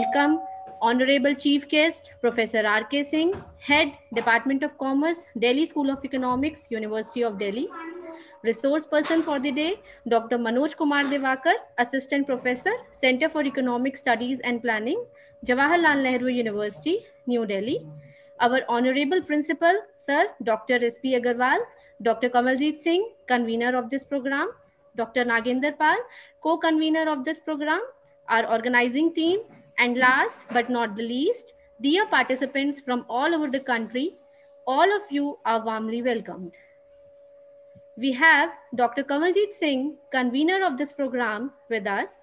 welcome Honorable Chief Guest, Professor R.K. Singh, Head, Department of Commerce, Delhi School of Economics, University of Delhi. Resource person for the day, Dr. Manoj Kumar Devakar, Assistant Professor, Center for Economic Studies and Planning, Jawaharlal Nehru University, New Delhi. Our Honorable Principal, Sir Dr. S.P. Agarwal, Dr. Kamaljeet Singh, convener of this program, Dr. Nagendra Pal, co-convener of this program, our organizing team, and last but not the least, dear participants from all over the country, all of you are warmly welcomed. We have Dr. Kamaljeet Singh, convener of this program with us.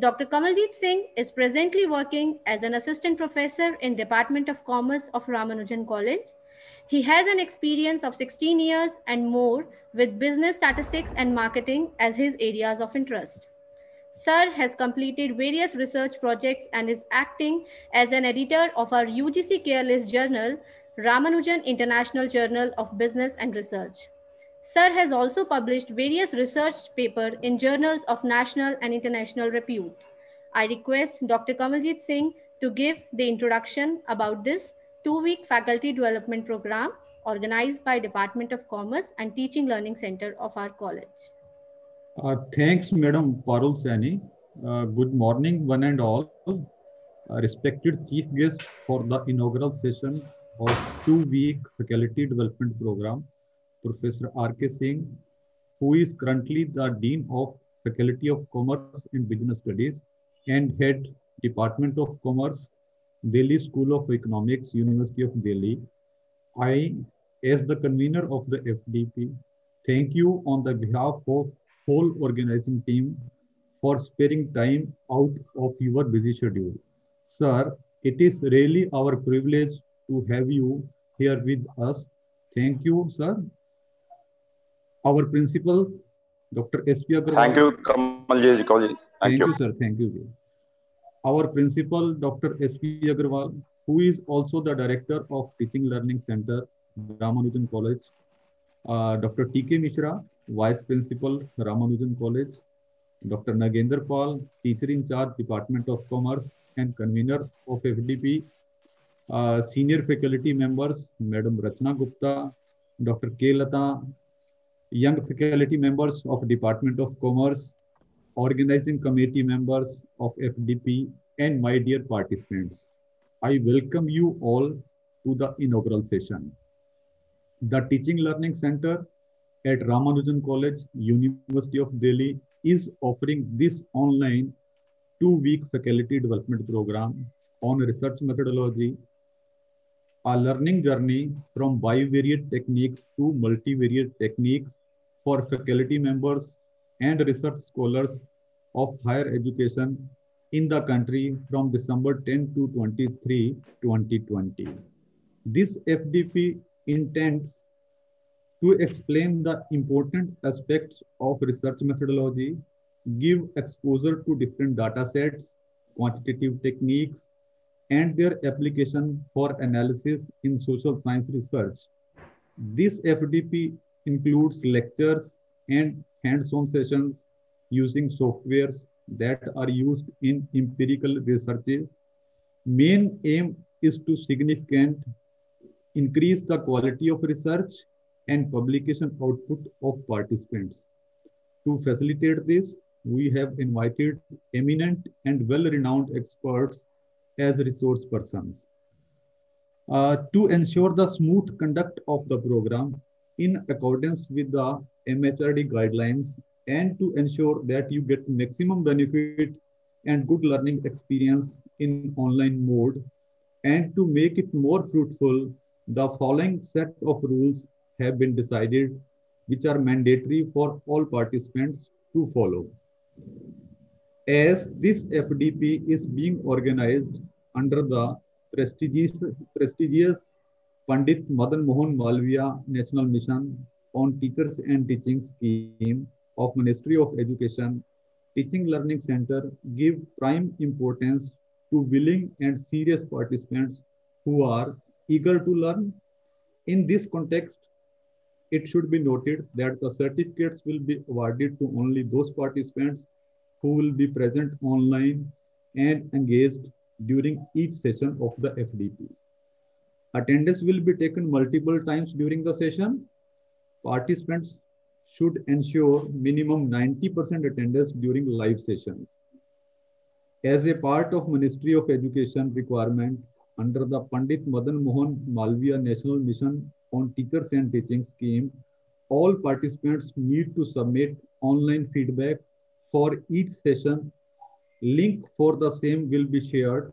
Dr. Kamaljeet Singh is presently working as an assistant professor in Department of Commerce of Ramanujan College. He has an experience of 16 years and more with business statistics and marketing as his areas of interest. Sir has completed various research projects and is acting as an editor of our UGC CARE-listed journal, Ramanujan International Journal of Business and Research. Sir has also published various research papers in journals of national and international repute. I request Dr. Kamaljeet Singh to give the introduction about this two-week faculty development program organized by Department of Commerce and Teaching Learning Center of our college. Uh, thanks, Madam Parul Sani. Uh, good morning, one and all. Uh, respected chief guest for the inaugural session of two-week faculty development program, Professor R.K. Singh, who is currently the Dean of Faculty of Commerce and Business Studies and Head Department of Commerce, Delhi School of Economics, University of Delhi. I, as the convener of the FDP, thank you on the behalf of whole organizing team for sparing time out of your busy schedule. Sir, it is really our privilege to have you here with us. Thank you, sir. Our principal, Dr. S.P. Agarwal. Thank you, Kamalji. Thank, Thank you. you, sir. Thank you. Our principal, Dr. S.P. Agarwal, who is also the director of Teaching Learning Center, Ramanujan College. Uh, Dr. T.K. Mishra, Vice Principal, Ramanujan College, Dr. Nagendra Pal, Teacher in Charge, Department of Commerce and Convener of FDP, uh, Senior Faculty Members, Madam Rachna Gupta, Dr. K. Lata, Young Faculty Members of Department of Commerce, Organizing Committee Members of FDP, and my dear participants. I welcome you all to the inaugural session. The Teaching Learning Center at Ramanujan College, University of Delhi is offering this online two-week faculty development program on research methodology, a learning journey from bivariate techniques to multivariate techniques for faculty members and research scholars of higher education in the country from December 10 to 23, 2020. This FDP intends to explain the important aspects of research methodology, give exposure to different data sets, quantitative techniques, and their application for analysis in social science research. This FDP includes lectures and hands-on sessions using softwares that are used in empirical researches. Main aim is to significant increase the quality of research and publication output of participants. To facilitate this, we have invited eminent and well-renowned experts as resource persons. Uh, to ensure the smooth conduct of the program in accordance with the MHRD guidelines and to ensure that you get maximum benefit and good learning experience in online mode and to make it more fruitful, the following set of rules have been decided, which are mandatory for all participants to follow. As this FDP is being organized under the prestigious, prestigious Pandit Madan Mohan Malviya National Mission on Teachers and Teaching Scheme of Ministry of Education, Teaching Learning Center give prime importance to willing and serious participants who are eager to learn. In this context, it should be noted that the certificates will be awarded to only those participants who will be present online and engaged during each session of the FDP. Attendance will be taken multiple times during the session. Participants should ensure minimum 90% attendance during live sessions. As a part of Ministry of Education requirement under the Pandit Madan Mohan Malviya National Mission on Teachers and Teaching Scheme, all participants need to submit online feedback for each session. Link for the same will be shared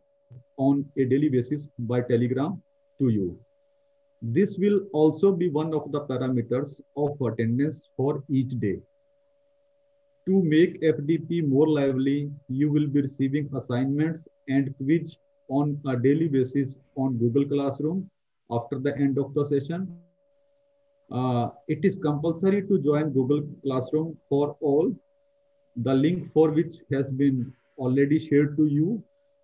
on a daily basis by Telegram to you. This will also be one of the parameters of attendance for each day. To make FDP more lively, you will be receiving assignments and quiz on a daily basis on Google Classroom after the end of the session. Uh, it is compulsory to join Google Classroom for all. The link for which has been already shared to you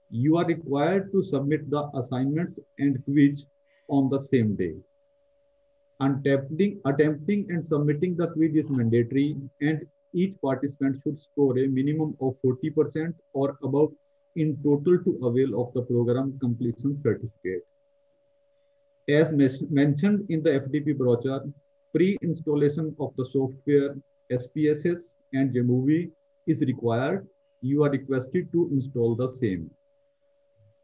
you are required to submit the assignments and quiz on the same day. Attempting, attempting and submitting the quiz is mandatory and each participant should score a minimum of 40% or above in total to avail of the program completion certificate. As mentioned in the FDP brochure, pre-installation of the software SPSS and jamovi is required. You are requested to install the same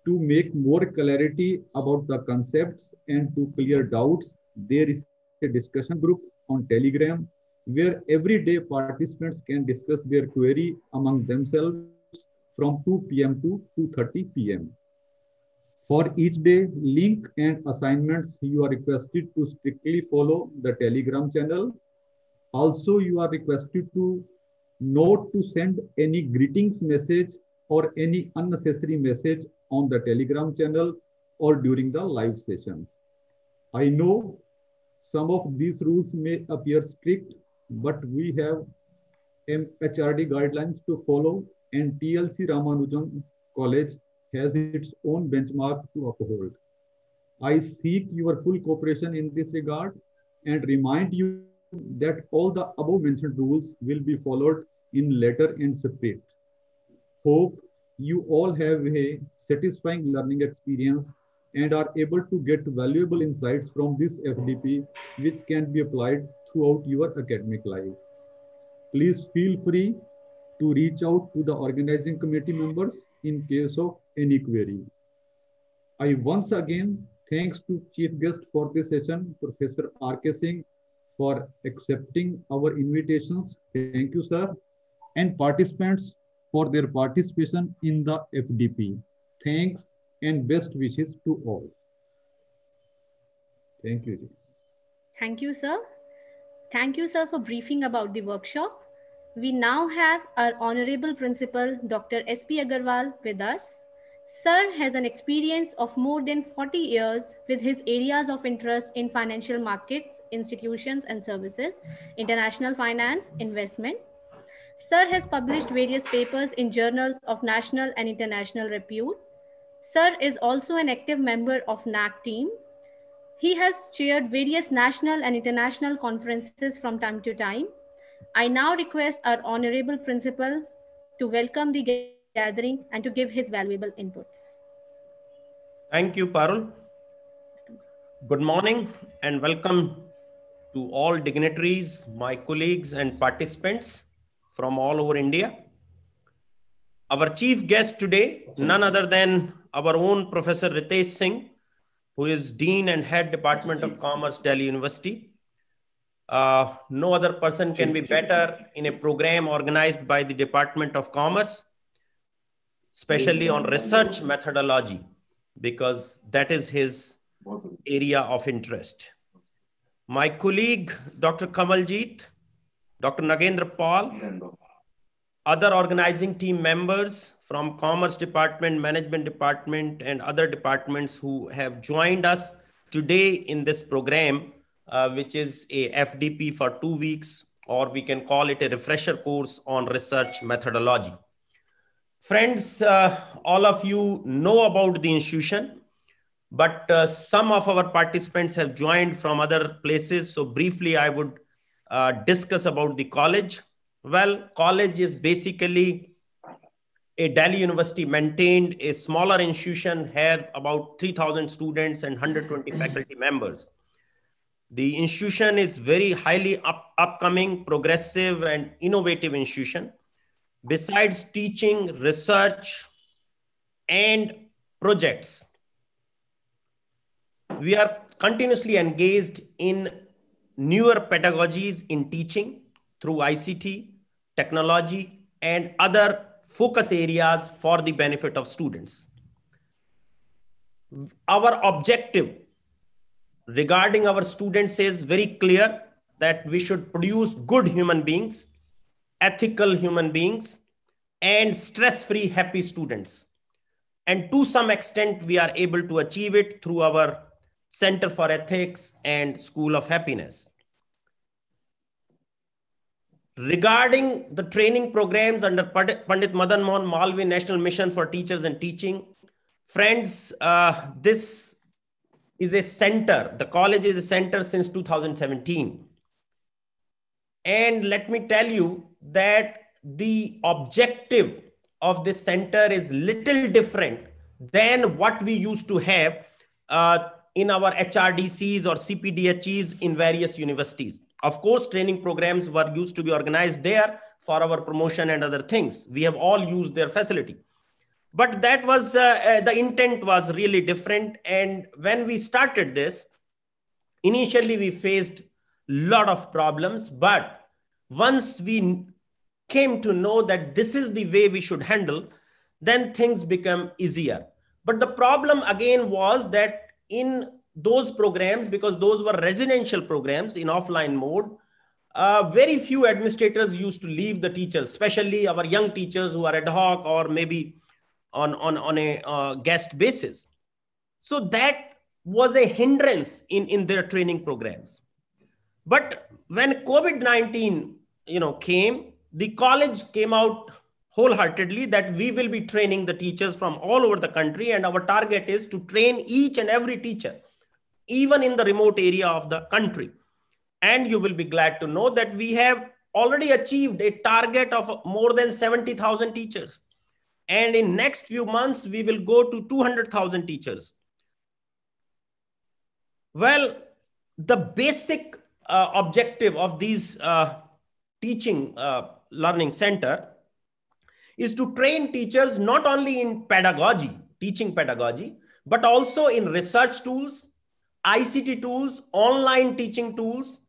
to make more clarity about the concepts and to clear doubts, there is a discussion group on Telegram where every day participants can discuss their query among themselves from 2 p.m. to 2.30 p.m. For each day, link and assignments, you are requested to strictly follow the Telegram channel. Also, you are requested to note to send any greetings message or any unnecessary message on the Telegram channel or during the live sessions. I know some of these rules may appear strict, but we have MHRD guidelines to follow and TLC Ramanujan College has its own benchmark to uphold. I seek your full cooperation in this regard and remind you that all the above mentioned rules will be followed in letter and spirit. Hope you all have a satisfying learning experience and are able to get valuable insights from this FDP, which can be applied throughout your academic life. Please feel free to reach out to the organizing committee members in case of any query. I once again thanks to chief guest for this session, Professor R.K. Singh, for accepting our invitations. Thank you, sir. And participants for their participation in the FDP. Thanks and best wishes to all. Thank you. Thank you, sir. Thank you, sir, for briefing about the workshop. We now have our Honorable Principal, Dr. S.P. Agarwal, with us. Sir has an experience of more than 40 years with his areas of interest in financial markets, institutions and services, international finance, investment, Sir has published various papers in journals of national and international repute. Sir is also an active member of NAAC team. He has chaired various national and international conferences from time to time. I now request our honorable principal to welcome the gathering and to give his valuable inputs. Thank you, Parul. Good morning and welcome to all dignitaries, my colleagues and participants from all over India. Our chief guest today, none other than our own Professor Ritesh Singh, who is Dean and Head Department of Commerce, Delhi University. Uh, no other person can be better in a program organized by the Department of Commerce, especially on research methodology, because that is his area of interest. My colleague, Dr. Kamaljeet, Dr. Nagendra Paul, other organizing team members from Commerce Department, Management Department, and other departments who have joined us today in this program, uh, which is a FDP for two weeks, or we can call it a refresher course on research methodology. Friends, uh, all of you know about the institution, but uh, some of our participants have joined from other places. So briefly, I would uh, discuss about the college. Well, college is basically a Delhi university maintained a smaller institution had about 3000 students and 120 faculty members. The institution is very highly up, upcoming, progressive and innovative institution. Besides teaching, research and projects, we are continuously engaged in newer pedagogies in teaching through ICT, technology, and other focus areas for the benefit of students. Our objective regarding our students is very clear that we should produce good human beings, ethical human beings, and stress-free happy students. And to some extent, we are able to achieve it through our Center for Ethics and School of Happiness. Regarding the training programs under Pandit Madan Mohan Malviya National Mission for Teachers and Teaching, friends, uh, this is a center. The college is a center since 2017. And let me tell you that the objective of this center is little different than what we used to have uh, in our HRDCs or CPDHEs in various universities. Of course, training programs were used to be organized there for our promotion and other things. We have all used their facility. But that was, uh, uh, the intent was really different. And when we started this, initially we faced a lot of problems. But once we came to know that this is the way we should handle, then things become easier. But the problem again was that in those programs, because those were residential programs in offline mode, uh, very few administrators used to leave the teachers, especially our young teachers who are ad hoc or maybe on, on, on a uh, guest basis. So that was a hindrance in, in their training programs. But when COVID-19 you know, came, the college came out wholeheartedly that we will be training the teachers from all over the country and our target is to train each and every teacher even in the remote area of the country. And you will be glad to know that we have already achieved a target of more than 70,000 teachers. And in next few months, we will go to 200,000 teachers. Well, the basic uh, objective of these uh, teaching uh, learning center is to train teachers not only in pedagogy, teaching pedagogy, but also in research tools, ICT tools, online teaching tools,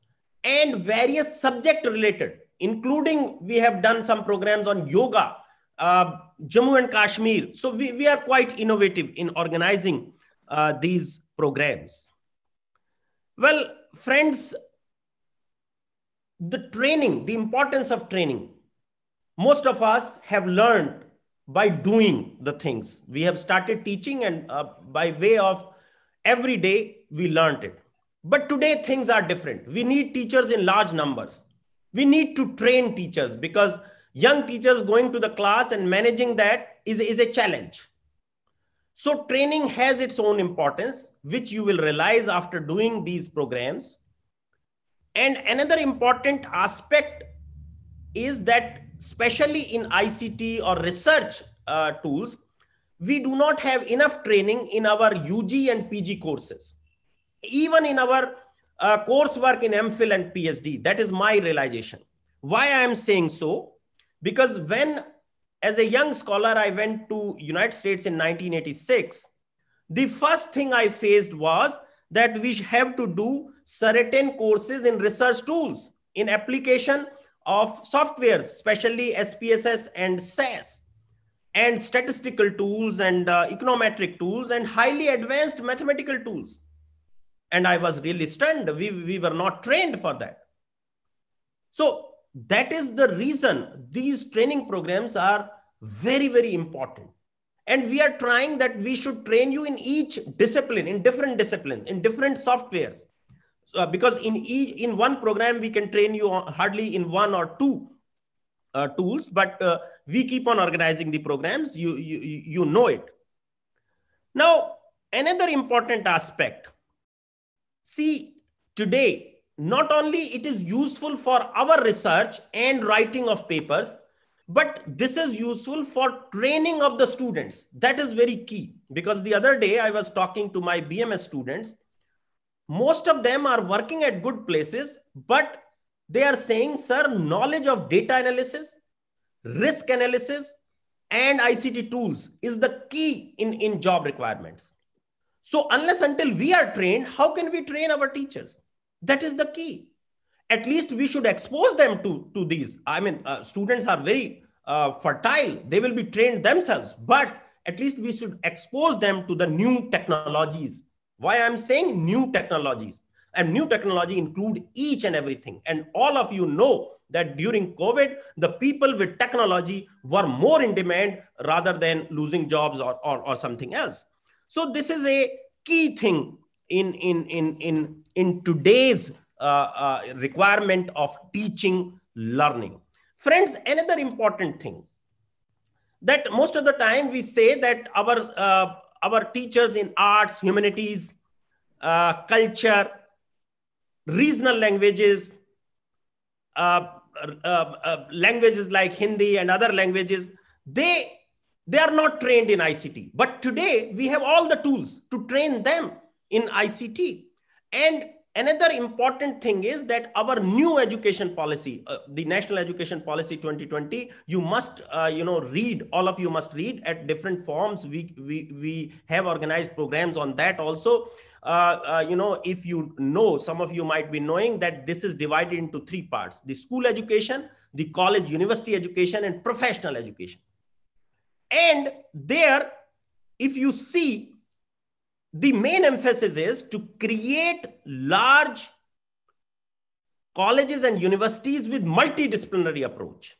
and various subject related, including we have done some programs on yoga, uh, Jammu and Kashmir. So we, we are quite innovative in organizing uh, these programs. Well, friends, the training, the importance of training, most of us have learned by doing the things. We have started teaching and uh, by way of every day we learned it. But today things are different. We need teachers in large numbers. We need to train teachers because young teachers going to the class and managing that is, is a challenge. So training has its own importance, which you will realize after doing these programs. And another important aspect is that especially in ICT or research uh, tools, we do not have enough training in our UG and PG courses. Even in our uh, coursework in MPhil and PhD, that is my realization. Why I am saying so? Because when, as a young scholar, I went to United States in 1986, the first thing I faced was that we have to do certain courses in research tools, in application of softwares, especially SPSS and SAS and statistical tools and uh, econometric tools and highly advanced mathematical tools. And I was really stunned. We, we were not trained for that. So that is the reason these training programs are very, very important. And we are trying that we should train you in each discipline, in different disciplines, in different softwares. Uh, because in, each, in one program, we can train you hardly in one or two uh, tools, but uh, we keep on organizing the programs. You, you, you know it. Now, another important aspect. See, today, not only it is useful for our research and writing of papers, but this is useful for training of the students that is very key because the other day i was talking to my bms students most of them are working at good places but they are saying sir knowledge of data analysis risk analysis and ict tools is the key in in job requirements so unless until we are trained how can we train our teachers that is the key at least we should expose them to, to these. I mean, uh, students are very uh, fertile. They will be trained themselves, but at least we should expose them to the new technologies. Why I'm saying new technologies and new technology include each and everything. And all of you know that during COVID, the people with technology were more in demand rather than losing jobs or, or, or something else. So this is a key thing in, in, in, in, in today's uh, uh, requirement of teaching learning. Friends, another important thing that most of the time we say that our, uh, our teachers in arts, humanities, culture, regional languages, uh, uh, uh, languages like Hindi and other languages, they, they are not trained in ICT. But today we have all the tools to train them in ICT. And Another important thing is that our new education policy, uh, the National Education Policy 2020, you must, uh, you know, read, all of you must read at different forms. We, we, we have organized programs on that also. Uh, uh you know, if you know, some of you might be knowing that this is divided into three parts, the school education, the college university education and professional education. And there, if you see the main emphasis is to create large colleges and universities with multidisciplinary approach.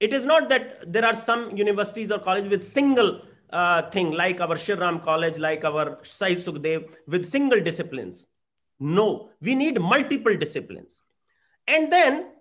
It is not that there are some universities or colleges with single uh, thing like our Shri Ram College, like our Shahid Sukhdev with single disciplines. No, we need multiple disciplines. And then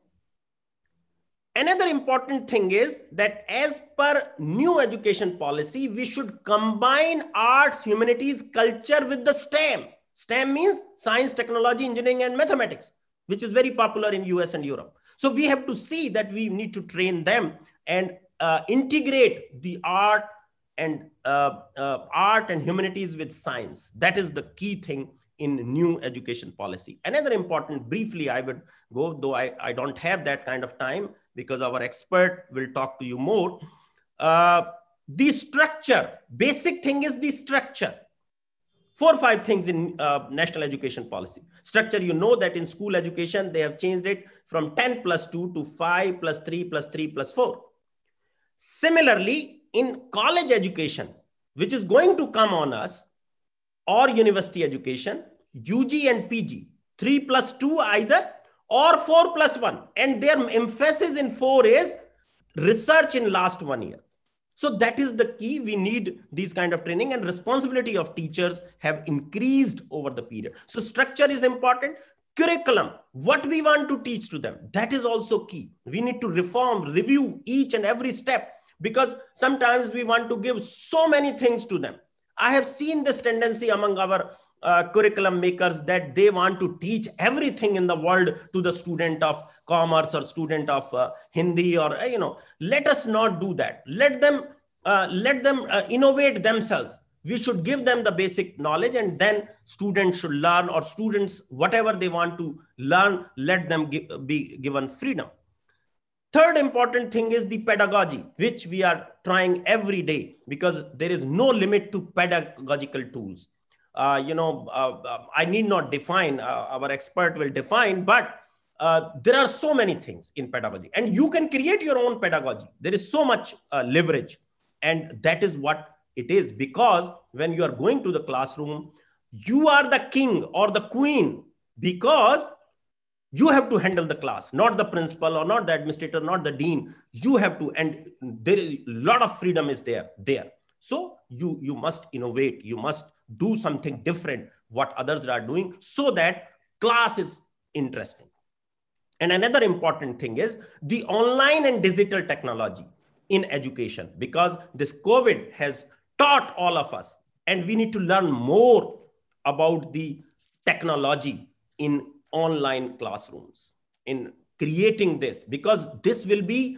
Another important thing is that as per new education policy, we should combine arts, humanities, culture with the STEM. STEM means science, technology, engineering, and mathematics, which is very popular in US and Europe. So we have to see that we need to train them and uh, integrate the art and uh, uh, art and humanities with science. That is the key thing in new education policy. Another important, briefly, I would go, though I, I don't have that kind of time, because our expert will talk to you more. Uh, the structure, basic thing is the structure. Four or five things in uh, national education policy. Structure, you know that in school education, they have changed it from 10 plus 2 to 5 plus 3 plus 3 plus 4. Similarly, in college education, which is going to come on us, or university education, UG and PG, 3 plus 2 either or 4 plus 1 and their emphasis in 4 is research in last one year. So that is the key. We need these kind of training and responsibility of teachers have increased over the period. So structure is important. Curriculum what we want to teach to them that is also key. We need to reform review each and every step because sometimes we want to give so many things to them. I have seen this tendency among our uh, curriculum makers that they want to teach everything in the world to the student of commerce or student of uh, hindi or uh, you know let us not do that. Let them uh, let them uh, innovate themselves. We should give them the basic knowledge and then students should learn or students whatever they want to learn let them give, be given freedom. Third important thing is the pedagogy which we are trying every day because there is no limit to pedagogical tools uh, you know, uh, uh, I need not define, our expert will define, but there are so many things in pedagogy. And you can create your own pedagogy. There is so much leverage. And that is what it is because when you are going to the classroom, you are the king or the queen because you have to handle the class. Not the principal or not the administrator not the dean. You have to and there is a lot of freedom is there there. So you you must innovate. You must do something different what others are doing so that class is interesting. And another important thing is the online and digital technology in education because this covid has taught all of us and we need to learn more about the technology in online classrooms in creating this because this will be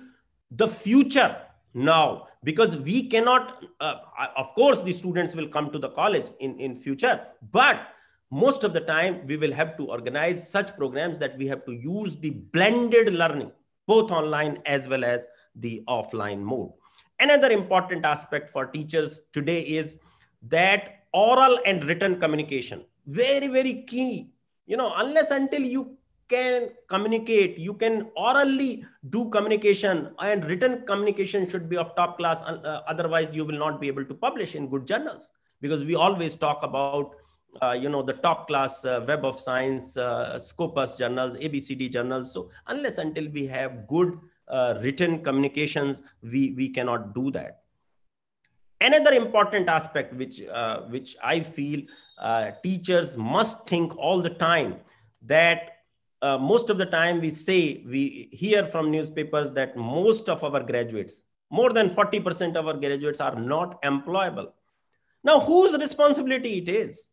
the future now because we cannot uh, of course the students will come to the college in in future but most of the time we will have to organize such programs that we have to use the blended learning both online as well as the offline mode. Another important aspect for teachers today is that oral and written communication very very key. You know unless until you can communicate. You can orally do communication and written communication should be of top class uh, otherwise you will not be able to publish in good journals because we always talk about uh, you know the top class uh, web of science uh, scopus journals abcd journals. So unless until we have good uh, written communications we we cannot do that. Another important aspect which uh, which i feel teachers must think all the time that uh, most of the time we say, we hear from newspapers that most of our graduates, more than 40% of our graduates are not employable. Now, whose responsibility it is?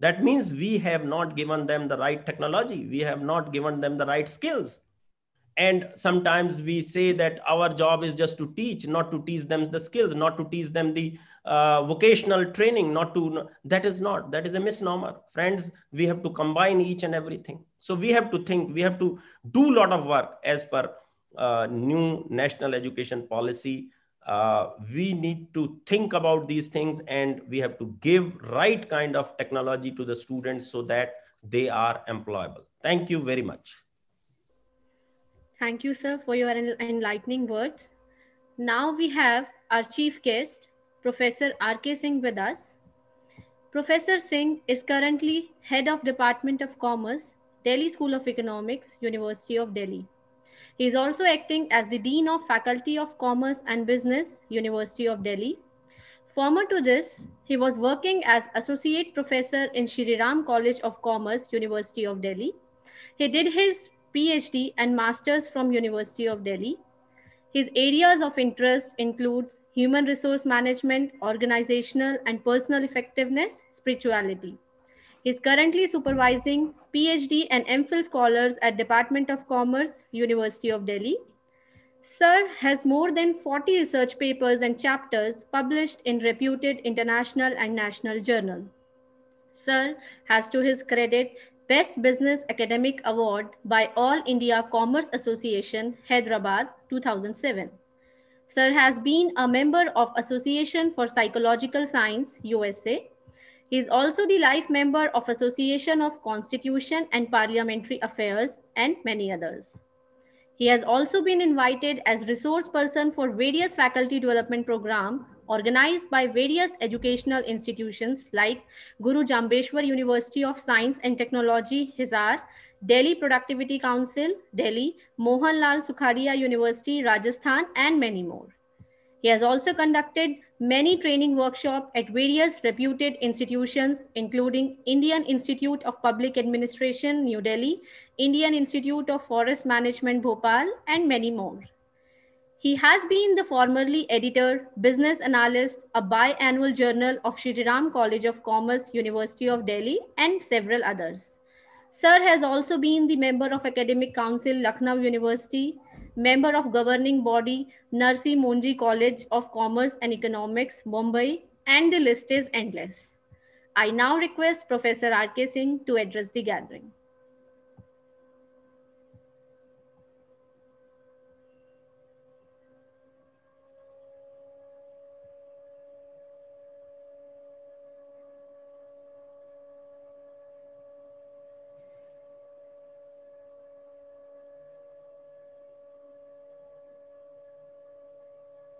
That means we have not given them the right technology. We have not given them the right skills. And sometimes we say that our job is just to teach, not to teach them the skills, not to teach them the uh, vocational training, not to, that is not, that is a misnomer. Friends, we have to combine each and everything. So we have to think, we have to do a lot of work as per uh, new national education policy. Uh, we need to think about these things and we have to give right kind of technology to the students so that they are employable. Thank you very much. Thank you, sir, for your enlightening words. Now we have our chief guest, Professor R.K. Singh with us. Professor Singh is currently head of Department of Commerce Delhi School of Economics, University of Delhi. He is also acting as the Dean of Faculty of Commerce and Business, University of Delhi. Former to this, he was working as Associate Professor in Shri Ram College of Commerce, University of Delhi. He did his PhD and Masters from University of Delhi. His areas of interest includes human resource management, organizational and personal effectiveness, spirituality. He is currently supervising PhD and MPhil scholars at Department of Commerce, University of Delhi. Sir has more than 40 research papers and chapters published in reputed international and national journal. Sir has to his credit Best Business Academic Award by All India Commerce Association, Hyderabad, 2007. Sir has been a member of Association for Psychological Science, USA, he is also the life member of Association of Constitution and Parliamentary Affairs and many others. He has also been invited as resource person for various faculty development program organized by various educational institutions like Guru Jambheshwar University of Science and Technology, Hisar, Delhi Productivity Council, Delhi, Mohanlal Sukhadia University, Rajasthan, and many more. He has also conducted many training workshops at various reputed institutions, including Indian Institute of Public Administration, New Delhi, Indian Institute of Forest Management, Bhopal, and many more. He has been the formerly editor, business analyst, a biannual journal of Shri Ram College of Commerce, University of Delhi, and several others. Sir has also been the member of Academic Council, Lucknow University, member of governing body Narsee Monjee College of Commerce and Economics, Mumbai, and the list is endless. I now request Professor R.K. Singh to address the gathering.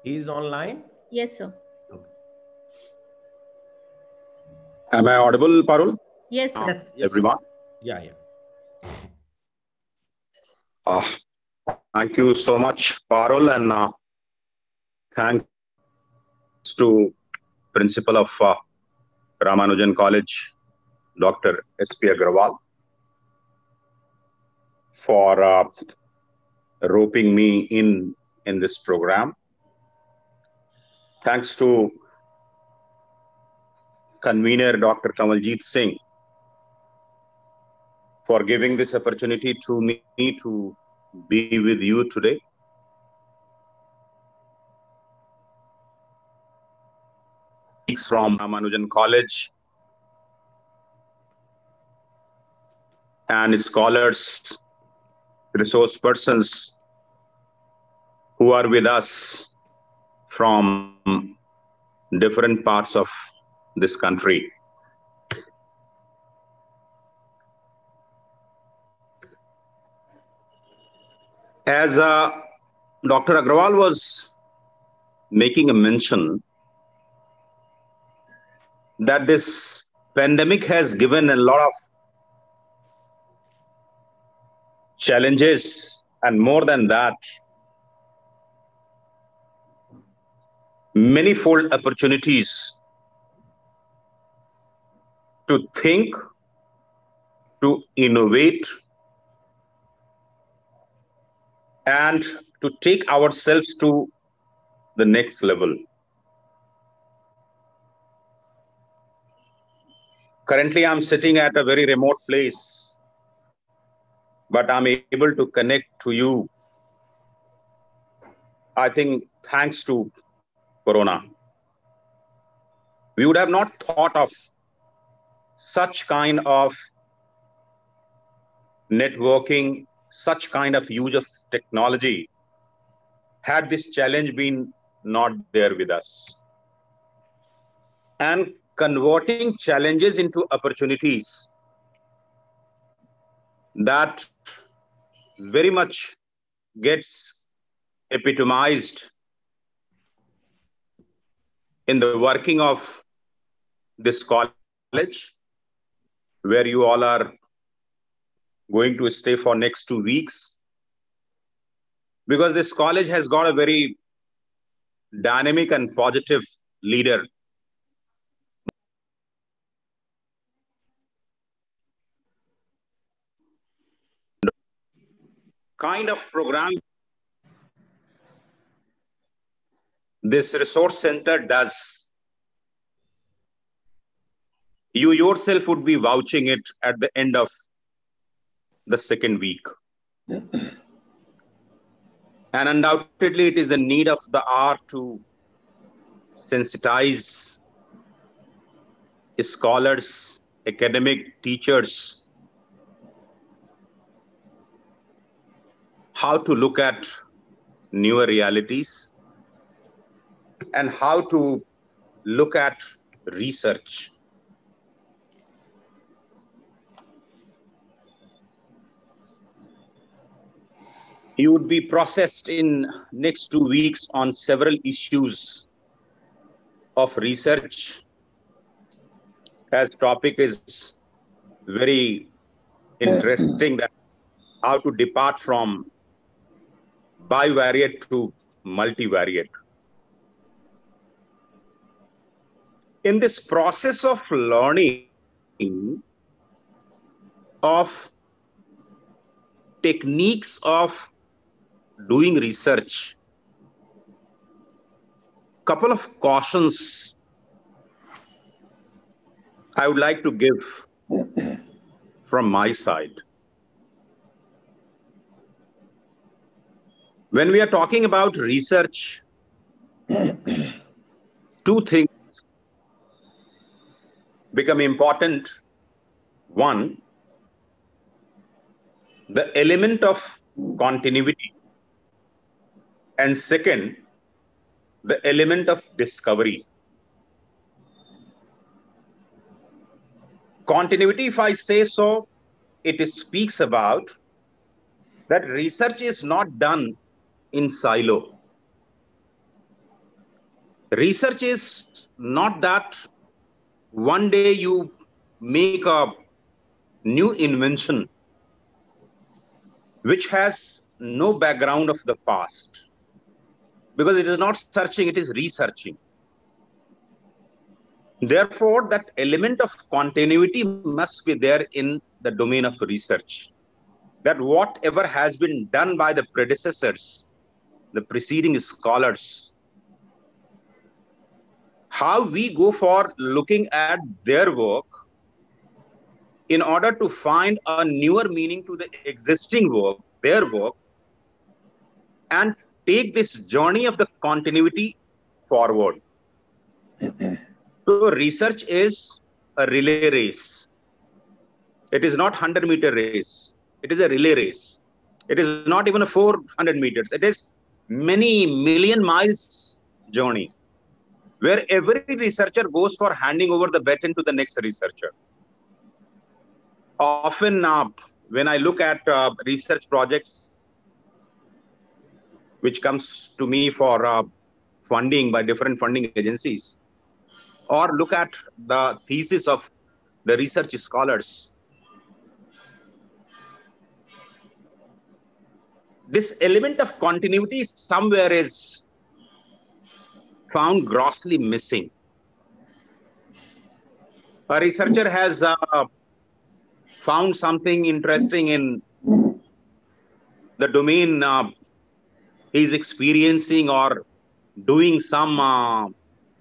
Is online? Yes, sir. Okay. Am I audible, Parul? Yes, sir. Yes, yes everyone. Yeah, yeah. Uh, thank you so much, Parul, and uh, thanks to Principal of uh, Ramanujan College, Dr. S.P. Agrawal, for uh, roping me in in this program Thanks to convener Dr. Kamaljeet Singh for giving this opportunity to me to be with you today. From Ramanujan College and scholars, resource persons who are with us from different parts of this country. As uh, Dr. Agrawal was making a mention that this pandemic has given a lot of challenges and more than that manifold opportunities to think to innovate and to take ourselves to the next level currently i'm sitting at a very remote place but I'm able to connect to you. I think thanks to Corona. We would have not thought of such kind of networking, such kind of use of technology had this challenge been not there with us. And converting challenges into opportunities that very much gets epitomized in the working of this college where you all are going to stay for next two weeks. Because this college has got a very dynamic and positive leader. Kind of program this resource center does, you yourself would be vouching it at the end of the second week. and undoubtedly, it is the need of the hour to sensitize scholars, academic teachers, how to look at newer realities and how to look at research. He would be processed in next two weeks on several issues of research as topic is very interesting that how to depart from bivariate to multivariate. In this process of learning of techniques of doing research, couple of cautions I would like to give from my side. When we are talking about research, two things become important. One, the element of continuity. And second, the element of discovery. Continuity, if I say so, it speaks about that research is not done in silo. Research is not that one day you make a new invention which has no background of the past because it is not searching, it is researching. Therefore, that element of continuity must be there in the domain of research. That whatever has been done by the predecessors the preceding scholars, how we go for looking at their work in order to find a newer meaning to the existing work, their work, and take this journey of the continuity forward. So research is a relay race. It is not 100 meter race. It is a relay race. It is not even a 400 meters. It is many million miles journey where every researcher goes for handing over the baton to the next researcher. Often, uh, when I look at uh, research projects, which comes to me for uh, funding by different funding agencies, or look at the thesis of the research scholars, this element of continuity somewhere is found grossly missing. A researcher has uh, found something interesting in the domain uh, he's experiencing or doing some uh,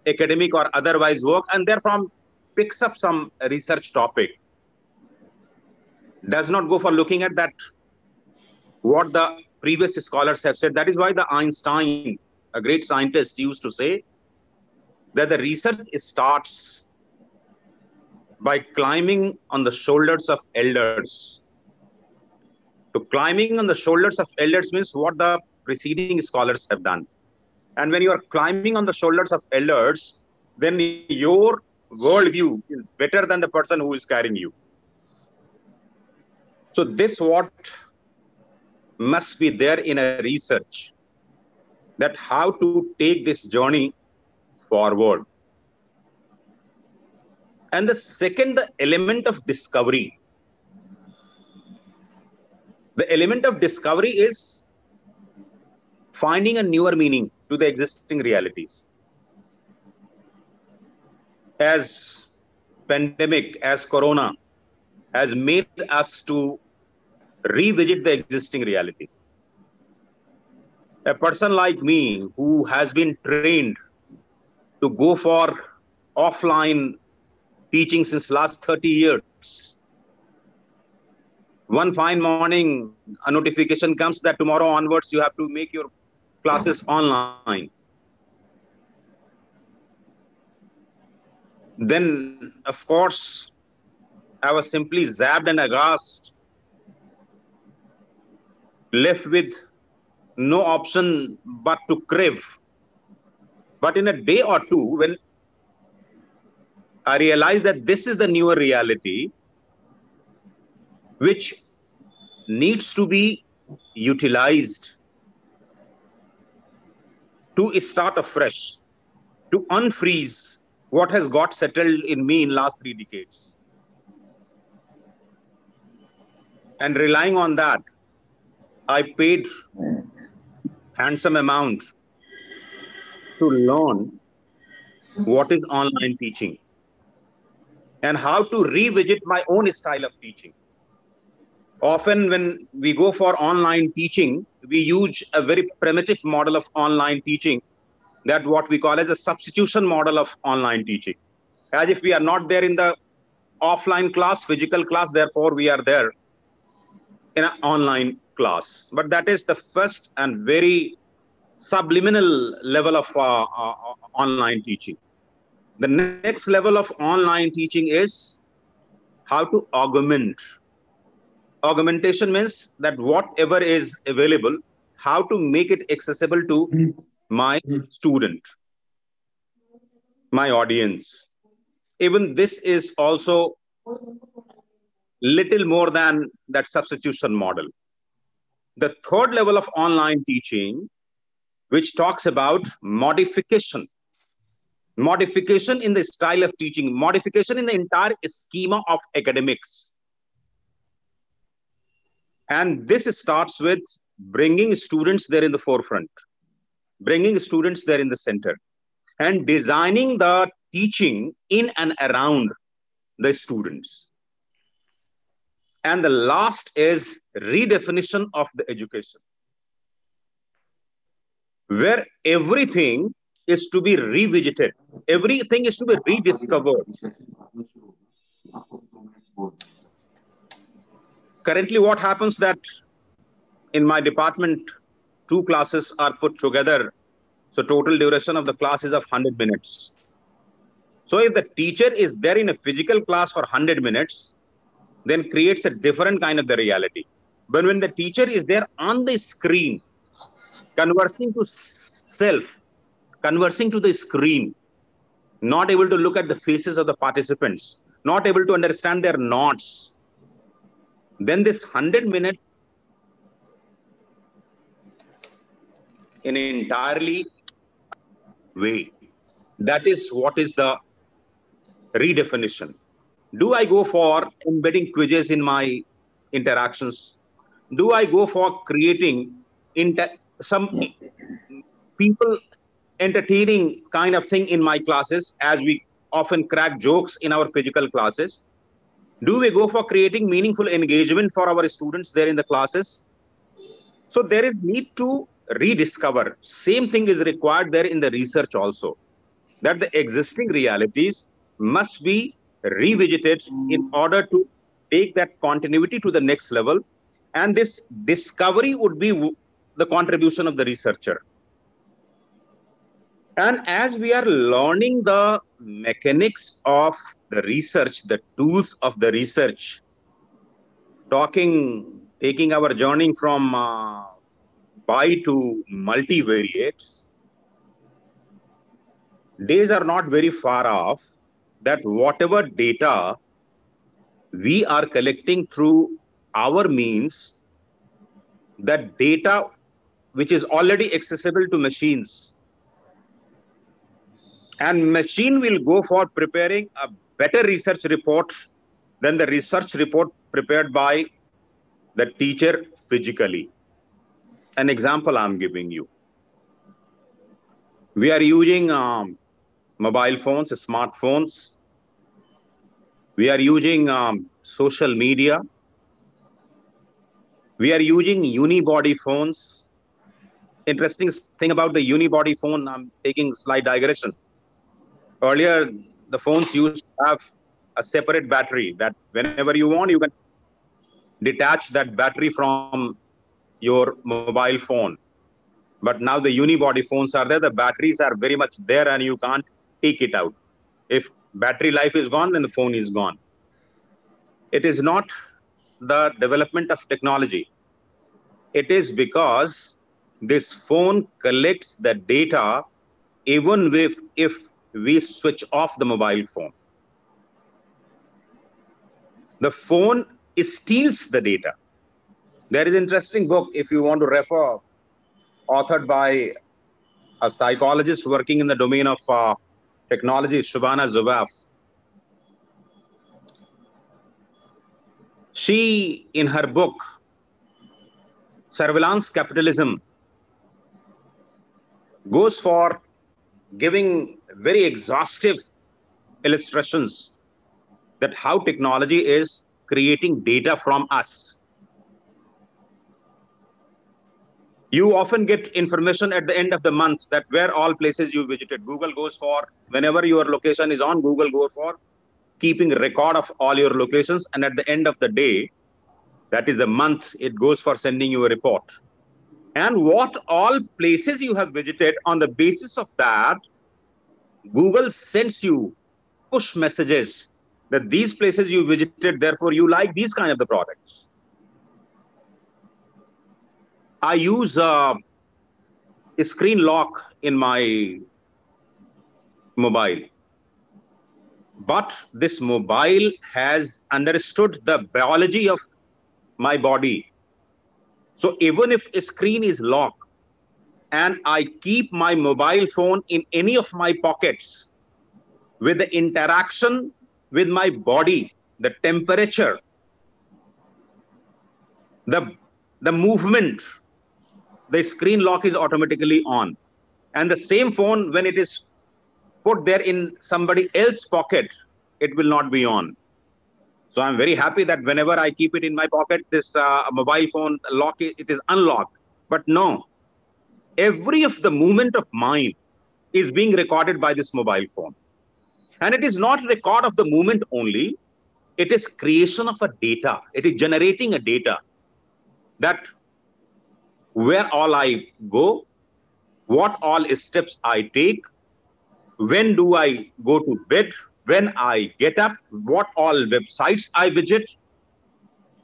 academic or otherwise work, and therefore picks up some research topic. Does not go for looking at that, what the previous scholars have said. That is why the Einstein, a great scientist, used to say that the research starts by climbing on the shoulders of elders. So climbing on the shoulders of elders means what the preceding scholars have done. And when you are climbing on the shoulders of elders, then your worldview is better than the person who is carrying you. So this what must be there in a research that how to take this journey forward. And the second, the element of discovery. The element of discovery is finding a newer meaning to the existing realities. As pandemic, as corona has made us to revisit the existing realities. A person like me who has been trained to go for offline teaching since last 30 years. One fine morning, a notification comes that tomorrow onwards you have to make your classes online. Then, of course, I was simply zapped and aghast left with no option but to crave. But in a day or two, when I realized that this is the newer reality, which needs to be utilized to start afresh, to unfreeze what has got settled in me in last three decades. And relying on that, I paid handsome amount to learn what is online teaching and how to revisit my own style of teaching. Often when we go for online teaching, we use a very primitive model of online teaching that what we call as a substitution model of online teaching. As if we are not there in the offline class, physical class, therefore we are there in an online class. But that is the first and very subliminal level of uh, uh, online teaching. The next level of online teaching is how to augment. Augmentation means that whatever is available, how to make it accessible to my student, my audience. Even this is also little more than that substitution model. The third level of online teaching, which talks about modification, modification in the style of teaching, modification in the entire schema of academics. And this starts with bringing students there in the forefront, bringing students there in the center, and designing the teaching in and around the students. And the last is redefinition of the education, where everything is to be revisited, everything is to be rediscovered. Currently, what happens that in my department, two classes are put together. So total duration of the class is of 100 minutes. So if the teacher is there in a physical class for 100 minutes, then creates a different kind of the reality. But when the teacher is there on the screen, conversing to self, conversing to the screen, not able to look at the faces of the participants, not able to understand their nods, then this 100 minute in an entirely way. That is what is the redefinition. Do I go for embedding quizzes in my interactions? Do I go for creating inter- some people entertaining kind of thing in my classes as we often crack jokes in our physical classes? Do we go for creating meaningful engagement for our students there in the classes? So there is need to rediscover. Same thing is required there in the research also. That the existing realities must be revisited in order to take that continuity to the next level. And this discovery would be the contribution of the researcher. And as we are learning the mechanics of the research, the tools of the research, talking, taking our journey from uh, bi to multivariates, days are not very far off that whatever data we are collecting through our means, that data which is already accessible to machines, and machine will go for preparing a better research report than the research report prepared by the teacher physically. An example I'm giving you. We are using um, mobile phones, smartphones. We are using um, social media. We are using unibody phones. Interesting thing about the unibody phone, I'm taking slight digression. Earlier, the phones used to have a separate battery that whenever you want, you can detach that battery from your mobile phone. But now the unibody phones are there, the batteries are very much there and you can't take it out. If battery life is gone, then the phone is gone. It is not the development of technology. It is because this phone collects the data even if, if we switch off the mobile phone. The phone steals the data. There is an interesting book, if you want to refer, authored by a psychologist working in the domain of uh, technology, Shoshana Zuboff. She, in her book, Surveillance Capitalism, goes for giving very exhaustive illustrations that how technology is creating data from us. You often get information at the end of the month that where all places you visited. Google goes for whenever your location is on, Google goes for keeping record of all your locations. And at the end of the day, that is the month, it goes for sending you a report. And what all places you have visited on the basis of that, Google sends you push messages that these places you visited, therefore you like these kind of the products. I use uh, a screen lock in my mobile. But this mobile has understood the biology of my body. So even if a screen is locked and I keep my mobile phone in any of my pockets with the interaction with my body, the temperature, the, the movement, the screen lock is automatically on. And the same phone, when it is put there in somebody else's pocket, it will not be on. So I'm very happy that whenever I keep it in my pocket, this uh, mobile phone lock, it is unlocked. But no, every of the movement of mine is being recorded by this mobile phone. And it is not record of the movement only, it is creation of a data. It is generating a data that where all I go, what all steps I take, when do I go to bed, when I get up, what all websites I visit.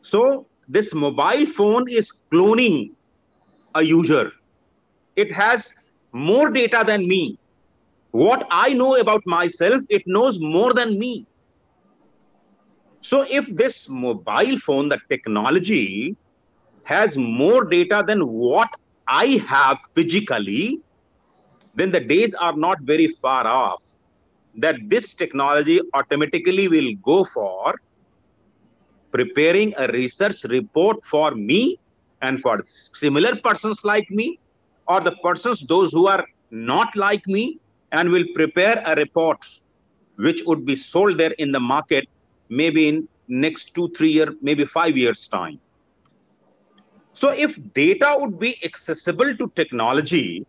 So this mobile phone is cloning a user. It has more data than me. What I know about myself, it knows more than me. So if this mobile phone, the technology, has more data than what I have physically, then the days are not very far off that this technology automatically will go for preparing a research report for me and for similar persons like me or the persons those who are not like me and will prepare a report which would be sold there in the market maybe in next two three year maybe five years time so if data would be accessible to technology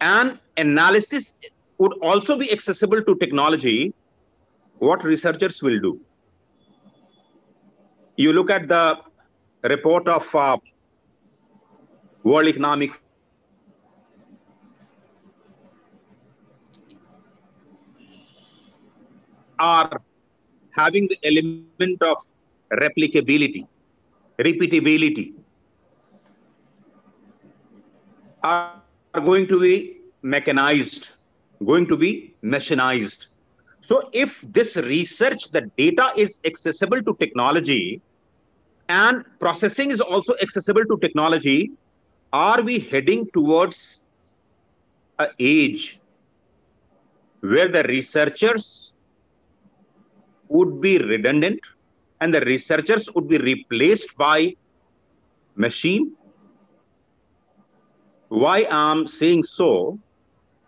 and analysis would also be accessible to technology, what researchers will do? You look at the report of uh, World Economic are having the element of replicability, repeatability, are going to be mechanized, going to be machinized. So if this research, the data is accessible to technology and processing is also accessible to technology, are we heading towards an age where the researchers would be redundant and the researchers would be replaced by machine? Why I'm saying so?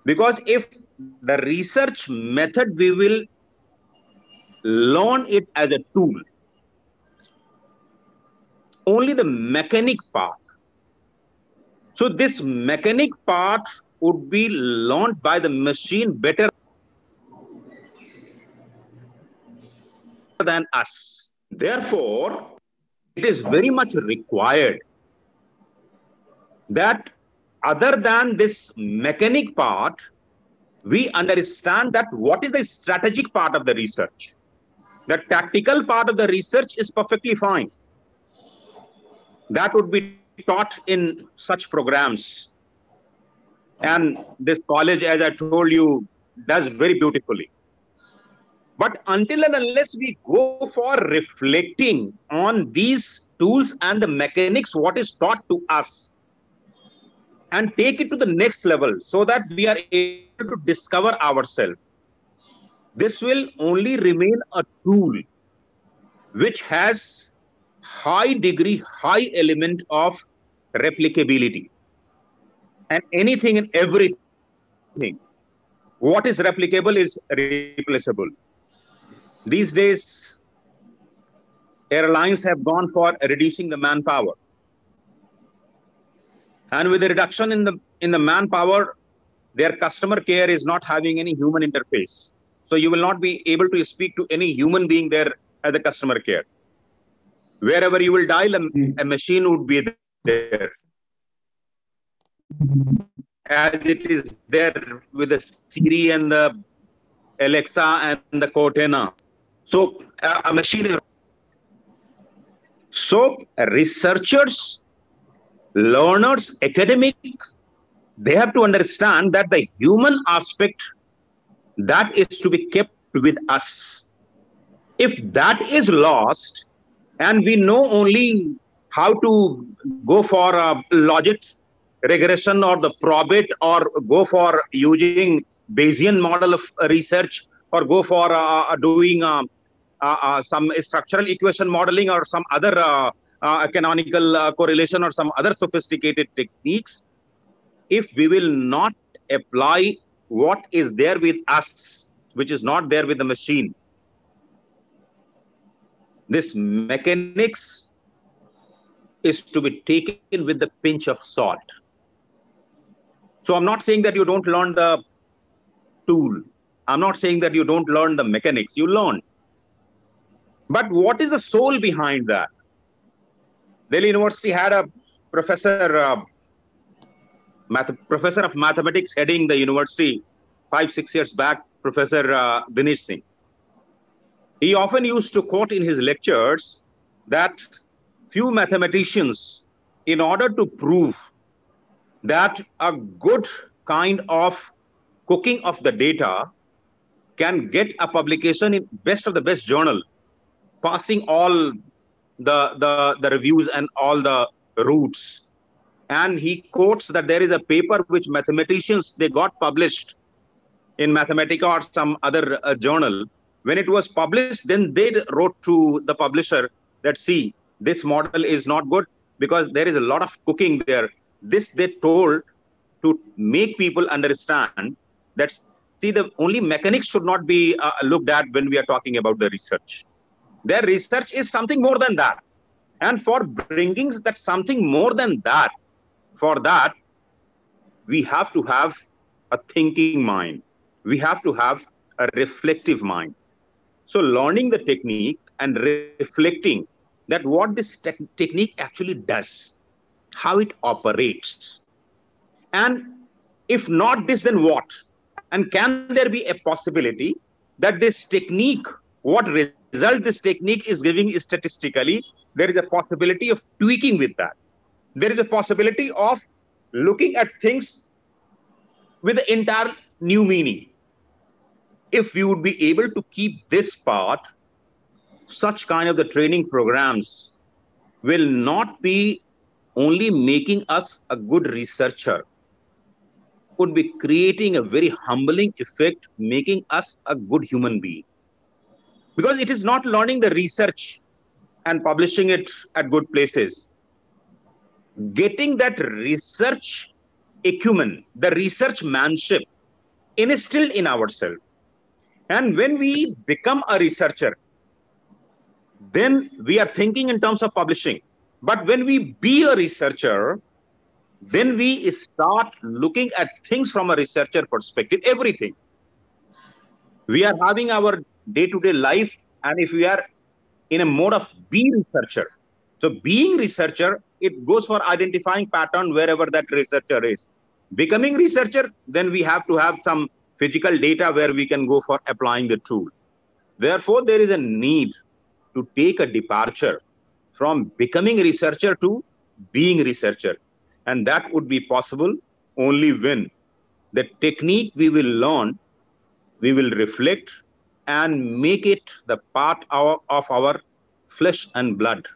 Because if the research method, we will learn it as a tool. Only the mechanic part. So this mechanic part would be learned by the machine better than us. Therefore, it is very much required that other than this mechanic part, we understand that what is the strategic part of the research. The tactical part of the research is perfectly fine. That would be taught in such programs. And this college, as I told you, does very beautifully. But until and unless we go for reflecting on these tools and the mechanics, what is taught to us, and take it to the next level so that we are able to discover ourselves. This will only remain a tool which has high degree, high element of replicability. And anything and everything. What is replicable is replaceable. These days, airlines have gone for reducing the manpower. And with the reduction in the in the manpower their customer care is not having any human interface. So you will not be able to speak to any human being there at the customer care. Wherever you will dial a, a machine would be there. As it is there with the siri and the alexa and the cortana so a machine so researchers learners, academic, they have to understand that the human aspect that is to be kept with us. If that is lost, and we know only how to go for a logit regression or the probit or go for using Bayesian model of research or go for uh, doing uh, uh, uh some structural equation modeling or some other uh, uh, canonical uh, correlation or some other sophisticated techniques, if we will not apply what is there with us, which is not there with the machine, this mechanics is to be taken with the pinch of salt. So I'm not saying that you don't learn the tool. I'm not saying that you don't learn the mechanics. You learn. But what is the soul behind that? Delhi University had a professor, uh, math, professor of mathematics heading the university five, six years back, Professor uh, Dinesh Singh. He often used to quote in his lectures that few mathematicians, in order to prove that a good kind of cooking of the data can get a publication in best of the best journal, passing all the, the, the reviews and all the routes. And he quotes that there is a paper which mathematicians, they got published in Mathematica or some other uh, journal. When it was published, then they wrote to the publisher that, see, this model is not good because there is a lot of cooking there. This they told to make people understand that see the only mechanics should not be uh, looked at when we are talking about the research their research is something more than that. And for bringing that something more than that for that we have to have a thinking mind. We have to have a reflective mind. So learning the technique and reflecting that what this te- technique actually does how it operates. And if not this then what? And can there be a possibility that this technique, what result this technique is giving statistically, there is a possibility of tweaking with that. There is a possibility of looking at things with an entire new meaning. If we would be able to keep this part, such kind of the training programs will not be only making us a good researcher, could be creating a very humbling effect, making us a good human being. Because it is not learning the research and publishing it at good places. Getting that research acumen, the research manship instilled in ourselves. And when we become a researcher, then we are thinking in terms of publishing. But when we be a researcher, then we start looking at things from a researcher perspective, everything. We are having our day to day life, and if we are in a mode of being researcher, so being researcher, it goes for identifying pattern wherever that researcher is. Becoming researcher, then we have to have some physical data where we can go for applying the tool. Therefore, there is a need to take a departure from becoming researcher to being researcher and that would be possible only when the technique we will learn, we will reflect and make it the part of, of our flesh and blood,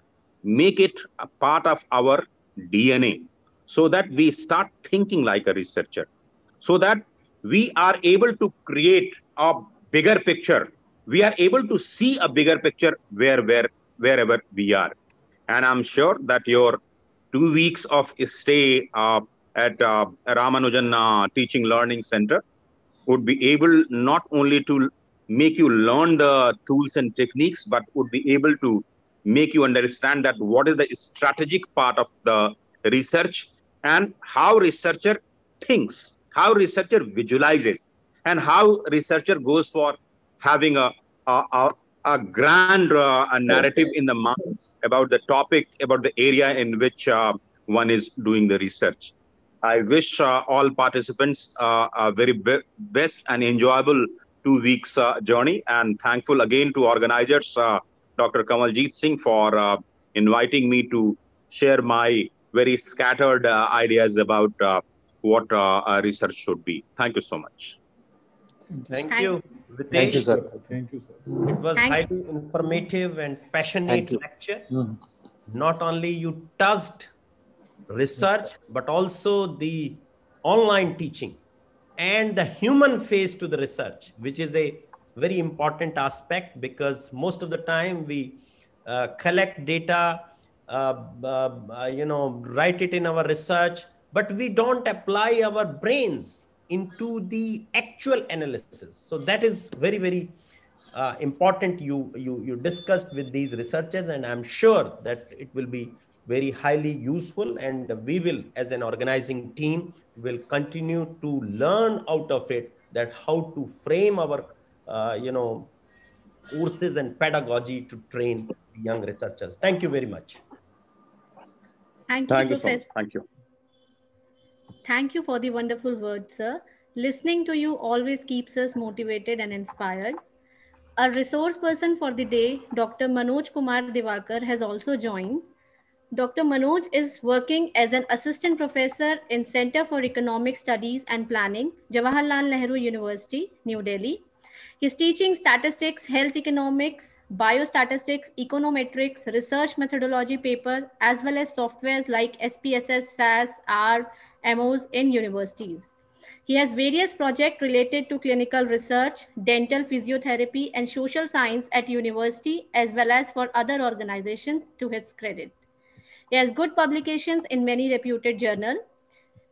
make it a part of our DNA, so that we start thinking like a researcher, so that we are able to create a bigger picture. We are able to see a bigger picture where, where, wherever we are. And I'm sure that your two weeks of stay uh, at uh, Ramanujan uh, Teaching Learning Center would be able not only to make you learn the tools and techniques, but would be able to make you understand that what is the strategic part of the research and how researcher thinks, how researcher visualizes, and how researcher goes for having a, a, a, a grand uh, a narrative in the mind about the topic, about the area in which uh, one is doing the research. I wish uh, all participants uh, a very be- best and enjoyable two weeks uh, journey and thankful again to organizers, uh, Dr. Kamaljeet Singh for uh, inviting me to share my very scattered ideas about what research should be. Thank you so much. Thank you. Ritesh, Thank you, sir. Thank you, sir. It was Thank highly you. informative and passionate lecture. Mm. Not only you touched research, yes, but also the online teaching and the human face to the research, which is a very important aspect because most of the time we uh, collect data, uh, uh, you know, write it in our research, but we don't apply our brains into the actual analysis. So that is very, very uh, important you, you, you discussed with these researchers, and I'm sure that it will be very highly useful and we will as an organizing team will continue to learn out of it that how to frame our uh, you know courses and pedagogy to train young researchers thank you very much thank you, thank you, so thank you Thank you for the wonderful words, sir. Listening to you always keeps us motivated and inspired. Our resource person for the day, Dr. Manoj Kumar Divakar, has also joined. Dr. Manoj is working as an assistant professor in Center for Economic Studies and Planning, Jawaharlal Nehru University, New Delhi. He's teaching statistics, health economics, biostatistics, econometrics, research methodology paper, as well as softwares like SPSS, SAS, R, MOs in universities. He has various projects related to clinical research, dental physiotherapy, and social science at university, as well as for other organizations to his credit. He has good publications in many reputed journals.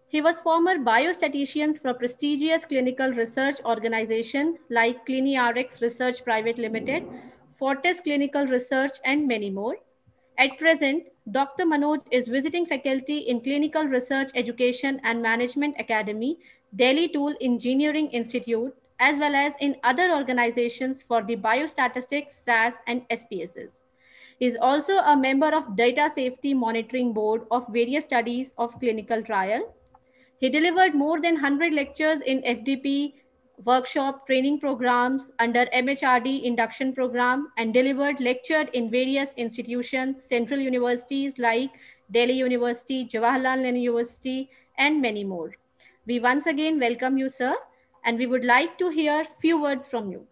He was former biostatistician for prestigious clinical research organization like CliniRx Research Private Limited, Fortis Clinical Research, and many more. At present, Dr. Manoj is visiting faculty in Clinical Research Education and Management Academy, Delhi Tool Engineering Institute, as well as in other organizations for the biostatistics, SAS, and SPSS. Is also a member of Data Safety Monitoring Board of various studies of clinical trial. He delivered more than 100 lectures in FDP workshop training programs under MHRD induction program and delivered lectured in various institutions, central universities like Delhi University, Jawaharlal Nehru University, and many more. We once again welcome you, sir, and we would like to hear few words from you.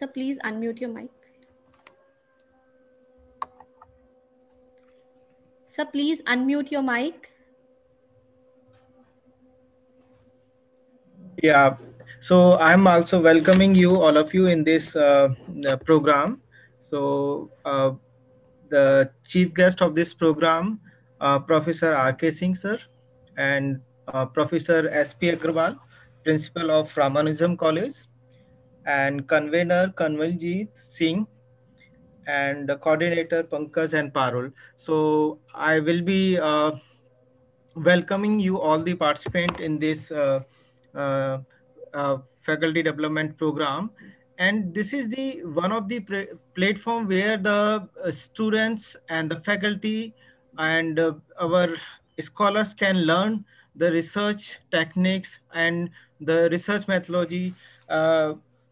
So please unmute your mic. So please unmute your mic. Yeah, so I'm also welcoming you, all of you, in this uh, program. So uh, the chief guest of this program, uh, Professor R.K. Singh, sir, and uh, Professor S.P. Agrawal, principal of Ramanujan College, and convener Kanwaljit Singh, and the coordinator Pankaj and Parul. So I will be uh, welcoming you all the participants in this uh, uh, uh faculty development program. And this is the one of the platform where the uh, students and the faculty and uh, our scholars can learn the research techniques and the research methodology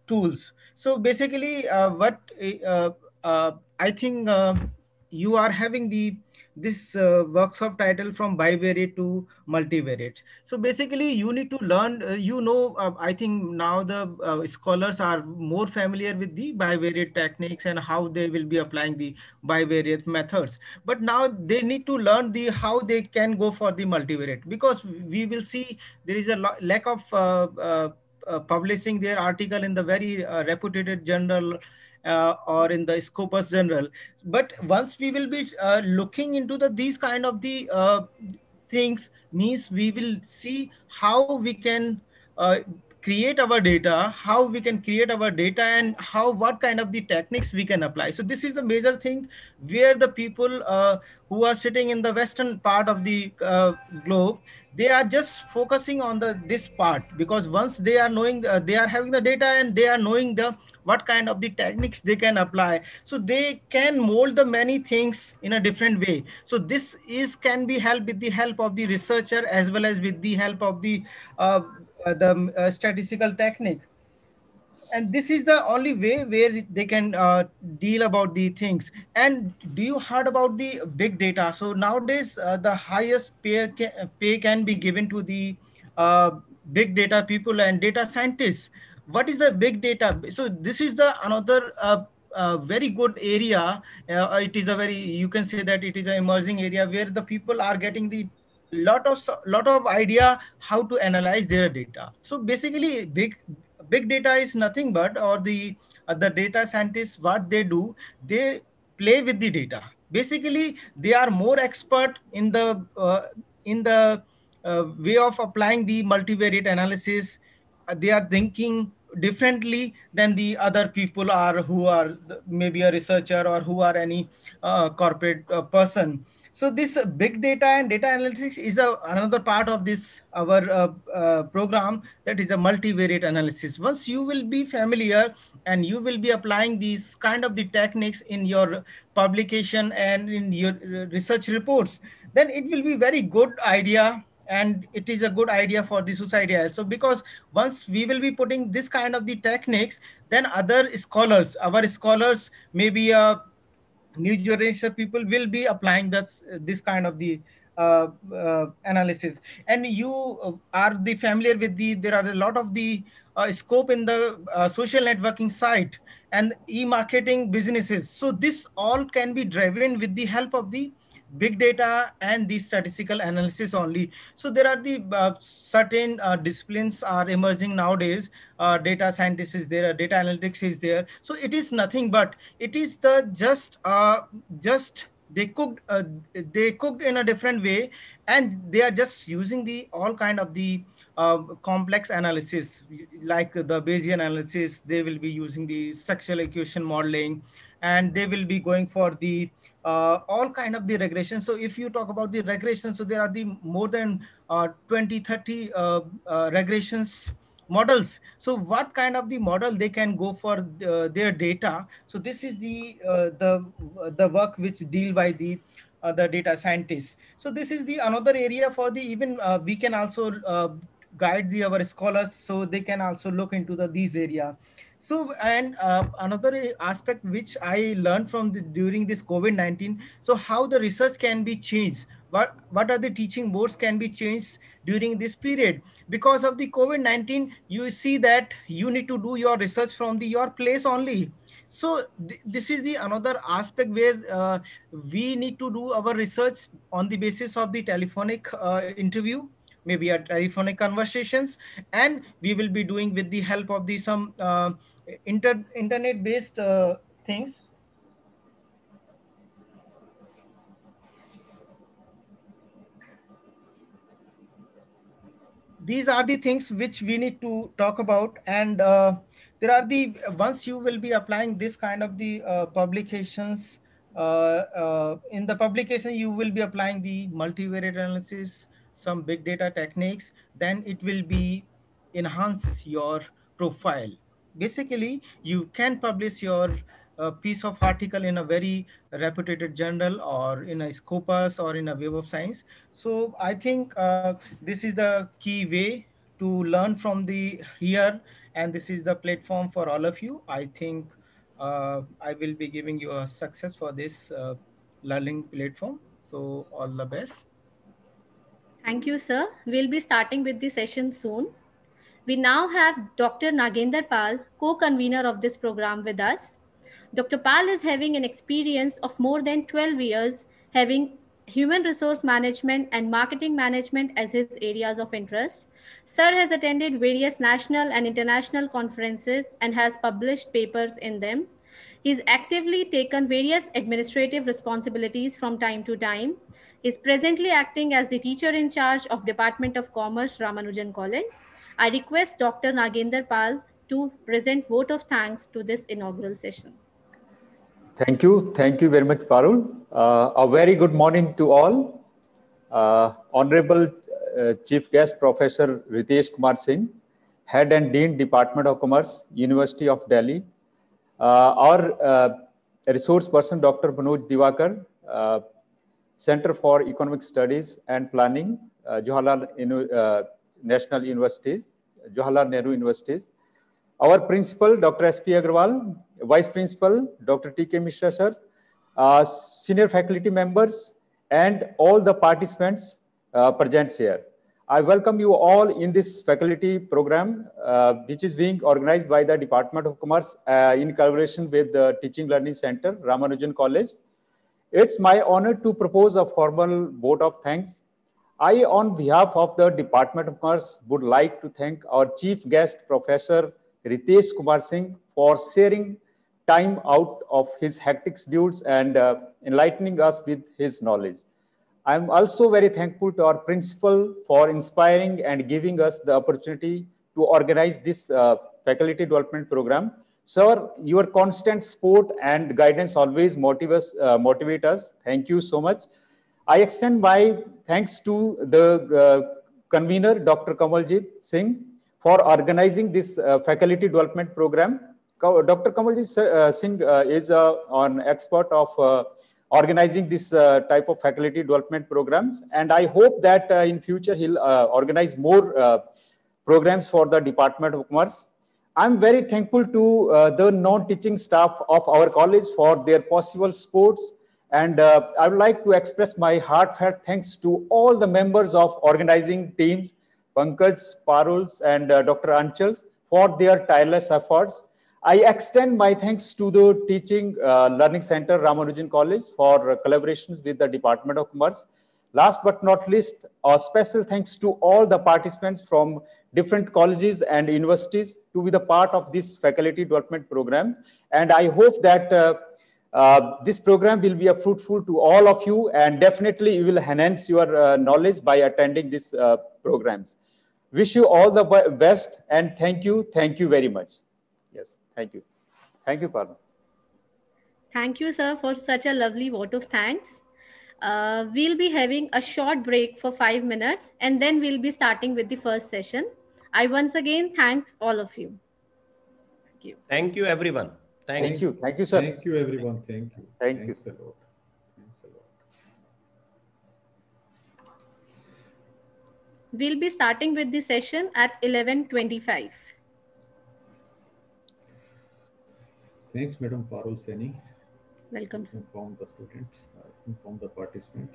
tools. So basically what uh, I think uh, you are having the this uh, workshop title from bivariate to multivariate. So basically you need to learn, uh, you know, uh, I think now the uh, scholars are more familiar with the bivariate techniques and how they will be applying the bivariate methods. But now they need to learn the how they can go for the multivariate because we will see there is a lack of publishing their article in the very reputed journal uh, or in the Scopus General. But once we will be uh, looking into the these kind of the uh, things, means we will see how we can uh, create our data, how we can create our data, and how what kind of the techniques we can apply. So this is the major thing where the people uh, who are sitting in the western part of the uh, globe they are just focusing on the this part because once they are knowing uh, they are having the data and they are knowing the what kind of the techniques they can apply. So they can mold the many things in a different way. So this is can be helped with the help of the researcher as well as with the help of the uh, uh, the uh, statistical technique and this is the only way where they can uh, deal about the things. And do you heard about the big data? So nowadays uh, the highest pay, pay can be given to the uh, big data people and data scientists. What is the big data? So this is the another uh, uh, very good area. Uh, it is a very you can say that it is an emerging area where the people are getting the lot of lot of idea how to analyze their data. So basically big big data is nothing but or the uh, the data scientists what they do they play with the data. Basically they are more expert in the uh, in the uh, way of applying the multivariate analysis. Uh, they are thinking differently than the other people are who are maybe a researcher or who are any uh, corporate uh, person so this big data and data analytics is a, another part of this our uh, uh, program that is a multivariate analysis. Once you will be familiar and you will be applying these kind of the techniques in your publication and in your uh, research reports then it will be very good idea and it is a good idea for the society also because once we will be putting this kind of the techniques then other scholars our scholars maybe a new generation people will be applying this this kind of the uh, uh, analysis. And you uh, are the familiar with the there are a lot of the uh, scope in the uh, social networking site and e-marketing businesses. So this all can be driven with the help of the big data and the statistical analysis only. So there are the uh, certain uh, disciplines are emerging nowadays. Uh, data scientists is there data analytics is there. So it is nothing but it is the just uh, just they cooked uh, they cooked in a different way and they are just using the all kind of the uh, complex analysis. Like the bayesian analysis they will be using the structural equation modeling and they will be going for the uh, all kind of the regression. So if you talk about the regression, so there are the more than uh, 20, 30 uh, uh, regressions models. So what kind of the model they can go for the, their data. So this is the uh, the the work which deal by the uh, the data scientists. So this is the another area for the even we can also guide the our scholars so they can also look into the these area so and uh, another aspect which i learned from the, during this covid-19 so how the research can be changed? What what are the teaching modes can be changed during this period? Because of the covid-19 you see that you need to do your research from the your place only. So th this is the another aspect where uh, we need to do our research on the basis of the telephonic uh, interview maybe a telephonic conversations and we will be doing with the help of the some uh, inter internet based uh, things. These are the things which we need to talk about and uh, there are the once you will be applying this kind of the uh, publications uh, uh, in the publication you will be applying the multivariate analysis some big data techniques, then it will be enhance your profile. Basically, you can publish your uh, piece of article in a very reputed journal or in a Scopus or in a Web of Science. So I think uh, this is the key way to learn from the here and this is the platform for all of you. I think uh, I will be giving you a success for this uh, learning platform. So all the best. Thank you, sir. We'll be starting with the session soon. We now have Dr. Nagender Pal, co-convener of this program with us. Dr. Pal is having an experience of more than 12 years having human resource management and marketing management as his areas of interest. Sir has attended various national and international conferences and has published papers in them. He's actively taken various administrative responsibilities from time to time is presently acting as the teacher in charge of Department of Commerce, Ramanujan College. I request Dr. Nagender Pal to present vote of thanks to this inaugural session. Thank you. Thank you very much, Parul. Uh, a very good morning to all. Uh, Honorable uh, Chief Guest Professor Ritesh Kumar Singh, Head and Dean Department of Commerce, University of Delhi. Uh, our uh, resource person, Dr. Manoj Divakar, uh, Center for Economic Studies and Planning, uh, Jawaharlal uh, National Universities, Jawaharlal Nehru Universities. Our principal, Dr. S.P. Agarwal, Vice Principal, Dr. T.K. Mishra, sir, uh, senior faculty members, and all the participants uh, present here. I welcome you all in this faculty program, uh, which is being organized by the Department of Commerce uh, in collaboration with the Teaching Learning Center, Ramanujan College, it's my honor to propose a formal vote of thanks. I, on behalf of the Department of Commerce, would like to thank our chief guest, Professor Ritesh Kumar Singh, for sharing time out of his hectic schedules and uh, enlightening us with his knowledge. I'm also very thankful to our principal for inspiring and giving us the opportunity to organize this uh, faculty development program. Sir, your constant support and guidance always motivate us, uh, motivate us. Thank you so much. I extend my thanks to the uh, convener, Dr. Kamaljit Singh, for organizing this uh, faculty development program. Dr. Kamaljit uh, Singh uh, is an expert of organizing this type of faculty development programs. And I hope that in future he'll organize more programs for the Department of Commerce. I'm very thankful to uh, the non-teaching staff of our college for their possible sports. And uh, I would like to express my heartfelt thanks to all the members of organizing teams, Pankaj, Paruls, and uh, Dr. Anchals for their tireless efforts. I extend my thanks to the Teaching uh, Learning Center, Ramanujan College for collaborations with the Department of Commerce. Last but not least, a special thanks to all the participants from different colleges and universities to be the part of this faculty development program. And I hope that uh, uh, this program will be a fruitful to all of you and definitely you will enhance your uh, knowledge by attending these uh, programs. Wish you all the best and thank you. Thank you very much. Yes, thank you. Thank you, Parna. Thank you, sir, for such a lovely vote of thanks. Uh, we'll be having a short break for five minutes and then we'll be starting with the first session. I once again thanks all of you. Thank you. Thank you, everyone. Thanks. Thank you. Thank you, sir. Thank you, everyone. Thank you. Thank Thanks you. A lot. Thanks a lot. We'll be starting with the session at 11.25. Thanks, Madam Parul Seni. Welcome, sir. Inform the students, uh, inform the participants.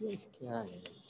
que era ele?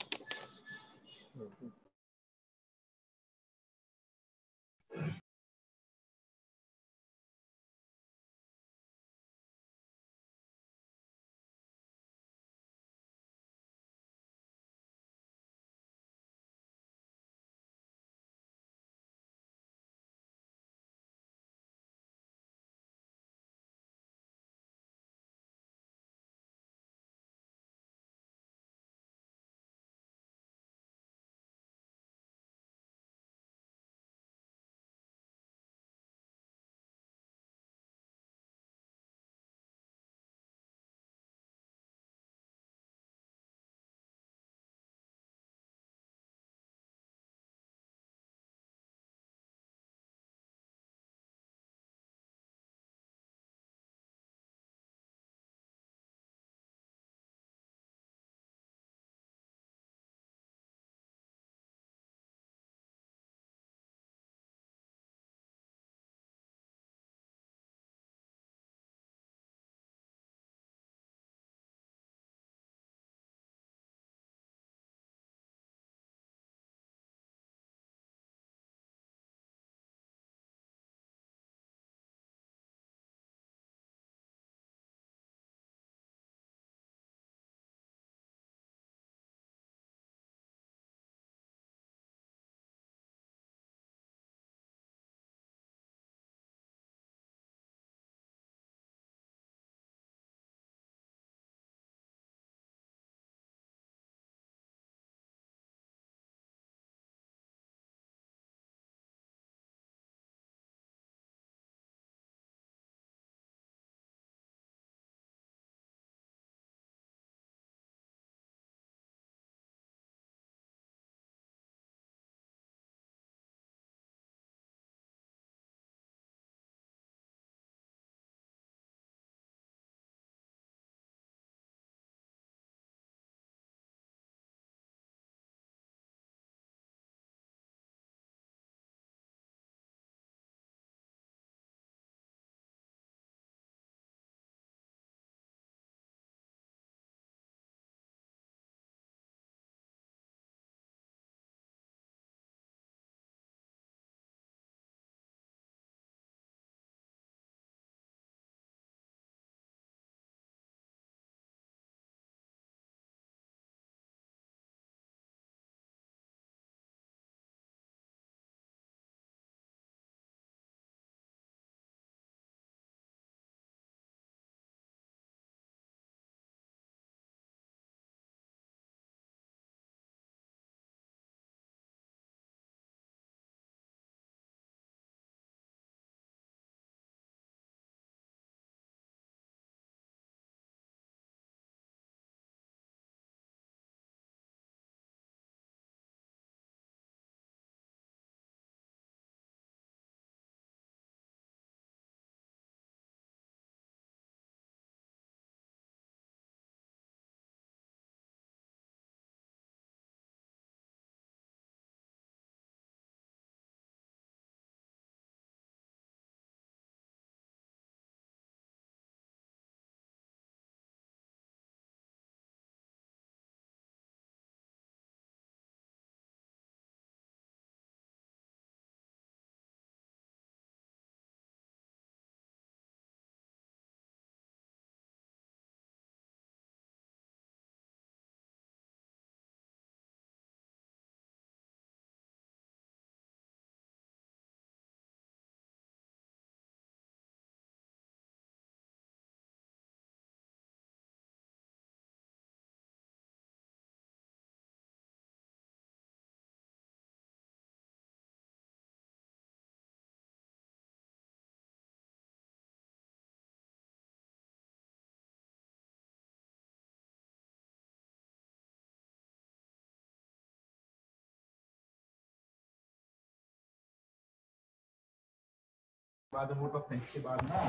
बाद vote of thanks के बाद ना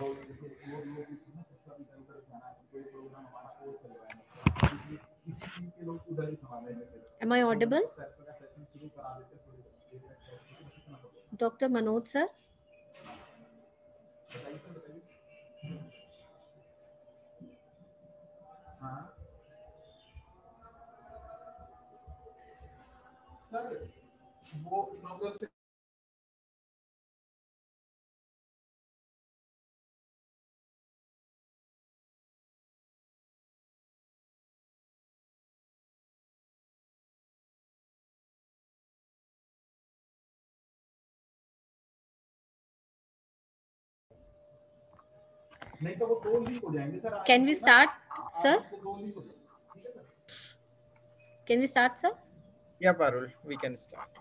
वो जैसे वो लोग ना सब इधर उधर जाना कोई प्रोग्राम हमारा और चल रहा है किसी चीज़ के लोग उधर ही संभालेंगे Am I audible? सेशन शुरू करा देते थोड़ी Dr. Manoj sir. हाँ सर वो इनॉग्रल से नहीं तो वो दो लीक हो जाएंगे sir Can we start, sir? आपको दो लीक हो जाएंगे ठीक है sir Can we start, sir? Yeah, Parul, we can start.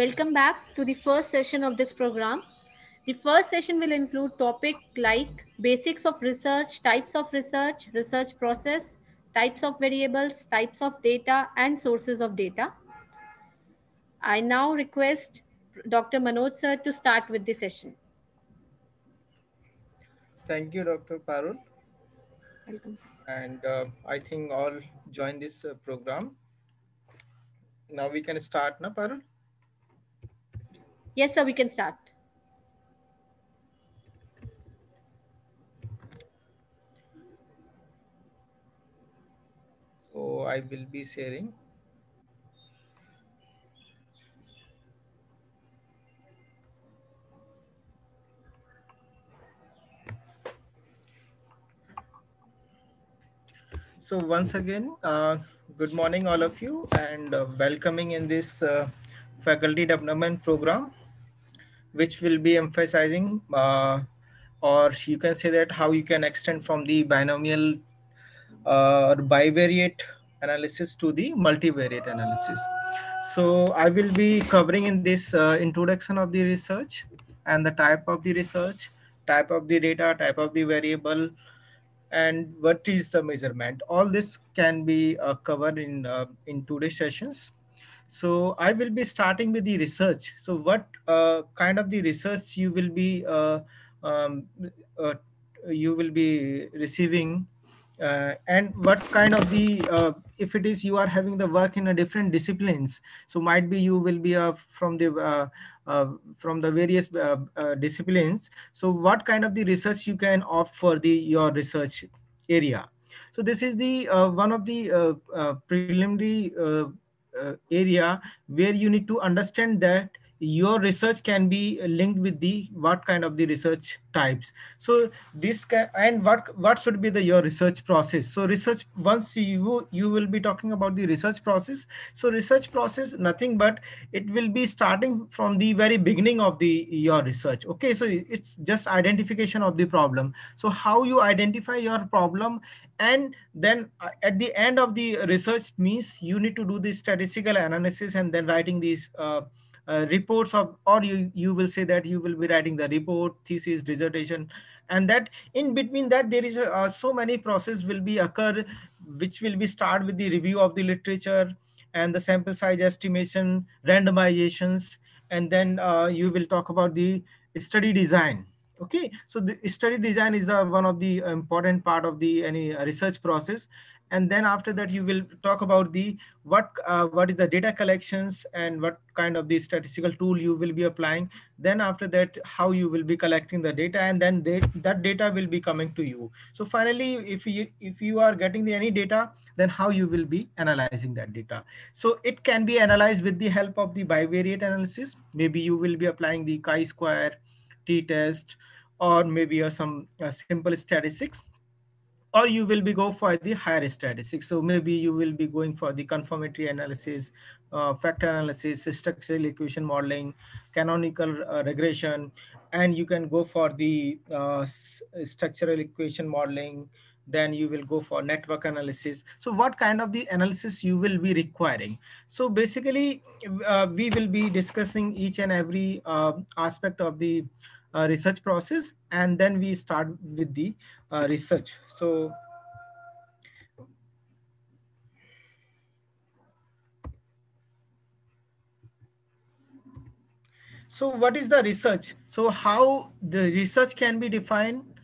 Welcome back to the first session of this program. The first session will include topic like basics of research, types of research, research process, types of variables, types of data, and sources of data. I now request Dr. Manoj sir to start with the session. Thank you, Dr. Parul. Welcome. And uh, I think all join this uh, program. Now we can start, na Parul? Yes, sir, we can start. So I will be sharing. So once again, uh, good morning all of you and uh, welcoming in this uh, faculty development program, which will be emphasizing uh, or you can say that how you can extend from the binomial uh, bivariate analysis to the multivariate analysis. So I will be covering in this uh, introduction of the research and the type of the research, type of the data, type of the variable, and what is the measurement. All this can be uh, covered in uh, in today's sessions. So I will be starting with the research. So what uh, kind of the research you will be uh, um, uh, you will be receiving uh, and what kind of the uh, if it is you are having the work in a different disciplines so might be you will be uh, from the uh, uh, from the various uh, disciplines. So what kind of the research you can opt for the your research area? So this is the one of the preliminary area where you need to understand that your research can be linked with the what kind of the research types. So this can and what what should be the your research process? So research once you you will be talking about the research process. So research process nothing but it will be starting from the very beginning of the your research. Okay so it's just identification of the problem. So how you identify your problem and then uh, at the end of the research means you need to do the statistical analysis and then writing these uh, uh, reports of or you you will say that you will be writing the report thesis dissertation and that in between that there is a, uh, so many process will be occur which will be start with the review of the literature and the sample size estimation randomizations and then uh, you will talk about the study design. Okay? So the study design is the one of the important part of the any research process and then after that you will talk about the what uh, what is the data collections and what kind of the statistical tool you will be applying. Then after that how you will be collecting the data and then they, that data will be coming to you. So finally if you if you are getting the any data then how you will be analyzing that data? So it can be analyzed with the help of the bivariate analysis. Maybe you will be applying the chi-square t-test or maybe uh, some uh, simple statistics or you will be go for the higher statistics. So maybe you will be going for the confirmatory analysis, uh, factor analysis, structural equation modeling, canonical uh, regression, and you can go for the uh, structural equation modeling. Then you will go for network analysis. So what kind of the analysis you will be requiring? So basically, uh, we will be discussing each and every uh, aspect of the research process, and then we start with the uh, research. So so what is the research? So how the research can be defined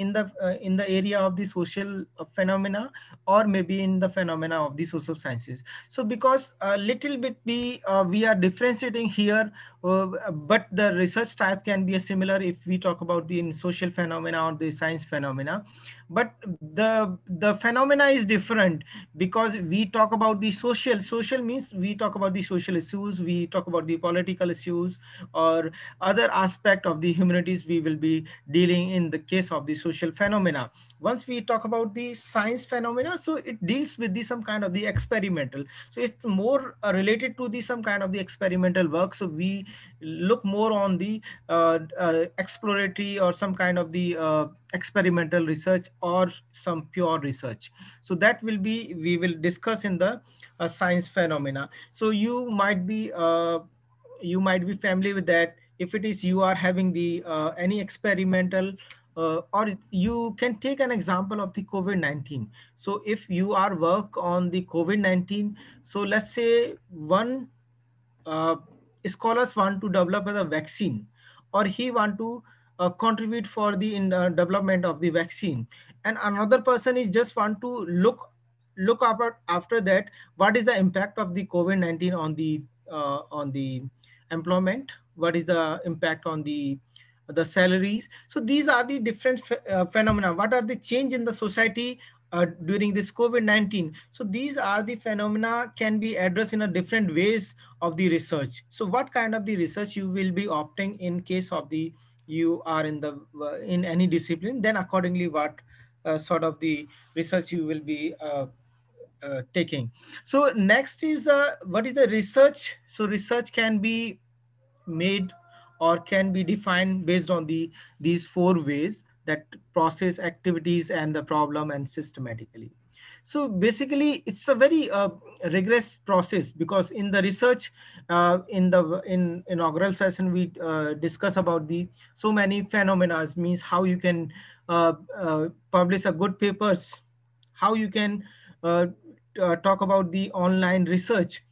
in the uh, in the area of the social phenomena or maybe in the phenomena of the social sciences. So because a little bit we uh, we are differentiating here uh, but the research type can be a similar if we talk about the in social phenomena or the science phenomena but the the phenomena is different because we talk about the social. Social means we talk about the social issues we talk about the political issues or other aspect of the humanities we will be dealing in the case of the social phenomena. Once we talk about the science phenomena so it deals with the some kind of the experimental. So it's more uh, related to the some kind of the experimental work. So we look more on the uh, uh, exploratory or some kind of the uh, experimental research or some pure research. So that will be we will discuss in the uh, science phenomena. So you might be uh, you might be familiar with that. If it is you are having the uh, any experimental uh, or you can take an example of the COVID-19. So if you are work on the COVID-19, so let's say one uh, scholars want to develop a vaccine or he want to contribute for the in, uh, development of the vaccine and another person is just want to look look up after that what is the impact of the covid-19 on the uh, on the employment what is the impact on the the salaries so these are the different uh, phenomena what are the change in the society uh, during this COVID-19. So these are the phenomena can be addressed in a different ways of the research. So what kind of the research you will be opting in case of the you are in the uh, in any discipline, then accordingly what uh, sort of the research you will be uh, uh, taking. So next is uh, what is the research? So research can be made or can be defined based on the these four ways that process activities and the problem and systematically. So basically, it's a very uh, process because in the research, uh, in the in inaugural session, we uh, discuss about the so many phenomena means how you can uh, uh, publish a good papers, how you can uh, talk about the online research.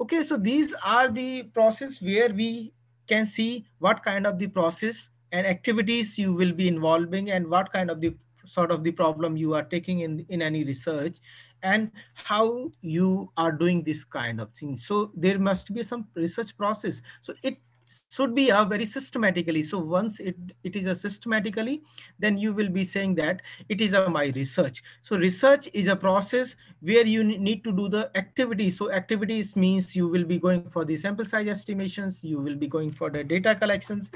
Okay, so these are the process where we can see what kind of the process and activities you will be involving and what kind of the sort of the problem you are taking in in any research and how you are doing this kind of thing. So there must be some research process. So it should be a very systematically. So once it it is a systematically then you will be saying that it is a my research. So research is a process where you need to do the activities so activities means you will be going for the sample size estimations you will be going for the data collections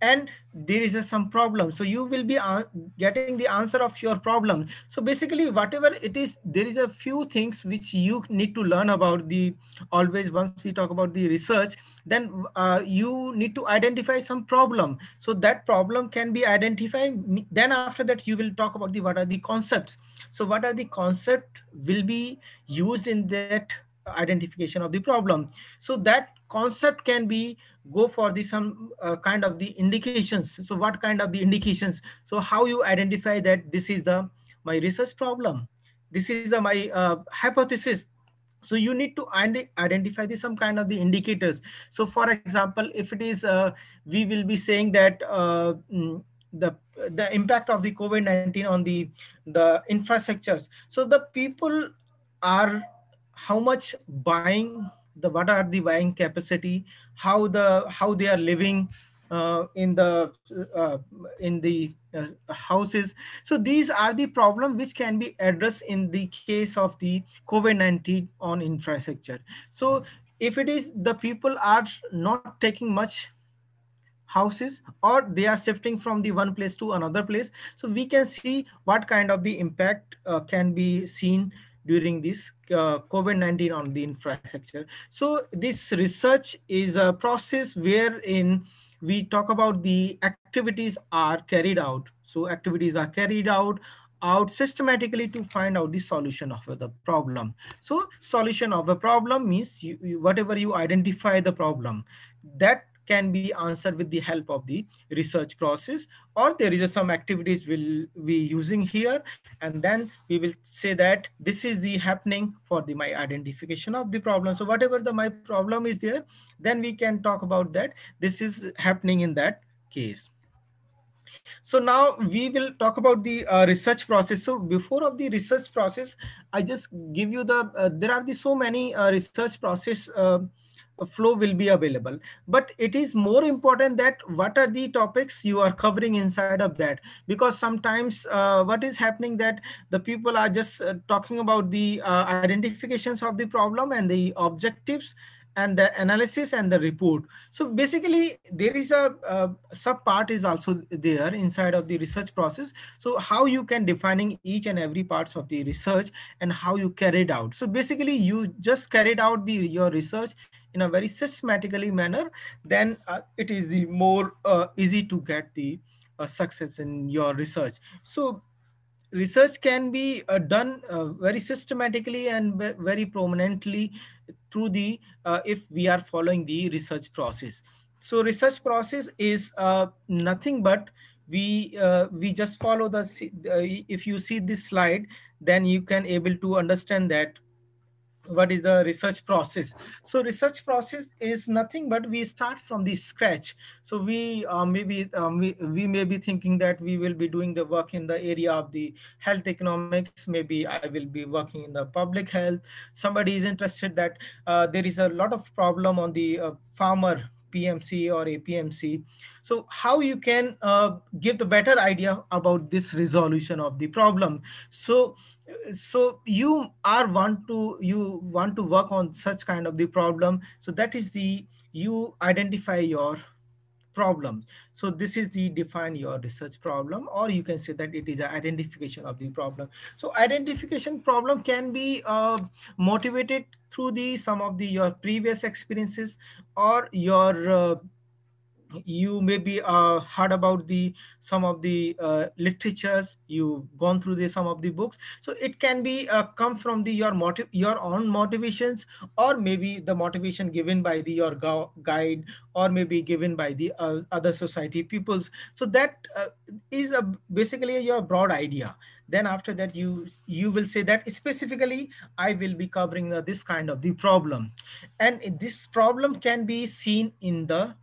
and there is a, some problem. So you will be uh, getting the answer of your problem. So basically whatever it is there is a few things which you need to learn about the always once we talk about the research then uh, you need to identify some problem. So that problem can be identified. Then after that you will talk about the what are the concepts. So what are the concept will be used in that identification of the problem. So that concept can be go for the some uh, kind of the indications. So what kind of the indications? So how you identify that this is the my research problem. This is the, my uh, hypothesis so you need to identify the, some kind of the indicators. So for example if it is uh, we will be saying that uh, mm, the the impact of the covid-19 on the the infrastructures. So the people are how much buying the what are the buying capacity how the how they are living uh, in the uh, in the uh, houses so these are the problem which can be addressed in the case of the covid-19 on infrastructure so if it is the people are not taking much houses or they are shifting from the one place to another place so we can see what kind of the impact uh, can be seen during this uh, COVID-19 on the infrastructure. So this research is a process wherein we talk about the activities are carried out. So activities are carried out out systematically to find out the solution of the problem. So solution of a problem means you, you, whatever you identify the problem, that can be answered with the help of the research process or there is some activities we'll be using here. And then we will say that this is the happening for the my identification of the problem. So whatever the my problem is there then we can talk about that. This is happening in that case. So now we will talk about the uh, research process. So before of the research process i just give you the uh, there are the so many uh, research process uh, flow will be available but it is more important that what are the topics you are covering inside of that because sometimes uh, what is happening that the people are just uh, talking about the uh, identifications of the problem and the objectives and the analysis and the report. So basically there is a, a sub part is also there inside of the research process. So how you can defining each and every parts of the research and how you carried out. So basically you just carried out the your research in a very systematically manner, then uh, it is the more uh, easy to get the uh, success in your research. So research can be uh, done uh, very systematically and very prominently through the uh, if we are following the research process so research process is nothing but we uh, we just follow the uh, if you see this slide then you can able to understand that what is the research process? So research process is nothing but we start from the scratch. So we uh, maybe um, we, we may be thinking that we will be doing the work in the area of the health economics. Maybe i will be working in the public health. Somebody is interested that uh, there is a lot of problem on the uh, farmer PMC or APMC. So how you can uh, give the better idea about this resolution of the problem. So, so you are want to you want to work on such kind of the problem. So that is the you identify your problem. So this is the define your research problem, or you can say that it is an identification of the problem. So identification problem can be uh, motivated through the some of the your previous experiences or your uh, you maybe uh, heard about the some of the uh, literatures you've gone through the some of the books. So it can be uh, come from the your motive your own motivations or maybe the motivation given by the your guide or maybe given by the uh, other society peoples. So that uh, is a basically your broad idea. Then after that you you will say that specifically i will be covering uh, this kind of the problem. And this problem can be seen in the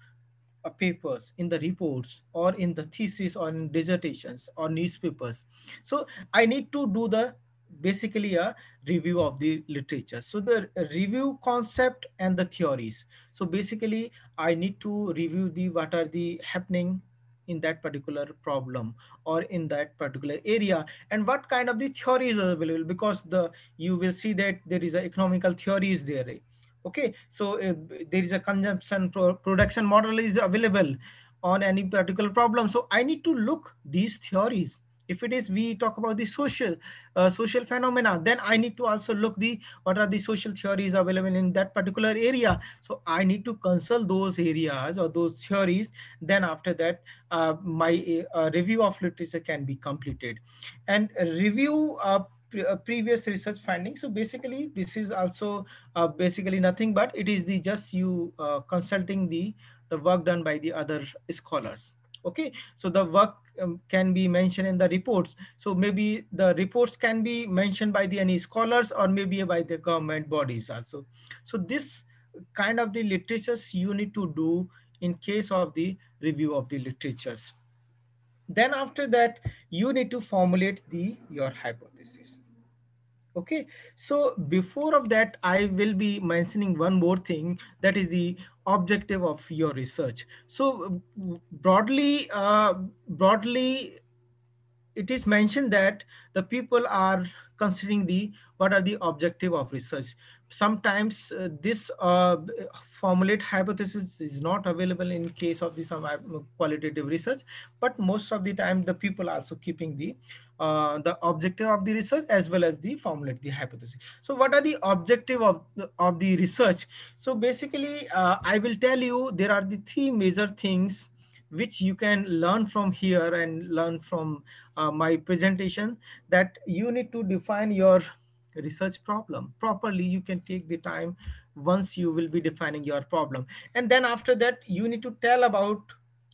papers in the reports or in the thesis or in dissertations or newspapers. So i need to do the basically a review of the literature. So the review concept and the theories. So basically i need to review the what are the happening in that particular problem or in that particular area and what kind of the theories are available because the you will see that there is a economical theories there okay so if there is a consumption pro production model is available on any particular problem. So i need to look these theories. If it is we talk about the social uh, social phenomena then i need to also look the what are the social theories available in that particular area. So i need to consult those areas or those theories. Then after that uh, my uh, review of literature can be completed. And review uh, pre uh, previous research findings. So basically, this is also uh, basically nothing but it is the just you uh, consulting the the work done by the other scholars. Okay, so the work um, can be mentioned in the reports. So maybe the reports can be mentioned by the any scholars or maybe by the government bodies also. So this kind of the literatures you need to do in case of the review of the literatures then after that you need to formulate the your hypothesis okay so before of that i will be mentioning one more thing that is the objective of your research. So broadly uh, broadly it is mentioned that the people are considering the what are the objective of research sometimes uh, this uh, formulate hypothesis is not available in case of the some uh, qualitative research but most of the time the people are also keeping the uh, the objective of the research as well as the formulate the hypothesis. So what are the objective of, of the research? So basically, uh, I will tell you there are the three major things which you can learn from here and learn from uh, my presentation that you need to define your research problem. Properly you can take the time once you will be defining your problem. And then after that you need to tell about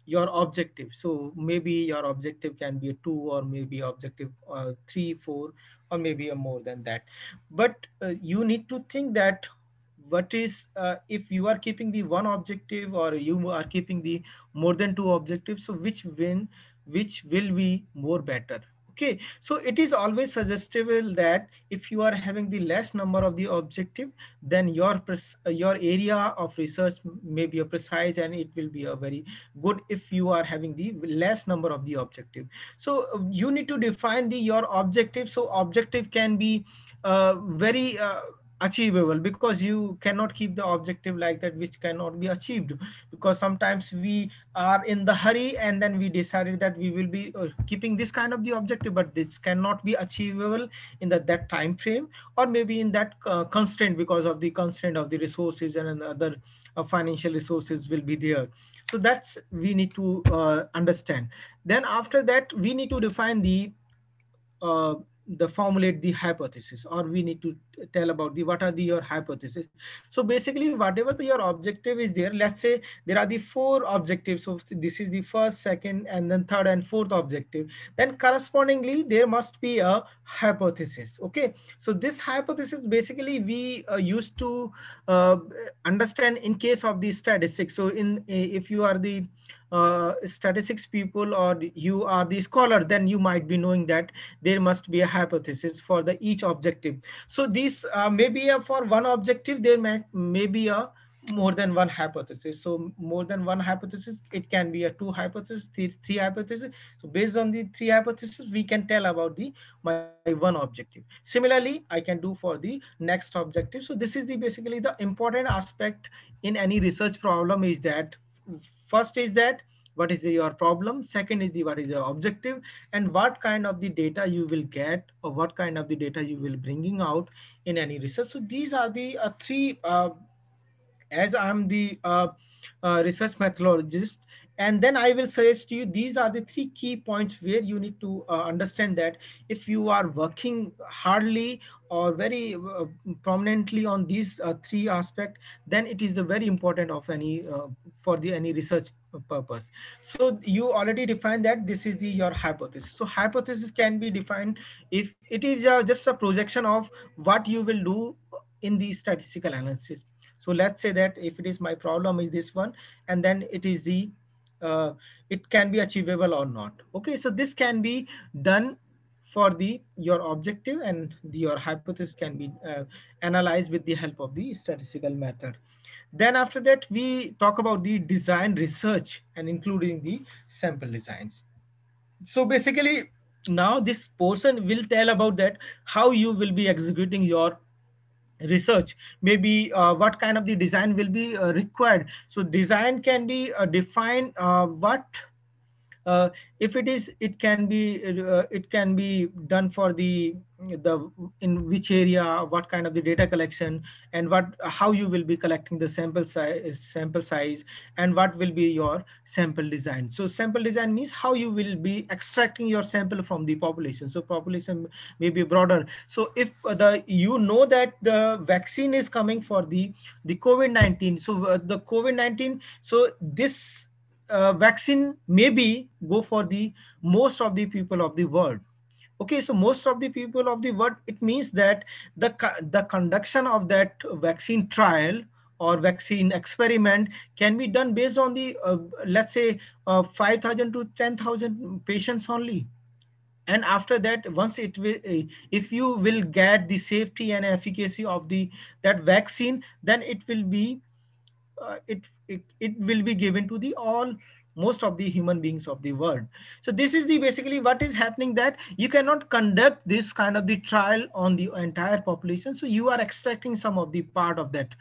your objective. So maybe your objective can be a two or maybe objective uh, three four or maybe a more than that. But uh, you need to think that what is uh, if you are keeping the one objective or you are keeping the more than two objectives so which win which will be more better okay so it is always suggestible that if you are having the less number of the objective then your your area of research may be a precise and it will be a very good if you are having the less number of the objective. So you need to define the your objective. So objective can be uh, very uh, achievable because you cannot keep the objective like that which cannot be achieved. Because sometimes we are in the hurry and then we decided that we will be uh, keeping this kind of the objective but this cannot be achievable in the, that time frame or maybe in that uh, constraint because of the constraint of the resources and other uh, financial resources will be there. So that's we need to uh, understand. Then after that we need to define the uh, the formulate the hypothesis or we need to tell about the what are the your hypothesis. So basically whatever the, your objective is there let's say there are the four objectives. So this is the first second and then third and fourth objective. Then correspondingly there must be a hypothesis okay? So this hypothesis basically we uh, used to uh, understand in case of the statistics. So in if you are the uh, statistics people or you are the scholar then you might be knowing that there must be a hypothesis for the each objective. So these uh, maybe a, for one objective there may, may be a more than one hypothesis. So more than one hypothesis it can be a two hypothesis three, three hypothesis. So based on the three hypotheses we can tell about the my one objective. Similarly i can do for the next objective. So this is the basically the important aspect in any research problem is that first is that what is your problem? Second is the what is your objective? And what kind of the data you will get or what kind of the data you will bringing out in any research? So these are the uh, three uh, as i'm the uh, uh research methodologist and then i will suggest to you these are the three key points where you need to uh, understand that if you are working hardly or very uh, prominently on these uh, three aspects then it is the very important of any uh, for the any research purpose. So you already defined that this is the your hypothesis. So hypothesis can be defined if it is uh, just a projection of what you will do in the statistical analysis. So let's say that if it is my problem is this one and then it is the uh, it can be achievable or not. Okay so this can be done for the your objective and the, your hypothesis can be uh, analyzed with the help of the statistical method. Then after that we talk about the design research and including the sample designs. So basically now this portion will tell about that how you will be executing your research. Maybe uh, what kind of the design will be uh, required. So design can be uh, defined uh, what uh, if it is it can be uh, it can be done for the the in which area what kind of the data collection and what how you will be collecting the sample size sample size and what will be your sample design. So sample design means how you will be extracting your sample from the population. So population may be broader. So if the you know that the vaccine is coming for the the covid-19 so uh, the covid-19 so this uh, vaccine maybe go for the most of the people of the world. Okay so most of the people of the world it means that the the conduction of that vaccine trial or vaccine experiment can be done based on the uh, let's say uh, 5000 to 10000 patients only. And after that once it will if you will get the safety and efficacy of the that vaccine then it will be uh, it, it it will be given to the all most of the human beings of the world. So this is the basically what is happening that you cannot conduct this kind of the trial on the entire population. So you are extracting some of the part of that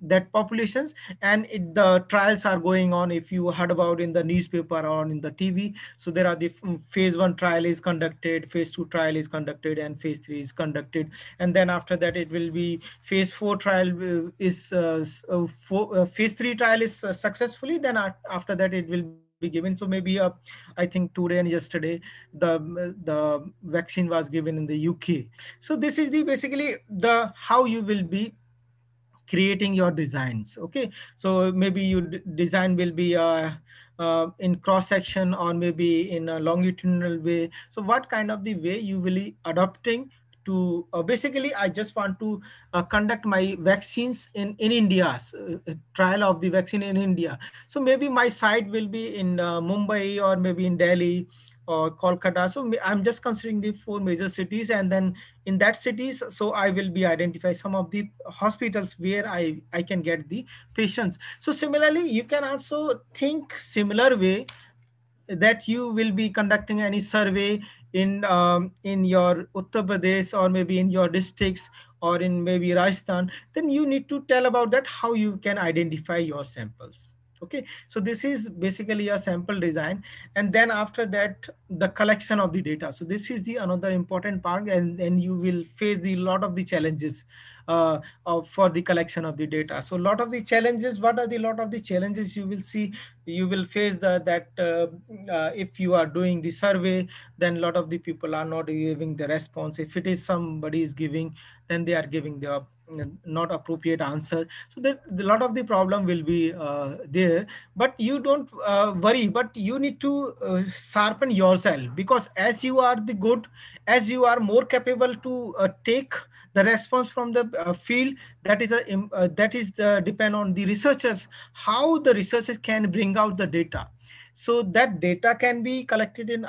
that populations and it, the trials are going on. If you heard about in the newspaper or in the tv so there are the mm, phase one trial is conducted phase two trial is conducted and phase three is conducted. And then after that it will be phase four trial is uh, uh, four, uh, phase three trial is uh, successfully then after that it will be given. So maybe uh, i think today and yesterday the the vaccine was given in the uk so this is the basically the how you will be creating your designs okay? So maybe your design will be uh, uh, in cross section or maybe in a longitudinal way. So what kind of the way you will be adopting to uh, basically i just want to uh, conduct my vaccines in in india uh, trial of the vaccine in india. So maybe my site will be in uh, mumbai or maybe in delhi or kolkata. So i'm just considering the four major cities and then in that cities so i will be identify some of the hospitals where i i can get the patients. So similarly you can also think similar way that you will be conducting any survey in um, in your Uttar Pradesh or maybe in your districts or in maybe Rajasthan, then you need to tell about that how you can identify your samples. Okay, so this is basically a sample design, and then after that, the collection of the data. So this is the another important part, and then you will face the lot of the challenges uh, of, for the collection of the data. So a lot of the challenges, what are the lot of the challenges you will see, you will face the, that uh, uh, if you are doing the survey, then a lot of the people are not giving the response. If it is somebody is giving, then they are giving the not appropriate answer. So that a lot of the problem will be uh, there. But you don't uh, worry but you need to uh, sharpen yourself because as you are the good as you are more capable to uh, take the response from the uh, field that is a uh, that is depend on the researchers how the researchers can bring out the data. So that data can be collected in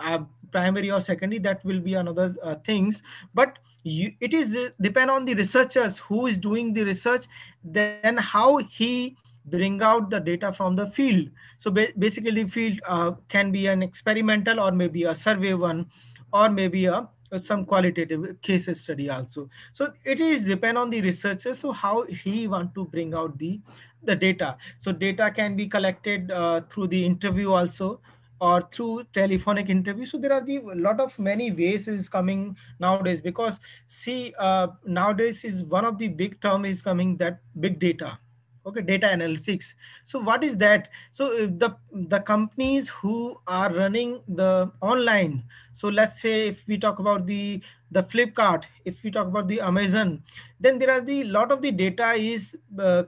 primary or secondary that will be another uh, things but you, it is uh, depend on the researchers who is doing the research then how he bring out the data from the field so ba basically field uh, can be an experimental or maybe a survey one or maybe a some qualitative case study also. So it is depend on the researcher. So how he want to bring out the, the data. So data can be collected uh, through the interview also or through telephonic interview. So there are the lot of many ways is coming nowadays because see uh, nowadays is one of the big term is coming that big data okay data analytics. So what is that? So the the companies who are running the online so let's say if we talk about the the flipkart if we talk about the amazon then there are the lot of the data is uh,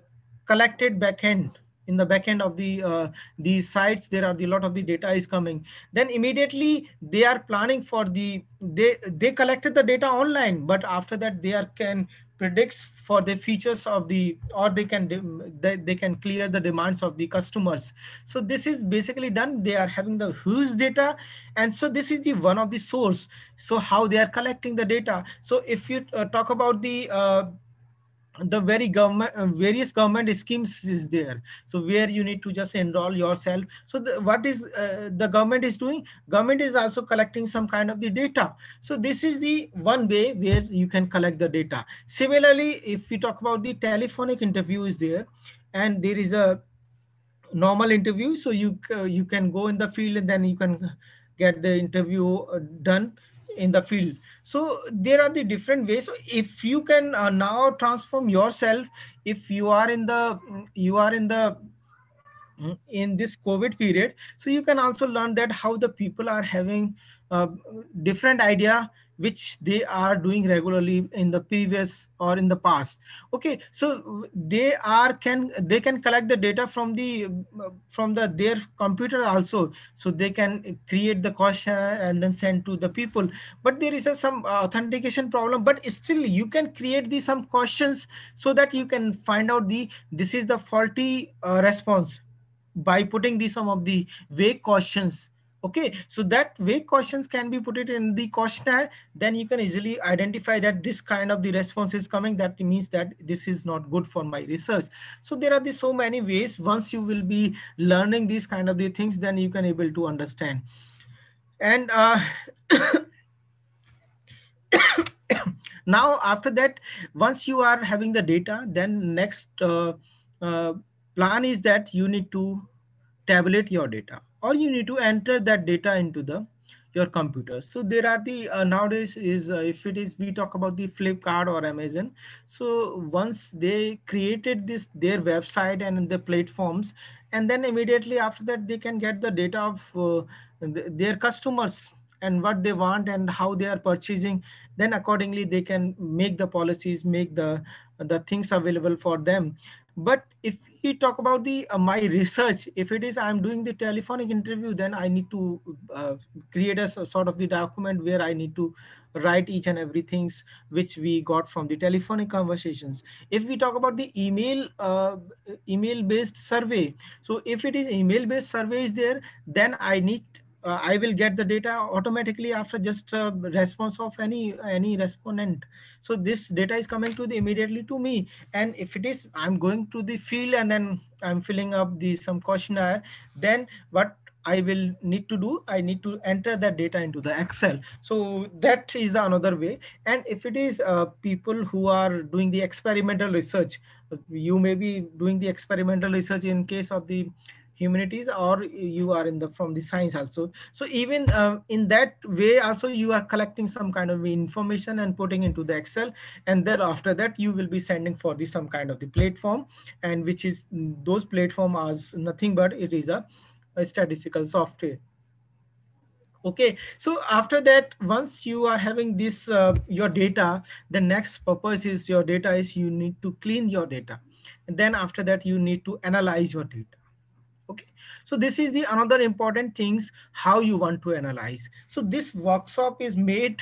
collected backend in the backend of the uh, these sites there are the lot of the data is coming. Then immediately they are planning for the they they collected the data online but after that they are can predicts for the features of the or they can they, they can clear the demands of the customers. So this is basically done. They are having the huge data and so this is the one of the source. So how they are collecting the data. So if you uh, talk about the uh, the very government uh, various government schemes is there. So where you need to just enroll yourself. So the, what is uh, the government is doing? Government is also collecting some kind of the data. So this is the one way where you can collect the data. Similarly if we talk about the telephonic interview is there and there is a normal interview. So you uh, you can go in the field and then you can get the interview uh, done in the field so there are the different ways. So if you can uh, now transform yourself if you are in the you are in the in this covid period so you can also learn that how the people are having uh, different idea which they are doing regularly in the previous or in the past. Okay so they are can they can collect the data from the from the their computer also. So they can create the question and then send to the people. But there is a, some authentication problem but still you can create the some questions so that you can find out the this is the faulty uh, response by putting the some of the vague questions okay so that way questions can be put it in the questionnaire. Then you can easily identify that this kind of the response is coming. That means that this is not good for my research. So there are the so many ways. Once you will be learning these kind of the things then you can able to understand. And uh, now after that once you are having the data then next uh, uh, plan is that you need to tabulate your data or you need to enter that data into the your computer. So there are the uh, nowadays is uh, if it is we talk about the flipkart or amazon. So once they created this their website and the platforms and then immediately after that they can get the data of uh, th their customers and what they want and how they are purchasing. Then accordingly they can make the policies make the the things available for them. But if we talk about the uh, my research. If it is i'm doing the telephonic interview then i need to uh, create a sort of the document where i need to write each and everything which we got from the telephonic conversations. If we talk about the email uh, email based survey so if it is email based survey is there then i need uh, I will get the data automatically after just a response of any any respondent. So this data is coming to the immediately to me. And if it is, I'm going to the field and then I'm filling up the some questionnaire, then what I will need to do, I need to enter that data into the Excel. So that is the another way. And if it is uh, people who are doing the experimental research, you may be doing the experimental research in case of the humanities or you are in the from the science also. So even uh, in that way also you are collecting some kind of information and putting into the excel and then after that you will be sending for the some kind of the platform and which is those platform as nothing but it is a, a statistical software. Okay so after that once you are having this uh, your data the next purpose is your data is you need to clean your data. And then after that you need to analyze your data okay. So this is the another important things how you want to analyze. So this workshop is made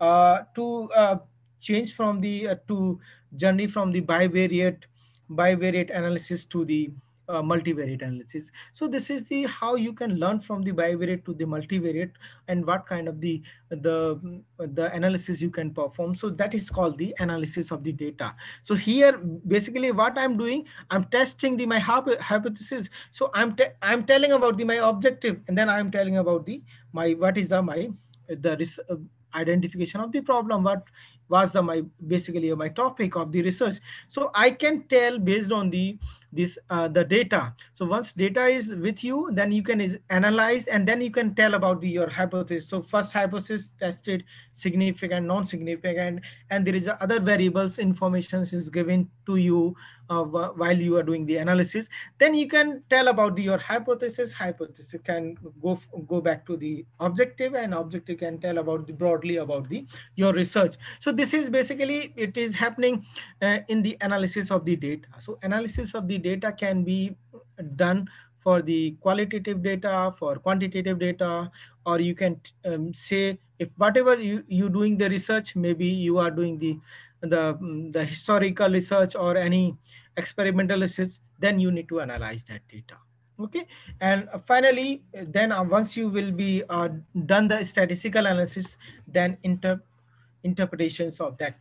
uh, to uh, change from the uh, to journey from the bivariate bivariate analysis to the uh, multivariate analysis. So this is the how you can learn from the bivariate to the multivariate and what kind of the the the analysis you can perform. So that is called the analysis of the data. So here basically what I'm doing, I'm testing the my hypothesis. So I'm I'm telling about the my objective and then I'm telling about the my what is the my the uh, identification of the problem what was the my basically my topic of the research so i can tell based on the this uh, the data. So once data is with you then you can analyze and then you can tell about the your hypothesis. So first hypothesis tested significant non-significant and there is other variables information is given to you uh, while you are doing the analysis. Then you can tell about the, your hypothesis. Hypothesis can go go back to the objective and objective can tell about the broadly about the your research. So this is basically it is happening uh, in the analysis of the data. So analysis of the data can be done for the qualitative data for quantitative data or you can um, say if whatever you you doing the research maybe you are doing the the, mm, the historical research or any experimental research, then you need to analyze that data. Okay, and finally, then uh, once you will be uh, done the statistical analysis, then inter interpretations of that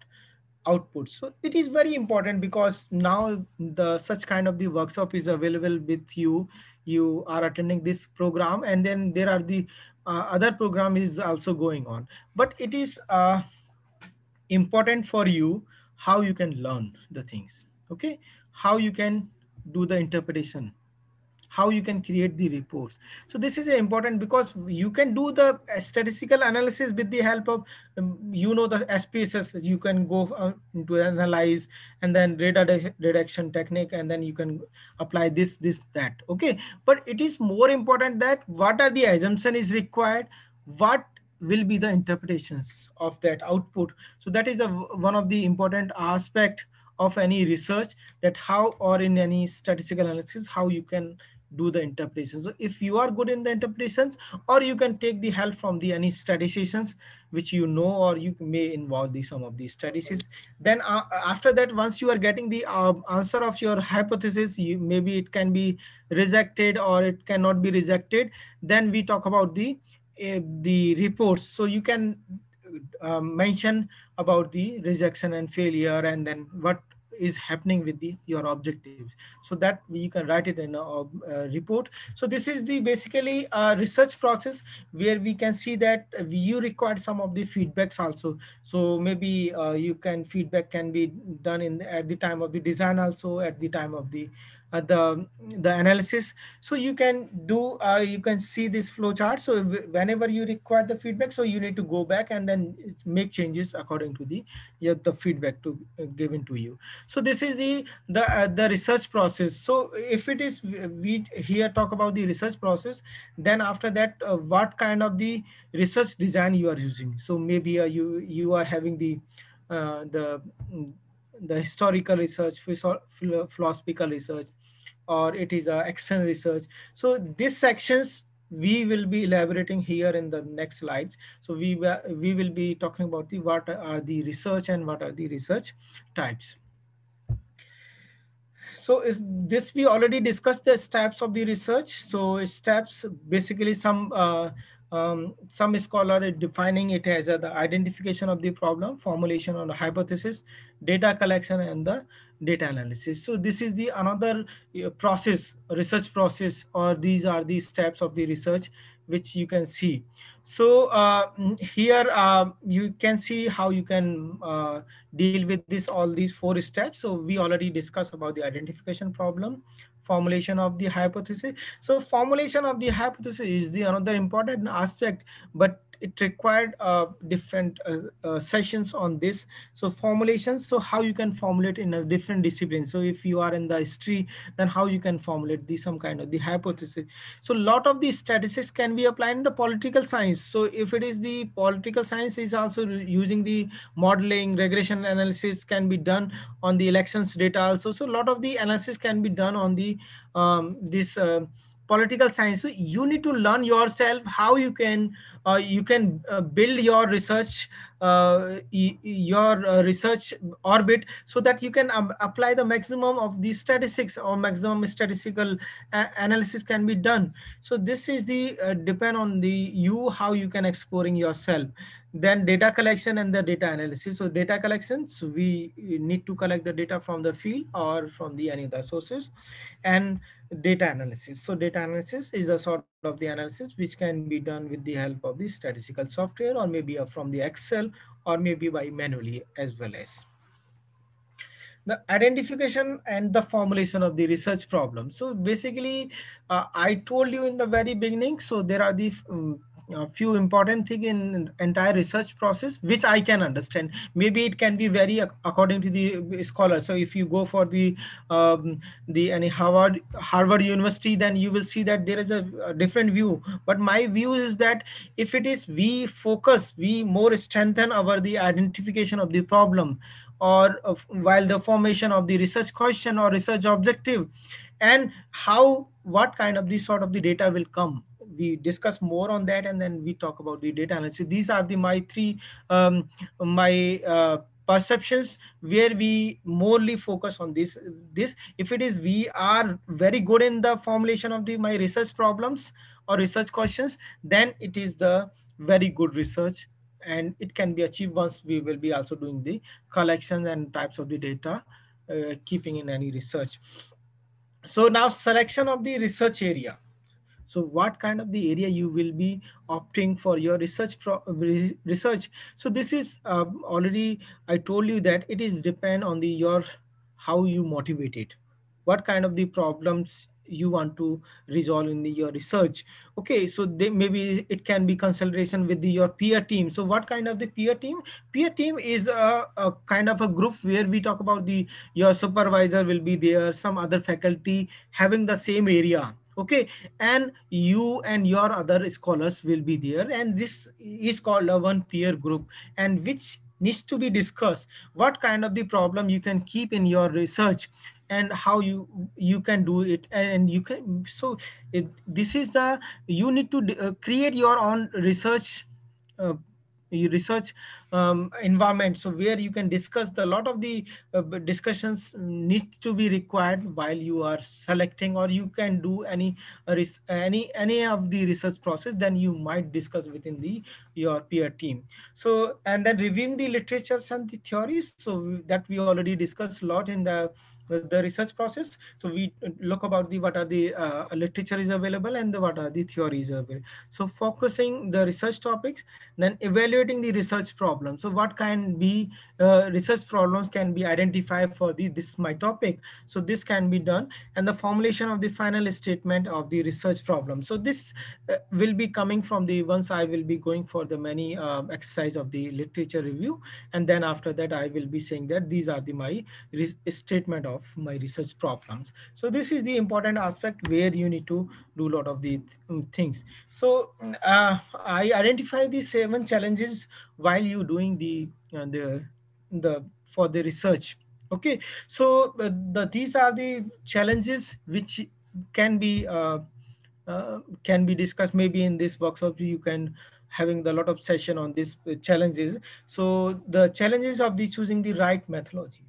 output. So it is very important because now the such kind of the workshop is available with you. You are attending this program, and then there are the uh, other program is also going on. But it is uh, important for you how you can learn the things okay how you can do the interpretation how you can create the reports. So this is important because you can do the statistical analysis with the help of um, you know the spss you can go uh, into analyze and then data reduction technique and then you can apply this this that. Okay? But it is more important that what are the assumption is required? What will be the interpretations of that output. So that is a, one of the important aspect of any research that how or in any statistical analysis, how you can do the interpretation. So if you are good in the interpretations or you can take the help from the any statisticians which you know or you may involve the some of these statistics. Then uh, after that, once you are getting the uh, answer of your hypothesis, you, maybe it can be rejected or it cannot be rejected. Then we talk about the uh, the reports so you can uh, mention about the rejection and failure and then what is happening with the your objectives. So that you can write it in a, a report. So this is the basically a research process where we can see that you required some of the feedbacks also. So maybe uh, you can feedback can be done in at the time of the design also at the time of the uh, the the analysis. So you can do uh, you can see this flow chart. So whenever you require the feedback so you need to go back and then make changes according to the yeah, the feedback to uh, given to you. So this is the the uh, the research process. So if it is we here talk about the research process then after that uh, what kind of the research design you are using? So maybe uh, you you are having the the the historical research, philosophical research, or it is a external research. So these sections we will be elaborating here in the next slides. So we, we will be talking about the what are the research and what are the research types. So is this we already discussed the steps of the research. So steps basically some uh, um, some scholar is defining it as a, the identification of the problem, formulation of the hypothesis, data collection, and the data analysis. So this is the another uh, process, research process, or these are the steps of the research which you can see. So uh, here uh, you can see how you can uh, deal with this all these four steps. So we already discussed about the identification problem, formulation of the hypothesis. So formulation of the hypothesis is the another important aspect, but it required uh, different uh, uh, sessions on this. So formulations, so how you can formulate in a different discipline. So if you are in the history, then how you can formulate the some kind of the hypothesis. So a lot of these statistics can be applied in the political science. So if it is the political science is also using the modeling, regression analysis can be done on the elections data also. So a lot of the analysis can be done on the um, this uh, political science. So you need to learn yourself how you can uh, you can uh, build your research uh, your uh, research orbit so that you can um, apply the maximum of the statistics or maximum statistical analysis can be done. So this is the uh, depend on the you how you can exploring yourself. Then data collection and the data analysis. So data collection so we need to collect the data from the field or from the any other sources and data analysis. So data analysis is a sort of the analysis which can be done with the help of the statistical software or maybe from the Excel or maybe by manually as well as the identification and the formulation of the research problem. So basically, uh, I told you in the very beginning, so there are the um, a few important thing in entire research process which i can understand. Maybe it can be very according to the scholar. So if you go for the um, the any harvard harvard university then you will see that there is a, a, different view. But my view is that if it is we focus we more strengthen our the identification of the problem or while the formation of the research question or research objective and how what kind of this sort of the data will come we discuss more on that and then we talk about the data analysis. These are the my three um, my uh, perceptions where we morely focus on this this. If it is we are very good in the formulation of the my research problems or research questions then it is the very good research and it can be achieved once we will be also doing the collection and types of the data uh, keeping in any research. So now selection of the research area so what kind of the area you will be opting for your research research? So this is uh, already i told you that it is depend on the your how you motivate it. What kind of the problems you want to resolve in the, your research? Okay so they, maybe it can be consultation with the, your peer team. So what kind of the peer team? Peer team is a, a, kind of a group where we talk about the your supervisor will be there some other faculty having the same area okay and you and your other scholars will be there and this is called a one peer group and which needs to be discussed. What kind of the problem you can keep in your research and how you you can do it and you can so it, this is the you need to uh, create your own research uh, research um, environment. So where you can discuss the lot of the uh, discussions need to be required while you are selecting or you can do any uh, any any of the research process then you might discuss within the your peer team. So and then reviewing the literatures and the theories. So that we already discussed a lot in the the research process. So we look about the what are the uh, literature is available and the, what are the theories available. So focusing the research topics, then evaluating the research problem. So what can be uh, research problems can be identified for the, this is my topic. So this can be done and the formulation of the final statement of the research problem. So this uh, will be coming from the once I will be going for the many uh, exercise of the literature review. And then after that, I will be saying that these are the my statement of my research problems. So this is the important aspect where you need to do a lot of the th um, things. So uh, I identify the seven challenges while you doing the uh, the the for the research. Okay, so uh, the these are the challenges which can be uh, uh, can be discussed maybe in this workshop. You can having the lot of session on these challenges. So the challenges of the choosing the right methodology.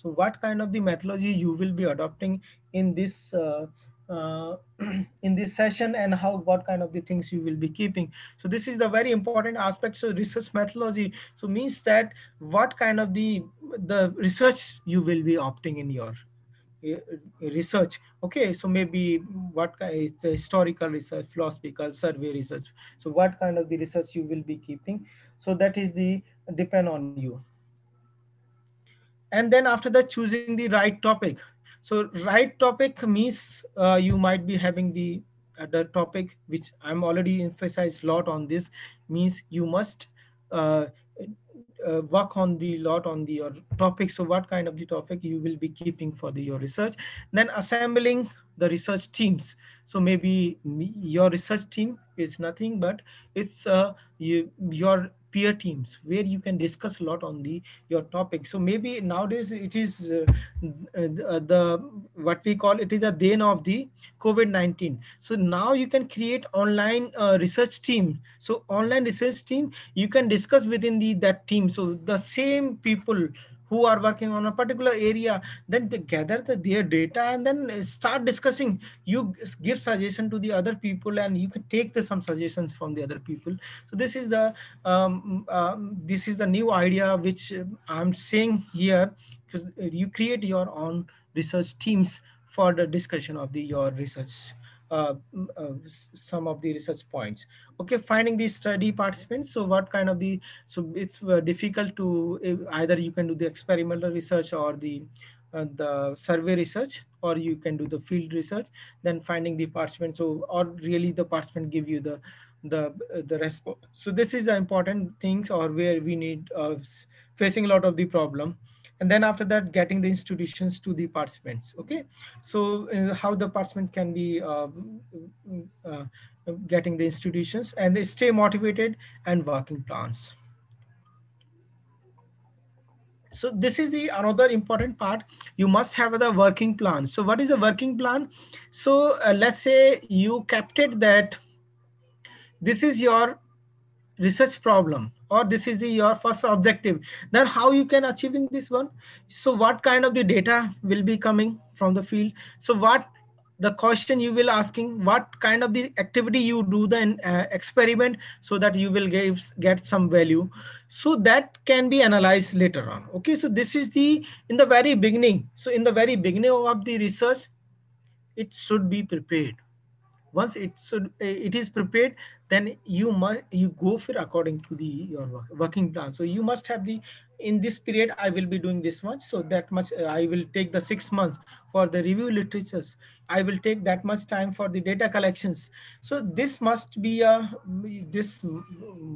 So what kind of the methodology you will be adopting in this uh, uh, in this session and how what kind of the things you will be keeping? So this is the very important aspect so research methodology. So means that what kind of the the research you will be opting in your uh, research? Okay so maybe what kind is the historical research philosophical survey research. So what kind of the research you will be keeping? So that is the depend on you and then after that choosing the right topic so right topic means uh, you might be having the other topic, which I'm already emphasized a lot on this, means you must uh, uh, work on the lot on the your topic. So what kind of the topic you will be keeping for the, your research. Then assembling the research teams. So maybe your research team is nothing but it's uh, you, your peer teams where you can discuss a lot on the your topic. So maybe nowadays it is uh, uh, the what we call it is a then of the covid-19 so now you can create online uh, research team. So online research team you can discuss within the that team. So the same people who are working on a particular area then they gather the, their data and then start discussing. You give suggestion to the other people and you can take the, some suggestions from the other people. So this is the um, um, this is the new idea which i'm saying here because you create your own research teams for the discussion of the your research uh, uh, some of the research points. Okay, finding the study participants. So what kind of the, so it's uh, difficult to either you can do the experimental research or the uh, the survey research or you can do the field research then finding the participants so or really the participant give you the the the response so this is the important things or where we need uh, facing a lot of the problem and then after that getting the institutions to the participants okay? So uh, how the participant can be uh, uh, getting the institutions and they stay motivated and working plans so this is the another important part. You must have the working plan. So what is the working plan? So uh, let's say you kept it that this is your research problem or this is the your first objective then how you can achieving this one? So what kind of the data will be coming from the field? So what the question you will asking what kind of the activity you do the uh, experiment so that you will give, get some value? So that can be analyzed later on. Okay so this is the in the very beginning. So in the very beginning of the research it should be prepared once it should it is prepared then you must you go for according to the your working plan. So you must have the in this period i will be doing this much so that much uh, i will take the six months for the review literatures. I will take that much time for the data collections. So this must be a this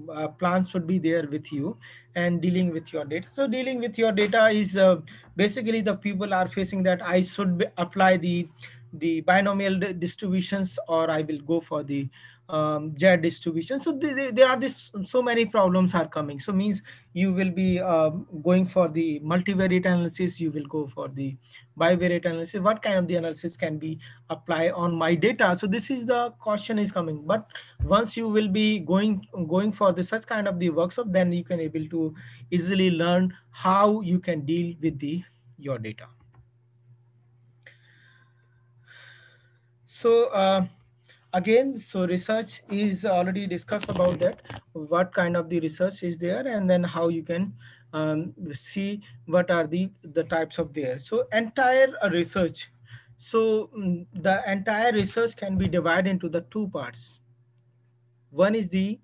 uh, plan should be there with you and dealing with your data. So dealing with your data is uh, basically the people are facing that i should apply the the binomial distributions or I will go for the um, distribution. So there are this so many problems are coming. So means you will be uh, going for the multivariate analysis. You will go for the bivariate analysis. What kind of the analysis can be apply on my data? So this is the question is coming. But once you will be going going for the such kind of the workshop, then you can able to easily learn how you can deal with the your data. So uh, again, so research is already discussed about that, what kind of the research is there and then how you can um, see what are the, the types of there. So entire research. So mm, the entire research can be divided into the two parts. One is the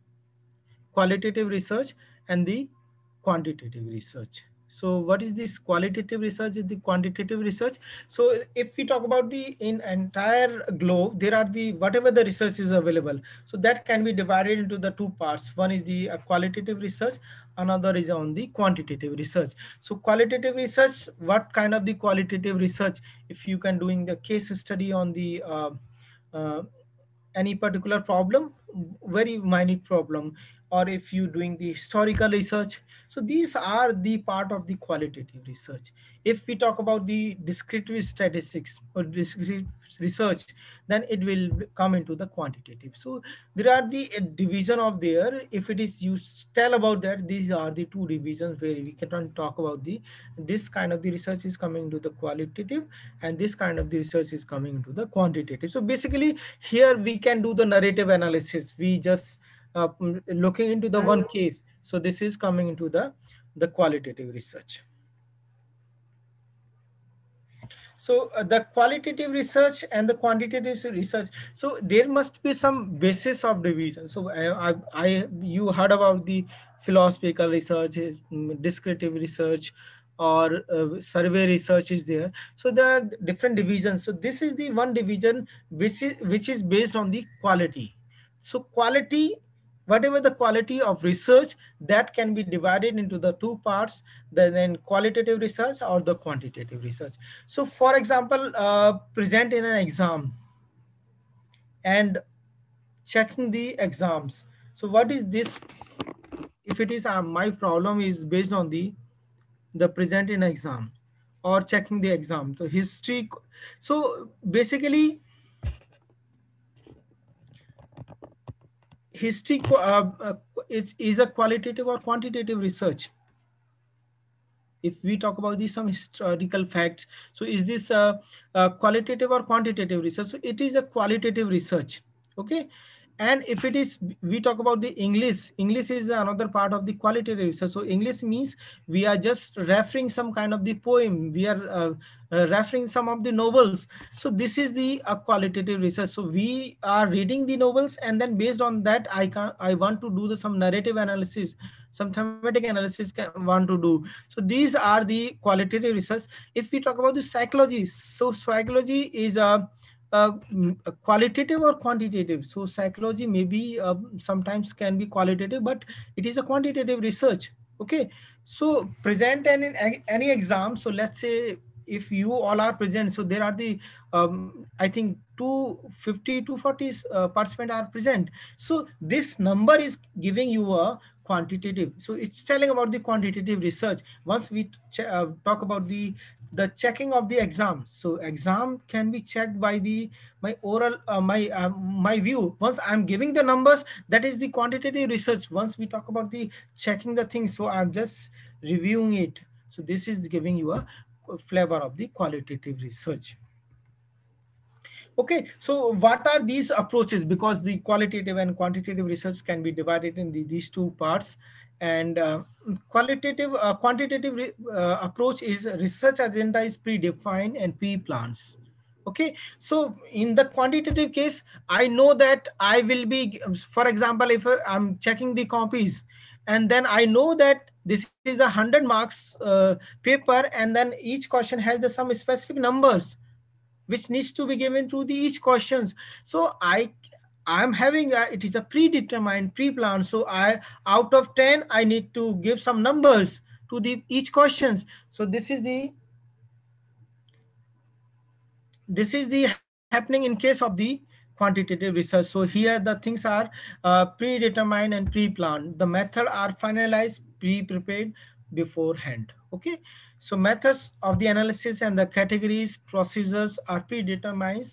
qualitative research and the quantitative research. So what is this qualitative research? The quantitative research. So if we talk about the in entire globe, there are the whatever the research is available. So that can be divided into the two parts. One is the uh, qualitative research, another is on the quantitative research. So qualitative research, what kind of the qualitative research? If you can doing the case study on the uh, uh, any particular problem, very minute problem, or if you doing the historical research. So these are the part of the qualitative research. If we talk about the descriptive statistics or descriptive research, then it will come into the quantitative. So there are the uh, division of there. If it is you tell about that, these are the two divisions where we can talk about the this kind of the research is coming to the qualitative and this kind of the research is coming to the quantitative. So basically here we can do the narrative analysis. We just uh, looking into the one case. So this is coming into the, the qualitative research. So uh, the qualitative research and the quantitative research. So there must be some basis of division. So I, I, I you heard about the philosophical research, mm, descriptive research, or uh, survey research is there. So there are different divisions. So this is the one division which is which is based on the quality. So quality whatever the quality of research that can be divided into the two parts then qualitative research or the quantitative research? So for example uh, present in an exam and checking the exams. So what is this? If it is uh, my problem is based on the the present in exam or checking the exam. So history so basically history uh, uh, it's, is a qualitative or quantitative research? If we talk about these some historical facts so is this a, a, qualitative or quantitative research? So it is a qualitative research okay and if it is we talk about the english english is another part of the qualitative research. So english means we are just referring some kind of the poem. We are uh, uh, referring some of the novels. So this is the uh, qualitative research. So we are reading the novels and then based on that i can i want to do the some narrative analysis some thematic analysis can want to do. So these are the qualitative research. If we talk about the psychology so psychology is a qualitative or quantitative. So psychology maybe uh, sometimes can be qualitative, but it is a quantitative research. Okay. So present any, any exam. So let's say if you all are present, so there are the, um, I think 250, 240 uh, participants are present. So this number is giving you a quantitative. So it's telling about the quantitative research. Once we uh, talk about the the checking of the exam. So exam can be checked by the my oral uh, my uh, my view. Once i'm giving the numbers that is the quantitative research. Once we talk about the checking the things so i'm just reviewing it. So this is giving you a flavor of the qualitative research. Okay so what are these approaches? Because the qualitative and quantitative research can be divided in the, these two parts and uh, qualitative uh, quantitative uh, approach is research agenda is predefined and pre-plans. Okay? So in the quantitative case i know that i will be for example if i'm checking the copies and then i know that this is a 100 marks uh, paper and then each question has the, some specific numbers which needs to be given to the each questions. So i I'm having a, it is a predetermined pre-plan. So I out of 10, I need to give some numbers to the each questions. So this is the this is the happening in case of the quantitative research. So here the things are uh, predetermined and pre-planned. The method are finalized, pre-prepared beforehand. Okay. So methods of the analysis and the categories, procedures are predetermined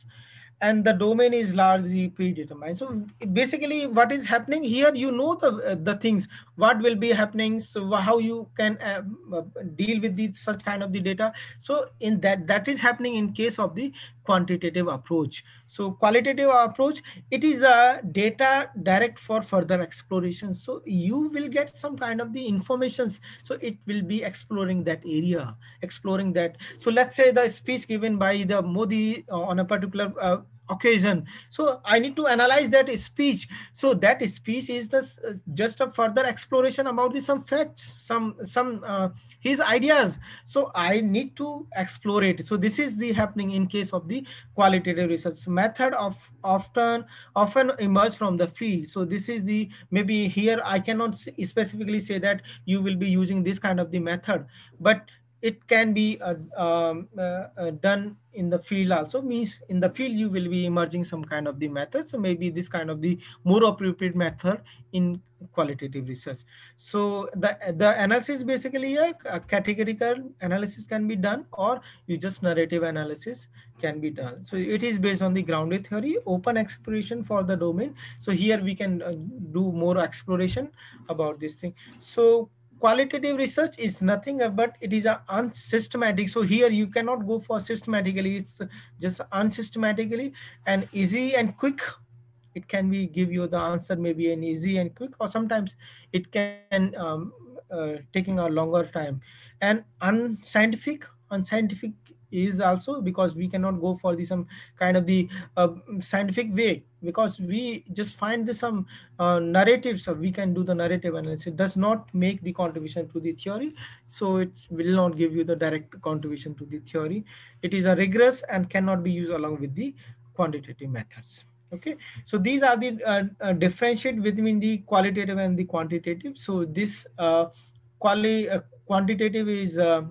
and the domain is largely predetermined. So basically what is happening here you know the the things what will be happening so how you can uh, uh, deal with the such kind of the data. So in that that is happening in case of the quantitative approach. So qualitative approach it is a data direct for further exploration. So you will get some kind of the informations. So it will be exploring that area exploring that. So let's say the speech given by the modi on a particular uh, occasion. So i need to analyze that speech. So that speech is the uh, just a further exploration about the some facts some some uh, his ideas. So i need to explore it. So this is the happening in case of the qualitative research. Method of often often emerge from the field. So this is the maybe here i cannot specifically say that you will be using this kind of the method. But it can be uh, um, uh, uh, done in the field also. Means in the field you will be emerging some kind of the method. So maybe this kind of the more appropriate method in qualitative research. So the the analysis basically a, a categorical analysis can be done or you just narrative analysis can be done. So it is based on the grounded theory open exploration for the domain. So here we can uh, do more exploration about this thing. So qualitative research is nothing but it is a unsystematic. So here you cannot go for systematically. It's just unsystematically and easy and quick. It can be give you the answer maybe an easy and quick or sometimes it can um, uh, taking a longer time. And unscientific unscientific is also because we cannot go for the some kind of the uh, scientific way. Because we just find the some uh, narratives so we can do the narrative analysis. It does not make the contribution to the theory. So it will not give you the direct contribution to the theory. It is a rigorous and cannot be used along with the quantitative methods. Okay? So these are the uh, uh, differentiate between the qualitative and the quantitative. So this uh, quali uh, quantitative is uh,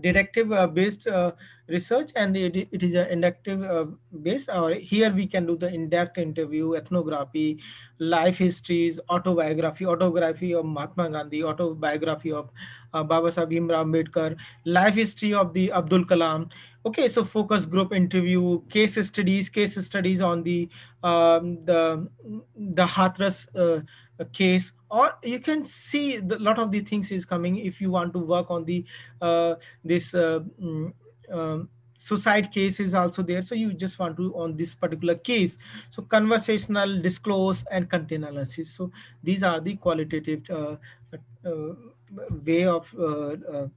directive uh, based uh, research and it, it is an inductive uh, based or here we can do the in-depth interview ethnography life histories autobiography autobiography of mahatma gandhi autobiography of uh, baba sahib ambedkar life history of the abdul kalam. Okay so focus group interview case studies case studies on the um, the the hathras uh, case or you can see a lot of the things is coming if you want to work on the uh, this uh, mm, um, suicide case is also there. So you just want to on this particular case. So conversational discourse and content analysis. So these are the qualitative uh, uh, way of uh, uh,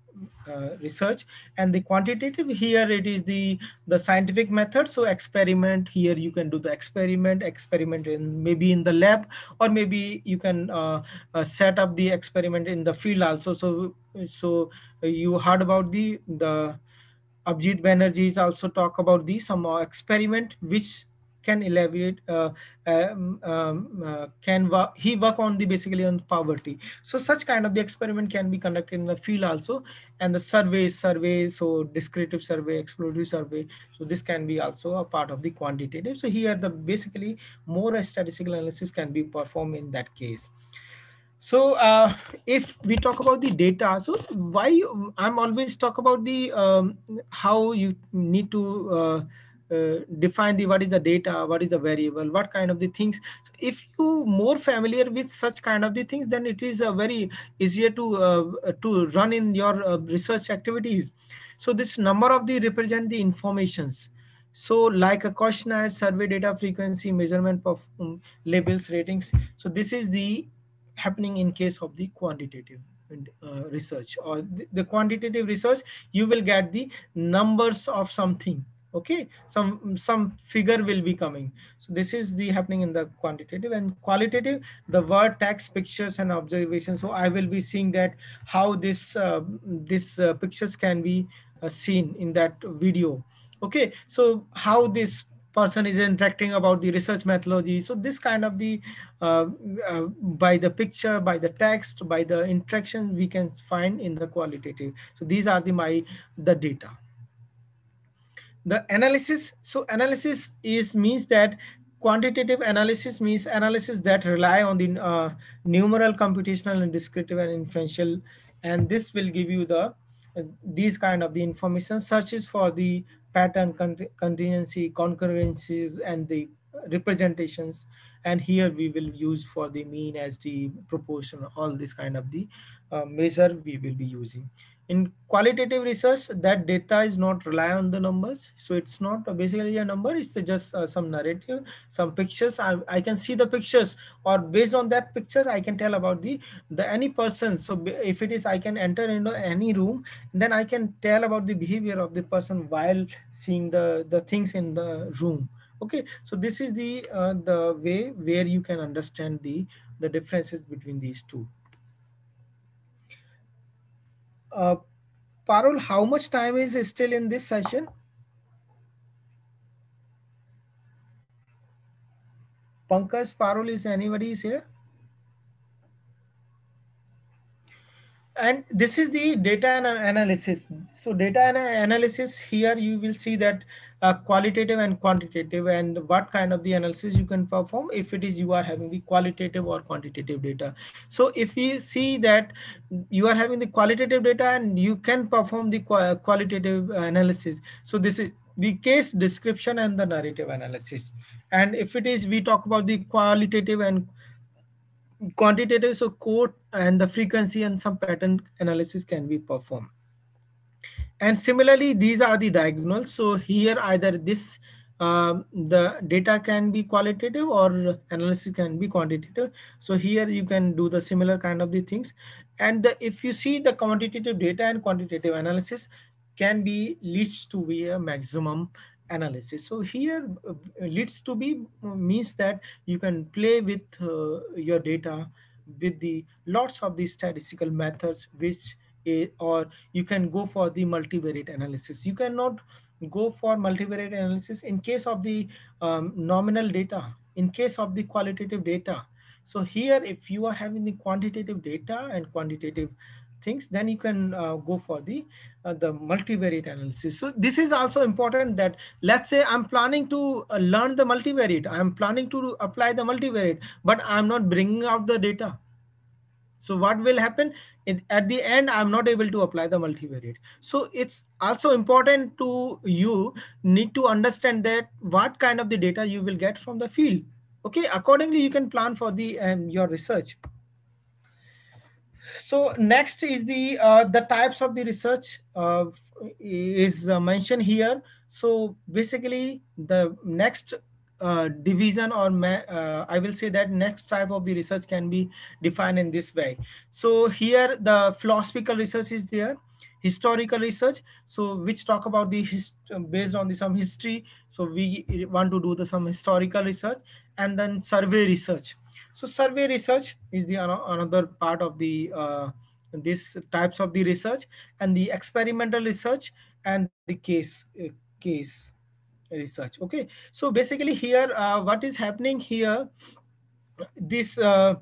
research and the quantitative here it is the the scientific method. So experiment here you can do the experiment experiment in maybe in the lab or maybe you can uh, uh, set up the experiment in the field also. So so you heard about the the Abhijit Banerjee is also talk about the some experiment which can elaborate uh, um, um, uh, can work, he work on the basically on poverty. So such kind of the experiment can be conducted in the field also. And the survey survey so descriptive survey explorative survey so this can be also a part of the quantitative. So here the basically more statistical analysis can be performed in that case. So uh, if we talk about the data so why i'm always talk about the um, how you need to uh, uh, define the what is the data what is the variable what kind of the things. So if you more familiar with such kind of the things then it is a very easier to uh, to run in your uh, research activities. So this number of the represent the informations. So like a questionnaire survey data frequency measurement of um, labels ratings. So this is the happening in case of the quantitative uh, research or the, the quantitative research you will get the numbers of something okay some some figure will be coming. So this is the happening in the quantitative and qualitative the word text pictures and observations. So i will be seeing that how this uh, this uh, pictures can be uh, seen in that video. Okay so how this person is interacting about the research methodology. So this kind of the uh, uh, by the picture by the text by the interaction we can find in the qualitative. So these are the my the data the analysis so analysis is means that quantitative analysis means analysis that rely on the uh, numeral computational and descriptive and inferential and this will give you the uh, these kind of the information searches for the pattern contingency concurrencies and the representations and here we will use for the mean as the proportion all this kind of the uh, measure we will be using in qualitative research that data is not rely on the numbers. So it's not basically a number it's just uh, some narrative some pictures. I, I can see the pictures or based on that pictures i can tell about the the any person. So if it is i can enter into any room then i can tell about the behavior of the person while seeing the the things in the room. Okay, so this is the uh, the way where you can understand the the differences between these two. Uh, Parul, how much time is still in this session? Pankaj, Parul, is anybody is here? and this is the data analysis so data analysis here you will see that uh, qualitative and quantitative and what kind of the analysis you can perform if it is you are having the qualitative or quantitative data. So if we see that you are having the qualitative data and you can perform the qualitative analysis so this is the case description and the narrative analysis. And if it is we talk about the qualitative and quantitative so code and the frequency and some pattern analysis can be performed and similarly these are the diagonals. So here either this um, the data can be qualitative or analysis can be quantitative. So here you can do the similar kind of the things. And the, if you see the quantitative data and quantitative analysis can be leads to be a maximum analysis. So here uh, leads to be uh, means that you can play with uh, your data with the lots of the statistical methods which or you can go for the multivariate analysis. You cannot go for multivariate analysis in case of the um, nominal data, in case of the qualitative data. So here, if you are having the quantitative data and quantitative things, then you can uh, go for the uh, the multivariate analysis. So this is also important that let's say I'm planning to uh, learn the multivariate. I'm planning to apply the multivariate, but I'm not bringing out the data. So what will happen at the end, I'm not able to apply the multivariate. So it's also important to you need to understand that what kind of the data you will get from the field. Okay, accordingly, you can plan for the um, your research so next is the uh, the types of the research uh, is uh, mentioned here so basically the next uh, division or uh, I will say that next type of the research can be defined in this way. So here the philosophical research is there, historical research, so which talk about the based on the some history. So we want to do the some historical research and then survey research. So survey research is the another part of the uh, this types of the research and the experimental research and the case uh, case research. Okay, so basically here uh, what is happening here, this uh,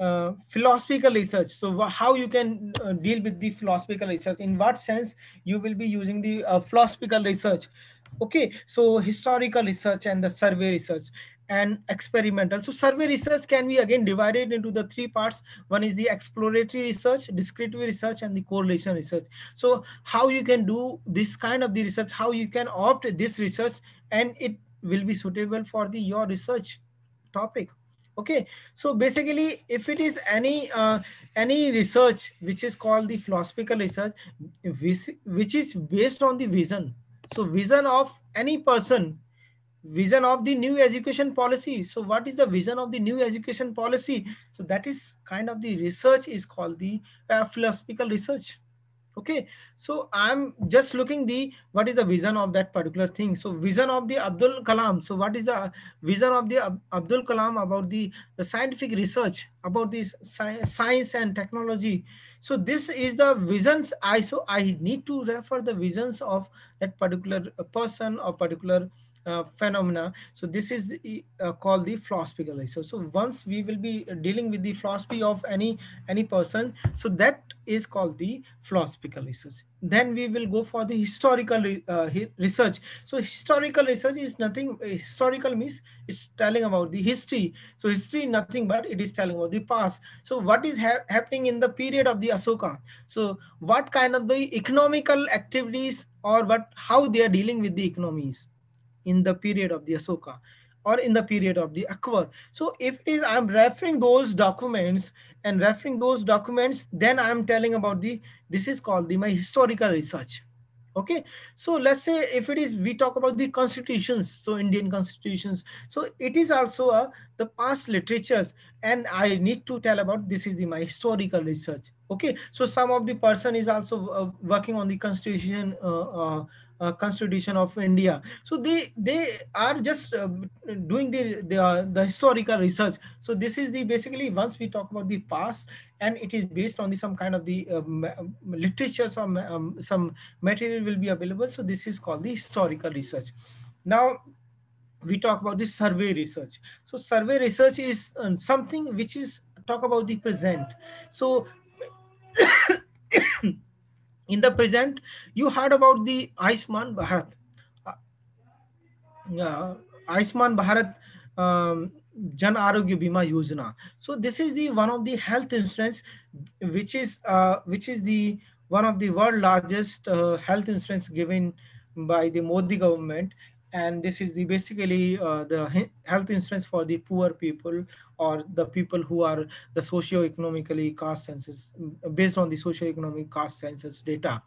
uh, philosophical research. So how you can uh, deal with the philosophical research? In what sense you will be using the uh, philosophical research? Okay, so historical research and the survey research and experimental. So survey research can be again divided into the three parts. One is the exploratory research, descriptive research, and the correlation research. So how you can do this kind of the research, how you can opt this research, and it will be suitable for the your research topic. Okay, so basically, if it is any uh, any research which is called the philosophical research, which is based on the vision. So vision of any person vision of the new education policy. So what is the vision of the new education policy? So that is kind of the research is called the uh, philosophical research. Okay. So i'm just looking the what is the vision of that particular thing? So vision of the abdul kalam. So what is the vision of the abdul kalam about the, the scientific research about this science and technology? So this is the visions i so i need to refer the visions of that particular person or particular uh, phenomena. So this is the, uh, called the philosophical research. So once we will be dealing with the philosophy of any any person, so that is called the philosophical research. Then we will go for the historical uh, research. So historical research is nothing. Historical means it's telling about the history. So history nothing but it is telling about the past. So what is ha happening in the period of the Asoka? So what kind of the economical activities or what how they are dealing with the economies in the period of the Asoka or in the period of the Akbar. So if it is I'm referring those documents and referring those documents, then I'm telling about the, this is called the my historical research. Okay, so let's say if it is, we talk about the constitutions, so Indian constitutions. So it is also a the past literatures and i need to tell about this is the my historical research okay so some of the person is also uh, working on the constitution uh, uh, uh, constitution of india. So they they are just uh, doing the the, uh, the historical research. So this is the basically once we talk about the past and it is based on the some kind of the um, literature some um, some material will be available. So this is called the historical research. Now we talk about the survey research. So survey research is um, something which is talk about the present. So in the present you heard about the Ayushman Bharat uh, Ayushman Bharat um, Jan Arogya Bima Yojana. So this is the one of the health insurance, which is uh, which is the one of the world largest uh, health insurance given by the Modi government, and this is the basically uh, the health insurance for the poor people or the people who are the socio-economically caste census based on the socio-economic caste census data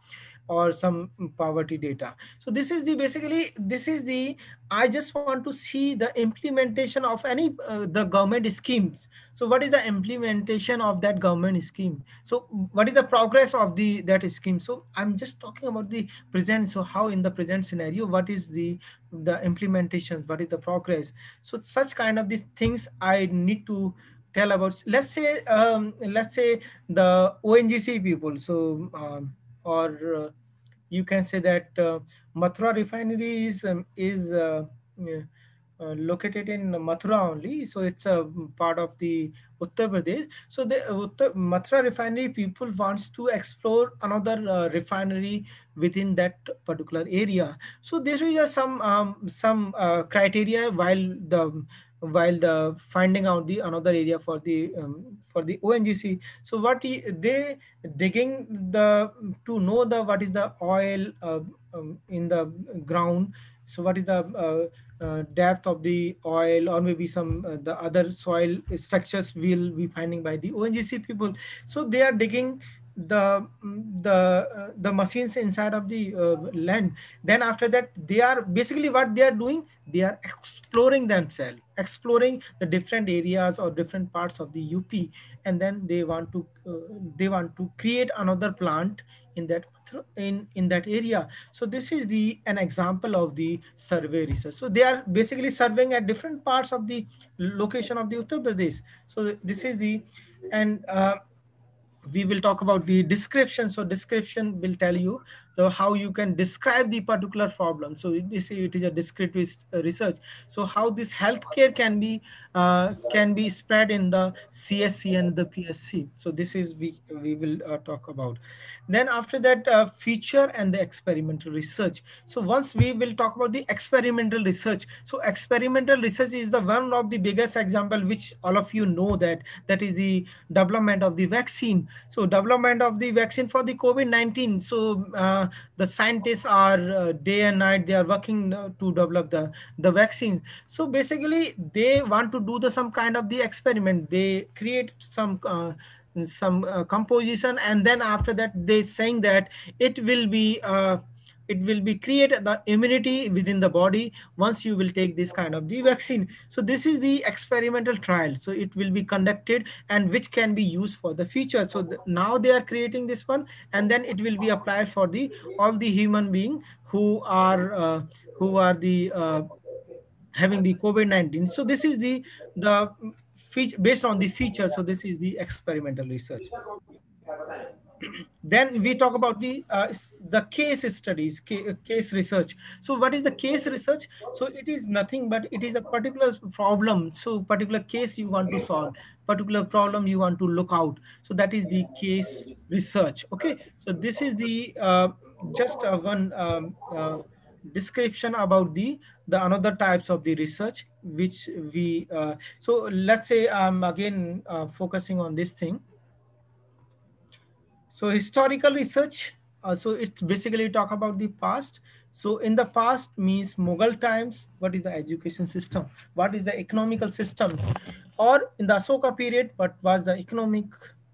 or some poverty data. So this is the basically this is the i just want to see the implementation of any uh, the government schemes. So what is the implementation of that government scheme? So what is the progress of the that scheme? So i'm just talking about the present. So how in the present scenario what is the the implementation? What is the progress? So such kind of these things i need to tell about. Let's say um, let's say the ongc people. So um, or uh, you can say that uh, Mathura refinery is um, is uh, uh, located in Mathura only, so it's a part of the Uttar Pradesh. So the Uttar, Mathura refinery people wants to explore another uh, refinery within that particular area. So there is some um, some uh, criteria while the while the finding out the another area for the um, for the ONGC. So what he, they digging the to know the what is the oil uh, um, in the ground. So what is the uh, uh, depth of the oil or maybe some uh, the other soil structures will be finding by the ONGC people. So they are digging the the uh, the machines inside of the uh, land then after that they are basically what they are doing they are exploring themselves exploring the different areas or different parts of the up and then they want to uh, they want to create another plant in that in in that area. So this is the an example of the survey research. So they are basically surveying at different parts of the location of the uttar pradesh. So this is the and uh, we will talk about the description. So description will tell you the, how you can describe the particular problem. So this it is a discrete research. So how this healthcare can be uh, can be spread in the CSC and the PSC. So this is we we will uh, talk about. Then after that, uh, feature and the experimental research. So once we will talk about the experimental research. So experimental research is the one of the biggest example, which all of you know that that is the development of the vaccine. So development of the vaccine for the COVID-19. So uh, the scientists are uh, day and night, they are working uh, to develop the, the vaccine. So basically they want to do the some kind of the experiment. They create some uh, some uh, composition and then after that they saying that it will be uh, it will be create the immunity within the body once you will take this kind of the vaccine so this is the experimental trial so it will be conducted and which can be used for the future so the, now they are creating this one and then it will be applied for the all the human being who are uh, who are the uh, having the covid-19 so this is the the feature based on the feature. So this is the experimental research. Then we talk about the uh, the case studies case research. So what is the case research? So it is nothing but it is a particular problem. So particular case you want to solve particular problem you want to look out. So that is the case research. Okay? So this is the uh, just uh, one um, uh, description about the the another types of the research which we uh, so let's say i'm again uh, focusing on this thing so historical research uh, so it's basically talk about the past. So in the past means mughal times what is the education system? What is the economical system? Or in the Ashoka period what was the economic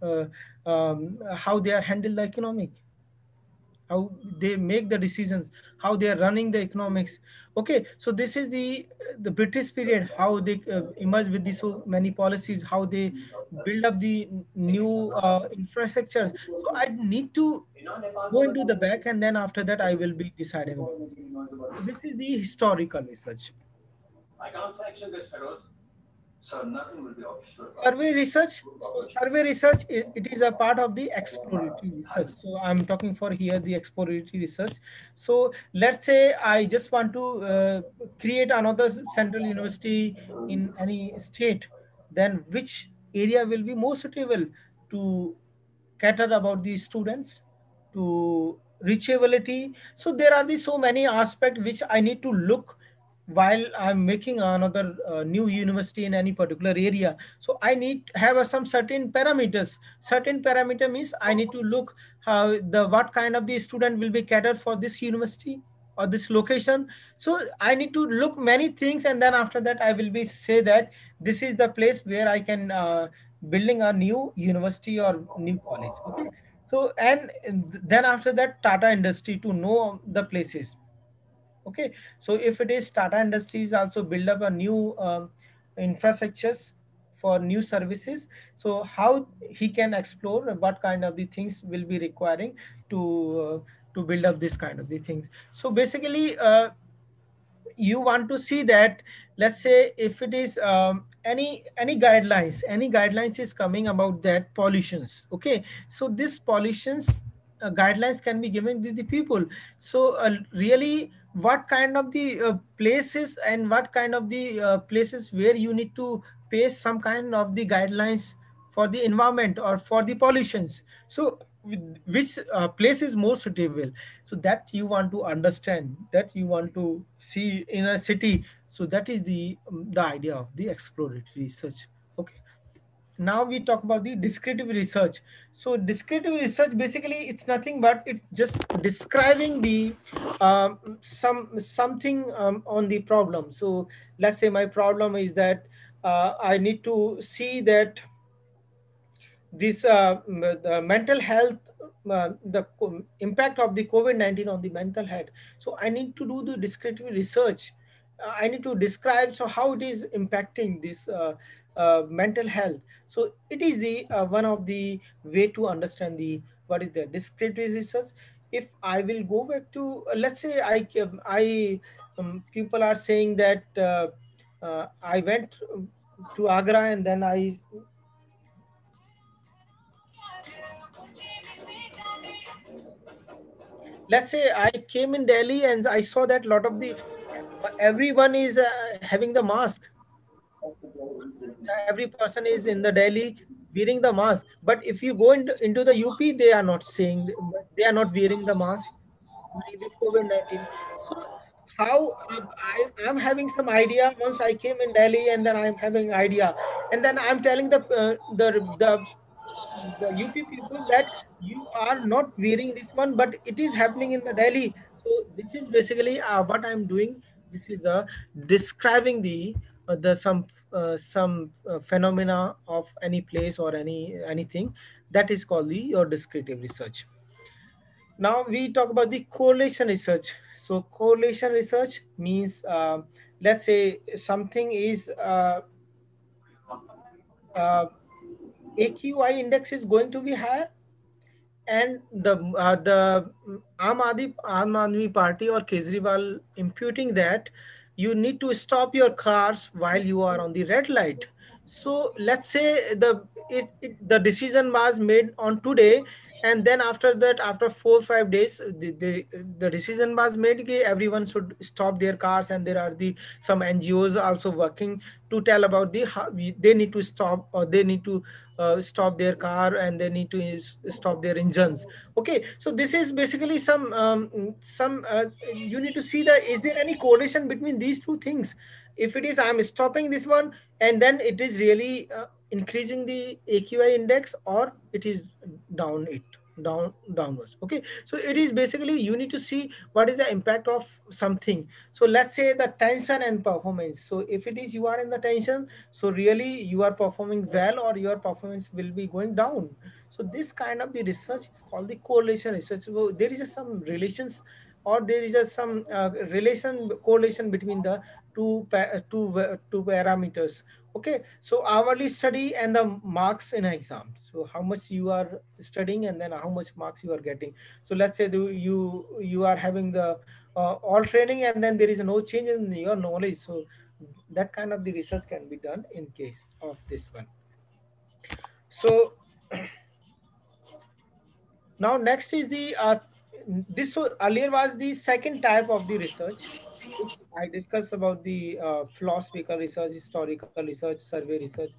uh, um, how they are handled the economic how they make the decisions how they are running the economics okay so this is the the british period how they uh, emerge with the so many policies how they build up the new uh, infrastructures so i need to go into the back and then after that i will be deciding this. is the historical research I can't sanction this, fellows. So nothing will be official. survey research survey research i- it is a part of the exploratory research. So i'm talking for here the exploratory research. So let's say i just want to uh, create another central university in any state then which area will be more suitable to cater about the students to reachability? So there are the so many aspects which i need to look while i'm making another uh, new university in any particular area. So i need have some certain parameters. Certain parameter means i need to look how the what kind of the student will be catered for this university or this location. So i need to look many things and then after that i will be say that this is the place where i can uh, building a new university or new college. Okay? So and then after that tata industry to know the places okay so if it is tata industries also build up a new um, infrastructures for new services so how he can explore what kind of the things will be requiring to uh, to build up this kind of the things. So basically uh, you want to see that let's say if it is um, any any guidelines any guidelines is coming about that pollutions okay? So this pollutions uh, guidelines can be given to the people. So uh, really what kind of the uh, places and what kind of the uh, places where you need to pay some kind of the guidelines for the environment or for the pollutions. So which uh, place is more suitable? So that you want to understand that you want to see in a city. So that is the um, the idea of the exploratory research. Okay now we talk about the descriptive research. So descriptive research basically it's nothing but it just describing the um, some something um, on the problem. So let's say my problem is that uh, i need to see that this uh, the mental health uh, the impact of the covid-19 on the mental health. So i need to do the descriptive research. Uh, i need to describe so how it is impacting this uh, mental health so it is the uh, one of the way to understand the what is the descriptive research if i will go back to uh, let's say i i um, people are saying that uh, uh, i went to agra and then i let's say I came in Delhi and I saw that lot of the everyone is uh, having the mask. Every person is in the Delhi wearing the mask. But if you go into, into the UP, they are not saying they are not wearing the mask COVID nineteen. So how um, I am having some idea once I came in Delhi and then I'm having idea and then I'm telling the uh, the the the UP people that you are not wearing this one, but it is happening in the Delhi. So this is basically uh, what I'm doing. This is the describing the uh, the some uh, some uh, phenomena of any place or any anything that is called the your descriptive research. Now we talk about the correlation research. So correlation research means uh, let's say something is uh, uh, AQI index is going to be higher, and the uh, the Aam Aadmi Party or Kejriwal imputing that you need to stop your cars while you are on the red light. So let's say the it, it, the decision was made on today, and then after that, after four or five days, the, the, the decision was made that everyone should stop their cars, and there are the some NGOs also working to tell about the how they need to stop or they need to uh, stop their car and they need to stop their engines. Okay so this is basically some um, some uh, you need to see the is there any correlation between these two things? If it is i'm stopping this one and then it is really uh, increasing the aqi index or it is down it down downwards. Okay? So it is basically you need to see what is the impact of something. So let's say the tension and performance. So if it is you are in the tension so really you are performing well or your performance will be going down. So this kind of the research is called the correlation research. So there is some relations or there is just some uh, relation correlation between the two pa- two two parameters. Okay? So hourly study and the marks in exam so how much you are studying and then how much marks you are getting. So let's say you you are having the uh, all training and then there is no change in your knowledge. So that kind of the research can be done in case of this one. So now next is the uh, this earlier was the second type of the research. Which i discussed about the uh, philosophical research historical research survey research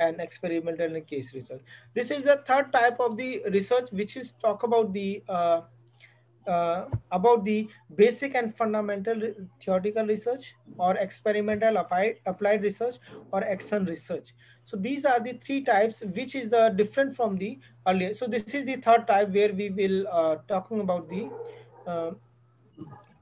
and experimental and case research. This is the third type of the research which is talk about the uh, uh, about the basic and fundamental re- theoretical research or experimental applied, applied research or action research. So these are the three types which is the different from the earlier. So this is the third type where we will uh, talking about the uh,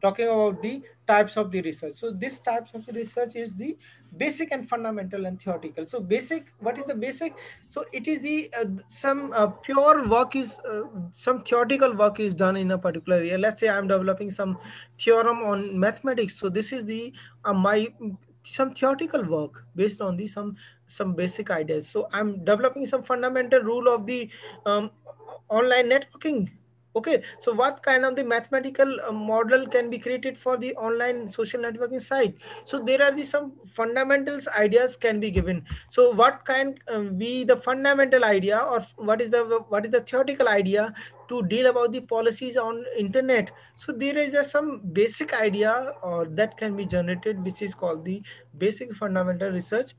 talking about the types of the research. So this types of research is the basic and fundamental and theoretical. So basic what is the basic? So it is the uh, some uh, pure work is uh, some theoretical work is done in a particular area. Let's say i'm developing some theorem on mathematics. So this is the uh, my some theoretical work based on the some some basic ideas. So i'm developing some fundamental rule of the um, online networking okay so what kind of the mathematical uh, model can be created for the online social networking site? So there are the some fundamentals ideas can be given. So what can um, be the fundamental idea or what is the what is the theoretical idea to deal about the policies on internet? So there is a some basic idea or that can be generated which is called the basic fundamental research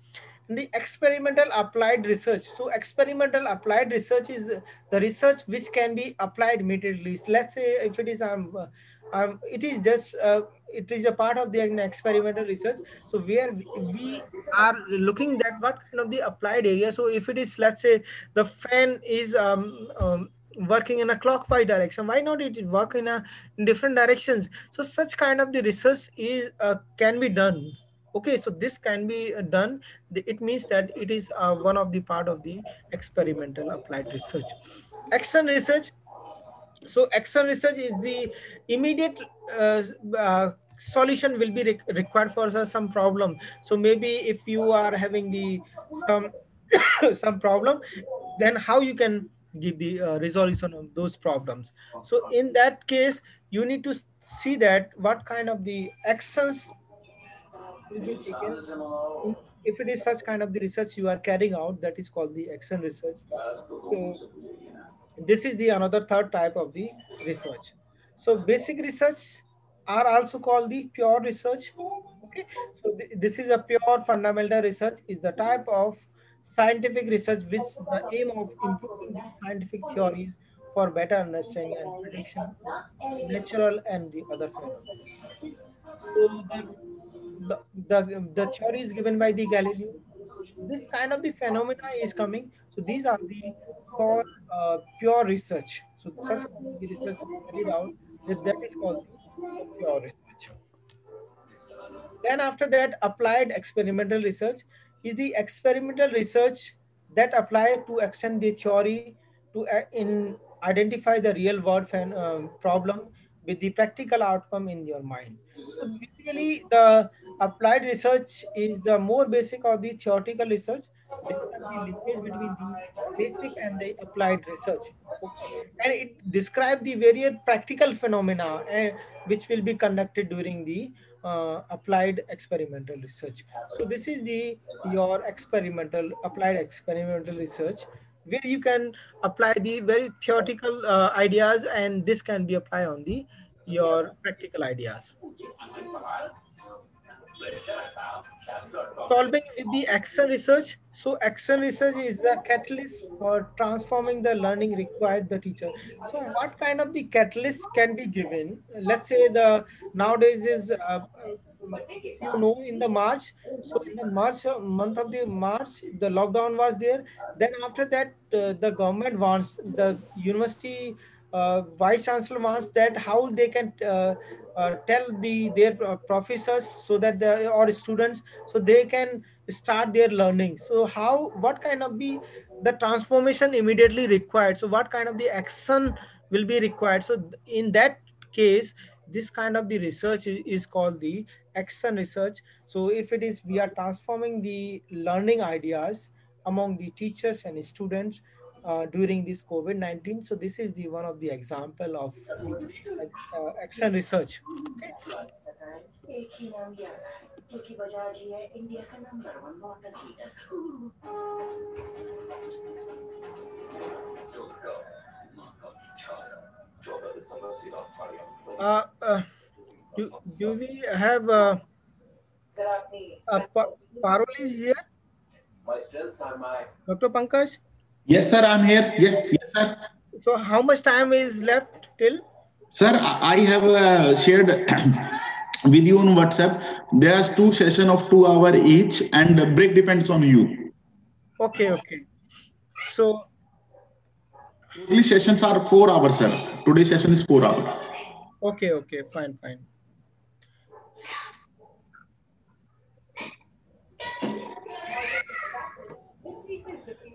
the experimental applied research. So experimental applied research is the research which can be applied immediately. Let's say if it is um, um it is just uh, it is a part of the experimental research. So where we are looking that what kind of the applied area. So if it is let's say the fan is um, um working in a clockwise direction why not it work in a in different directions? So such kind of the research is uh, can be done okay so this can be uh, done. It means that it is uh, one of the part of the experimental applied research. Action research so action research is the immediate uh, uh, solution will be re required for some problem. So maybe if you are having the some some problem then how you can give the uh, resolution of those problems? So in that case you need to see that what kind of the actions will be taken if it is such kind of the research you are carrying out that is called the action research. So this is the another third type of the research. So basic research are also called the pure research okay? So th this is a pure fundamental research is the type of scientific research which the aim of improving the scientific theories for better understanding and prediction natural and the other phenomena so the the, the, the theory is given by the Galileo. This kind of the phenomena is coming. So these are the uh, pure research. So such research carried out that, that is called pure research. Then after that, applied experimental research is the experimental research that apply to extend the theory to uh, in identify the real world uh, problem with the practical outcome in your mind. So basically, the applied research is the more basic of the theoretical research. the linkage between the basic and the applied research. And it describes the various practical phenomena and which will be conducted during the uh, applied experimental research. So this is the your experimental applied experimental research where you can apply the very theoretical uh, ideas and this can be applied on the your practical ideas solving with the action research. So action research is the catalyst for transforming the learning required the teacher. So what kind of the catalyst can be given? Let's say the nowadays is uh, you know in the march. So in the march uh, month of the march the lockdown was there. Then after that uh, the government wants the university uh, vice chancellor wants that how they can uh, uh, tell the their uh, professors so that the or students so they can start their learning. So how what kind of the the transformation immediately required? So what kind of the action will be required? So in that case this kind of the research is called the action research. So if it is we are transforming the learning ideas among the teachers and students uh, during this COVID-19. So this is the one of the example of the, uh, action research. Uh, uh, do, do we have uh, uh, pa- Parul is here? My strengths are my Dr. Pankaj? Yes, sir, I'm here. Yes, yes, sir. So how much time is left till? Sir, I have uh, shared with you on WhatsApp. There's two session of two hour each, and the break depends on you. Okay, okay. So Totally sessions are four hours, sir. Today's session is four hours. Okay, okay, fine, fine.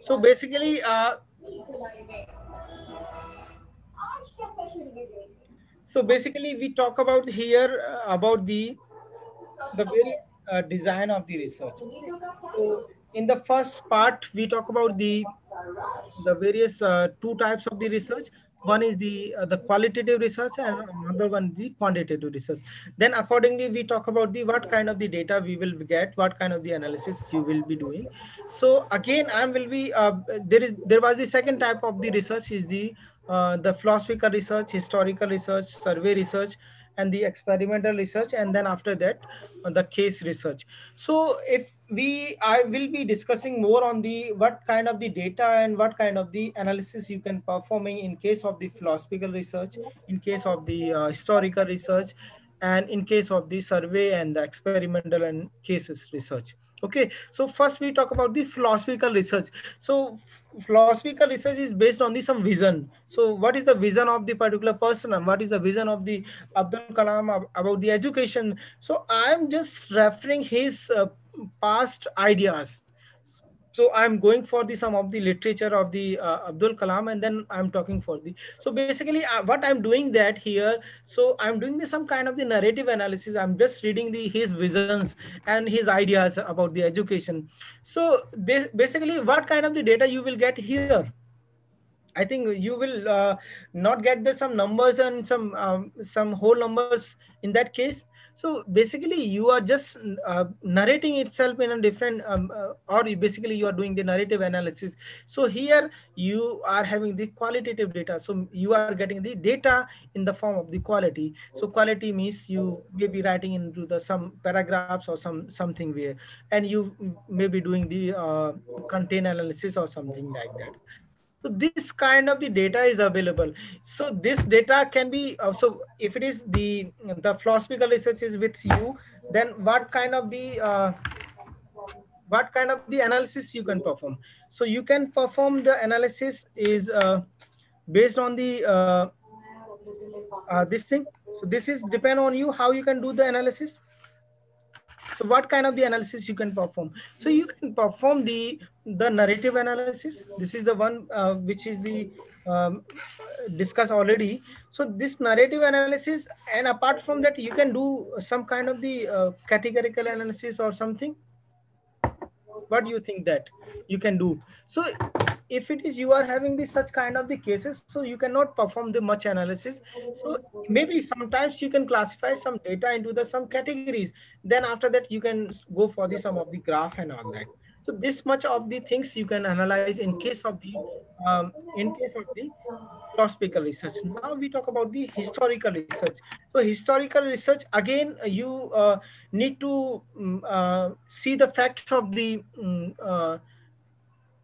So basically, uh, so basically we talk about here uh, about the the very uh, design of the research. So in the first part, we talk about the the various uh, two types of the research one is the uh, the qualitative research and another one the quantitative research. Then accordingly we talk about the what kind of the data we will get what kind of the analysis you will be doing. So again i will be uh, there is there was the second type of the research is the uh, the philosophical research historical research survey research and the experimental research and then after that uh, the case research. So if we i will be discussing more on the what kind of the data and what kind of the analysis you can performing in case of the philosophical research in case of the uh, historical research and in case of the survey and the experimental and cases research. Okay so first we talk about the philosophical research. So philosophical research is based on the some vision. So what is the vision of the particular person and what is the vision of the abdul kalam about the education? So i'm just referring his uh, past ideas. So i'm going for the some of the literature of the uh, abdul kalam and then i'm talking for the so basically uh, what i'm doing that here so i'm doing the, some kind of the narrative analysis. I'm just reading the his visions and his ideas about the education. So they, basically what kind of the data you will get here? I think you will uh, not get the some numbers and some um, some whole numbers in that case so basically you are just uh, narrating itself in a different um, uh, or basically you are doing the narrative analysis. So here you are having the qualitative data. So you are getting the data in the form of the quality. So quality means you may be writing into the some paragraphs or some something where and you may be doing the uh, content analysis or something like that so this kind of the data is available. So this data can be uh, so if it is the the philosophical research is with you then what kind of the uh, what kind of the analysis you can perform? So you can perform the analysis is uh, based on the uh, uh, this thing. So this is depend on you how you can do the analysis. So what kind of the analysis you can perform? So you can perform the the narrative analysis. This is the one uh, which is the um, discussed already. So this narrative analysis and apart from that you can do some kind of the uh, categorical analysis or something. What do you think that you can do? So if it is you are having this such kind of the cases so you cannot perform the much analysis. So maybe sometimes you can classify some data into the some categories. Then after that you can go for the some of the graph and all that so this much of the things you can analyze in case of the um, in case of the philosophical research. Now we talk about the historical research. So historical research again you uh, need to um, uh, see the facts of the um, uh,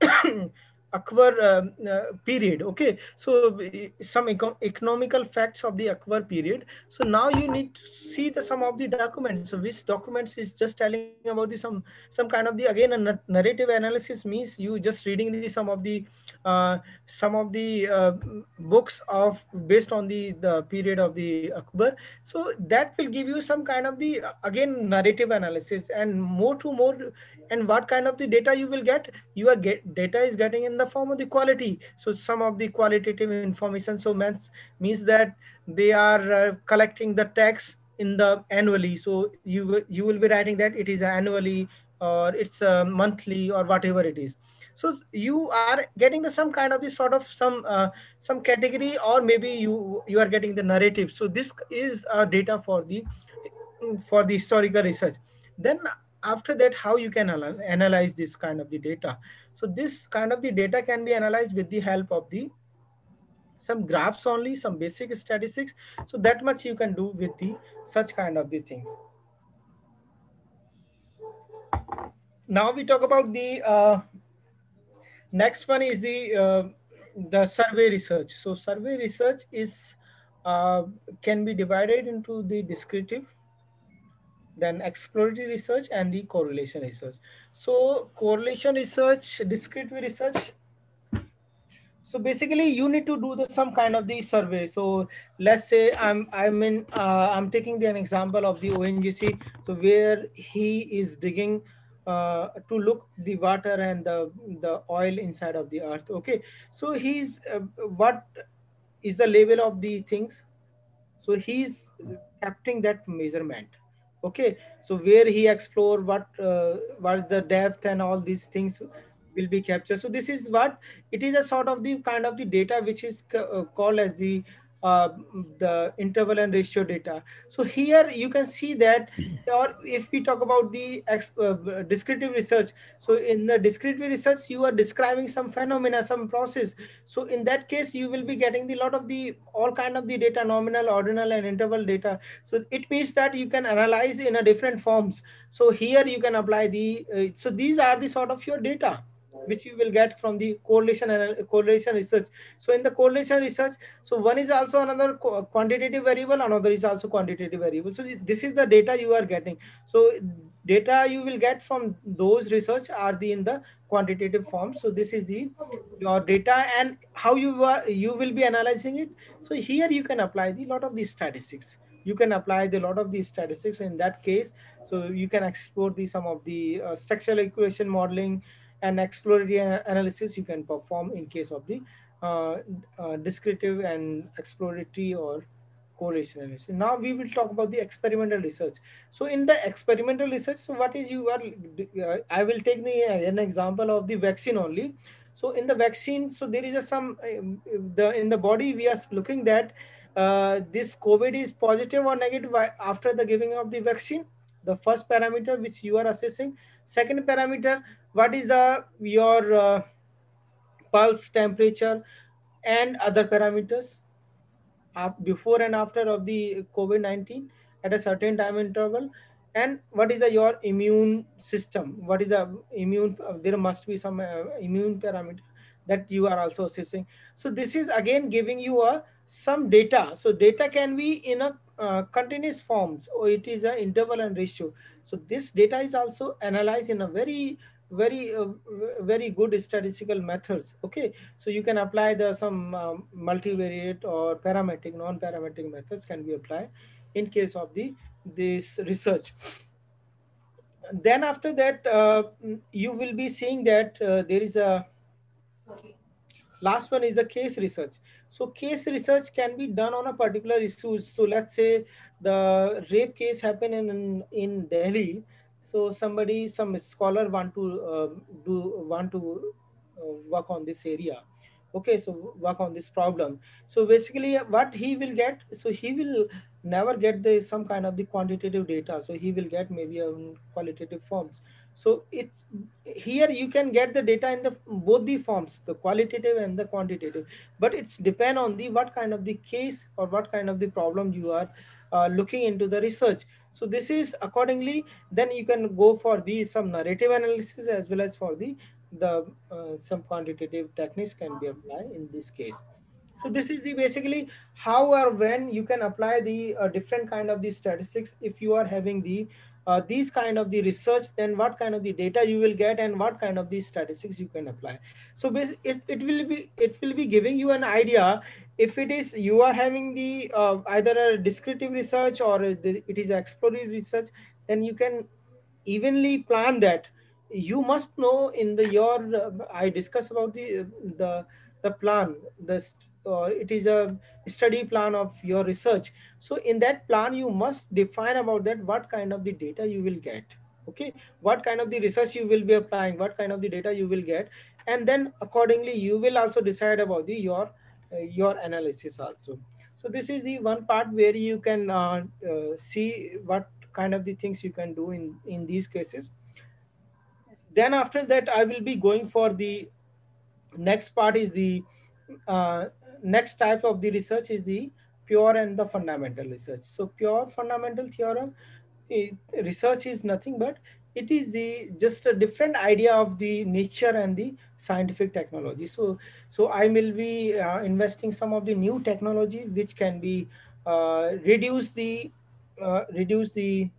Akbar um, uh, period. Okay, so some eco economical facts of the Akbar period. So now you need to see the some of the documents. So which documents is just telling about the some some kind of the again a narrative analysis means you just reading the some of the uh, some of the uh, books of based on the the period of the Akbar. So that will give you some kind of the again narrative analysis and more to more and what kind of the data you will get? You are get data is getting in the form of the quality. So some of the qualitative information. So means means that they are uh, collecting the tax in the annually. So you you will be writing that it is annually or it's a monthly or whatever it is. So you are getting the some kind of the sort of some uh, some category or maybe you you are getting the narrative. So this is uh, data for the for the historical research. Then after that how you can analyze this kind of the data. So this kind of the data can be analyzed with the help of the some graphs only some basic statistics. So that much you can do with the such kind of the things. Now we talk about the uh, next one is the uh, the survey research. So survey research is uh, can be divided into the descriptive then exploratory research and the correlation research. So correlation research, descriptive research. So basically you need to do the, some kind of the survey. So let's say I'm, I'm in, uh, I'm taking the, an example of the ONGC. So where he is digging uh, to look the water and the, the oil inside of the earth. Okay. So he's, uh, what is the level of the things? So he's capturing that measurement okay so where he explore what uh, what the depth and all these things will be captured. So this is what it is a sort of the kind of the data which is uh, called as the uh, the interval and ratio data. So here you can see that, or if we talk about the uh, descriptive research, so in the descriptive research, you are describing some phenomena, some process. So in that case, you will be getting the lot of the all kind of the data, nominal, ordinal, and interval data. So it means that you can analyze in a different forms. So here you can apply the, uh, so these are the sort of your data which you will get from the correlation and correlation research. So in the correlation research, so one is also another quantitative variable, another is also quantitative variable. So this is the data you are getting. So data you will get from those research are the in the quantitative form. So this is the your data and how you are, you will be analyzing it. So here you can apply the lot of these statistics you can apply the lot of these statistics in that case so you can explore the some of the uh, structural equation modeling and exploratory analysis you can perform in case of the uh, uh, descriptive and exploratory or correlation analysis. Now we will talk about the experimental research. So in the experimental research, so what is you are, uh, I will take the, uh, an example of the vaccine only. So in the vaccine, so there is a some, um, the in the body we are looking that uh, this COVID is positive or negative after the giving of the vaccine. The first parameter which you are assessing. Second parameter, what is the your uh, pulse temperature and other parameters? Uh, before and after of the covid-19 at a certain time interval. And what is the your immune system? What is the immune uh, there must be some uh, immune parameter that you are also assessing. So this is again giving you a some data. So data can be in a uh, continuous forms. Or it is an interval and ratio. So this data is also analyzed in a very very uh, very good statistical methods okay? So you can apply the some um, multivariate or parametric non-parametric methods can be applied in case of the this research. Then after that uh, you will be seeing that uh, there is a Sorry. last one is the case research. So case research can be done on a particular issue. So let's say the rape case happened in in delhi so somebody some scholar want to uh, do want to uh, work on this area. Okay so work on this problem. So basically what he will get so he will never get the some kind of the quantitative data. So he will get maybe a qualitative forms. So it's here you can get the data in the both the forms the qualitative and the quantitative. But it's depend on the what kind of the case or what kind of the problem you are uh, looking into the research. So this is accordingly, then you can go for the some narrative analysis as well as for the the uh, some quantitative techniques can be applied in this case so this is the basically how or when you can apply the uh, different kind of the statistics if you are having the uh, these kind of the research then what kind of the data you will get and what kind of the statistics you can apply so it, it will be it will be giving you an idea if it is you are having the uh, either a descriptive research or it is exploratory research then you can evenly plan that. You must know in the your uh, i discuss about the the the plan the uh, it is a study plan of your research. So in that plan you must define about that what kind of the data you will get okay? What kind of the research you will be applying what kind of the data you will get and then accordingly you will also decide about the your your analysis also. So this is the one part where you can uh, uh, see what kind of the things you can do in in these cases. Then after that i will be going for the next part is the uh, next type of the research is the pure and the fundamental research. So pure fundamental theorem research is nothing but it is the just a different idea of the nature and the scientific technology. So so i will be uh, investing some of the new technology which can be uh, reduce the uh, reduce the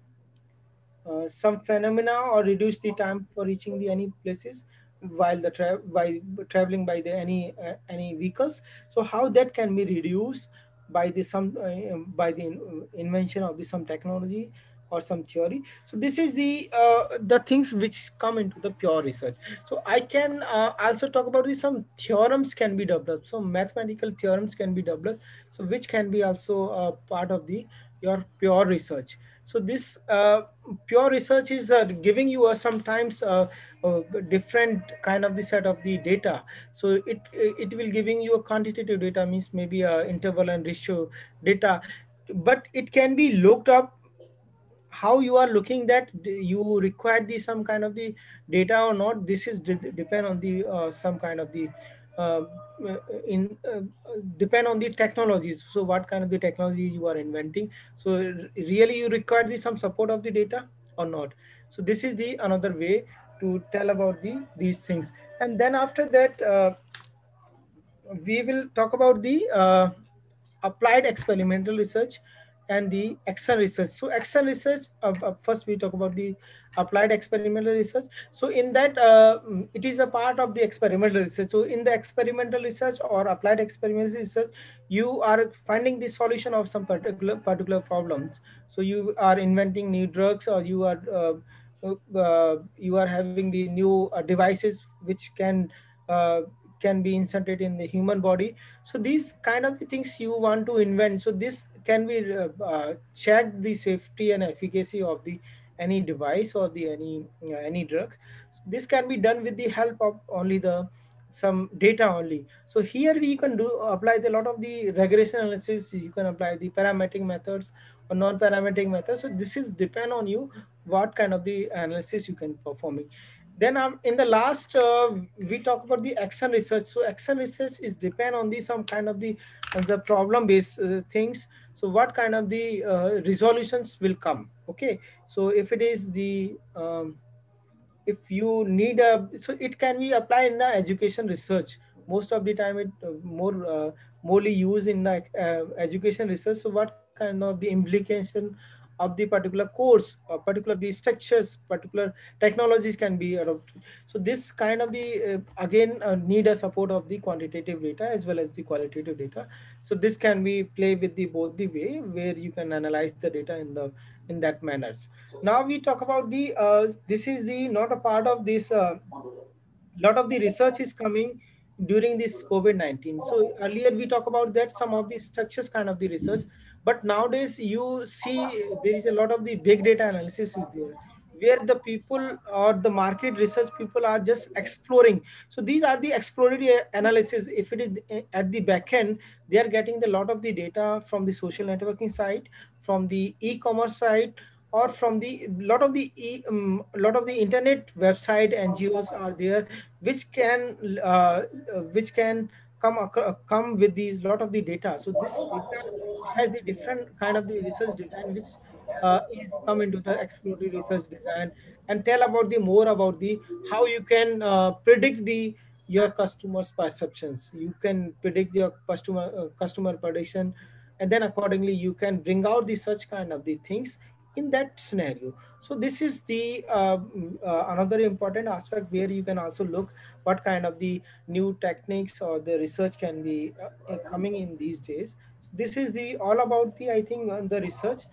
uh, some phenomena or reduce the time for reaching the any places while the tra- by traveling by the any uh, any vehicles. So how that can be reduced by the some uh, by the in- invention of the some technology or some theory. So this is the uh, the things which come into the pure research. So i can uh, also talk about this. Some theorems can be developed. So mathematical theorems can be developed. So which can be also uh, part of the your pure research. So this uh, pure research is uh, giving you a sometimes uh, uh, different kind of the set of the data. So it it will giving you a quantitative data means maybe a interval and ratio data. But it can be looked up how you are looking that you require the some kind of the data or not this is de- depend on the uh, some kind of the uh, in uh, depend on the technologies. So what kind of the technology you are inventing. So really you require the some support of the data or not. So this is the another way to tell about the these things. And then after that uh, we will talk about the uh, applied experimental research and the action research. So action research, uh, uh, first we talk about the applied experimental research. So in that, uh, mm, it is a part of the experimental research. So in the experimental research or applied experimental research, you are finding the solution of some particular particular problems. So you are inventing new drugs or you are uh, uh, you are having the new uh, devices which can uh, can be inserted in the human body so these kind of things you want to invent so this can be uh, uh, check the safety and efficacy of the any device or the any uh, any drug this can be done with the help of only the some data only. So here we can do apply the lot of the regression analysis. You can apply the parametric methods or non-parametric methods. So this is depend on you what kind of the analysis you can performing. Then um, in the last uh, we talk about the action research. So action research is depend on the some kind of the uh, the problem based uh, things so what kind of the uh, resolutions will come? Okay. So if it is the um, if you need a so it can be applied in the education research. Most of the time it uh, more uh, morely used in the uh, education research. So what kind of the implication of the particular course or particular the structures particular technologies can be adopted. So this kind of the uh, again uh, need a support of the quantitative data as well as the qualitative data. So this can be play with the both the way where you can analyze the data in the in that manners. Now we talk about the uh, this is the not a part of this uh, lot of the research is coming during this covid-19 so earlier we talk about that some of the structures kind of the research but nowadays you see there is a lot of the big data analysis is there where the people or the market research people are just exploring. So these are the exploratory analysis. If it is at the back end they are getting the lot of the data from the social networking side from the e-commerce side or from the lot of the e, um, lot of the internet website ngos are there which can uh, which can come come with these lot of the data. So this has the different kind of the research design which uh, is come into the exploratory research design and tell about the more about the how you can uh, predict the your customers perceptions. You can predict your customer uh, customer prediction and then accordingly you can bring out the such kind of the things in that scenario. So this is the uh, uh, another important aspect where you can also look what kind of the new techniques or the research can be uh, coming in these days. This is the all about the i think on the research.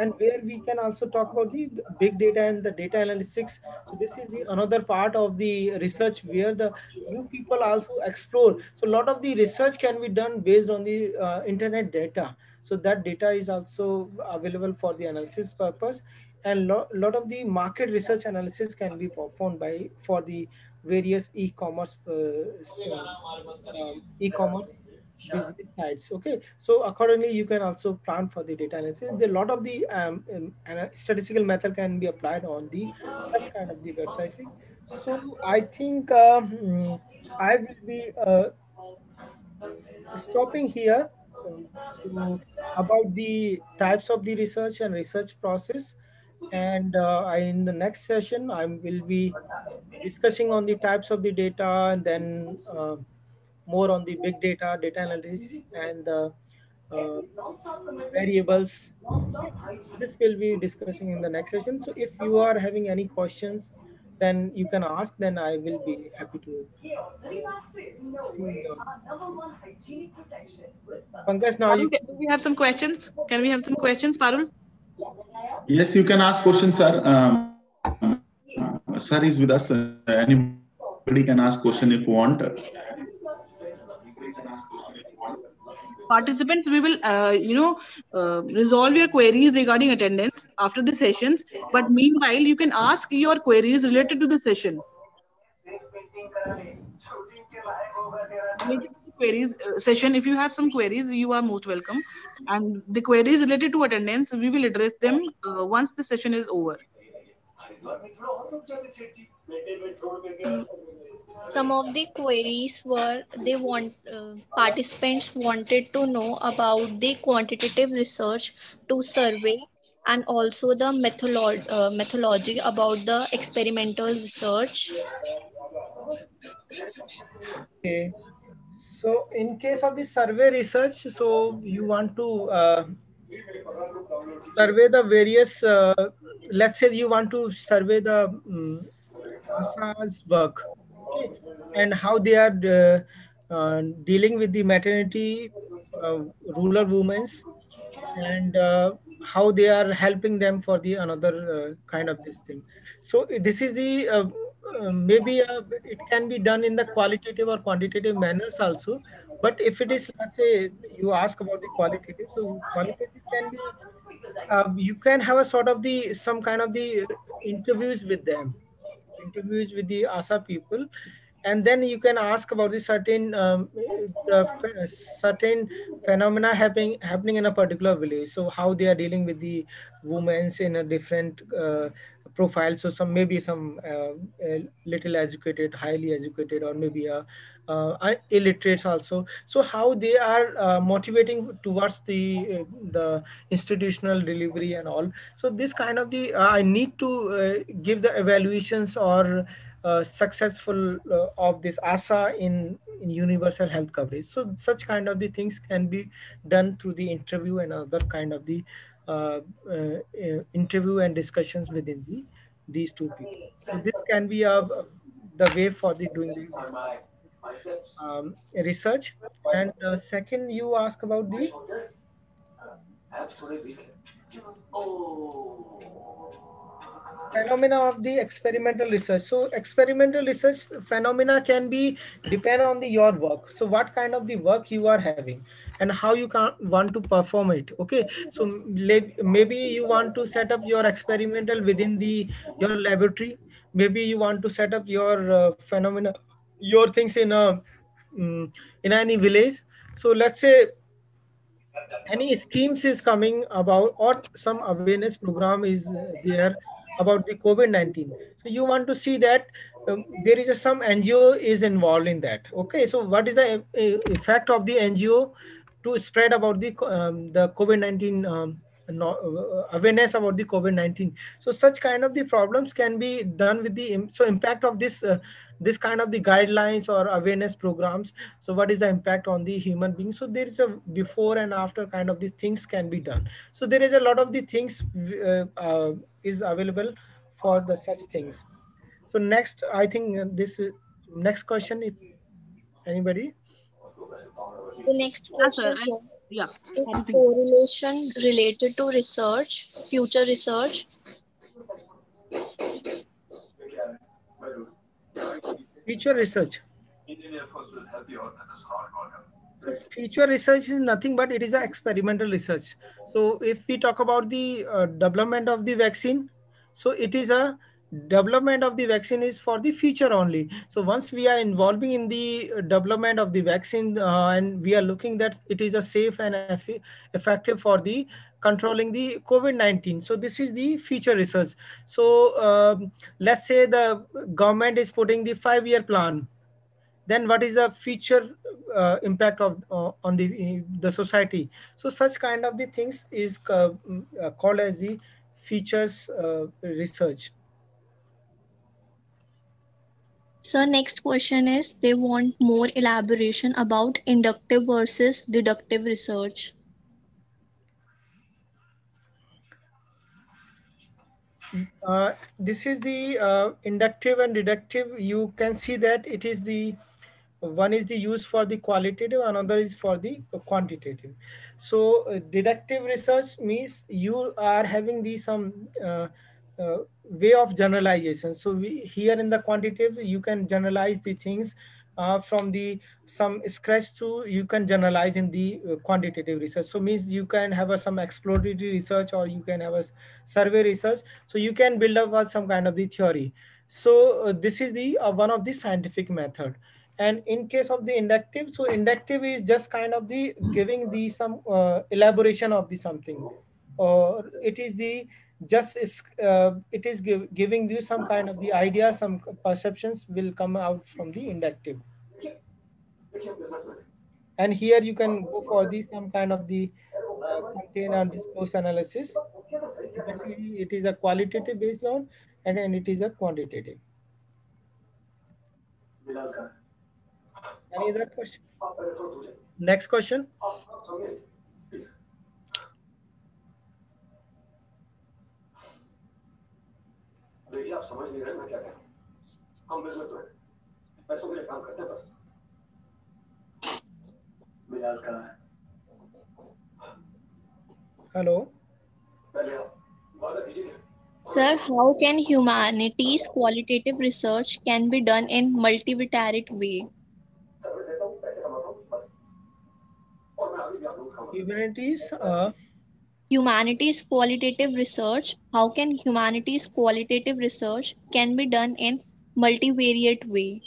And where we can also talk about the big data and the data analytics. So this is the another part of the research where the new people also explore. So a lot of the research can be done based on the uh, internet data. So that data is also available for the analysis purpose. And lot, lot of the market research analysis can be performed by for the various e-commerce uh, uh, e-commerce business sites okay? So accordingly you can also plan for the data analysis. A lot of the um, um, statistical method can be applied on the kind of the website so i think um, i will be uh, stopping here so about the types of the research and research process and uh, I, in the next session i will be discussing on the types of the data and then uh, more on the big data, data analytics, and uh, uh, variables. This will be discussing in the next session. So if you are having any questions, then you can ask, then I will be happy to. Pankaj, now you... Can we have some questions? Can we have some questions, Parul? Yes, you can ask questions, sir. Um, uh, sir is with us. Uh, anybody can ask question if you want. participants we will uh, you know uh, resolve your queries regarding attendance after the sessions but meanwhile you can ask your queries related to the session queries uh, session if you have some queries you are most welcome. And the queries related to attendance we will address them uh, once the session is over. Some of the queries were they want uh, participants wanted to know about the quantitative research to survey and also the methodology uh, methodology about the experimental research. Okay so in case of the survey research so you want to uh, survey the various uh, let's say you want to survey the um, work and how they are uh, uh, dealing with the maternity uh, rural women and uh, how they are helping them for the another kind of this thing. So this is the uh, maybe it can be done in the qualitative or quantitative manners also. But if it is let's say you ask about the qualitative so qualitative can be you can have a sort of the some kind of the interviews with them. Interviews with the ASHA people. And then you can ask about the certain um, the certain phenomena happening happening in a particular village. So how they are dealing with the women in a different uh, profile. So some maybe some uh, little educated highly educated or maybe a uh, illiterates also. So how they are uh, motivating towards the uh, the institutional delivery and all. So this kind of the uh, i need to uh, give the evaluations or uh, successful uh, of this ASHA in, in, universal health coverage. So such kind of the things can be done through the interview and other kind of the uh, uh interview and discussions within the these two people. So this can be a, the way for the doing this um, research. And uh, second, you ask about the. Phenomena of the experimental research so experimental research phenomena can be depend on the your work so what kind of the work you are having and how you can want to perform it okay so maybe you want to set up your experimental within the your laboratory maybe you want to set up your uh, phenomena your things in a um, in any village so let's say any schemes is coming about or some awareness program is there about the COVID-19. So you want to see that um, there is a, some NGO is involved in that. Okay, so what is the uh, effect of the NGO to spread about the um, the COVID-19 um, uh, awareness about the COVID-19. So such kind of the problems can be done with the so impact of this uh, this kind of the guidelines or awareness programs. So what is the impact on the human being? So there is a before and after kind of the things can be done. So there is a lot of the things uh, uh, is available for the such things. So next, I think uh, this next question. If anybody. The next question And- yeah. is Something. correlation related to research, future research. Future research. Engineer first will help you out at the start order. Future research is nothing but it is an experimental research. So if we talk about the uh, development of the vaccine, so it is a development of the vaccine is for the future only. So once we are involving in the uh, development of the vaccine uh, and we are looking that it is a safe and eff- effective for the controlling the COVID-19. So this is the future research. So um, let's say the government is putting the five-year plan then what is the future uh, impact of uh, on the the society so such kind of the things is uh, mm, uh, called as the features uh, research So next question is they want more elaboration about inductive versus deductive research. uh, this is the uh, inductive and deductive you can see that it is the one is the use for the qualitative another is for the quantitative so uh, deductive research means you are having the some uh, way of generalization. So we here in the quantitative you can generalize the things uh, from the some scratch to you can generalize in the uh, quantitative research. So means you can have a, some exploratory research or you can have a survey research. So you can build up some kind of the theory. So uh, this is the uh, one of the scientific method. And in case of the inductive so inductive is just kind of the giving the some uh, elaboration of the something. Or it is the just is uh, it is give, giving you some kind of the idea some perceptions will come out from the inductive. And here you can go for the some kind of the uh, content and discourse analysis. Basically it is a qualitative based on and then it is a quantitative. Any other question? Next question? Please. देखिए आप समझ नहीं रहे मैं क्या कह रहा हूँ। हम बिज़नेस में पैसों के लिए काम करते हैं बस। बिलाल का hello पहले आप वादा कीजिए Sir, how can humanities qualitative research can be done in multivariate way? Service देता हूँ पैसे कमाता हूँ बस। और मैं आगे भी आप लोगों का बस humanities uh, Humanities qualitative research, how can humanities qualitative research can be done in multivariate way?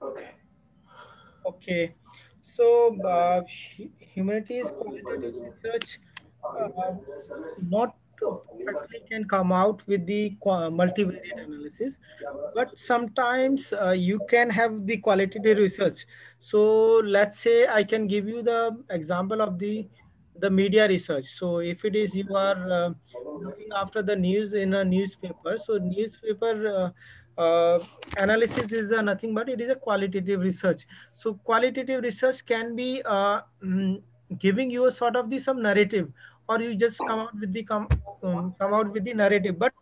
okay Okay, so uh, humanities qualitative research uh, not perfectly can come out with the multivariate analysis, but sometimes uh, you can have the qualitative research. So let's say I can give you the example of the the media research. So if it is you are uh, looking after the news in a newspaper, so newspaper uh, uh, analysis is uh, nothing but it is a qualitative research. So qualitative research can be uh, mm, giving you a sort of the some narrative, or you just come out with the come um, come out with the narrative. But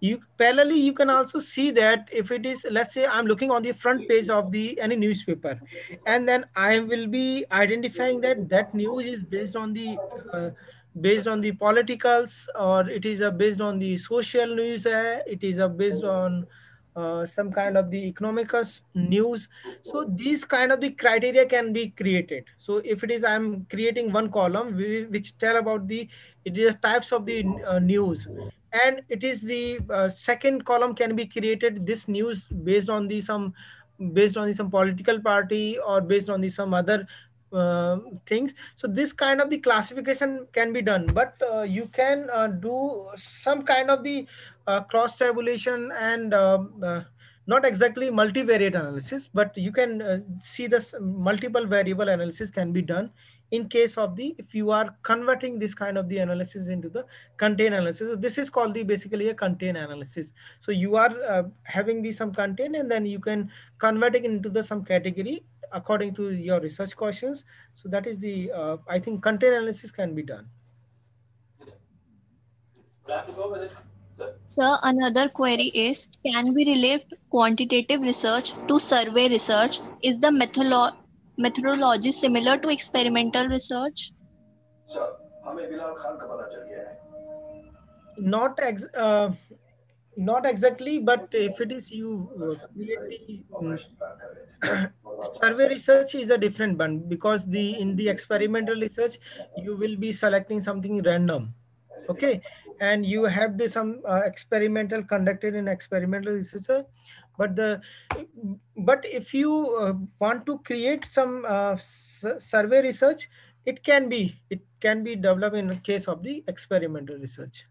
you parallelly you can also see that if it is let's say i'm looking on the front page of the any newspaper and then i will be identifying that that news is based on the uh, based on the politicals or it is uh, based on the social news uh, it is uh, based on uh, some kind of the economical news. So these kind of the criteria can be created. So if it is i'm creating one column which tell about the it is types of the uh, news and it is the uh, second column can be created. This news based on the some based on the some political party or based on the some other uh, things. So this kind of the classification can be done. But uh, you can uh, do some kind of the uh, cross tabulation and uh, uh, not exactly multivariate analysis but you can see this multiple variable analysis can be done in case of the if you are converting this kind of the analysis into the content analysis so this is called the basically a content analysis. So you are uh, having the some content and then you can convert it into the some category according to your research questions. So that is the uh, i think content analysis can be done. Sir, another query is, can we relate quantitative research to survey research? Is the methodolo methodology similar to experimental research? Not ex uh, not exactly, but if it is you uh, uh, survey research is a different one because the in the experimental research you will be selecting something random, okay, and you have the some uh, experimental conducted in experimental research but the but if you uh, want to create some uh, survey research it can be it can be developed in the case of the experimental research.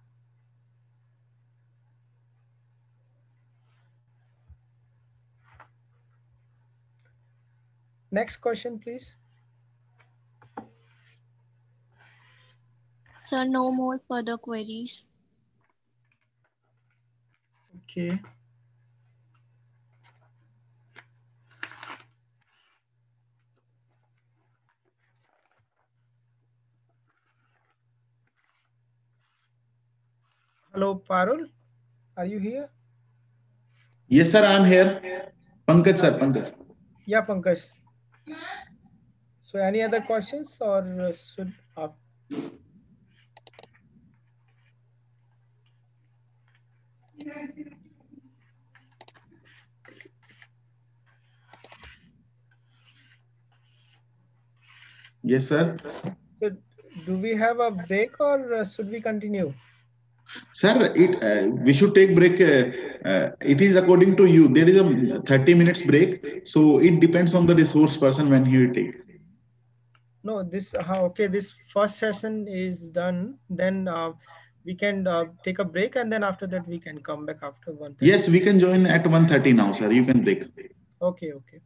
Next question please. Sir, no more further queries. okay hello parul are you here Yes, sir, I'm here. Pankaj, sir, Pankaj. yeah pankaj so any other questions or uh, should uh, Yes, sir. so do we have a break or uh, should we continue Sir, it uh, we should take break. Uh, uh, it is according to you. There is a 30 minutes break, so it depends on the resource person when he will take. no this uh, okay this first session is done then uh, we can uh, take a break and then after that we can come back after one Yes, we can join at 1:30 now, sir. You can break. okay okay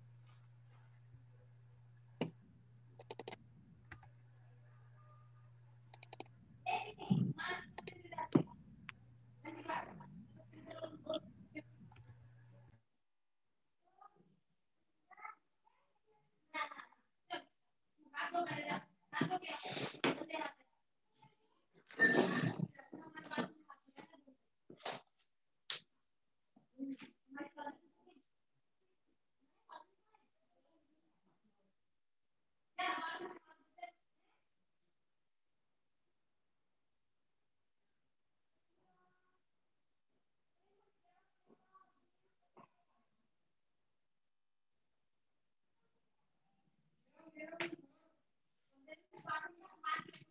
Thank you.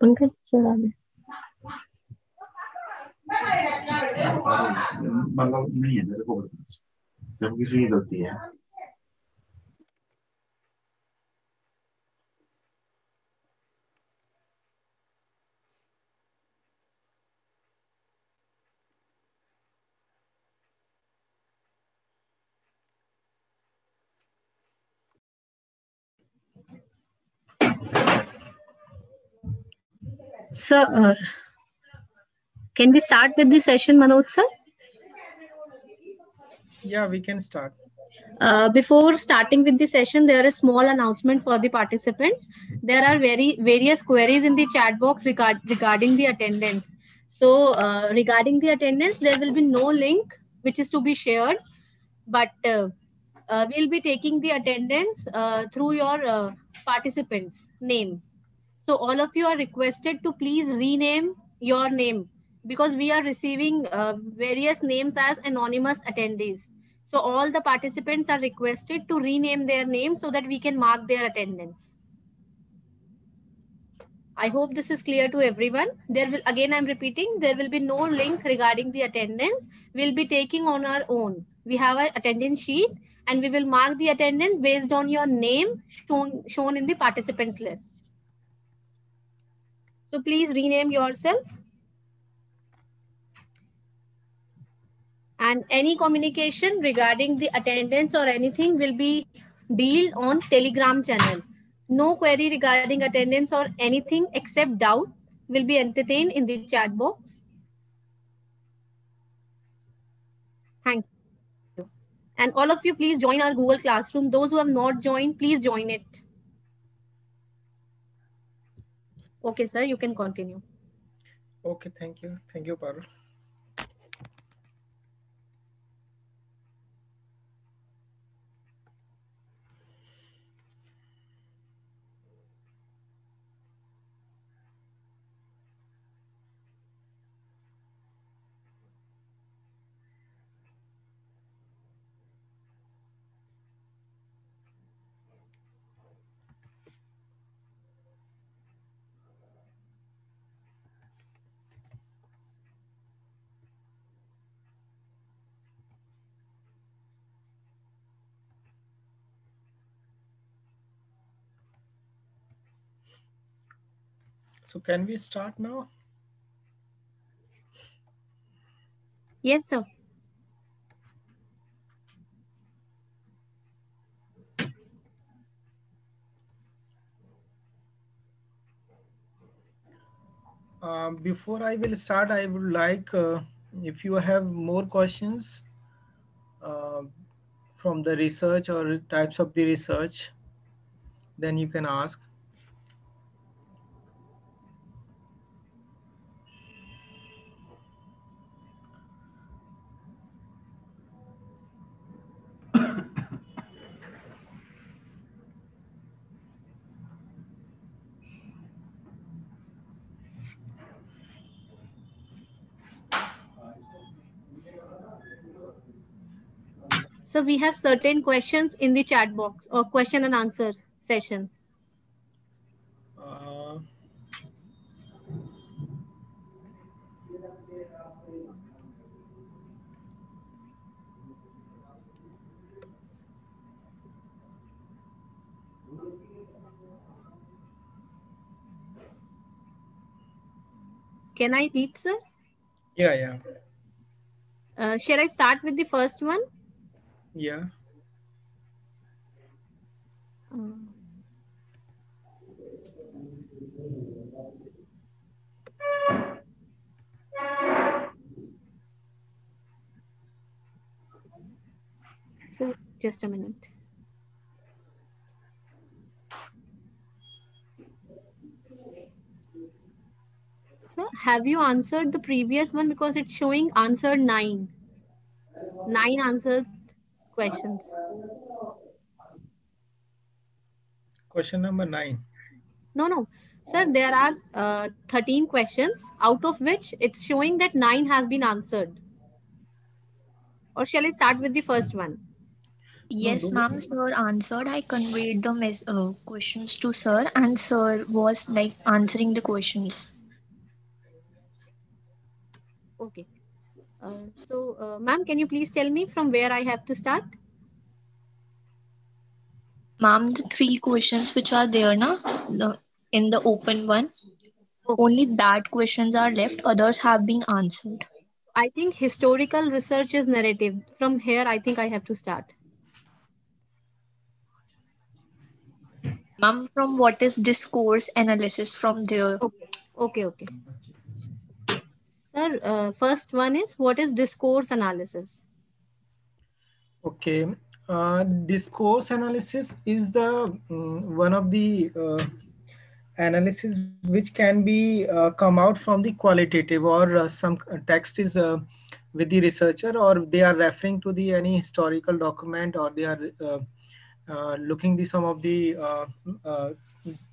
Pankaj चला दे मतलब नहीं है मेरे को जब किसी ईद होती है। Sir, uh, can we start with the session, Manoj sir? Yeah, we can start. Uh, before starting with the session, there is small announcement for the participants. There are very various queries in the chat box regard, regarding the attendance. So uh, regarding the attendance, there will be no link which is to be shared, but uh, uh, we'll be taking the attendance uh, through your uh, participants name. So all of you are requested to please rename your name because we are receiving uh, various names as anonymous attendees. So all the participants are requested to rename their name so that we can mark their attendance. I hope this is clear to everyone. There will, again, I'm repeating, there will be no link regarding the attendance. We'll be taking on our own. We have an attendance sheet and we will mark the attendance based on your name shown, shown in the participants list. So please rename yourself. And any communication regarding the attendance or anything will be dealt on Telegram channel. No query regarding attendance or anything except doubt will be entertained in the chat box. Thank you. And all of you, please join our Google Classroom. Those who have not joined, please join it. Okay, sir, you can continue. Okay, thank you. Thank you, Parul. So can we start now? Yes, sir. Um, before I will start, I would like, uh, if you have more questions uh, from the research or types of the research, then you can ask. We have certain questions in the chat box or question and answer session. Uh, Can I read, sir? yeah, yeah, Uh, shall I start with the first one? Yeah. So just a minute. So have you answered the previous one because it's showing answer nine. Nine answered questions. Question number nine. No, no. Sir, there are uh, 13 questions, out of which it's showing that nine has been answered. Or shall I start with the first one? Yes, ma'am, sir answered. I conveyed the mes- uh, questions to sir, and sir was like answering the questions. Okay. Uh, so, uh, ma'am, can you please tell me from where I have to start? Ma'am, the three questions which are there now, the in the open one, only that questions are left. Others have been answered. I think historical research is narrative. From here, I think I have to start. Ma'am, from what is discourse analysis from there? Okay, okay, okay. Sir, uh, first one is what is discourse analysis? Okay, uh, discourse analysis is the um, one of the uh, analysis which can be uh, come out from the qualitative or uh, some text is uh, with the researcher or they are referring to the any historical document or they are looking the some of the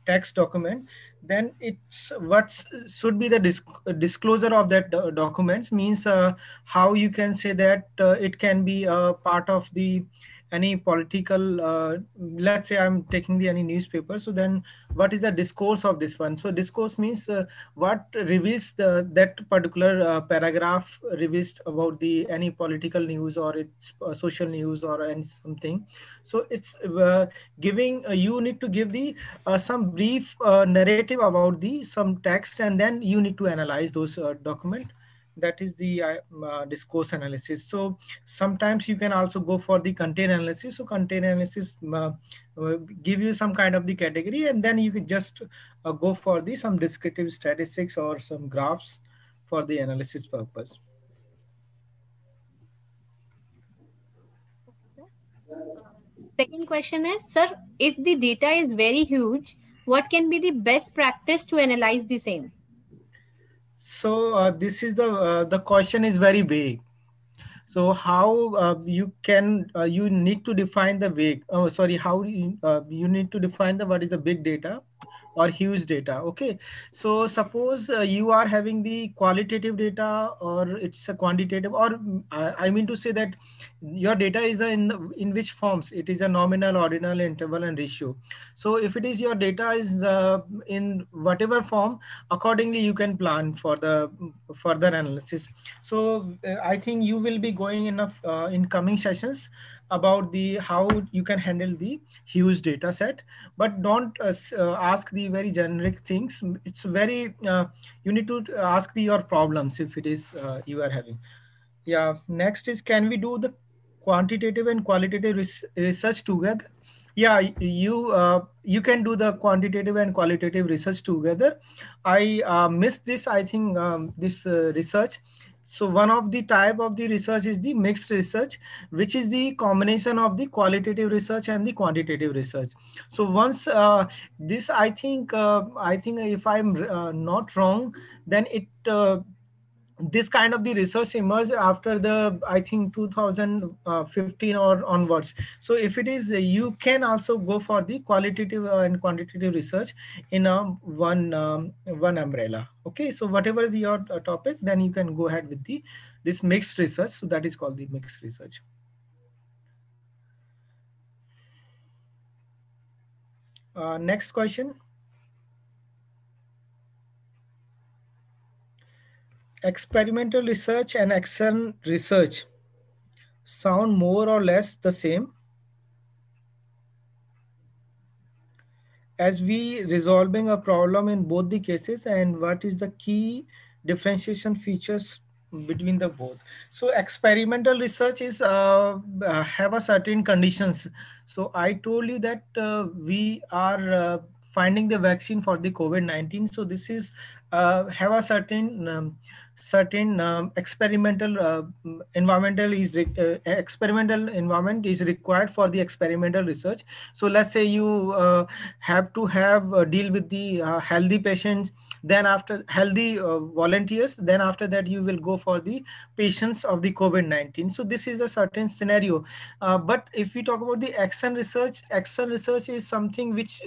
text document then it's what should be the disc disclosure of that do documents means uh, how you can say that uh, it can be a part of the any political uh, let's say i'm taking the any newspaper so then what is the discourse of this one? So discourse means uh, what reveals the that particular uh, paragraph reveals about the any political news or it's uh, social news or and something. So it's uh, giving uh, you need to give the some brief narrative about the some text and then you need to analyze those document that is the uh, uh, discourse analysis. So sometimes you can also go for the content analysis. So content analysis uh, give you some kind of the category and then you can just uh, go for the some descriptive statistics or some graphs for the analysis purpose. Second question is sir if the data is very huge what can be the best practice to analyze the same so uh, this is the uh, the question is very big. So how uh, you can you need to define the big. Oh, sorry. How you, you need to define the what is the big data, or huge data okay? So suppose uh, you are having the qualitative data or it's a quantitative or mm, I, mean to say that your data is in the, in which forms? It is a nominal ordinal interval and ratio. So if it is your data is uh, in whatever form accordingly you can plan for the further analysis. So uh, i think you will be going enough uh, in coming sessions about the how you can handle the huge data set. But don't uh, uh, ask the very generic things. It's very uh, you need to ask the, your problems if it is uh, you are having. Yeah next is can we do the quantitative and qualitative res research together? Yeah you uh, you can do the quantitative and qualitative research together. I uh, missed this i think um, this uh, research so one of the type of the research is the mixed research which is the combination of the qualitative research and the quantitative research. So once uh, this i think uh, i think if i'm uh, not wrong then it uh, this kind of the research emerged after the i think 2015 or onwards. So if it is you can also go for the qualitative and quantitative research in a one um, one umbrella. Okay so whatever the your uh, topic then you can go ahead with the this mixed research. So that is called the mixed research. Uh, next question experimental research and action research sound more or less the same? As we resolving a problem in both the cases and what is the key differentiation features between the both? So experimental research is uh, uh have a certain conditions. So i told you that uh, we are uh, finding the vaccine for the COVID-19. So this is uh, have a certain um, certain um, experimental uh, environmental is uh, experimental environment is required for the experimental research. So let's say you uh, have to have uh, deal with the uh, healthy patients then after healthy uh, volunteers then after that you will go for the patients of the covid-19 so this is a certain scenario. But if we talk about the action research action research is something which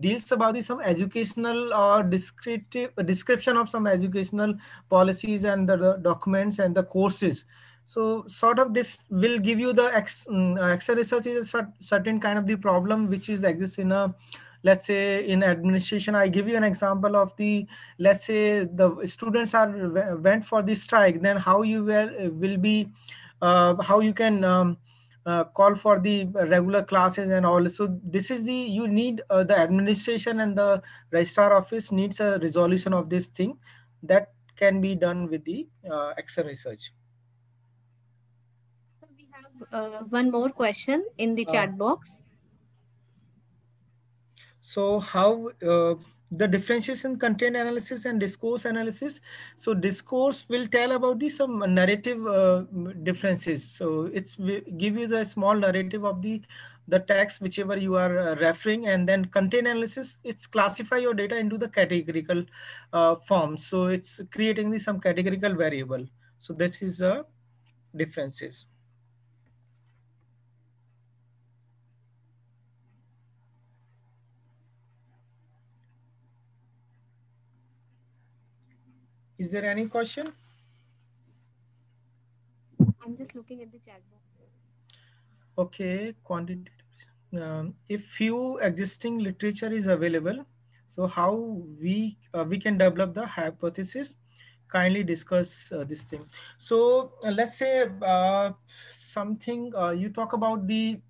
deals about the, some educational or descriptive description of some educational policies and the, the documents and the courses. So sort of this will give you the ex, um, research is a certain kind of the problem which is exists in a let's say in administration. I give you an example of the let's say the students are went for the strike then how you will, will be uh, how you can um, uh, call for the regular classes and all. So this is the, you need uh, the administration and the registrar office needs a resolution of this thing that can be done with the uh, action research. We have uh, one more question in the uh, chat box. So how, uh, the differentiation content analysis and discourse analysis. So discourse will tell about the some narrative uh, differences. So it's give you the small narrative of the the text whichever you are uh, referring and then content analysis it's classify your data into the categorical uh, form. So it's creating the some categorical variable. So this is the differences Is there any question? I'm just looking at the chat box. Okay, quantitative. Um, if few existing literature is available, so how we uh, we can develop the hypothesis? Kindly discuss uh, this thing. So uh, let's say uh, something uh, you talk about the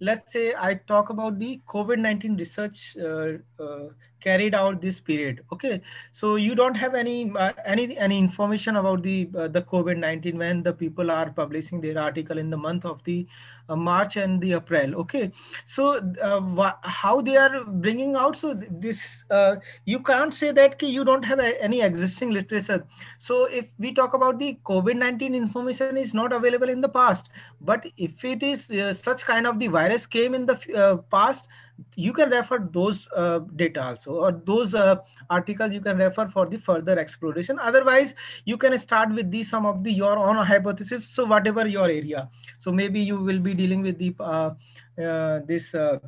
let's say I talk about the COVID-19 research uh, uh, carried out this period. Okay, so you don't have any uh, any any information about the uh, the COVID-19 when the people are publishing their article in the month of the uh, March and the April. Okay, so uh, how they are bringing out? So this uh, you can't say that you don't have any existing literature. So if we talk about the COVID-19 information is not available in the past, but if it is uh, such kind of the virus came in the past, you can refer those uh, data also or those uh, articles you can refer for the further exploration. Otherwise you can start with the some of the your own hypothesis. So whatever your area. So maybe you will be dealing with the uh, uh this uh,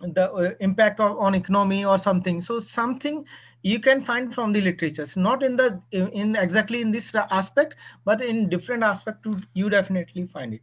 the uh, impact of, on economy or something. So something you can find from the literatures not in the in exactly in this aspect but in different aspect you definitely find it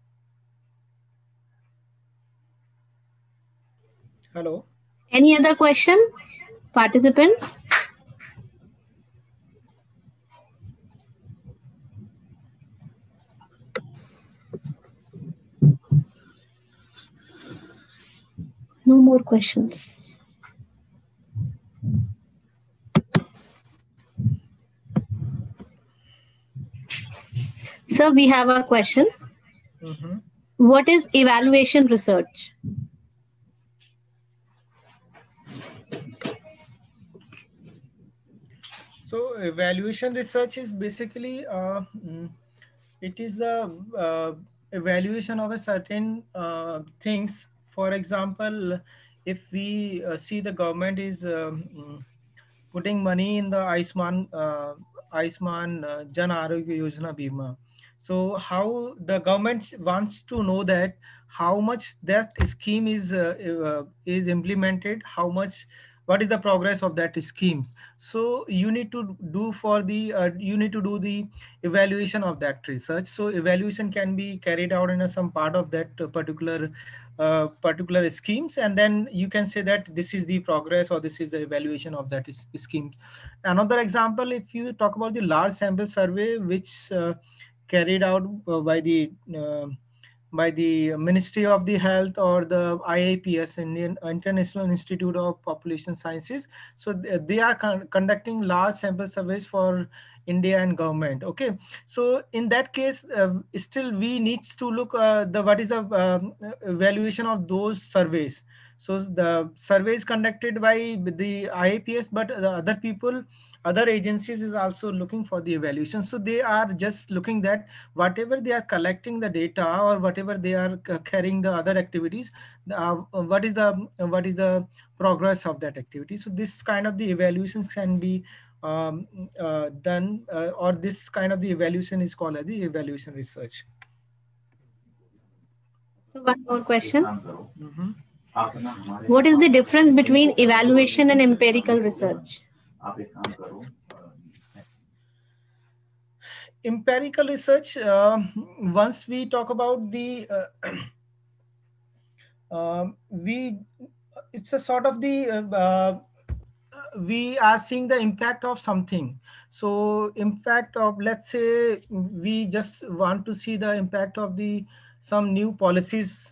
Hello. Any other question, participants? No more questions. Sir, we have a question. Mm -hmm. What is evaluation research? So evaluation research is basically, uh, mm, it is the uh, evaluation of a certain uh, things. For example, if we uh, see the government is um, putting money in the Ayushman, uh, Ayushman uh, Jan Arogya Yojana Bima. So how the government wants to know that how much that scheme is is implemented, how much what is the progress of that schemes? So you need to do for the uh, you need to do the evaluation of that research. So evaluation can be carried out in a, some part of that particular uh, particular schemes. And then you can say that this is the progress or this is the evaluation of that schemes. Another example if you talk about the large sample survey which uh, carried out uh, by the uh, by the Ministry of the Health or the IIPS, Indian International Institute of Population Sciences. So they are con conducting large sample surveys for India and government. Okay, so in that case, uh, still we needs to look uh, the what is the um, evaluation of those surveys. So the survey is conducted by the IIPS, but the other people, other agencies is also looking for the evaluation. So they are just looking that whatever they are collecting the data or whatever they are carrying the other activities, uh, what is the what is the progress of that activity. So this kind of the evaluations can be um, uh, done uh, or this kind of the evaluation is called as the evaluation research. So one more question. Mm -hmm. What is the difference between evaluation and empirical research? Empirical research, uh, once we talk about the, uh, uh, we, it's a sort of the uh, we are seeing the impact of something so impact of let's say we just want to see the impact of the some new policies uh, uh,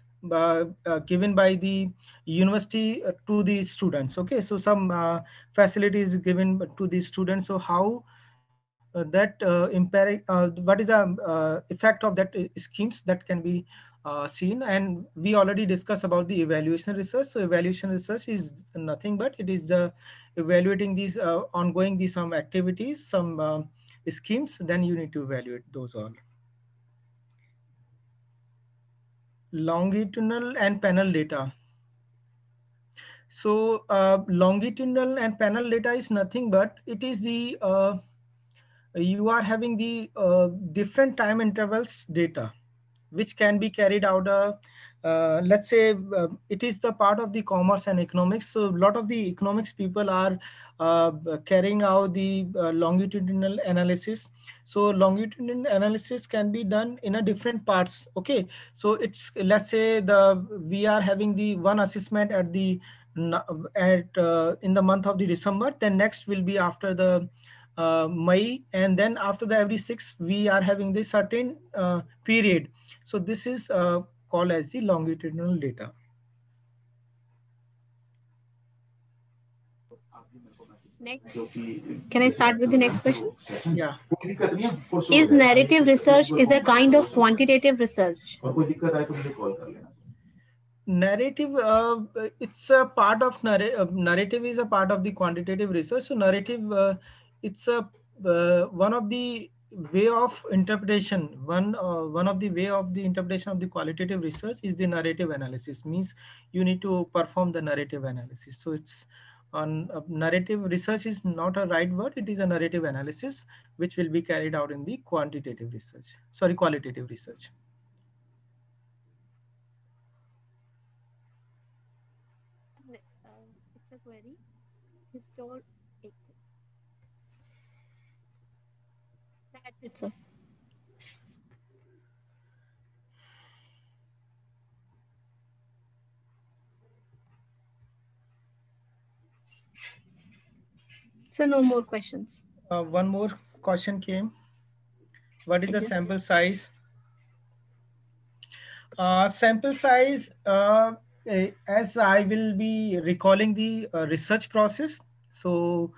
given by the university uh, to the students okay? So some uh, facilities given to the students. So how uh, that uh, what is the effect of that schemes that can be seen? And we already discussed about the evaluation research. So evaluation research is nothing but it is the evaluating these uh, ongoing these some activities, some uh, schemes, then you need to evaluate those all. Longitudinal and panel data. So uh, longitudinal and panel data is nothing but it is the, uh, you are having the uh, different time intervals data, which can be carried out uh, uh, let's say uh, it is the part of the commerce and economics. So a lot of the economics people are uh, carrying out the uh, longitudinal analysis. So longitudinal analysis can be done in a different parts. Okay, so it's let's say the we are having the one assessment at the at uh, in the month of the December. Then next will be after the uh, May, and then after the every six we are having this certain period. So this is called as the longitudinal data. Next, can I start with the next question? Yeah. Is narrative research is a kind of quantitative research? Narrative, uh, it's a part of narrative. Uh, narrative is a part of the quantitative research. So narrative, uh, it's a uh, one of the way of interpretation one uh, one of the way of the interpretation of the qualitative research is the narrative analysis means you need to perform the narrative analysis. So it's on uh, narrative research is not a right word it is a narrative analysis which will be carried out in the quantitative research sorry qualitative research. Told That's it, sir. So no more questions. Uh, one more question came. What is the sample size? Uh, sample size, uh, eh, as I will be recalling the uh, research process. So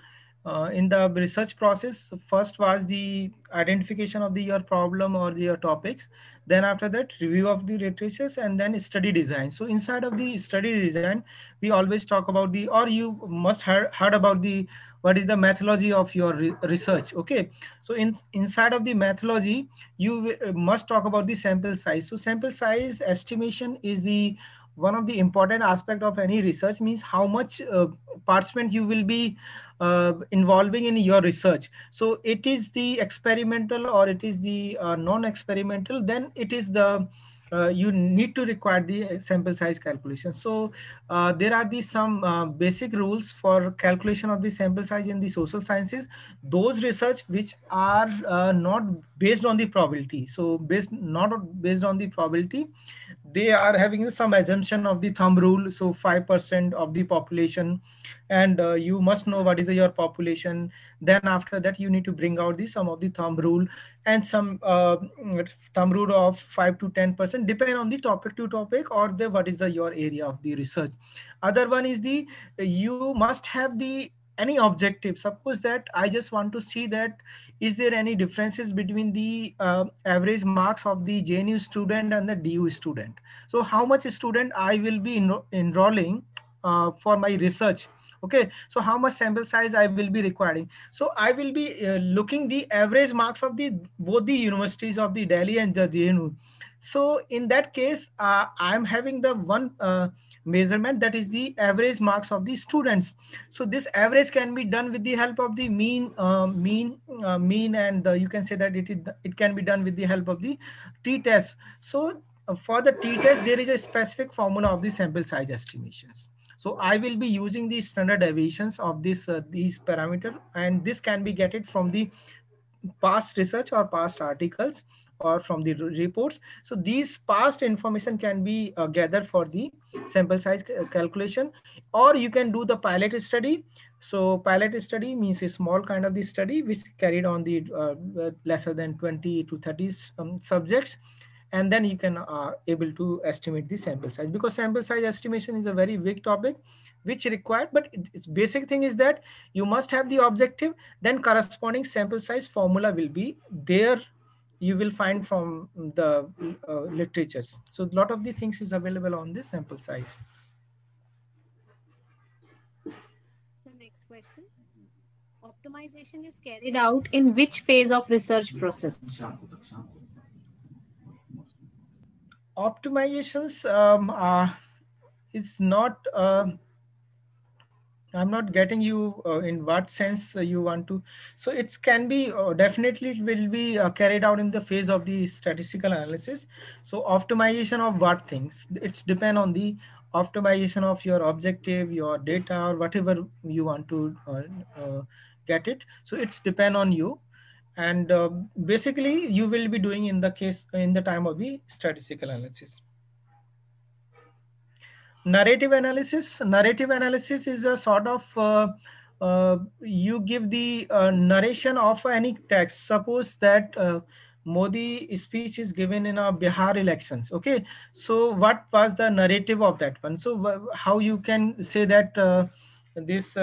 uh, in the research process first was the identification of the your problem or the, your topics. Then after that review of the literatures and then study design. So inside of the study design we always talk about the or you must heard, heard about the what is the methodology of your re research okay? So in inside of the methodology you must talk about the sample size. So sample size estimation is the one of the important aspect of any research means how much uh, participant you will be uh, involving in your research. So it is the experimental or it is the uh, non-experimental, then it is the uh, you need to require the sample size calculation. So uh, there are these some uh, basic rules for calculation of the sample size in the social sciences. Those research which are not based on the probability. So based not based on the probability, they are having some assumption of the thumb rule. So 5% of the population and uh, you must know what is your population. Then after that, you need to bring out the some of the thumb rule and some uh, thumb rule of 5 to 10 percent depend on the topic to topic or the what is the your area of the research other one is the you must have the any objective. Suppose that i just want to see that is there any differences between the uh, average marks of the jnu student and the du student? So how much student i will be enro enrolling uh, for my research? Okay so how much sample size i will be requiring? So i will be uh, looking the average marks of the both the universities of the delhi and the jnu so in that case uh, i'm having the one uh, measurement that is the average marks of the students. So this average can be done with the help of the mean uh, mean uh, mean and uh, you can say that it, it can be done with the help of the t-test. So uh, for the t-test there is a specific formula of the sample size estimations. So I will be using the standard deviations of this uh, these parameter and this can be get it from the past research or past articles or from the reports. So these past information can be uh, gathered for the sample size calculation or you can do the pilot study. So pilot study means a small kind of the study which carried on the uh, lesser than 20 to 30 um, subjects and then you can uh, able to estimate the sample size because sample size estimation is a very big topic which required but its basic thing is that you must have the objective then corresponding sample size formula will be there you will find from the uh, literatures. So a lot of the things is available on this sample size. So next question. Optimization is carried out in which phase of research process? Optimizations um, uh, is not uh, i'm not getting you uh, in what sense you want to. So it can be uh, definitely it will be uh, carried out in the phase of the statistical analysis. So optimization of what things? It's depend on the optimization of your objective your data or whatever you want to uh, get it. So it's depend on you. And uh, basically you will be doing in the case in the time of the statistical analysis narrative analysis. Narrative analysis is a sort of uh, uh, you give the uh, narration of any text. Suppose that uh, modi speech is given in a bihar elections okay? So what was the narrative of that one? So how you can say that uh, this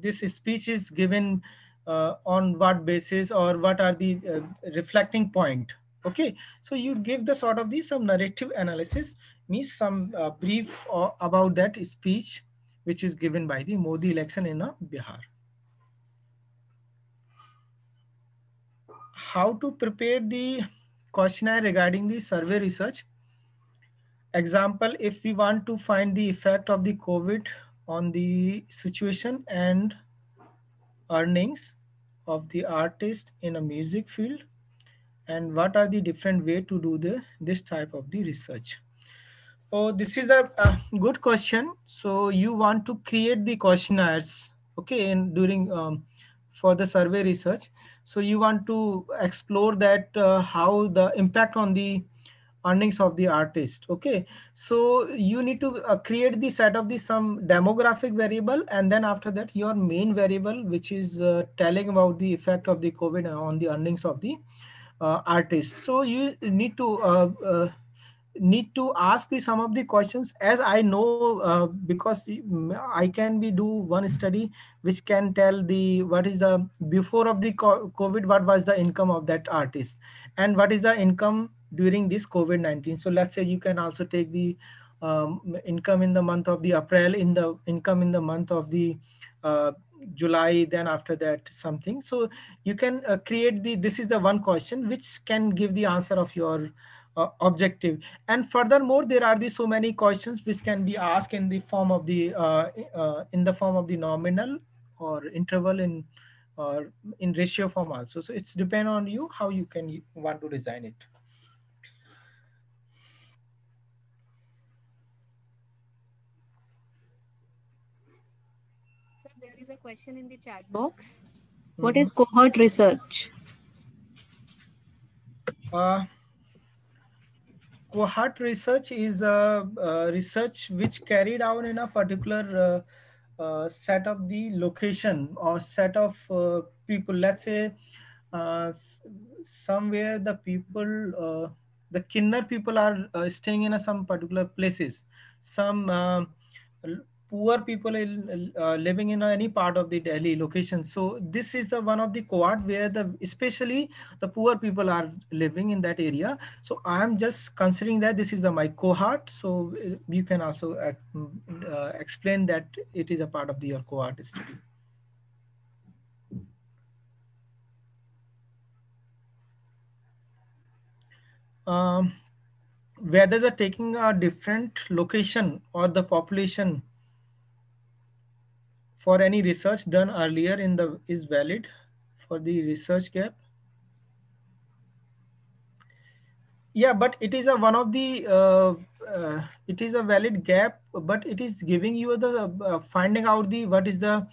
this speech is given uh, on what basis or what are the uh, reflecting point okay? So you give the sort of the some narrative analysis means some uh, brief about that speech which is given by the modi election in bihar. How to prepare the questionnaire regarding the survey research? Example if we want to find the effect of the covid on the situation and earnings of the artist in a music field and what are the different way to do the this type of the research oh this is a, good question. So you want to create the questionnaires okay and during um, for the survey research. So you want to explore that uh, how the impact on the earnings of the artist okay? So you need to uh, create the set of the some demographic variable and then after that your main variable which is uh, telling about the effect of the covid on the earnings of the uh, artist. So you need to uh, uh, need to ask the some of the questions as i know uh, because i can be do one study which can tell the what is the before of the covid what was the income of that artist and what is the income during this COVID-19. So let's say you can also take the um, income in the month of the April, in the income in the month of the uh, July, then after that something. So you can uh, create the, this is the one question which can give the answer of your uh, objective. And furthermore there are the so many questions which can be asked in the form of the uh, uh, in the form of the nominal or interval in or in ratio form also. So it's depend on you how you can want to design it. There is a question in the chat box. What mm -hmm. is cohort research? Uh, cohort research is a, research which carried out in a particular uh, uh, set of the location or set of uh, people. Let's say uh, somewhere the people, the Kinnar people are staying in some particular places. Some poor people uh, living in any part of the Delhi location. So this is the one of the cohort where the especially the poor people are living in that area. So I am just considering that this is the my cohort. So uh, you can also uh, uh, explain that it is a part of the, your cohort study. Um, whether the taking a different location or the population for any research done earlier in the is valid for the research gap? Yeah but it is a one of the uh, uh, it is a valid gap but it is giving you the uh, finding out the what is the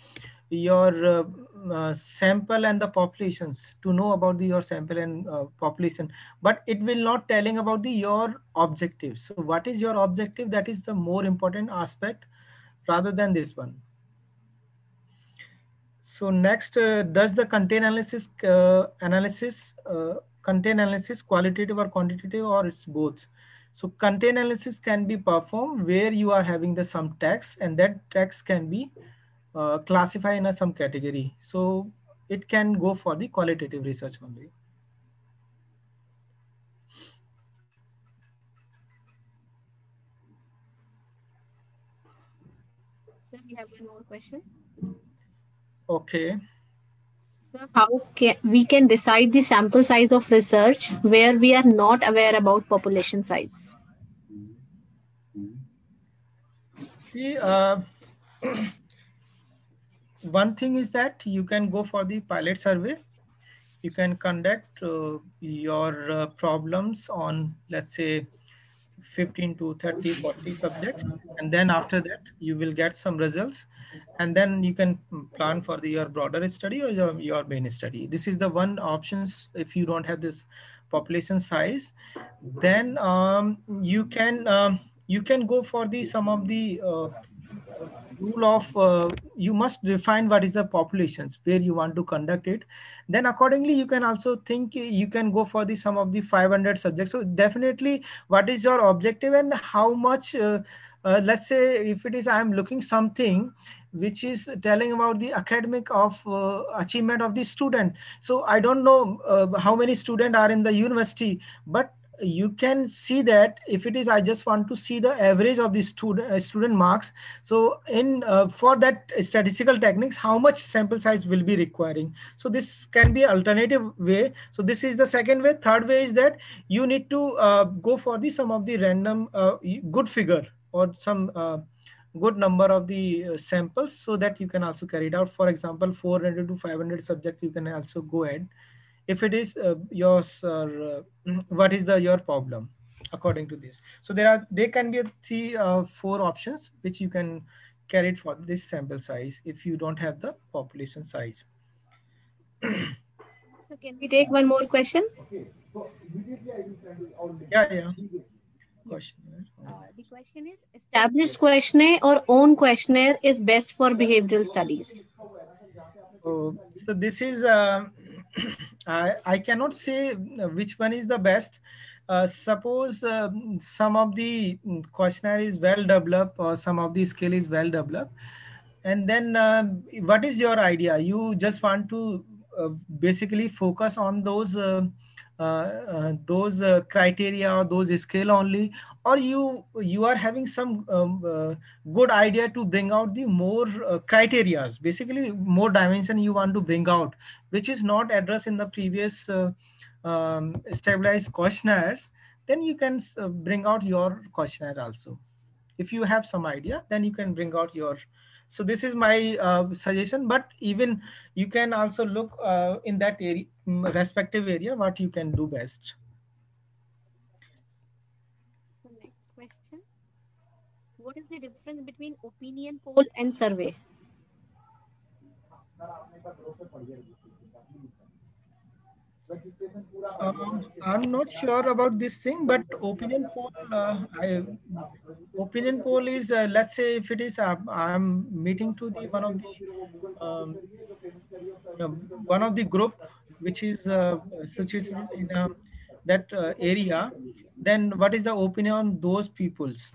your uh, uh, sample and the populations to know about the your sample and uh, population. But it will not telling about the your objective. So what is your objective? That is the more important aspect rather than this one so next, uh, does the content analysis uh, analysis uh, content analysis qualitative or quantitative or it's both? So content analysis can be performed where you are having the some text and that text can be uh, classified in a some category. So it can go for the qualitative research only. Sir, we have one more question. Okay. How can we can decide the sample size of research where we are not aware about population size? See, uh, one thing is that you can go for the pilot survey. You can conduct uh, your uh, problems on, let's say, 15 to 30, 40 subjects. And then after that, you will get some results. And then you can plan for the, your broader study or your, your main study. This is the one options if you don't have this population size. Then um, you can um, you can go for the some of the uh, rule of uh, you must define what is the populations where you want to conduct it. Then accordingly you can also think you can go for the some of the 500 subjects. So definitely what is your objective and how much uh, uh, let's say if it is i am looking something which is telling about the academic of uh, achievement of the student. So i don't know uh, how many students are in the university but you can see that if it is i just want to see the average of the student uh, student marks. So in uh, for that statistical techniques how much sample size will be requiring? So this can be alternative way. So this is the second way. Third way is that you need to uh, go for the some of the random uh, good figure or some uh, good number of the uh, samples so that you can also carry it out. For example 400 to 500 subject you can also go ahead if it is uh, yours or uh, what is the your problem according to this so there are there can be a three uh, four options which you can carry it for this sample size if you don't have the population size So can we take one more question? Okay. yeah yeah question Uh, the question is established questionnaire or own questionnaire is best for behavioral studies. So, so this is, uh, I, I cannot say which one is the best. Uh, suppose uh, some of the questionnaire is well developed or some of the skill is well developed. And then um, what is your idea? You just want to uh, basically focus on those uh, uh, uh, those uh, criteria or those scale only or you you are having some um, uh, good idea to bring out the more uh, criterias. Basically more dimension you want to bring out which is not addressed in the previous uh, um, stabilized questionnaires then you can uh, bring out your questionnaire also. If you have some idea then you can bring out your so this is my uh, suggestion but even you can also look uh, in that area respective area what you can do best next question. What is the difference between opinion poll and survey? Um, I'm not sure about this thing, but opinion poll, uh, I, opinion poll is, uh, let's say if it is, uh, I'm meeting to the one of the, um, one of the group which is uh, situated in um, that uh, area, then what is the opinion on those peoples?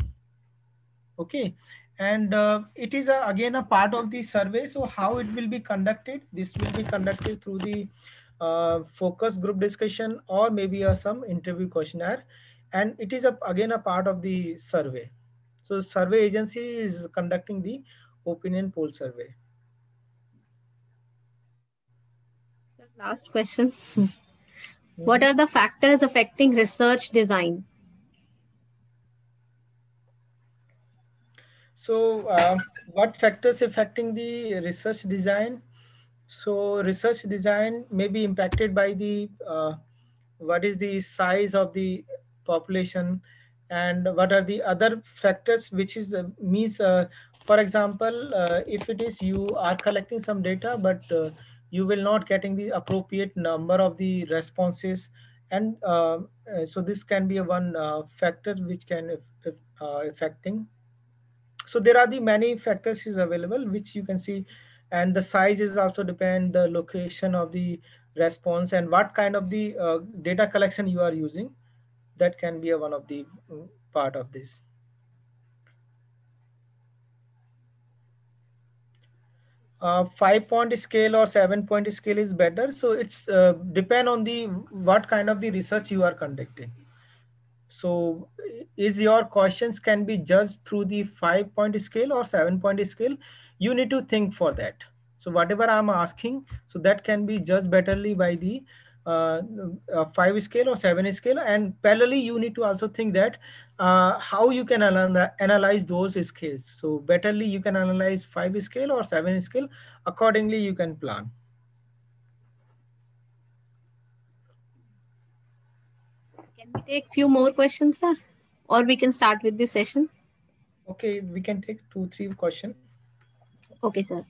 Okay, and uh, it is a, again a part of the survey. So how it will be conducted? This will be conducted through the uh, focus group discussion or maybe a, some interview questionnaire and it is a, again a part of the survey so survey agency is conducting the opinion poll survey last question. What are the factors affecting research design? So uh, what factors affecting the research design? So research design may be impacted by the uh, what is the size of the population and what are the other factors which is uh, means uh, for example uh, if it is you are collecting some data but uh, you will not getting the appropriate number of the responses. And uh, so this can be a one factor which can affecting. So there are the many factors is available which you can see. And the size is also depend the location of the response and what kind of the uh, data collection you are using. That can be a one of the mm, part of this uh, five point scale or seven point scale is better. So it's uh, depend on the what kind of the research you are conducting. So is your questions can be judged through the five point scale or seven point scale? You need to think for that. So whatever i'm asking so that can be judged betterly by the uh, uh, five scale or seven scale. And parallelly you need to also think that uh, how you can analyze those scales. So betterly you can analyze five scale or seven scale. Accordingly you can plan. Can we take few more questions sir? Or we can start with this session? Okay we can take two three questions Okay, sir.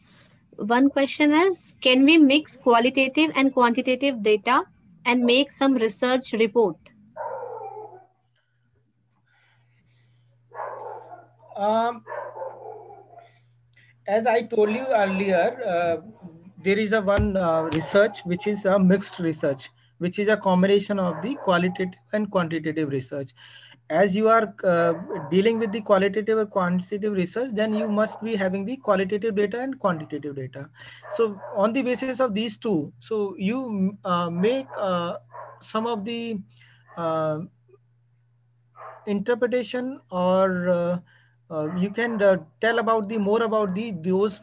One question is, can we mix qualitative and quantitative data and make some research report? Um, as I told you earlier, uh, there is a one uh, research which is a mixed research, which is a combination of the qualitative and quantitative research as you are uh, dealing with the qualitative or quantitative research, then you must be having the qualitative data and quantitative data. So on the basis of these two, so you uh, make uh, some of the uh, interpretation or uh, uh, you can tell about the more about the those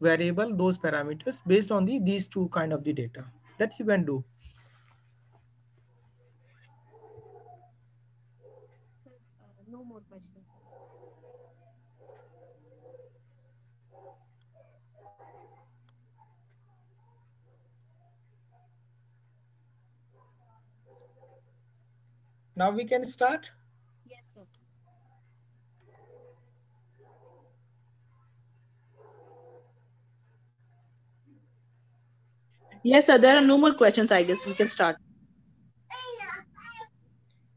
variable, those parameters based on the these two kind of the data that you can do. Now we can start? Yes, sir. Yes, sir. There are no more questions, I guess. We can start.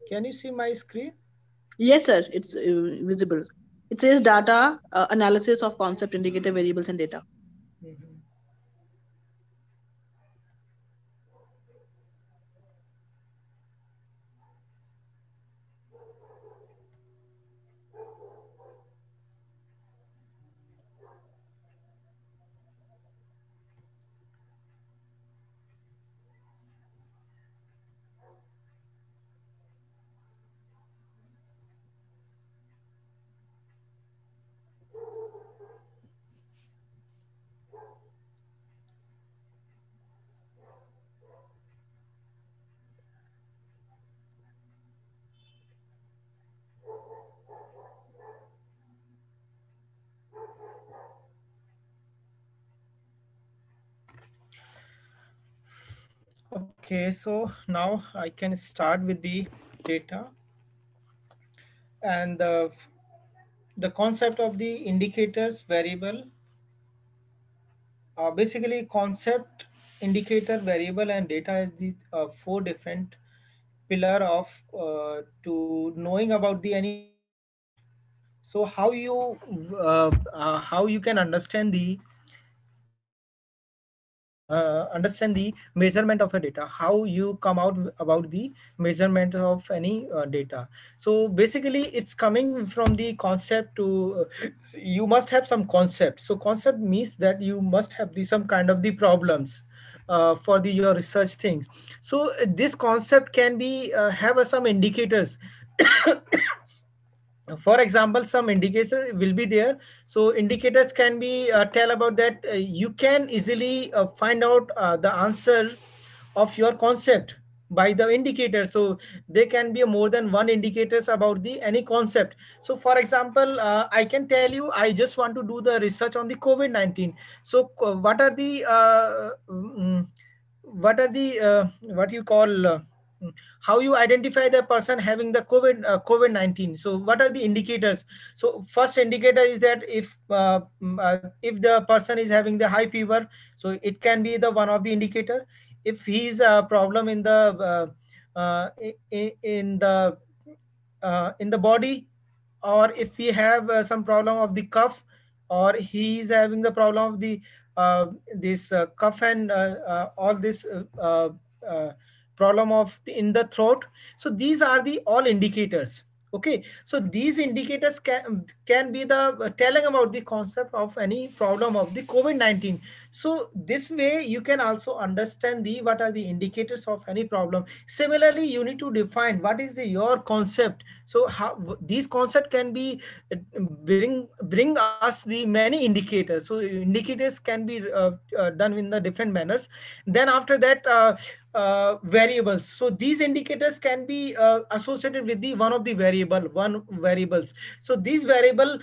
Can you see my screen? Yes, sir. It's uh, visible. It says data uh, analysis of concept indicator variables and data. Okay, so now I can start with the data and the, the concept of the indicators variable uh, basically concept, indicator, variable, and data is the uh, four different pillar of uh, to knowing about the any. So how you uh, uh, how you can understand the uh, understand the measurement of a data how you come out about the measurement of any uh, data. So basically it's coming from the concept to uh, you must have some concept. So concept means that you must have the some kind of the problems uh, for the your research things. So uh, this concept can be uh, have some indicators for example some indicators will be there. So indicators can be uh, tell about that. Uh, you can easily uh, find out uh, the answer of your concept by the indicator. So there can be more than one indicators about the any concept. So for example uh, i can tell you i just want to do the research on the covid-19 so what are the uh, mm, what are the what you call how you identify the person having the covid uh, covid-19 so what are the indicators? So first indicator is that if uh, mm, uh, if the person is having the high fever so it can be the one of the indicator. If he's a problem in the uh, uh, in the uh, in the body or if we have some problem of the cough or he is having the problem of the this cough and all this problem of the, in the throat. So these are the all indicators. Okay, so these indicators can, can be the uh, telling about the concept of any problem of the COVID-19. So this way you can also understand the what are the indicators of any problem. Similarly, you need to define what is the your concept. So how these concept can be uh, bring bring us the many indicators. So indicators can be uh, uh, done in the different manners. Then after that, uh, uh, variables. So these indicators can be uh, associated with the one of the variable, one variables. So these variable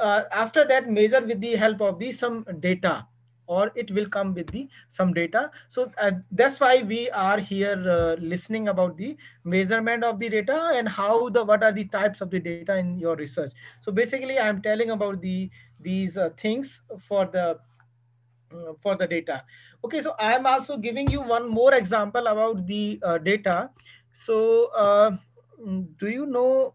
uh, after that measure with the help of the some data or it will come with the some data. So that's why we are here uh, listening about the measurement of the data and how the what are the types of the data in your research. So basically I'm telling about the these uh, things for the for the data. Okay, so I am also giving you one more example about the uh, data. So uh, mm, do you know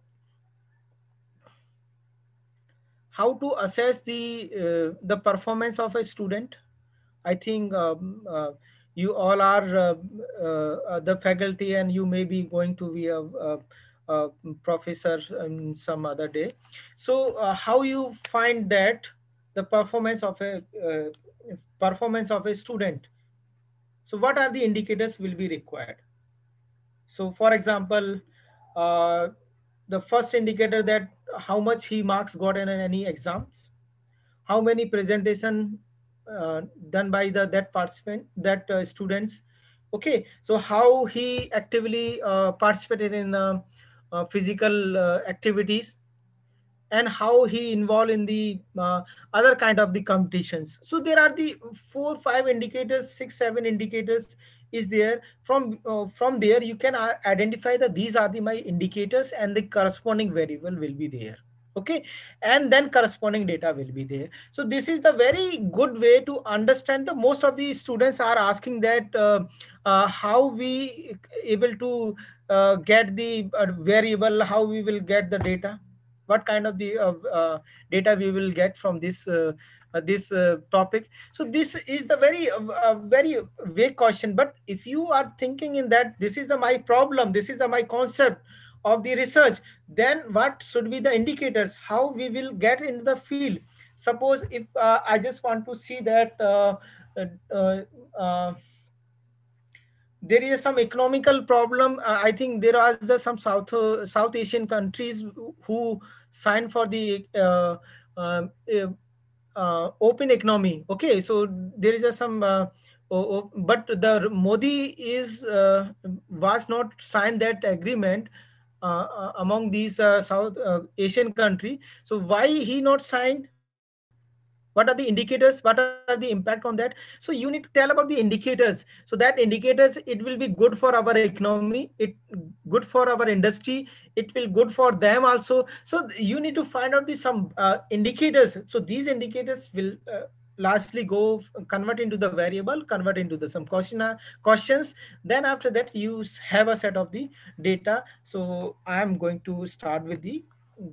how to assess the uh, the performance of a student? I think um, uh, you all are uh, uh, the faculty and you may be going to be a, a, a professor in some other day. So how you find that the performance of a performance of a student. So what are the indicators will be required? So for example, uh, the first indicator that how much he marks got in any exams, how many presentation uh, done by the that participant, that uh, students. Okay, so how he actively uh, participated in uh, physical uh, activities and how he involved in the uh, other kind of the competitions. So there are the four five indicators six seven indicators is there. From uh, from there you can uh, identify that these are the my indicators and the corresponding variable will be there. Okay? And then corresponding data will be there. So this is the very good way to understand the most of the students are asking that uh, uh, how we able to uh, get the variable how we will get the data what kind of the uh, uh, data we will get from this uh, this topic. So this is the very very vague question but if you are thinking in that this is the my problem this is the my concept of the research then what should be the indicators? How we will get into the field? Suppose if uh, i just want to see that uh, uh, there is some economical problem. I think there are the, some south south asian countries who signed for the uh, um, uh, uh, open economy. Okay, so there is a some, oh, oh, but the Modi is was not signed that agreement among these South Asian country. So why he not signed? What are the indicators? What are the impact on that? So you need to tell about the indicators. So that indicators it will be good for our economy it good for our industry it will good for them also. So you need to find out the some uh, indicators. So these indicators will uh, largely go convert into the variable, convert into the some question questions. Then after that, you have a set of the data. So I am going to start with the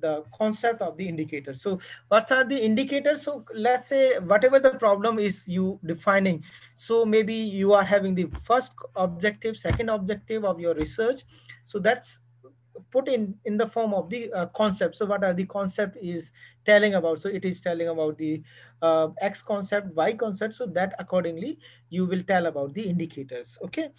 the concept of the indicator. So what are the indicators? So let's say whatever the problem is you defining. So maybe you are having the first objective, second objective of your research. So that's put in in the form of the uh, concept so what are the concept is telling about so it is telling about the uh, x concept y concept so that accordingly you will tell about the indicators okay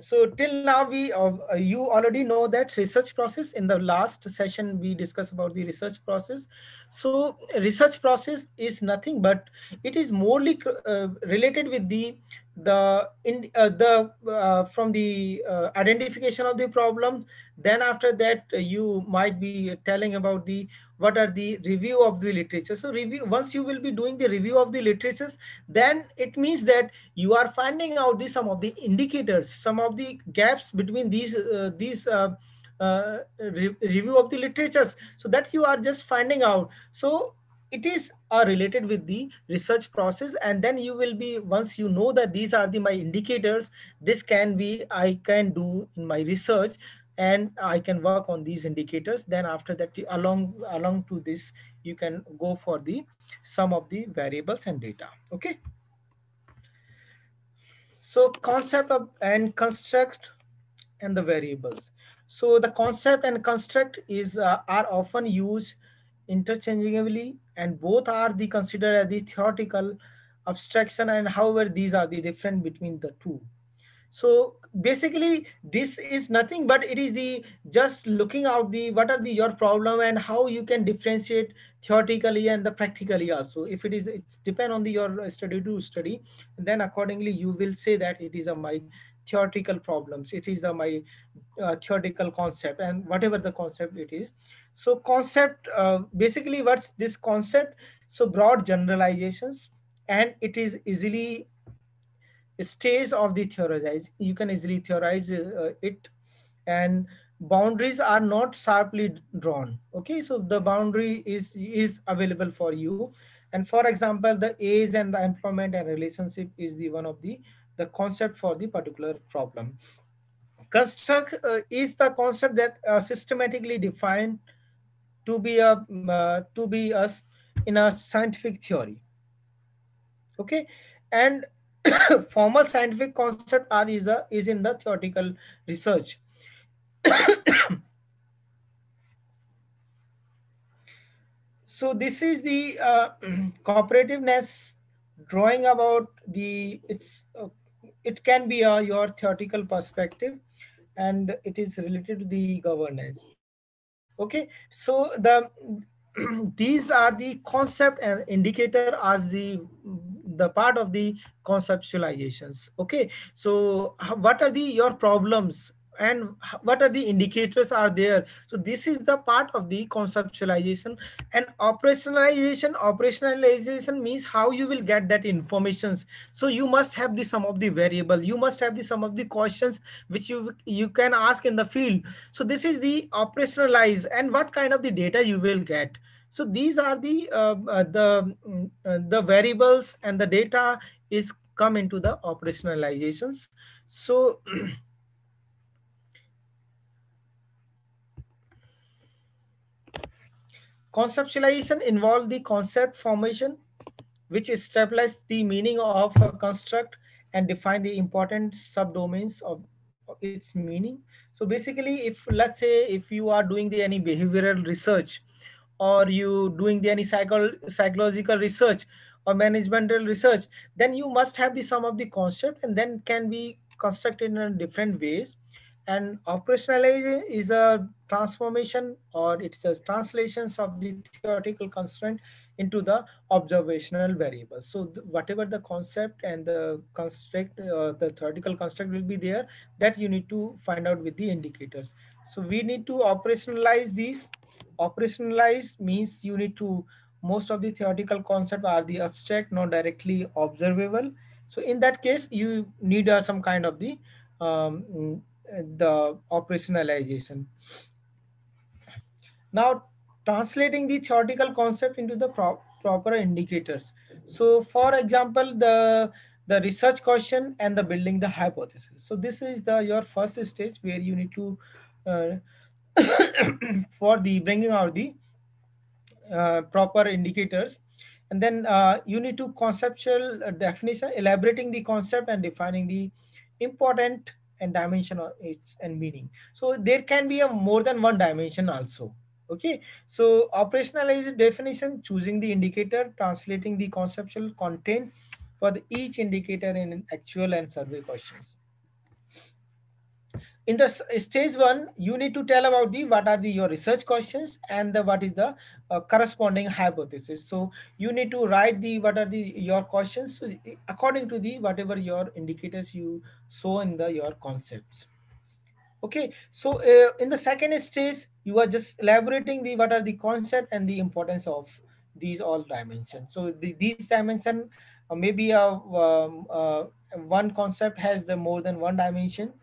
so till now we uh, you already know that research process. In the last session we discussed about the research process. So research process is nothing but it is morely uh, related with the the in uh, the uh, from the uh, identification of the problem. Then after that you might be telling about the what are the review of the literature. So review once you will be doing the review of the literatures then it means that you are finding out the some of the indicators some of the gaps between these uh, these uh, uh, re review of the literatures so that you are just finding out. So it is uh, related with the research process and then you will be once you know that these are the my indicators this can be i can do in my research and I can work on these indicators. Then after that, along, along to this, you can go for the some of the variables and data, okay? So concept of and construct and the variables. So the concept and construct is uh, are often used interchangeably and both are the considered as the theoretical abstraction and however these are the different between the two. So basically this is nothing but it is the just looking out the what are the your problem and how you can differentiate theoretically and the practically also. If it is it's depend on the your study to study then accordingly you will say that it is a my theoretical problems. It is a my uh, theoretical concept and whatever the concept it is. So concept uh, basically what's this concept? So broad generalizations and it is easily stage of the theorize you can easily theorize uh, it. And boundaries are not sharply drawn okay? So the boundary is is available for you. And for example the age and the employment and relationship is the one of the the concept for the particular problem. Construct uh, is the concept that uh, systematically defined to be a uh, to be us in a scientific theory okay? And formal scientific concept are is, a, is in the theoretical research. so this is the uh, cooperativeness drawing about the it's uh, it can be a, your theoretical perspective and it is related to the governance okay so the these are the concept and indicator as the the part of the conceptualizations okay? So what are the your problems and what are the indicators are there? So this is the part of the conceptualization and operationalization. Operationalization means how you will get that informations. So you must have the some of the variable. You must have the some of the questions which you you can ask in the field. So this is the operationalize and what kind of the data you will get so these are the uh, uh, the uh, the variables and the data is come into the operationalizations. So conceptualization involve the concept formation, which establish the meaning of a construct and define the important subdomains of its meaning. So basically, if let's say if you are doing the any behavioral research, or you doing the any psycho psychological research or managemental research, then you must have the some of the concept and then can be constructed in different ways. And operationalization is a transformation or it's a translations of the theoretical constraint into the observational variable. So the, whatever the concept and the construct, uh, the theoretical construct will be there that you need to find out with the indicators. So we need to operationalize these operationalize means you need to most of the theoretical concept are the abstract not directly observable so in that case you need uh, some kind of the um, the operationalization now translating the theoretical concept into the proper indicators. So for example, the the research question and the building the hypothesis. So this is the your first stage where you need to for the bringing out the uh, proper indicators. And then uh, you need to conceptual uh, definition elaborating the concept and defining the important and dimension of its and meaning. So there can be a more than one dimension also. Okay? So operationalized definition choosing the indicator translating the conceptual content for each indicator in actual and survey questions in the stage one, you need to tell about the what are the your research questions and the what is the uh, corresponding hypothesis. So you need to write the what are the your questions according to the whatever your indicators you show in the your concepts. Okay, so uh, in the second stage, you are just elaborating the what are the concept and the importance of these all dimensions. So the, these dimension uh, maybe a um, uh, one concept has the more than one dimension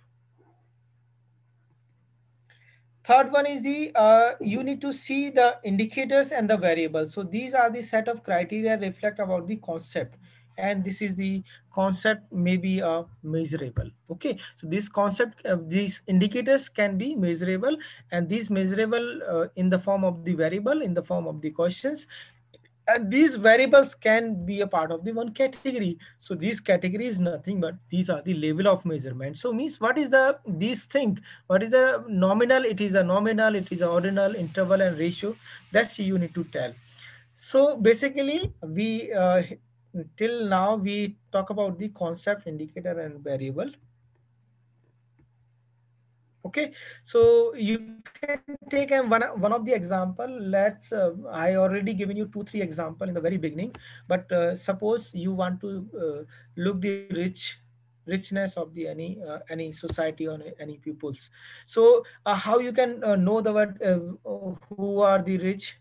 Third one is the, uh, you need to see the indicators and the variables. So these are the set of criteria reflect about the concept. And this is the concept may be uh, measurable. Okay, so this concept, uh, these indicators can be measurable and these measurable uh, in the form of the variable, in the form of the questions and these variables can be a part of the one category. So this category is nothing but these are the level of measurement. So means what is the these thing what is the nominal it is a nominal it is a ordinal interval and ratio that's you need to tell. So basically we uh, till now we talk about the concept indicator and variable okay so you can take one, one of the example let's uh, i already given you two three example in the very beginning but uh, suppose you want to uh, look the rich richness of the any uh, any society or any pupils. So uh, how you can uh, know the what who are the rich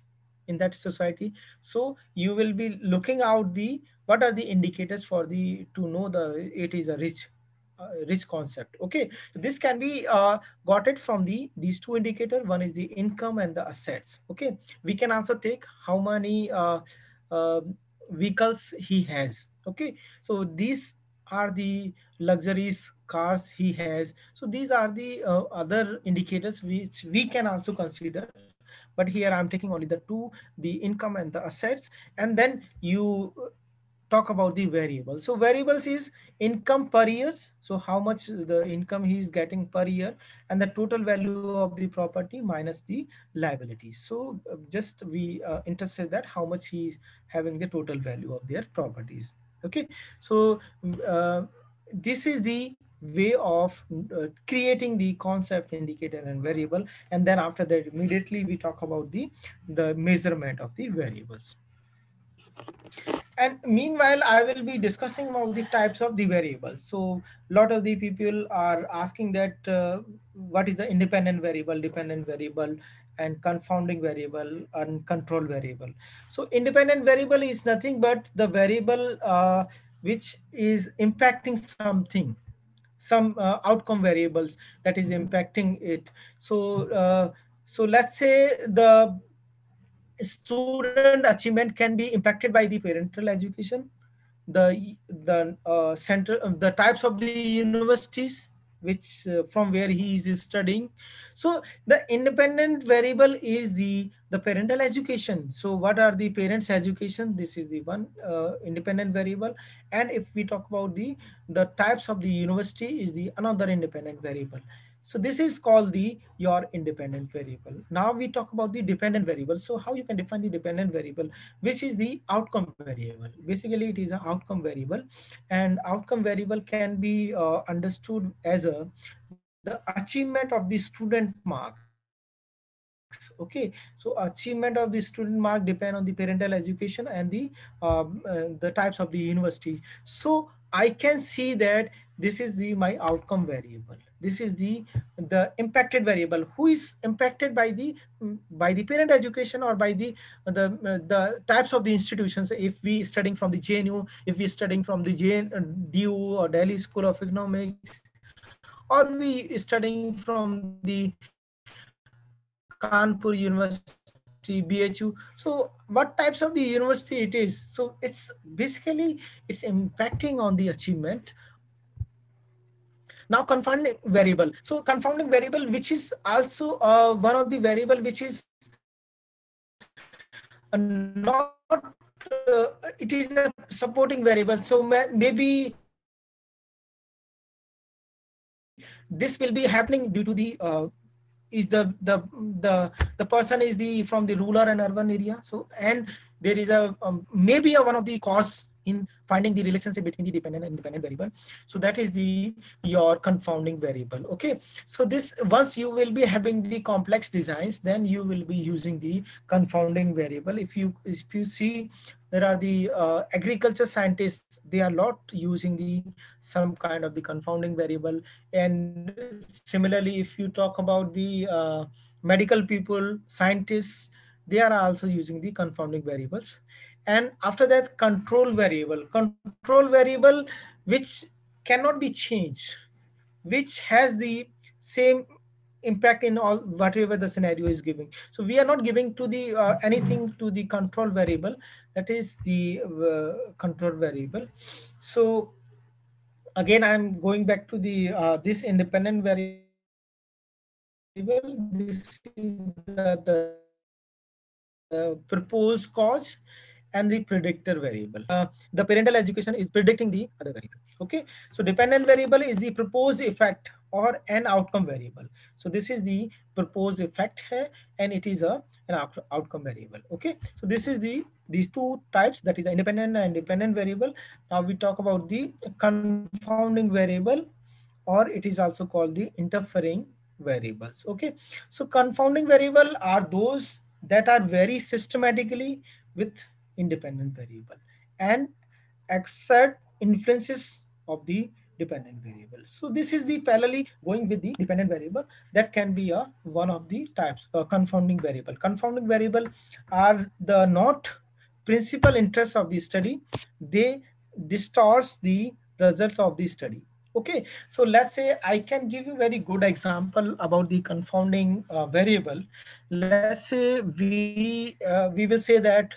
in that society? So you will be looking out the what are the indicators for the to know the it is a rich rich concept. Okay so this can be uh, got it from the these two indicator. One is the income and the assets. Okay we can also take how many uh, uh, vehicles he has. Okay so these are the luxuries cars he has. So these are the uh, other indicators which we can also consider. But here i'm taking only the two the income and the assets. And then you talk about the variables. So variables is income per year. So how much the income he is getting per year and the total value of the property minus the liabilities. So uh, just we uh, interested that how much he is having the total value of their properties. Okay. So uh, this is the way of uh, creating the concept indicator and variable and then after that immediately we talk about the the measurement of the variables and meanwhile i will be discussing about the types of the variables. So a lot of the people are asking that uh, what is the independent variable dependent variable and confounding variable and control variable. So independent variable is nothing but the variable uh, which is impacting something some uh, outcome variables that is impacting it. So uh, so let's say the student achievement can be impacted by the parental education, the the uh, center, the types of the universities which uh, from where he is studying. So the independent variable is the the parental education. So what are the parents' education? This is the one uh, independent variable. And if we talk about the the types of the university is the another independent variable. So this is called the your independent variable. Now we talk about the dependent variable. So how you can define the dependent variable, which is the outcome variable. Basically, it is an outcome variable and outcome variable can be uh, understood as a the achievement of the student mark okay so achievement of the student mark depend on the parental education and the uh, uh, the types of the university so i can see that this is the my outcome variable this is the the impacted variable who is impacted by the mm, by the parent education or by the uh, the uh, the types of the institutions if we studying from the jnu if we studying from the JNU uh, or delhi school of economics or we studying from the kanpur university University, BHU. So what types of the university it is? So it's basically it's impacting on the achievement. Now confounding variable. So confounding variable, which is also uh, one of the variable which is not uh, it is a supporting variable. So maybe this will be happening due to the uh, is the the the the person is the from the rural and urban area so and there is a um, maybe a, one of the cause in finding the relationship between the dependent and independent variable. So that is the your confounding variable okay? So this once you will be having the complex designs then you will be using the confounding variable. If you if you see there are the uh, agriculture scientists they are not using the some kind of the confounding variable. And similarly if you talk about the uh, medical people scientists they are also using the confounding variables and after that control variable. Control variable which cannot be changed which has the same impact in all whatever the scenario is giving. So we are not giving to the uh, anything to the control variable that is the uh, control variable. So again i'm going back to the uh, this independent variable. This is the, the, the proposed cause and the predictor variable. Uh, the parental education is predicting the other variable. Okay, so dependent variable is the proposed effect or an outcome variable. So this is the proposed effect and it is a an out outcome variable. Okay, so this is the these two types that is independent and dependent variable. Now we talk about the confounding variable, or it is also called the interfering variables. Okay, so confounding variable are those that are very systematically with independent variable and exert influences of the dependent variable. So this is the parallelly going with the dependent variable that can be a one of the types a confounding variable. Confounding variable are the not principal interest of the study. They distorts the results of the study. Okay, so let's say I can give you very good example about the confounding uh, variable. Let's say we uh, we will say that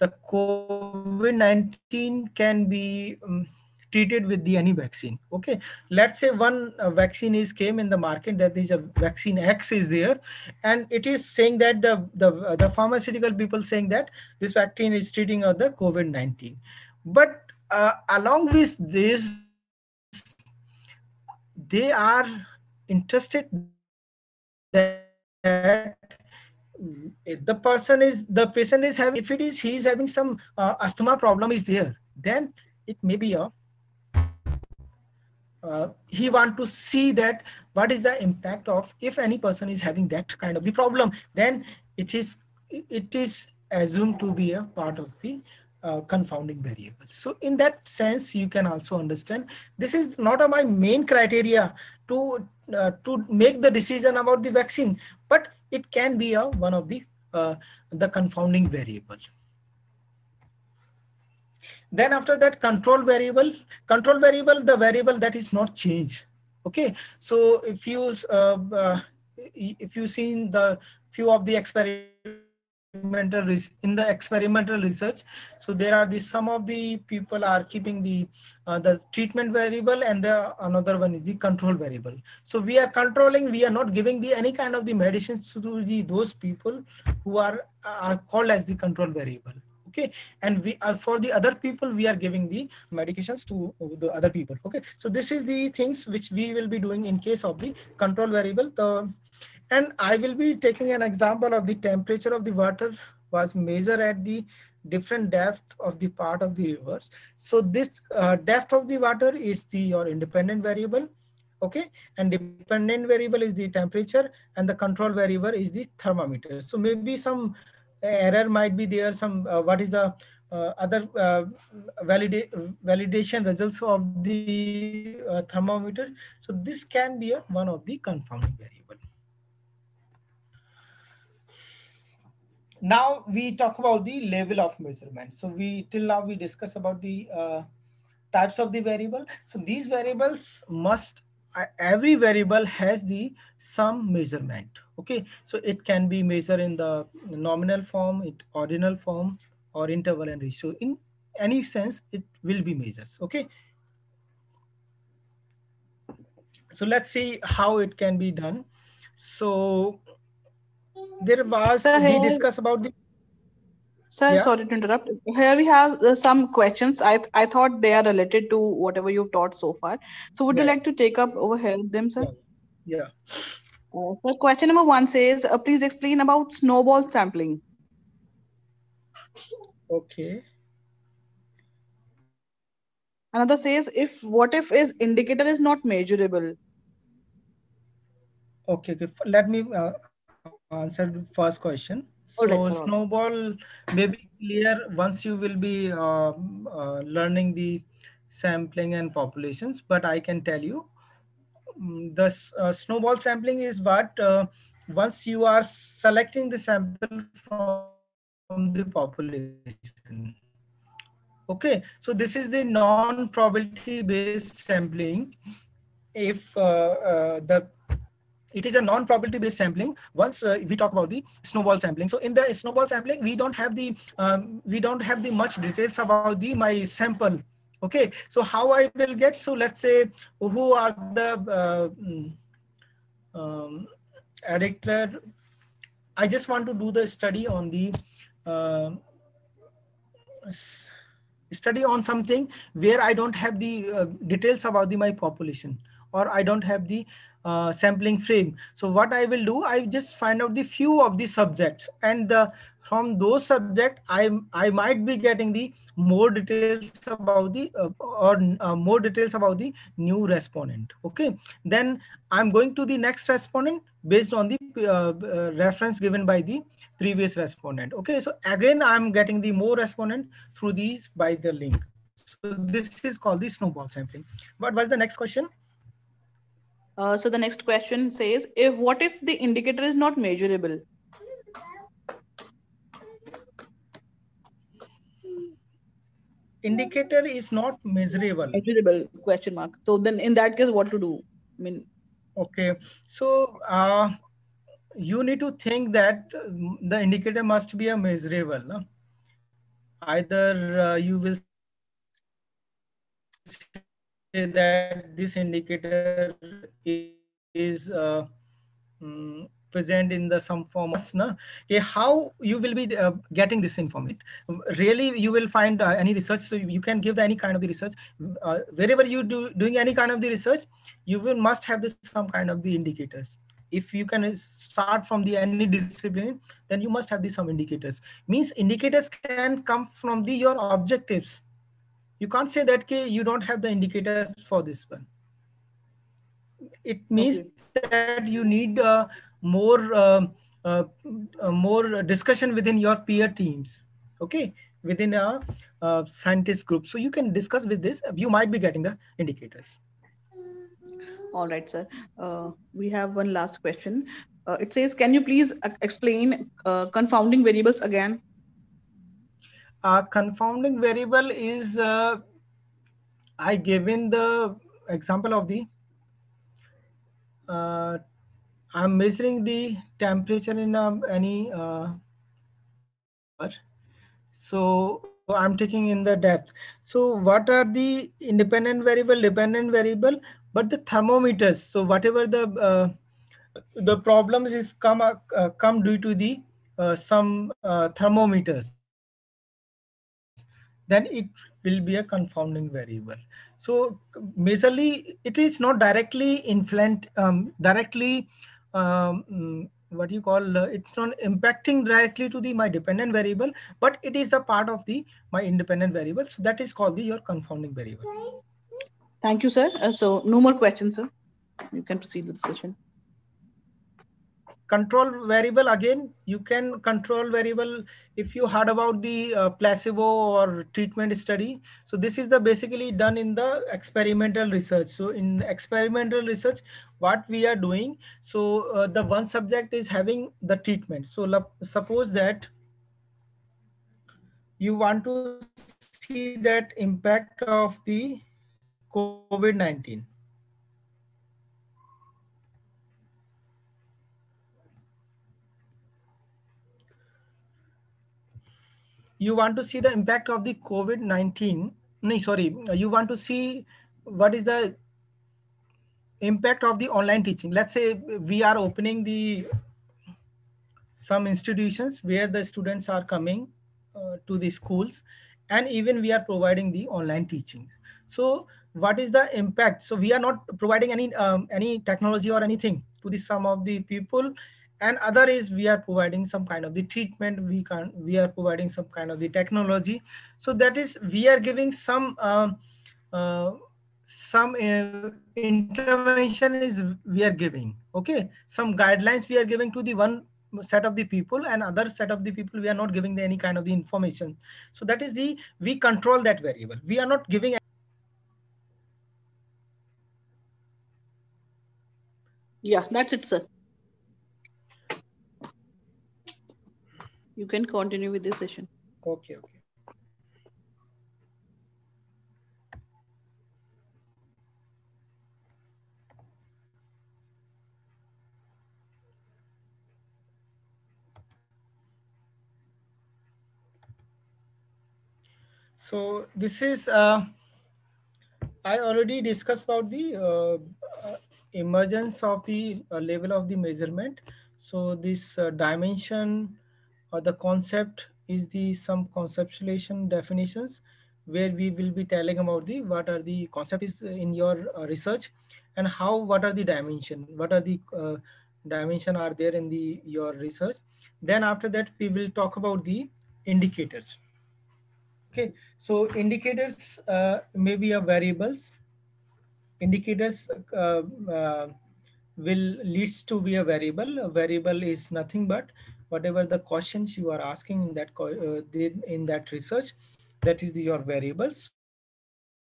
the COVID-19 can be um, treated with the any vaccine. Okay, let's say one uh, vaccine is came in the market that is a vaccine X is there, and it is saying that the the uh, the pharmaceutical people saying that this vaccine is treating of the COVID-19, but uh, along with this, they are interested that the person is the patient is having if it is he is having some uh, asthma problem is there then it may be a uh, he want to see that what is the impact of if any person is having that kind of the problem then it is it is assumed to be a part of the uh, confounding variable. So in that sense you can also understand this is not my main criteria to uh, to make the decision about the vaccine it can be a one of the uh, the confounding variables. Then after that control variable control variable the variable that is not changed. Okay? So if you uh, uh, if you seen the few of the experiments experimental in the experimental research. So there are the some of the people are keeping the uh, the treatment variable and the another one is the control variable. So we are controlling we are not giving the any kind of the medicines to the those people who are are called as the control variable okay? And we are for the other people we are giving the medications to the other people okay? So this is the things which we will be doing in case of the control variable. The and I will be taking an example of the temperature of the water was measured at the different depth of the part of the rivers. So this uh, depth of the water is the your independent variable. Okay, and dependent variable is the temperature and the control variable is the thermometer. So maybe some error might be there. Some uh, what is the uh, other uh, valida validation results of the uh, thermometer. So this can be a, one of the confounding variable. Now we talk about the level of measurement so we till now we discuss about the uh, types of the variable so these variables must uh, every variable has the some measurement. Okay, so it can be measured in the nominal form, it ordinal form, or interval and ratio. In any sense, it will be measures. Okay. So let's see how it can be done. So there was Sir, we discuss about the Sir, Yeah. sorry to interrupt. Here we have uh, some questions. I I thought they are related to whatever you've taught so far. So would you like to take up over here them, sir? yeah. Uh, so question number one says, uh, please explain about snowball sampling. Okay. Another says, if what if is indicator is not measurable? Okay, okay. Let me uh, answer the first question. So sir, snowball may be clear once you will be um, uh, learning the sampling and populations, but I can tell you mm, the uh, snowball sampling is what uh, once you are selecting the sample from the population. Okay, so this is the non-probability based sampling. If uh, uh, the it is a non-probability based sampling. Once uh, we talk about the snowball sampling. So in the snowball sampling we don't have the um, we don't have the much details about the my sample. Okay. So how i will get so let's say who are the uh, mm, um, addicted i just want to do the study on the uh, study on something where i don't have the uh, details about the my population or i don't have the uh, sampling frame. So what i will do i just find out the few of the subjects and the, from those subject i i might be getting the more details about the uh, or uh, more details about the new respondent. Okay. Then i'm going to the next respondent based on the uh, uh, reference given by the previous respondent. Okay. So again i'm getting the more respondent through these by the link. So this is called the snowball sampling. What was the next question Uh, so the next question says, if what if the indicator is not measurable? indicator is not measurable Measurable question mark. So then in that case, what to do? I mean, okay so uh, you need to think that uh, the indicator must be a measurable no? either uh, you will say that this indicator is uh, mm, present in the some form of na? okay, how you will be uh, getting this information. Really you will find uh, any research so you can give any kind of the research. Uh, wherever you do doing any kind of the research you will must have this some kind of the indicators. If you can start from the any discipline then you must have the some indicators. Means indicators can come from the your objectives you can't say that okay, you don't have the indicators for this one it means that you need uh, more um, uh, uh, more discussion within your peer teams okay within a uh, scientist group so you can discuss with this you might be getting the indicators all right, sir. Uh, we have one last question. Uh, it says, can you please uh, explain uh, confounding variables again? Uh, confounding variable is uh, I given the example of the uh, I'm measuring the temperature in um, any uh, so I'm taking in the depth. So what are the independent variable, dependent variable, but the thermometers. So whatever the uh, the problems is come uh, come due to the some thermometers then it will be a confounding variable. So majorly, it is not directly influent, um, directly, um, what you call, uh, it's not impacting directly to the my dependent variable, but it is the part of the my independent variable. So that is called the your confounding variable. Thank you, sir. Uh, so no more questions, sir. You can proceed with the session. Control variable again you can control variable if you heard about the uh, placebo or treatment study. So this is the basically done in the experimental research. So in experimental research what we are doing so uh, the one subject is having the treatment. So suppose that you want to see that impact of the covid-19 you want to see the impact of the COVID-19. No, sorry, you want to see what is the impact of the online teaching. Let's say we are opening the some institutions where the students are coming uh, to the schools and even we are providing the online teaching. So what is the impact? So we are not providing any um, any technology or anything to the some of the people and other is we are providing some kind of the treatment we can we are providing some kind of the technology. So that is we are giving some um, uh, some uh, intervention is we are giving okay? Some guidelines we are giving to the one set of the people and other set of the people we are not giving any kind of the information. So that is the we control that variable. We are not giving yeah that's it sir you can continue with the session. Okay, okay. So this is, uh, I already discussed about the uh, emergence of the uh, level of the measurement. So this uh, dimension or the concept is the some conceptualization definitions where we will be telling about the what are the concepts in your uh, research and how what are the dimension what are the uh, dimension are there in the your research. Then after that we will talk about the indicators. Okay so indicators uh, may be a variables. Indicators uh, uh, will leads to be a variable. A variable is nothing but whatever the questions you are asking in that uh, in that research that is the, your variables.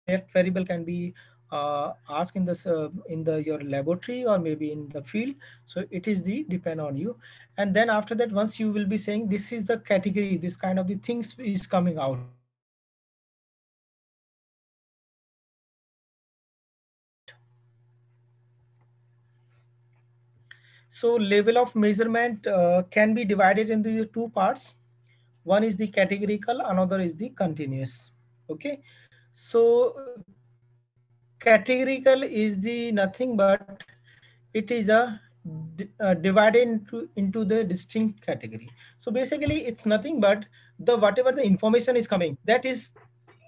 That variable can be uh, asked in this uh, in the your laboratory or maybe in the field. So it is the depend on you. And then after that once you will be saying this is the category this kind of the things is coming out So level of measurement uh, can be divided into two parts. One is the categorical, another is the continuous. Okay. So categorical is the nothing but it is a uh, divided into into the distinct category. So basically it's nothing but the whatever the information is coming that is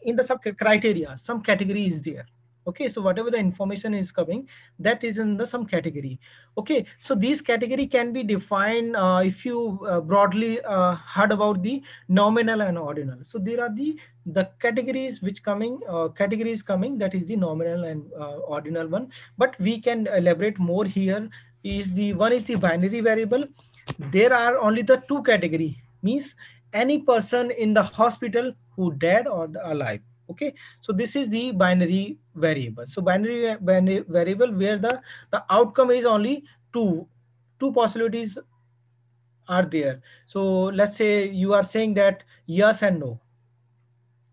in the sub criteria, some category is there okay so whatever the information is coming that is in the some category. Okay so these category can be defined uh, if you uh, broadly uh, heard about the nominal and ordinal. So there are the the categories which coming uh, categories coming that is the nominal and uh, ordinal one. But we can elaborate more here. Is the one is the binary variable. There are only the two category. Means any person in the hospital who dead or alive okay so this is the binary variable. So binary, binary variable where the the outcome is only two two possibilities are there. So let's say you are saying that yes and no.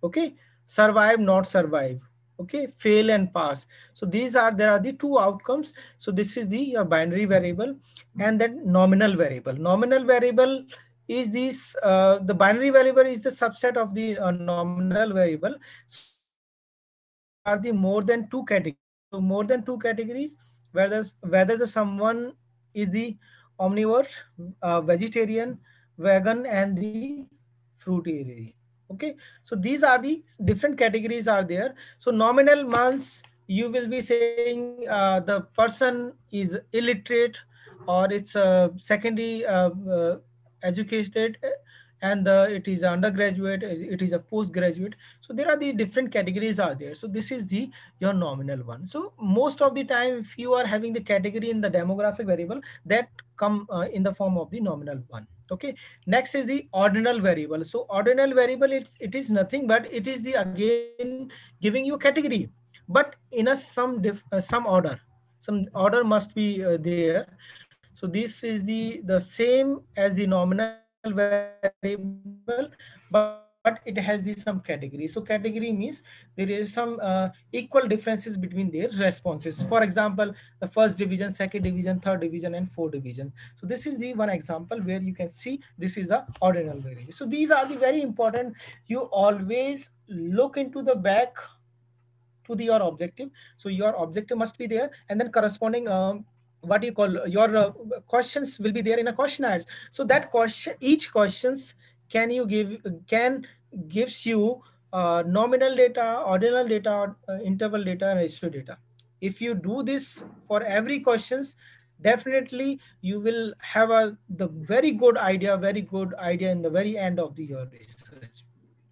Okay survive not survive. Okay fail and pass. So these are there are the two outcomes. So this is the uh, binary variable and then nominal variable. Nominal variable is this uh, the binary variable is the subset of the uh, nominal variable. Are the more than two categories. So more than two categories whether whether the someone is the omnivore uh, vegetarian vegan and the fruitarian. Okay? So these are the different categories are there. So nominal months you will be saying uh, the person is illiterate or it's a secondary uh, uh educated and uh, it is undergraduate it is a postgraduate. So there are the different categories are there. So this is the your nominal one. So most of the time if you are having the category in the demographic variable that come uh, in the form of the nominal one. Okay. Next is the ordinal variable. So ordinal variable it, it is nothing but it is the again giving you category. But in a some uh, some order. Some order must be uh, there so this is the, the same as the nominal variable, but but it has the some category. So category means there is some uh, equal differences between their responses. For example, the first division, second division, third division, and fourth division. So this is the one example where you can see this is the ordinal variable. So these are the very important. You always look into the back to the, your objective. So your objective must be there and then corresponding um, what do you call your uh, questions will be there in a questionnaire So that question, each questions can you give, can gives you uh, nominal data, ordinal data, uh, interval data, and ratio data. If you do this for every questions, definitely you will have a the very good idea, very good idea in the very end of the your research.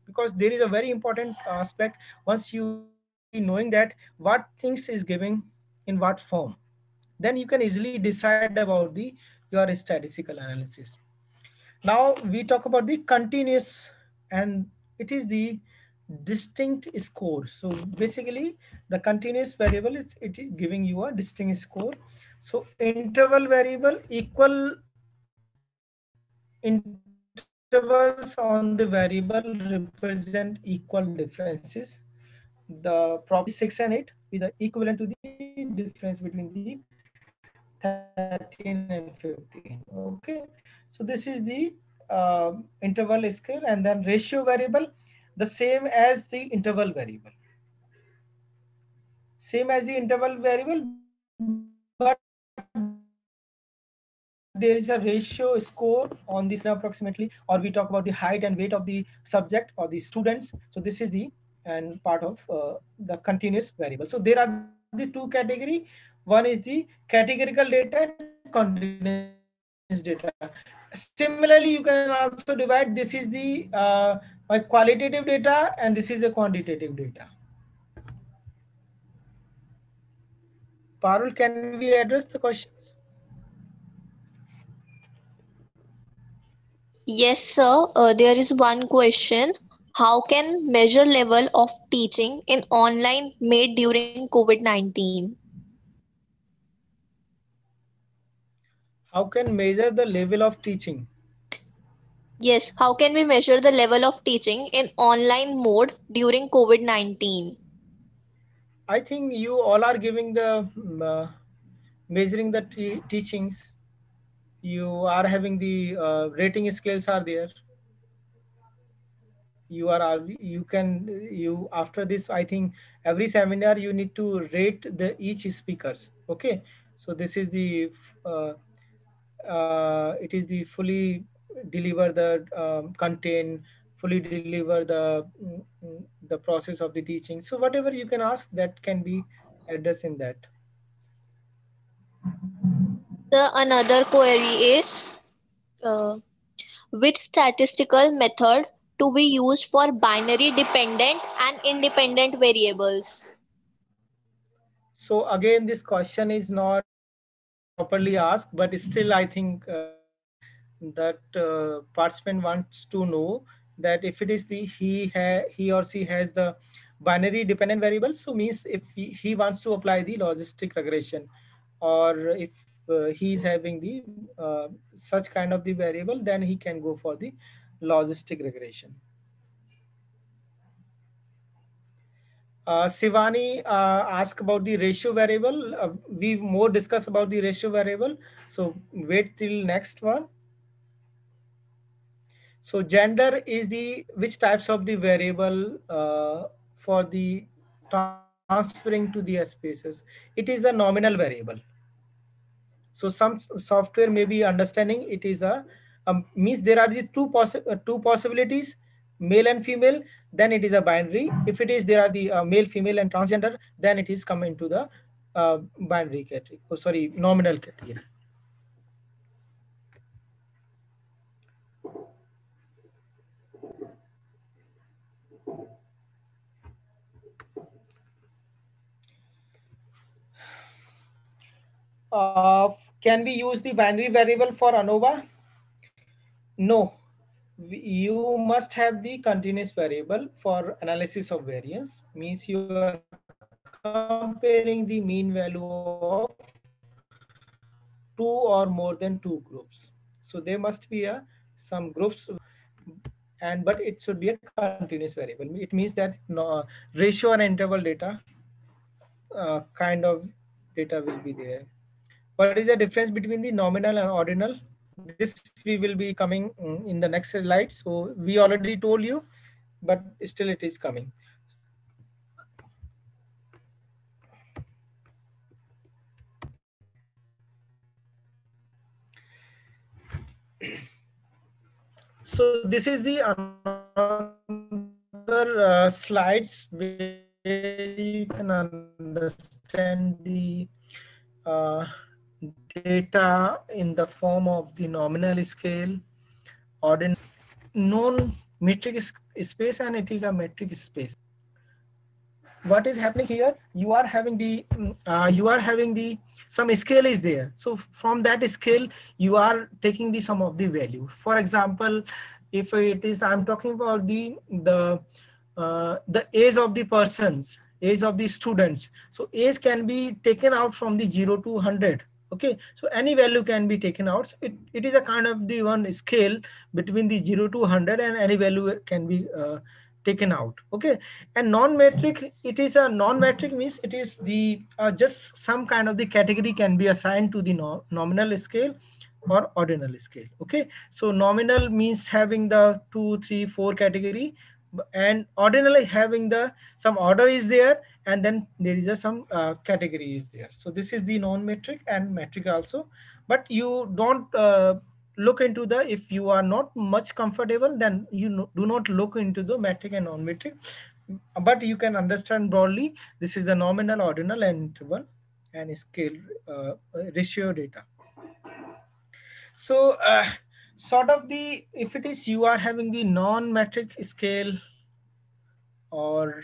Because there is a very important aspect once you knowing that what things is giving in what form, then you can easily decide about the your statistical analysis. Now we talk about the continuous and it is the distinct score. So basically the continuous variable, it is giving you a distinct score. So interval variable equal intervals on the variable represent equal differences. The property 6 and 8 is equivalent to the difference between the 13 and 15. Okay. So this is the uh, interval scale and then ratio variable the same as the interval variable same as the interval variable but there is a ratio score on this approximately or we talk about the height and weight of the subject or the students so this is the and part of uh, the continuous variable so there are the two category one is the categorical data and continuous data similarly you can also divide this is the uh, qualitative data and this is the quantitative data Parul, can we address the questions? Yes, sir. Uh, there is one question. How can measure level of teaching in online made during COVID-19? How can measure the level of teaching? Yes, how can we measure the level of teaching in online mode during COVID-19? I think you all are giving the um, uh, measuring the teachings. You are having the uh, rating scales are there. You are you can you after this I think every seminar you need to rate the each speakers. Okay, so this is the uh, uh, it is the fully deliver the um, content fully deliver the mm, the process of the teaching. So whatever you can ask that can be addressed in that. The another query is uh, which statistical method to be used for binary dependent and independent variables? So again this question is not properly asked, but still I think uh, that uh, participant wants to know that if it is the he he or she has the binary dependent variable, so means if he, he wants to apply the logistic regression, or if uh, he is having the uh, such kind of the variable, then he can go for the logistic regression. Uh, Sivani uh, asked about the ratio variable. Uh, we more discuss about the ratio variable. So wait till next one. So gender is the which types of the variable uh, for the transferring to the spaces. It is a nominal variable. So some software may be understanding it is a um, means there are the two, possi uh, two possibilities male and female then it is a binary. If it is there are the uh, male female and transgender then it is coming to the uh, binary category oh sorry nominal category. Uh, can we use the binary variable for ANOVA? No, you must have the continuous variable for analysis of variance means you are comparing the mean value of two or more than two groups so there must be a some groups and but it should be a continuous variable. It means that no, ratio and interval data uh, kind of data will be there. What is the difference between the nominal and ordinal? This we will be coming mm, in the next slide. So we already told you, but still it is coming. so this is the other uh, slides where you can understand the uh, data in the form of the nominal scale ordinal non-metric space and it is a metric space. What is happening here? You are having the mm, uh, you are having the some scale is there. So from that scale you are taking the sum of the value. For example if it is i'm talking about the the uh, the age of the persons age of the students. So age can be taken out from the 0 to 100 okay so any value can be taken out. So it, it is a kind of the one scale between the 0 to 100 and any value can be uh, taken out. Okay and non-metric it is a non-metric means it is the uh, just some kind of the category can be assigned to the no nominal scale or ordinal scale. Okay so nominal means having the two three four category and ordinally having the some order is there and then there is a some uh, category is there. So this is the non-metric and metric also. But you don't uh, look into the if you are not much comfortable then you no, do not look into the metric and non-metric. But you can understand broadly this is the nominal ordinal and interval and scale uh, ratio data. So uh, sort of the if it is you are having the non-metric scale or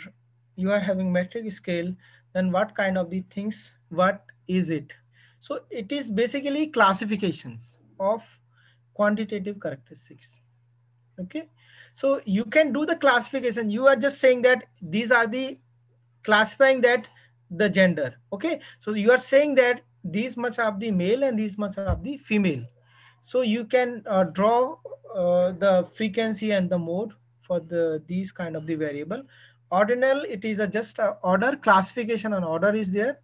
you are having metric scale then what kind of the things what is it? So it is basically classifications of quantitative characteristics. Okay? So you can do the classification. You are just saying that these are the classifying that the gender. Okay? So you are saying that these much of the male and these much of the female. So you can uh, draw uh, the frequency and the mode for the these kind of the variable. Ordinal, it is a just a order classification and order is there.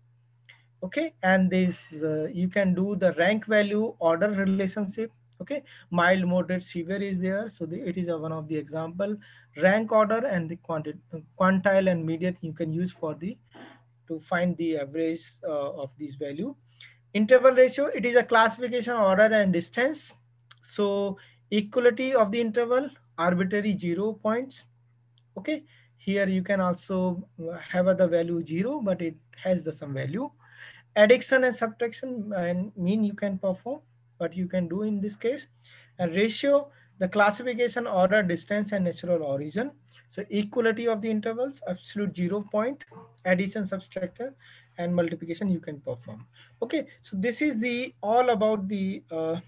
Okay, and this uh, you can do the rank value order relationship. Okay, mild, moderate, severe is there. So the, it is a one of the example. Rank order and the quantile and median you can use for the to find the average uh, of this value interval ratio it is a classification order and distance so equality of the interval arbitrary zero points okay here you can also have the value zero but it has the some value. Addition and subtraction and mean you can perform what you can do in this case. And ratio the classification order distance and natural origin. So equality of the intervals absolute zero point. Addition subtractor and multiplication you can perform. Okay so this is the all about the uh,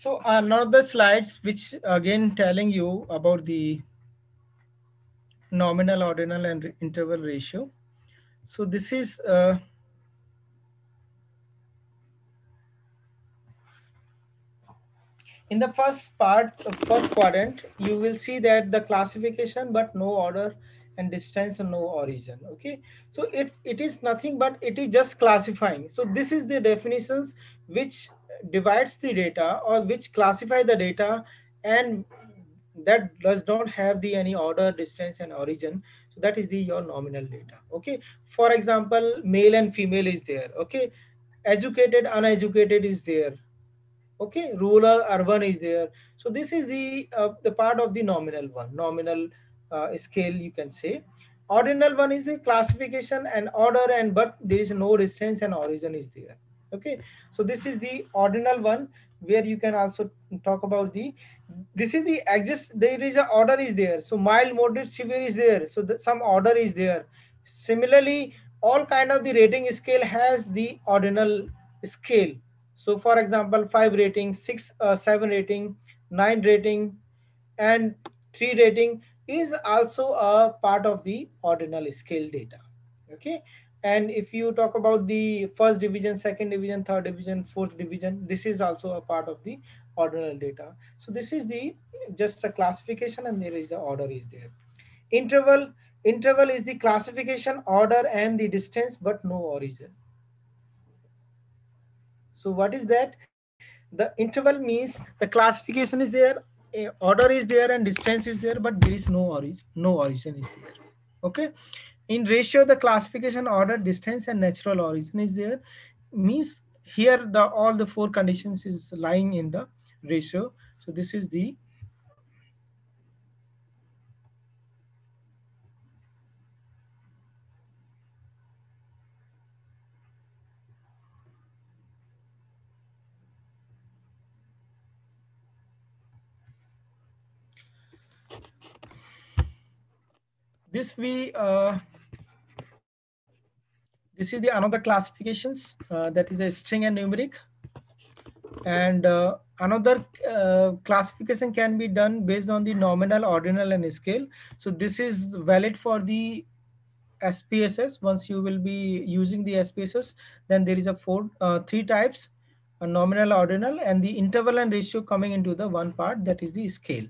So another slides, which again telling you about the nominal, ordinal, and interval ratio. So this is uh, in the first part, first quadrant, you will see that the classification, but no order and distance and no origin. Okay, so it, it is nothing but it is just classifying. So this is the definitions which divides the data or which classify the data and that does not have the any order distance and origin. So that is the your nominal data okay? For example male and female is there okay? Educated uneducated is there okay? Rural urban is there. So this is the uh, the part of the nominal one nominal uh, scale you can say. Ordinal one is the classification and order and but there is no distance and origin is there. Okay? So this is the ordinal one where you can also talk about the this is the exist there is a order is there. So mild moderate severe is there. So the, some order is there. Similarly all kind of the rating scale has the ordinal scale. So for example, five rating, six, uh, seven rating, nine rating, and three rating is also a part of the ordinal scale data. Okay. And if you talk about the first division, second division, third division, fourth division, this is also a part of the ordinal data. So this is the just a classification and there is the order is there. Interval, interval is the classification order and the distance, but no origin. So what is that? The interval means the classification is there, order is there and distance is there, but there is no origin, no origin is there. Okay. In ratio, the classification order, distance and natural origin is there. Means here the all the four conditions is lying in the ratio. So this is the this we uh, this is the another classifications uh, that is a string and numeric. And uh, another uh, classification can be done based on the nominal ordinal and scale. So this is valid for the spss once you will be using the spss then there is a four uh, three types a nominal ordinal and the interval and ratio coming into the one part that is the scale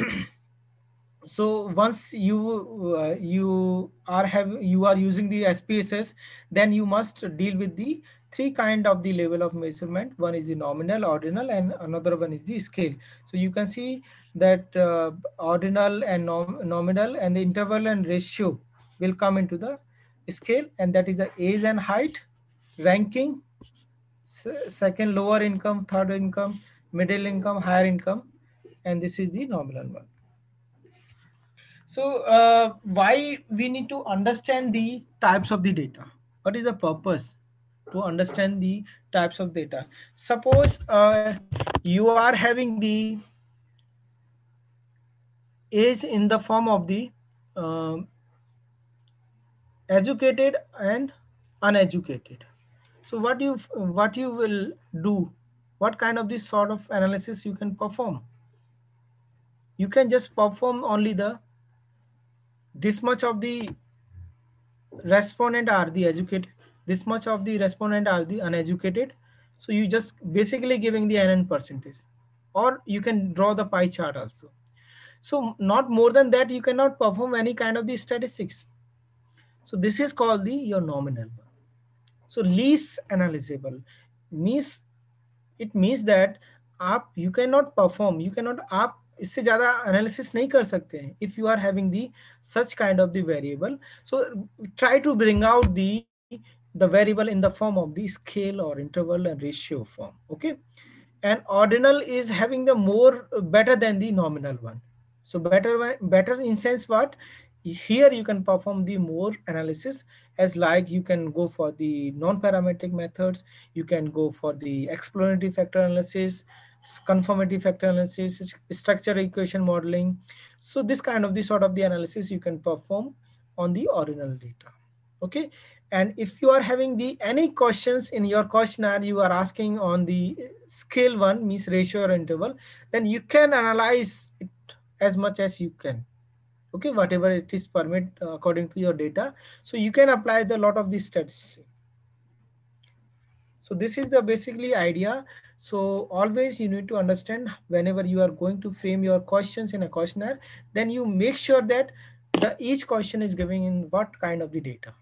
so once you uh, you are have you are using the SPSS, then you must deal with the three kind of the level of measurement. One is the nominal, ordinal, and another one is the scale. So you can see that uh, ordinal and nom nominal and the interval and ratio will come into the scale, and that is the age and height, ranking, second lower income, third income, middle income, higher income, and this is the nominal one. So uh, why we need to understand the types of the data? What is the purpose to understand the types of data? Suppose uh, you are having the age in the form of the uh, educated and uneducated. So what you what you will do? What kind of this sort of analysis you can perform? you can just perform only the this much of the respondent are the educated. This much of the respondent are the uneducated. So you just basically giving the nn percentage. Or you can draw the pie chart also. So not more than that you cannot perform any kind of the statistics. So this is called the your nominal so least analyzable means it means that up you cannot perform you cannot up इससे ज़्यादा analysis नहीं कर सकते हैं if you are having the such kind of the variable so try to bring out the the variable in the form of the scale or interval and ratio form okay and ordinal is having the more better than the nominal one so better better in sense what here you can perform the more analysis as like you can go for the non-parametric methods you can go for the explanatory factor analysis confirmatory factor analysis, structure equation modeling. So this kind of the sort of the analysis you can perform on the ordinal data. Okay. And if you are having the any questions in your questionnaire, you are asking on the scale one means ratio or interval, then you can analyze it as much as you can. Okay, whatever it is permit uh, according to your data. So you can apply the lot of these statistics. So this is the basically idea. So always you need to understand whenever you are going to frame your questions in a questionnaire, then you make sure that the each question is giving in what kind of the data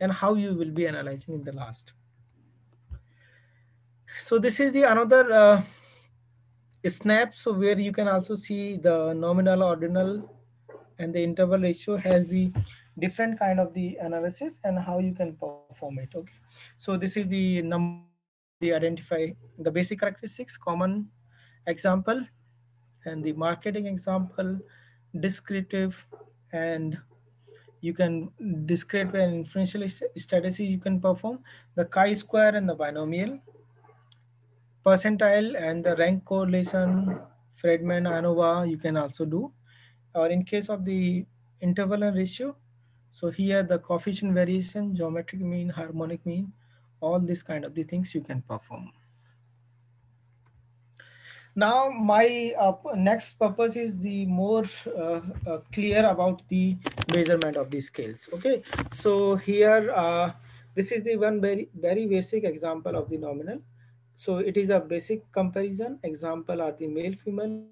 and how you will be analyzing in the last. So this is the another uh, snap. So where you can also see the nominal, ordinal, and the interval ratio has the different kind of the analysis and how you can perform it. Okay. So this is the number the identify the basic characteristics, common example, and the marketing example, descriptive, and you can describe an inferential strategy you can perform, the chi-square and the binomial, percentile and the rank correlation, Friedman, ANOVA, you can also do. or in case of the interval and ratio, so here the coefficient variation, geometric mean, harmonic mean, all these kind of the things you can perform. Now my uh, next purpose is the more uh, uh, clear about the measurement of the scales. Okay, so here uh, this is the one very very basic example of the nominal. So it is a basic comparison. Example are the male female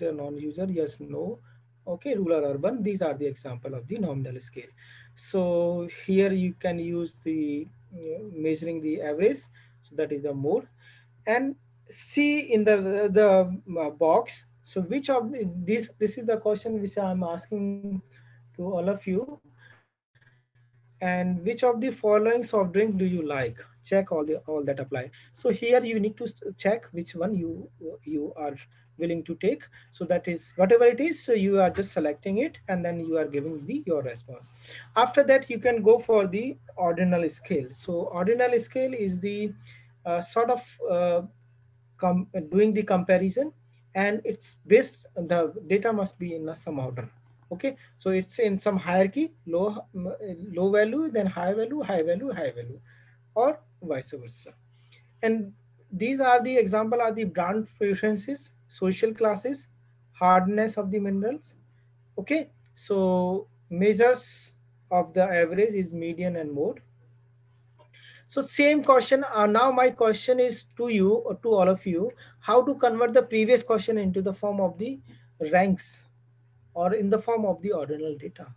non-user yes no okay rural urban these are the example of the nominal scale so here you can use the measuring the average. So that is the mode. And see in the the uh, box. So which of this this is the question which i'm asking to all of you. And which of the following soft drink do you like? Check all the all that apply. So here you need to check which one you you are willing to take. So that is whatever it is so you are just selecting it and then you are giving the your response. After that you can go for the ordinal scale. So ordinal scale is the uh, sort of uh, doing the comparison and it's based the data must be in some order. Okay? So it's in some hierarchy low low value then high value high value high value or vice versa. And these are the example are the brand preferences social classes hardness of the minerals okay so measures of the average is median and mode so same question, uh, now my question is to you, or to all of you, how to convert the previous question into the form of the ranks or in the form of the ordinal data.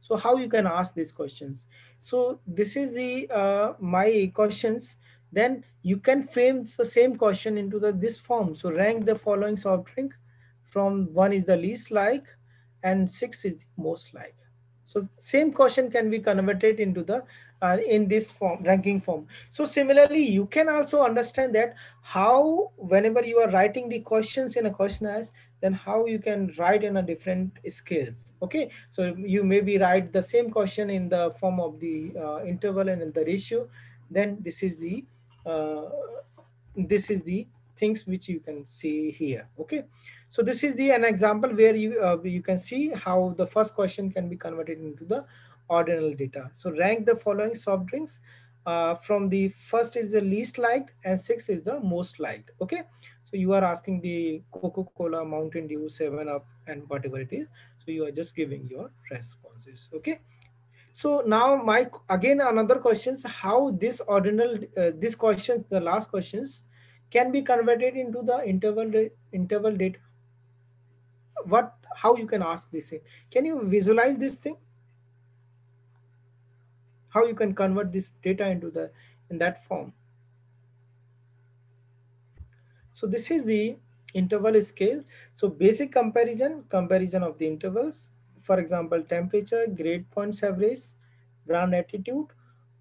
So how you can ask these questions. So this is the uh, my questions. Then you can frame the same question into the this form. So rank the following soft drink. From one is the least like and six is the most like. So same question can be converted into the uh, in this form ranking form. So similarly you can also understand that how whenever you are writing the questions in a questionnaire then how you can write in a different scales. Okay? So you maybe write the same question in the form of the uh, interval and in the ratio. Then this is the this is the things which you can see here okay so this is the an example where you uh, you can see how the first question can be converted into the ordinal data. So rank the following soft drinks uh, from the first is the least liked and sixth is the most liked. Okay. So you are asking the Coca-Cola, Mountain Dew, 7-Up and whatever it is. So you are just giving your responses. Okay. So now my again another questions how this ordinal uh, this questions the last questions can be converted into the interval interval data. What how you can ask this thing? Can you visualize this thing? how you can convert this data into the in that form. So this is the interval scale. So basic comparison, comparison of the intervals. For example, temperature, grade points average, brand attitude,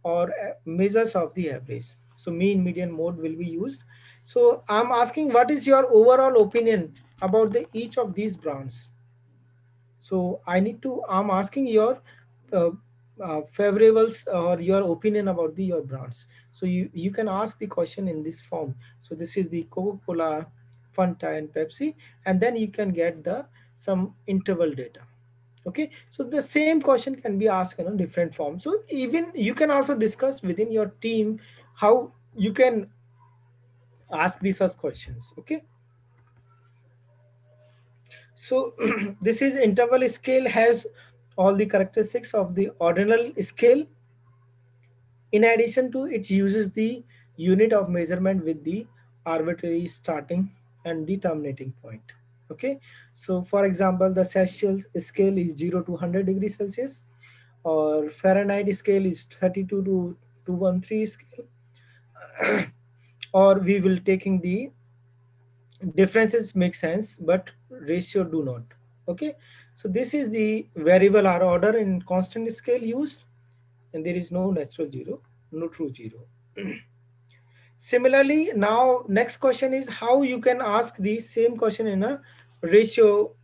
or uh, measures of the average. So mean, median, mode will be used. So I'm asking what is your overall opinion about the each of these brands? So I need to, I'm asking your uh, uh, favorables or your opinion about the your brands so you you can ask the question in this form so this is the coca-cola fanta and pepsi and then you can get the some interval data okay so the same question can be asked in a different form so even you can also discuss within your team how you can ask these as questions okay so this is interval scale has all the characteristics of the ordinal scale. In addition to it uses the unit of measurement with the arbitrary starting and the terminating point. Okay, so for example, the Celsius scale is 0 to 100 degrees Celsius or Fahrenheit scale is 32 to 213 scale. Or we will taking the differences make sense but ratio do not. Okay. So this is the variable R order in constant scale used and there is no natural zero, no true zero. Similarly, now next question is how you can ask the same question in a ratio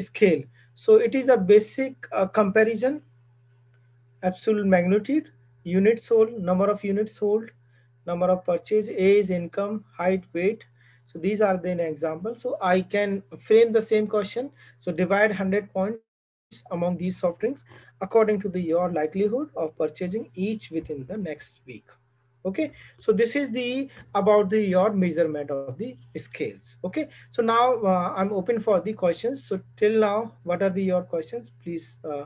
scale. So it is a basic uh, comparison, absolute magnitude, units sold, number of units sold, number of purchase, age, income, height, weight. So these are the examples. So I can frame the same question. So divide 100 points among these soft drinks according to the your likelihood of purchasing each within the next week okay? So this is the about the your measurement of the scales. Okay? So now uh, i'm open for the questions. So till now what are the your questions? Please uh,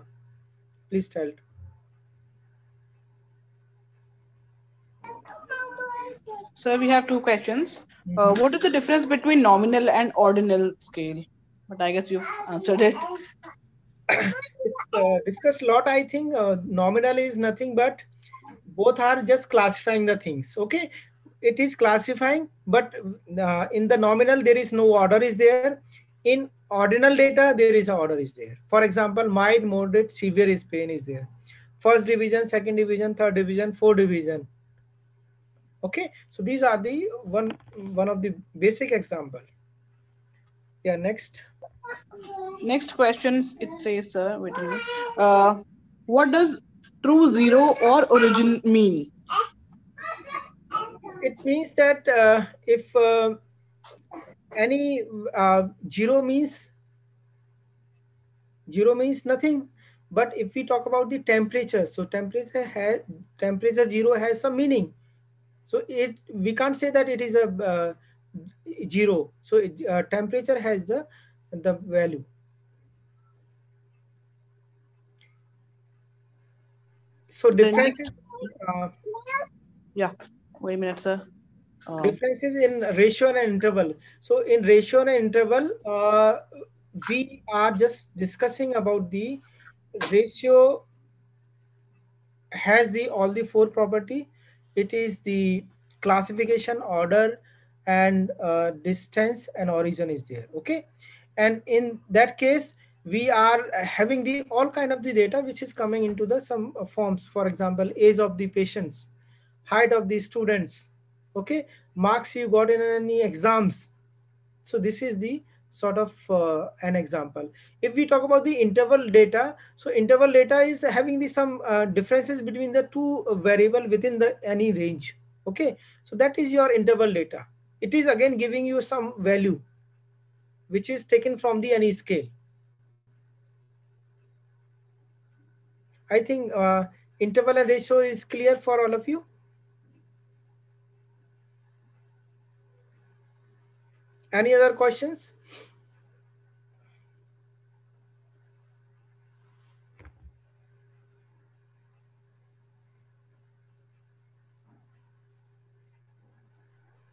please tell. So we have two questions. Uh, what is the difference between nominal and ordinal scale? But I guess you've answered it. it's uh, discussed a lot i think. Uh, nominal is nothing but both are just classifying the things okay? It is classifying but uh, in the nominal there is no order is there. In ordinal data there is order is there. For example mild moderate severe is pain is there. First division second division third division fourth division. Okay? So these are the one one of the basic example. Yeah next. Next questions, it says, sir, wait a minute. Uh, what does true zero or origin mean? It means that uh, if uh, any uh, zero means zero means nothing, but if we talk about the temperature, so temperature has temperature zero has some meaning. So it we can't say that it is a uh, zero. So it, uh, temperature has the the value. So differences. Uh, yeah. Wait a minute, sir. Uh, differences in ratio and interval. So in ratio and interval, uh, we are just discussing about the ratio has the all the four property. It is the classification order and uh, distance and origin is there. Okay and in that case we are having the all kind of the data which is coming into the some forms. For example age of the patients height of the students okay? Marks you got in any exams. So this is the sort of uh, an example. If we talk about the interval data so interval data is having the some uh, differences between the two variable within the any range okay? So that is your interval data. It is again giving you some value which is taken from the any scale. I think uh, interval and ratio is clear for all of you. Any other questions?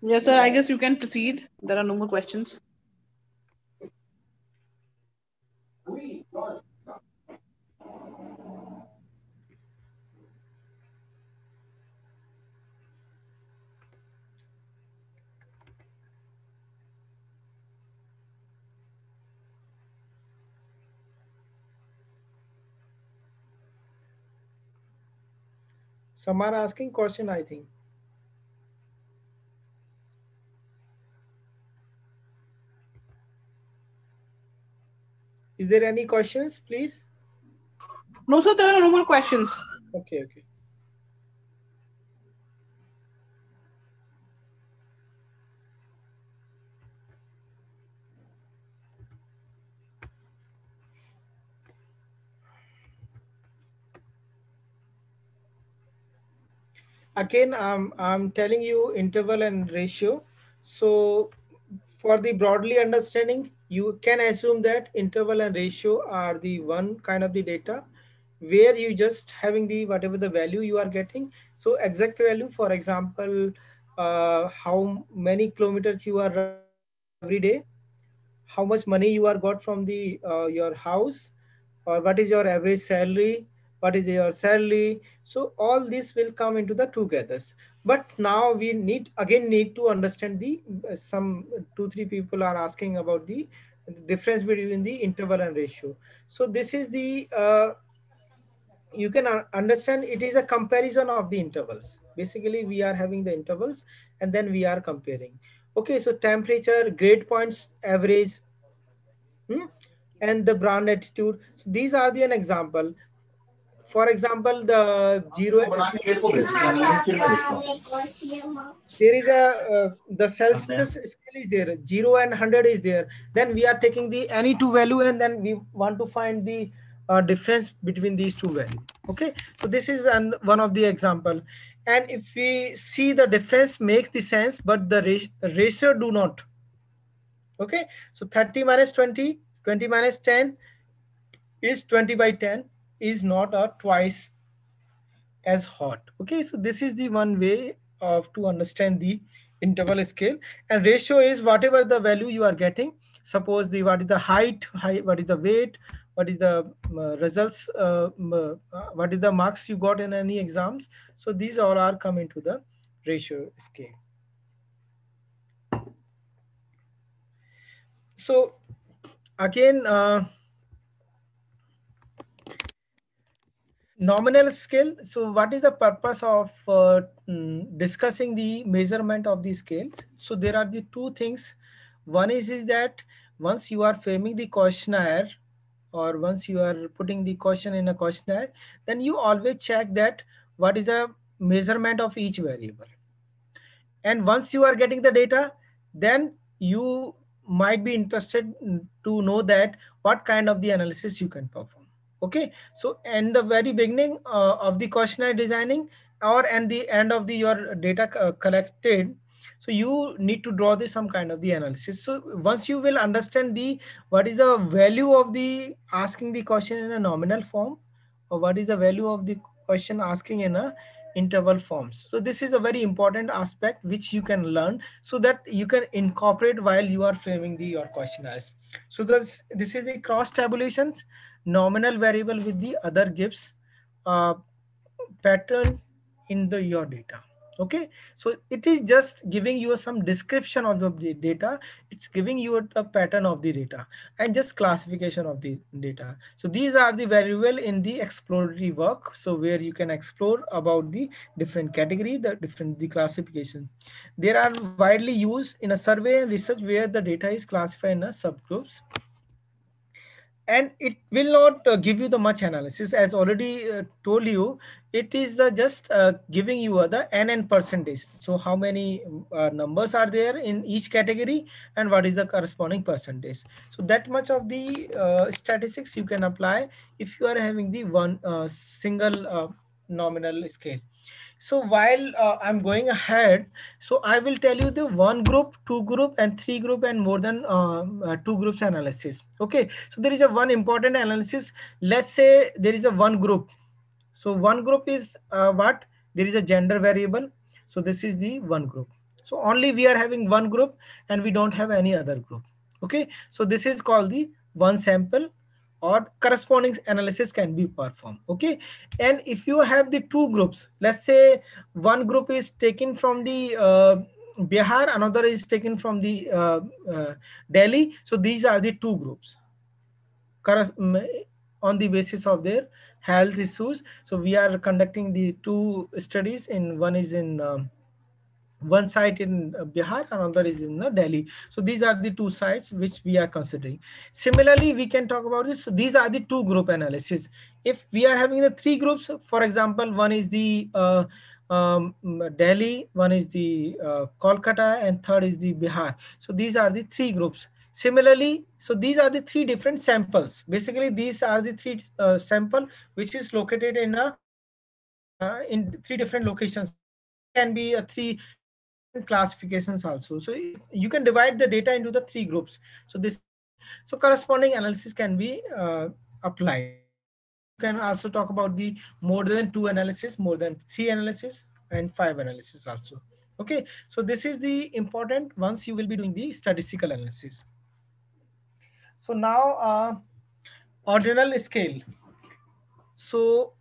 Yes, sir. I guess you can proceed. There are no more questions. Some are asking question, I think. Is there any questions, please? No, sir, there are no more questions. Okay, okay. Again I'm, I'm telling you interval and ratio. So for the broadly understanding you can assume that interval and ratio are the one kind of the data where you just having the whatever the value you are getting. So exact value for example uh, how many kilometers you are every day how much money you are got from the uh, your house or what is your average salary what is your salary? So all this will come into the togethers. But now we need again need to understand the uh, some two three people are asking about the difference between the interval and ratio. So this is the uh, you can understand it is a comparison of the intervals. Basically we are having the intervals and then we are comparing. Okay so temperature grade points average hmm? and the brand attitude. So these are the an example for example, the zero, there is a, uh, the Celsius scale is there, zero and 100 is there. Then we are taking the any two value and then we want to find the uh, difference between these two values. Okay, so this is an, one of the example. And if we see the difference makes the sense, but the ratio do not. Okay, so 30 minus 20, 20 minus 10 is 20 by 10 is not a twice as hot. Okay, so this is the one way of to understand the interval scale. And ratio is whatever the value you are getting. Suppose the what is the height height what is the weight what is the uh, results uh, uh, what is the marks you got in any exams. So these all are come into the ratio scale. So again nominal scale so what is the purpose of uh, mm, discussing the measurement of the scales so there are the two things one is, is that once you are framing the questionnaire or once you are putting the question in a questionnaire, then you always check that what is the measurement of each variable. And once you are getting the data, then you might be interested to know that what kind of the analysis you can perform. Okay, so in the very beginning uh, of the questionnaire designing or and the end of the your data uh, collected, so you need to draw this some kind of the analysis. So once you will understand the what is the value of the asking the question in a nominal form or what is the value of the question asking in a interval forms. So this is a very important aspect which you can learn so that you can incorporate while you are framing the your questionnaires. So this this is the cross tabulations nominal variable with the other gives uh, pattern in the your data. Okay? So it is just giving you some description of the data. It's giving you a, a, pattern of the data and just classification of the data. So these are the variable in the exploratory work. So where you can explore about the different category the different the classification. There are widely used in a survey and research where the data is classified in a subgroups and it will not uh, give you the much analysis. As already uh, told you it is uh, just uh, giving you uh, the nn percentage. So how many uh, numbers are there in each category and what is the corresponding percentage? So that much of the statistics you can apply if you are having the one single nominal scale so while uh, I'm going ahead, so I will tell you the one group, two group and three group and more than uh, uh, two groups analysis. Okay, so there is a one important analysis. Let's say there is a one group. So one group is uh, what? There is a gender variable. So this is the one group. So only we are having one group and we don't have any other group. Okay, so this is called the one sample or corresponding analysis can be performed okay? And if you have the two groups let's say one group is taken from the uh, Bihar another is taken from the uh, uh, Delhi. So these are the two groups. On the basis of their health issues. So we are conducting the two studies in one is in um, one site in uh, Bihar, another is in uh, Delhi. So these are the two sites which we are considering. Similarly, we can talk about this. So these are the two group analysis. If we are having the three groups, for example, one is the uh, um, Delhi, one is the uh, Kolkata, and third is the Bihar. So these are the three groups. Similarly, so these are the three different samples. Basically, these are the three uh, sample which is located in a uh, in three different locations. Can be a three classifications also. So you can divide the data into the three groups. So this, so corresponding analysis can be uh, applied. You can also talk about the more than two analysis, more than three analysis, and five analysis also. Okay, so this is the important once you will be doing the statistical analysis. So now uh, ordinal scale. So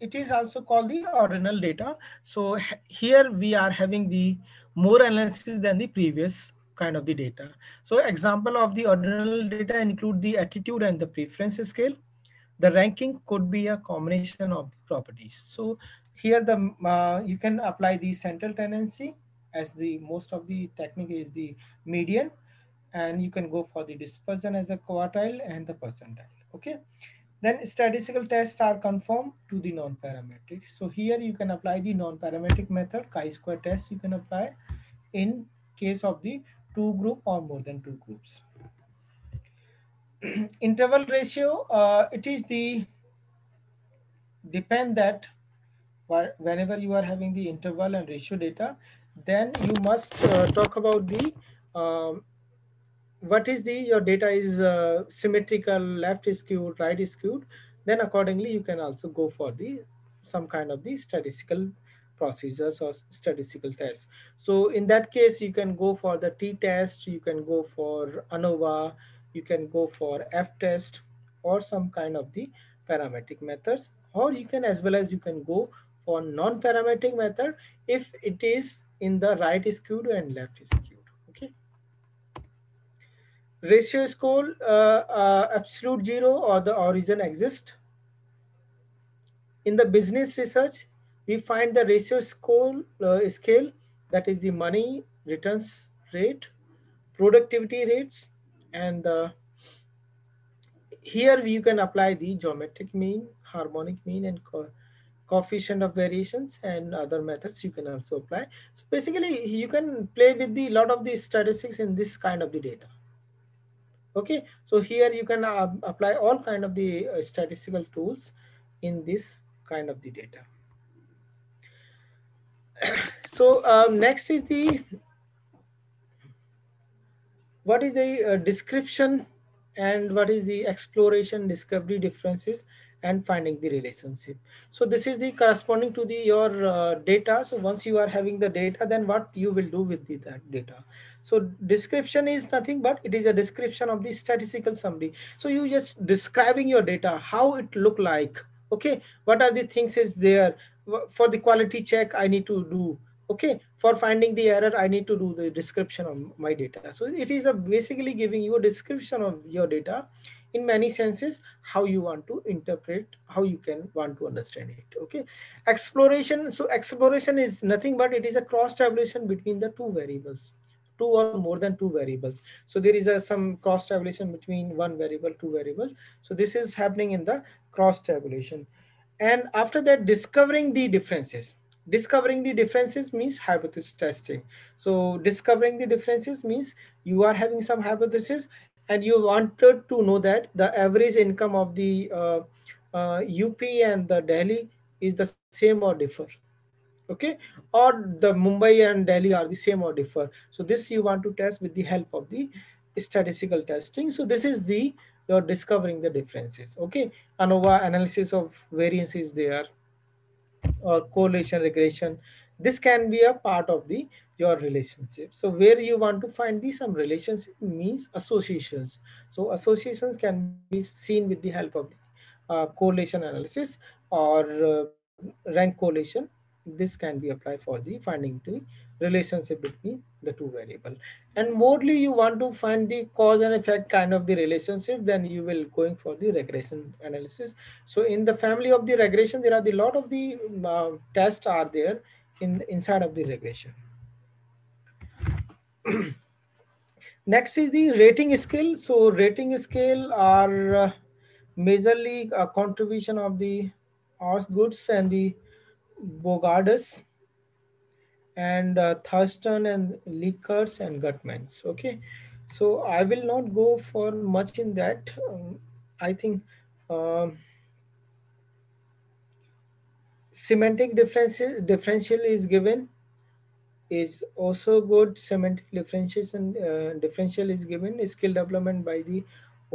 it is also called the ordinal data. So here we are having the more analysis than the previous kind of the data. So example of the ordinal data include the attitude and the preference scale. The ranking could be a combination of the properties. So here the uh, you can apply the central tendency as the most of the technique is the median and you can go for the dispersion as a quartile and the percentile okay then statistical tests are conformed to the non-parametric. So here you can apply the non-parametric method, chi-square test you can apply in case of the two group or more than two groups. Interval ratio, uh, it is the depend that whenever you are having the interval and ratio data, then you must uh, talk about the um, what is the your data is uh, symmetrical left is skewed right is skewed then accordingly you can also go for the some kind of the statistical procedures or statistical tests. So in that case you can go for the t-test you can go for ANOVA you can go for f-test or some kind of the parametric methods or you can as well as you can go for non-parametric method if it is in the right is skewed and left is skewed ratio is called uh, uh, absolute zero or the origin exists. In the business research, we find the ratio scale, uh, scale that is the money returns rate, productivity rates, and here you can apply the geometric mean, harmonic mean, and co coefficient of variations and other methods you can also apply. So basically, you can play with the lot of the statistics in this kind of the data okay so here you can uh, apply all kind of the uh, statistical tools in this kind of the data so um, next is the what is the uh, description and what is the exploration discovery differences and finding the relationship. So this is the corresponding to the your uh, data. So once you are having the data, then what you will do with the, that data. So description is nothing but it is a description of the statistical summary. So you just describing your data, how it look like. Okay, what are the things is there for the quality check I need to do. Okay, for finding the error, I need to do the description of my data. So it is a basically giving you a description of your data in many senses how you want to interpret how you can want to understand it okay exploration so exploration is nothing but it is a cross tabulation between the two variables two or more than two variables. So there is a some cross tabulation between one variable two variables. So this is happening in the cross tabulation. And after that discovering the differences. Discovering the differences means hypothesis testing. So discovering the differences means you are having some hypothesis and you wanted to know that the average income of the uh, uh, UP and the Delhi is the same or differ okay? Or the Mumbai and Delhi are the same or differ. So this you want to test with the help of the statistical testing. So this is the you're discovering the differences. Okay? ANOVA analysis of variance is there. Or correlation regression. This can be a part of the your relationship. So where you want to find the some relationship means associations. So associations can be seen with the help of the, uh, correlation analysis or uh, rank correlation this can be applied for the finding the relationship between the two variable. And morely you want to find the cause and effect kind of the relationship then you will going for the regression analysis. So in the family of the regression there are the lot of the uh, tests are there in inside of the regression. Next is the rating scale. So rating scale are uh, majorly a contribution of the Osgoods and the Bogardus and uh, Thurstone and Likert and Guttmans. Okay, so I will not go for much in that. Um, I think um, semantic differential differential is given is also good semantic differentiation uh, differential is given skill development by the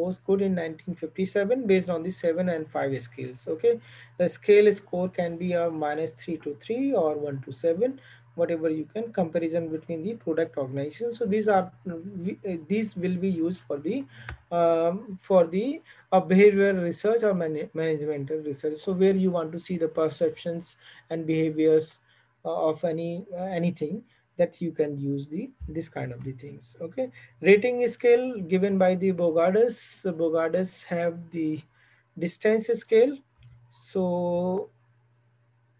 Osgood in 1957 based on the 7 and 5 scales okay? The scale score can be a minus 3 to 3 or 1 to 7 whatever you can comparison between the product organization. So these are uh, these will be used for the um, for the uh, behavioral research or man management research. So where you want to see the perceptions and behaviors uh, of any uh, anything that you can use the this kind of the things okay? Rating scale given by the Bogardus Bogardus have the distance scale. So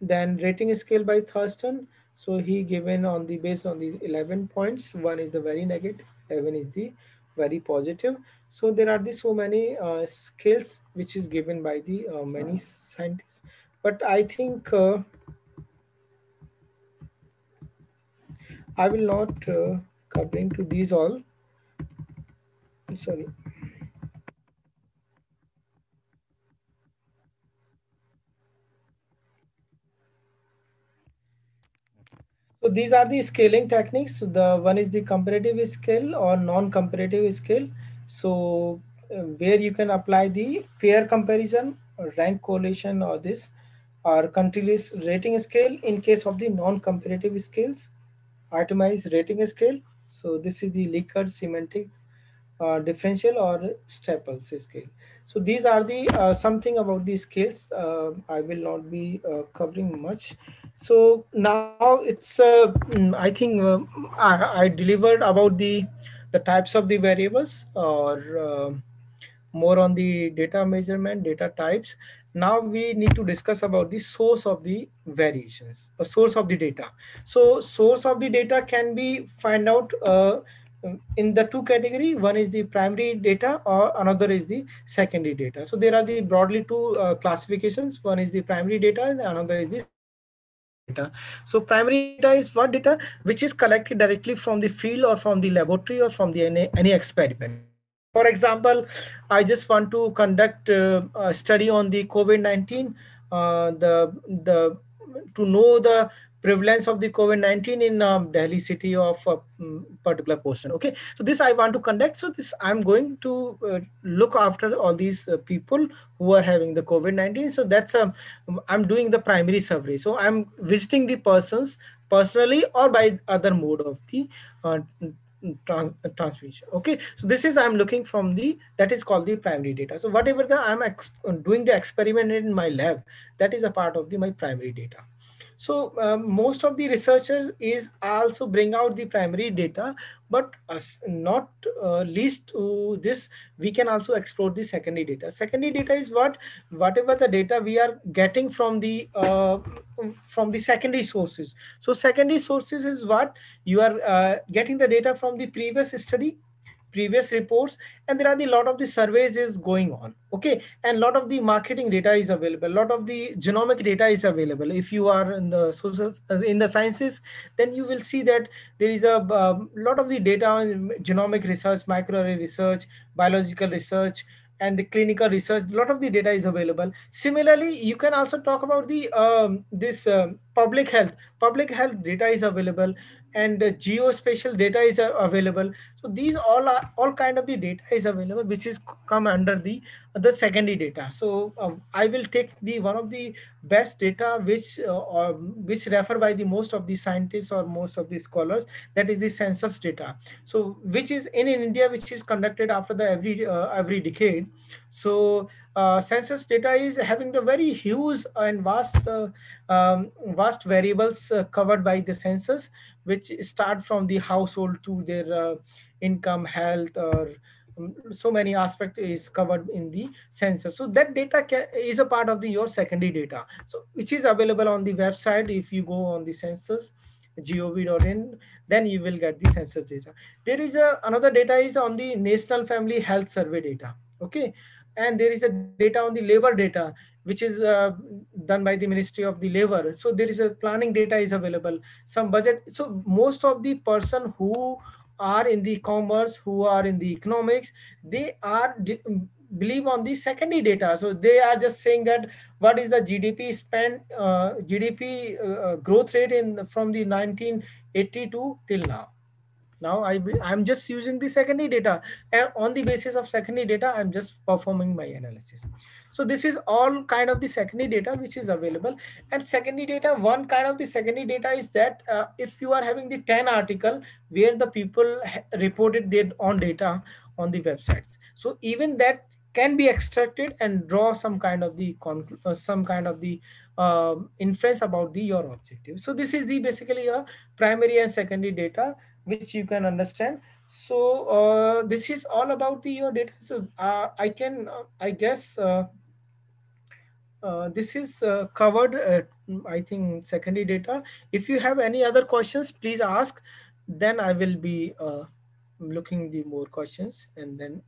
then rating scale by Thurstone. So he given on the based on the 11 points. One is the very negative 11 is the very positive. So there are the so many uh, scales which is given by the uh, many scientists, but I think uh, I will not uh, to these all. Sorry. So these are the scaling techniques. The one is the comparative scale or non-comparative scale. So uh, where you can apply the pair comparison, rank correlation or this or continuous rating scale in case of the non-comparative scales, itemized rating scale. So this is the Likert semantic uh, differential or Stapel's scale. So these are the uh, something about these scales. Uh, I will not be uh, covering much. So now it's, uh, mm, I think uh, I, I, delivered about the, the types of the variables or uh, more on the data measurement, data types. Now we need to discuss about the source of the variations, the source of the data. So source of the data can be find out uh, in the two category one is the primary data or another is the secondary data so there are the broadly two uh, classifications one is the primary data and another is the data. So primary data is what data which is collected directly from the field or from the laboratory or from the any, any experiment. For example, I just want to conduct uh, a study on the COVID-19, uh, the the to know the prevalence of the COVID-19 in um, Delhi city of a um, particular portion. Okay, so this I want to conduct. So this I'm going to uh, look after all these uh, people who are having the COVID-19. So that's um, I'm doing the primary survey. So I'm visiting the persons personally or by other mode of the uh, trans uh, transmission. Okay? So this is i'm looking from the that is called the primary data. So whatever the i'm uh, doing the experiment in my lab that is a part of the my primary data so um, most of the researchers is also bring out the primary data, but not uh, least to this, we can also explore the secondary data. Secondary data is what, whatever the data we are getting from the uh, from the secondary sources. So secondary sources is what you are uh, getting the data from the previous study previous reports and there are the lot of the surveys is going on okay? And lot of the marketing data is available a lot of the genomic data is available. If you are in the social in the sciences then you will see that there is a um, lot of the data on genomic research microarray research biological research and the clinical research a lot of the data is available. Similarly you can also talk about the um, this uh, public health. Public health data is available and uh, geospatial data is uh, available. So these all are all kind of the data is available which is come under the the secondary data. So uh, i will take the one of the best data which uh, or which refer by the most of the scientists or most of the scholars that is the census data. So which is in, in india which is conducted after the every uh, every decade. So uh, census data is having the very huge and vast um, vast variables covered by the census which start from the household to their uh, income, health, or um, so many aspects is covered in the census. So that data is a part of the your secondary data. So which is available on the website. If you go on the census gov.in, then you will get the census data. There is a another data is on the National Family Health Survey data. Okay, and there is a data on the labor data which is uh, done by the ministry of the labor so there is a planning data is available. Some budget so most of the person who are in the commerce who are in the economics they are believe on the secondary data. So they are just saying that what is the gdp spend uh, gdp uh, growth rate in from the 1982 till now now I, I'm just using the secondary data and on the basis of secondary data, I'm just performing my analysis. So this is all kind of the secondary data which is available and secondary data, one kind of the secondary data is that uh, if you are having the 10 article where the people reported their own data on the websites. So even that can be extracted and draw some kind of the uh, some kind of the um, inference about the your objective. So this is the basically a primary and secondary data which you can understand. So uh, this is all about the your data. So uh, I can, uh, I guess, uh, uh, this is uh, covered, I think, secondary data. If you have any other questions, please ask. Then I will be looking the more questions and then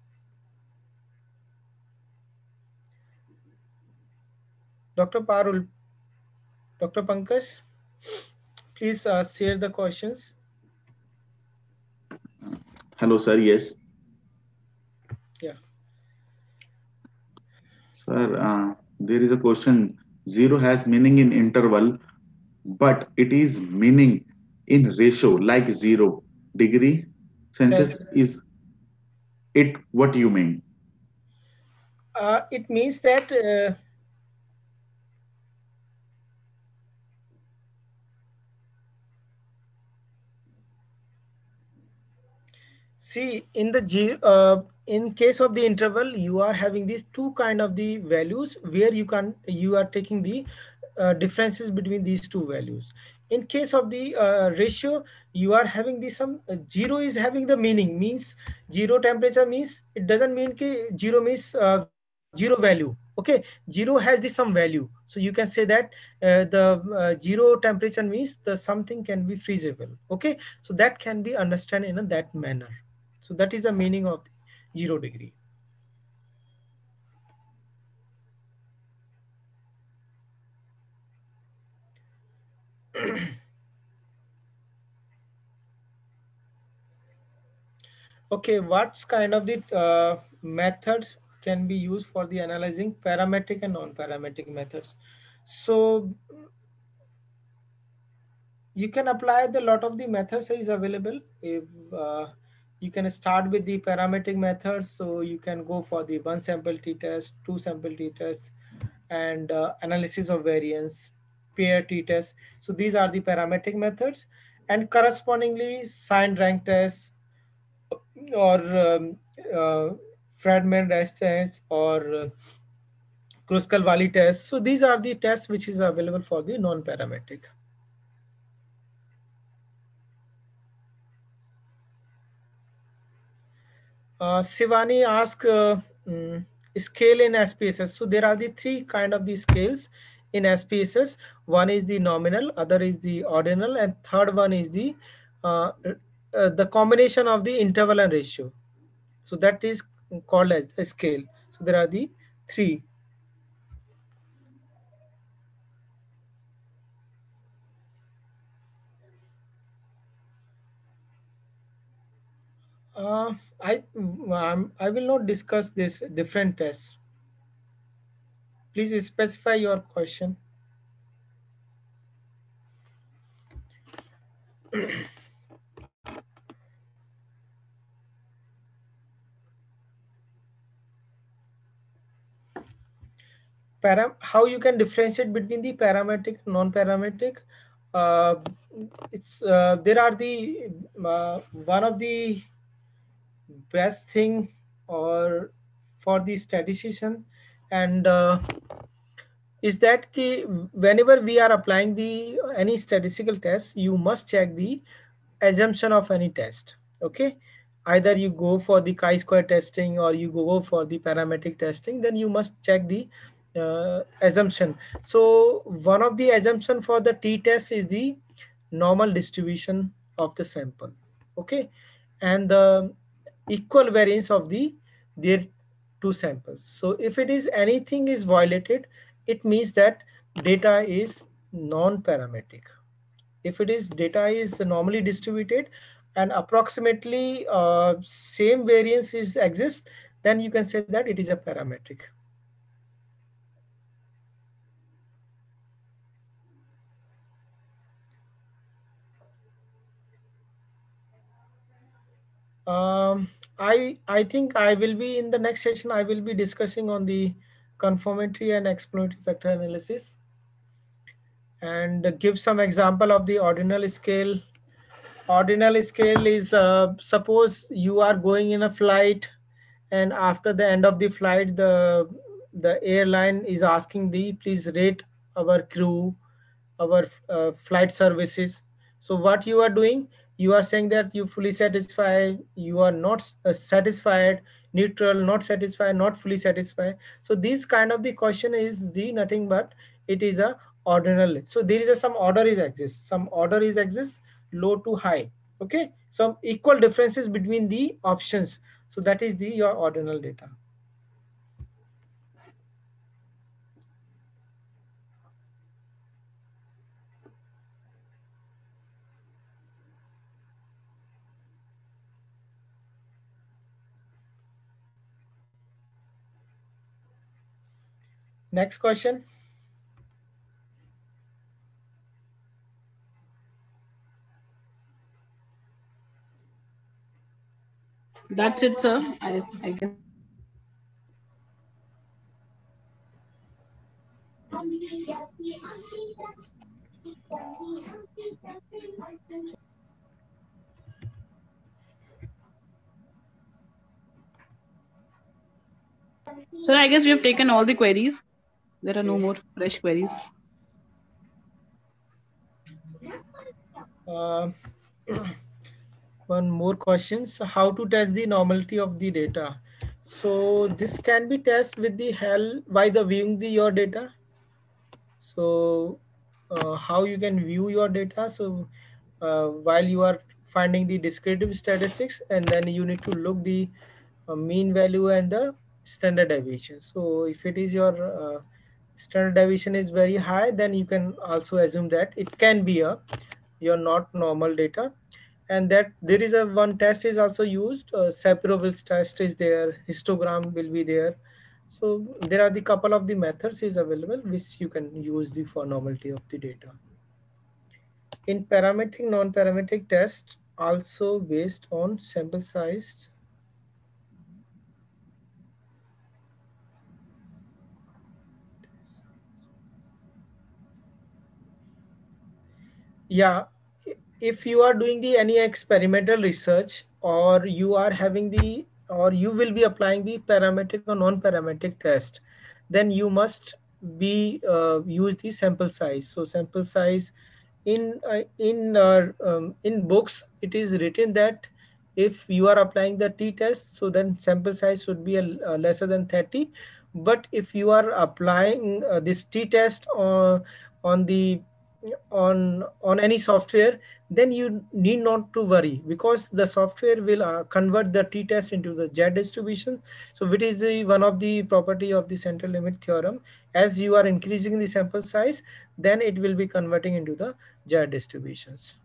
Dr. Parul, Dr. Pankaj, please share the questions. Hello, sir. Yes. Yeah. Sir, uh, there is a question. Zero has meaning in interval, but it is meaning in ratio like zero. Degree Celsius is it what you mean? Uh, it means that uh, see in the G, uh, in case of the interval you are having these two kind of the values where you can you are taking the uh, differences between these two values. In case of the uh, ratio you are having the some uh, zero is having the meaning. Means zero temperature means it doesn't mean ki zero means uh, zero value. Okay? Zero has the some value. So you can say that uh, the uh, zero temperature means the something can be freezable. Okay? So that can be understood in that manner so that is the meaning of the zero degree. Okay what's kind of the uh, methods can be used for the analyzing parametric and non-parametric methods? So you can apply the lot of the methods is available if uh, you can start with the parametric methods so you can go for the one sample t-test two sample t-test and uh, analysis of variance pair t-test so these are the parametric methods and correspondingly signed rank test or um, uh, Friedman rest test or uh, Kruskal-Wallis test. So these are the tests which is available for the non-parametric. Uh, Sivani asked uh, um, scale in SPSS. So there are the three kind of the scales in SPSS. One is the nominal, other is the ordinal, and third one is the uh, uh, the combination of the interval and ratio. So that is called as a scale. So there are the three. Uh, I um, I will not discuss this different tests. Please specify your question. Param how you can differentiate between the parametric non-parametric uh, it's uh, there are the uh, one of the best thing or for the statistician and uh, is that ki whenever we are applying the any statistical test you must check the assumption of any test okay either you go for the chi-square testing or you go for the parametric testing then you must check the uh, assumption. So one of the assumption for the t-test is the normal distribution of the sample. Okay. And the equal variance of the their two samples. So if it is anything is violated, it means that data is non-parametric. If it is data is normally distributed and approximately uh, same variance is exists, then you can say that it is a parametric. Um, I I think I will be in the next session. I will be discussing on the confirmatory and explanatory factor analysis, and give some example of the ordinal scale. Ordinal scale is uh, suppose you are going in a flight, and after the end of the flight, the the airline is asking the please rate our crew, our uh, flight services. So what you are doing? You are saying that you fully satisfied you are not uh, satisfied neutral not satisfied not fully satisfied. So this kind of the question is the nothing but it is a ordinal so there is a some order is exists some order is exists low to high okay? Some equal differences between the options. So that is the your ordinal data Next question. That's it, sir. I, I guess. So I guess we have taken all the queries. There are no more fresh queries. Uh, one more question. So how to test the normality of the data? So this can be tested with the help by the viewing the your data. So uh, how you can view your data. So uh, while you are finding the descriptive statistics and then you need to look the uh, mean value and the standard deviation. So if it is your uh, standard deviation is very high, then you can also assume that it can be a your not normal data. And that there is a one test is also used uh, Shapiro's test is there histogram will be there. So there are the couple of the methods is available which you can use the for normality of the data. In parametric non-parametric test also based on sample size yeah if you are doing the any experimental research or you are having the or you will be applying the parametric or non-parametric test then you must be uh, use the sample size. So sample size in uh, in uh, um, in books it is written that if you are applying the t-test so then sample size should be a, a lesser than 30 but if you are applying uh, this t-test on on the on on any software then you need not to worry because the software will uh, convert the t-test into the z distribution. So which is the one of the property of the central limit theorem. As you are increasing the sample size then it will be converting into the z distributions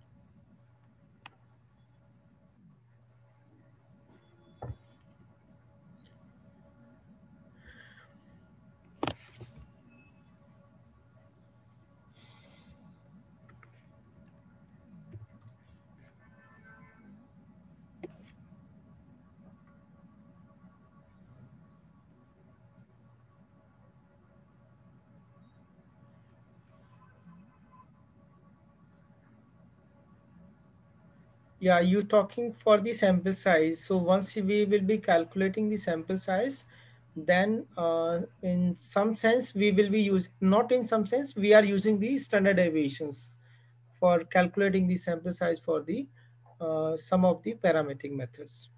yeah you talking for the sample size. So once we will be calculating the sample size then uh, in some sense we will be using not in some sense we are using the standard deviations for calculating the sample size for the uh, some of the parametric methods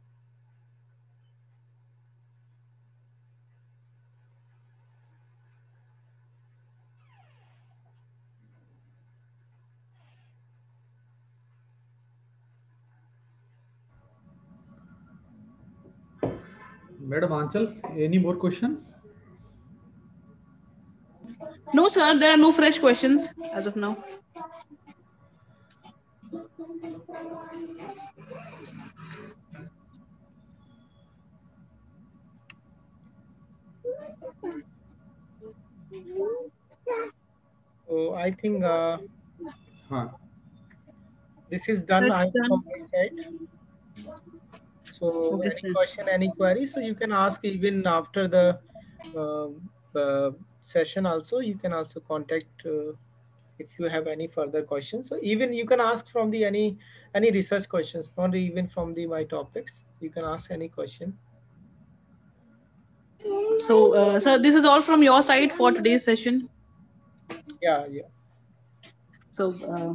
Madam Anchal, any more question? No, sir, there are no fresh questions as of now. so i think uh, Huh. this is done That's I done. From my side so Okay, any question any query? So you can ask even after the um, uh, session also. You can also contact uh, if you have any further questions. So even you can ask from the any any research questions not even from the my topics. You can ask any question. So, uh, sir, this is all from your side for today's session. yeah yeah So, uh,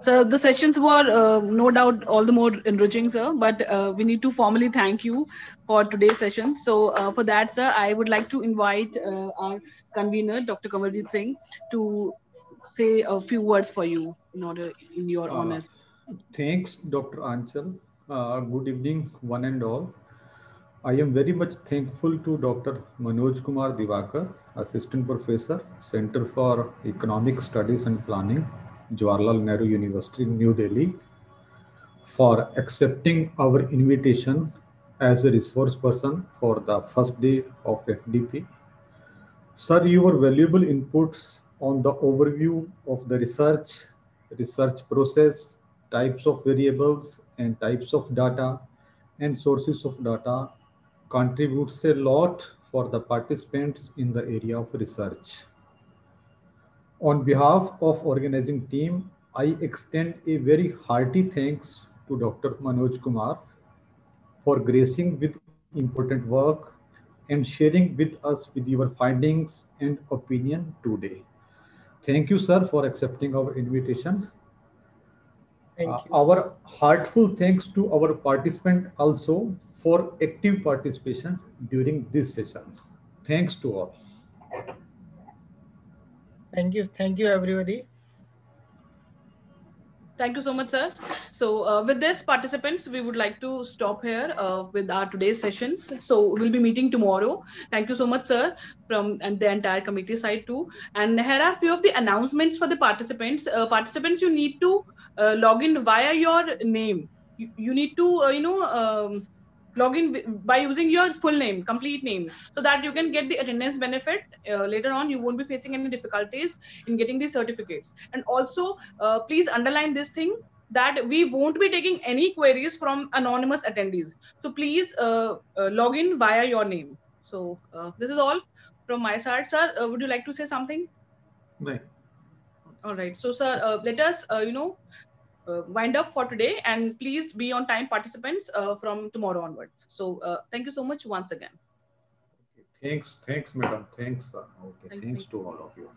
so the sessions were uh, no doubt all the more enriching, sir. But uh, we need to formally thank you for today's session. So, uh, for that, sir, I would like to invite uh, our convener, Dr. Kamaljeet Singh, to say a few words for you in order in your Uh, honor. Thanks, Dr. Anchal. Uh, good evening, one and all. I am very much thankful to Dr. Manoj Kumar Divakar, Assistant Professor, Center for Economic Studies and Planning, Jawaharlal Nehru University, New Delhi, for accepting our invitation as a resource person for the first day of FDP. Sir, your valuable inputs on the overview of the research, research process, types of variables and types of data and sources of data contributes a lot for the participants in the area of research. On behalf of organizing team, I extend a very hearty thanks to Dr. Manoj Kumar for gracing with important work and sharing with us with your findings and opinion today. Thank you, sir, for accepting our invitation. Thank Uh, you. our heartful thanks to our participant also for active participation during this session. Thanks to all. Thank you. Thank you, everybody. Thank you so much, sir. So uh, with this, participants, we would like to stop here uh, with our today's sessions. So we'll be meeting tomorrow. Thank you so much, sir, from and the entire committee side too. And here are few of the announcements for the participants. Uh, participants, you need to uh, log in via your name. You, you need to, uh, you know, um, log in by using your full name, complete name, so that you can get the attendance benefit. Uh, later on, you won't be facing any difficulties in getting these certificates. And also, uh, please underline this thing that we won't be taking any queries from anonymous attendees. So please uh, uh, log in via your name. So uh, this is all from my side, sir. Uh, would you like to say something? Right. All right. So, sir, uh, let us, uh, you know, uh, wind up for today and please be on time participants uh, from tomorrow onwards. So uh, thank you so much once again. Thanks, thanks, madam. Thanks. Okay, thank thanks you. to all of you.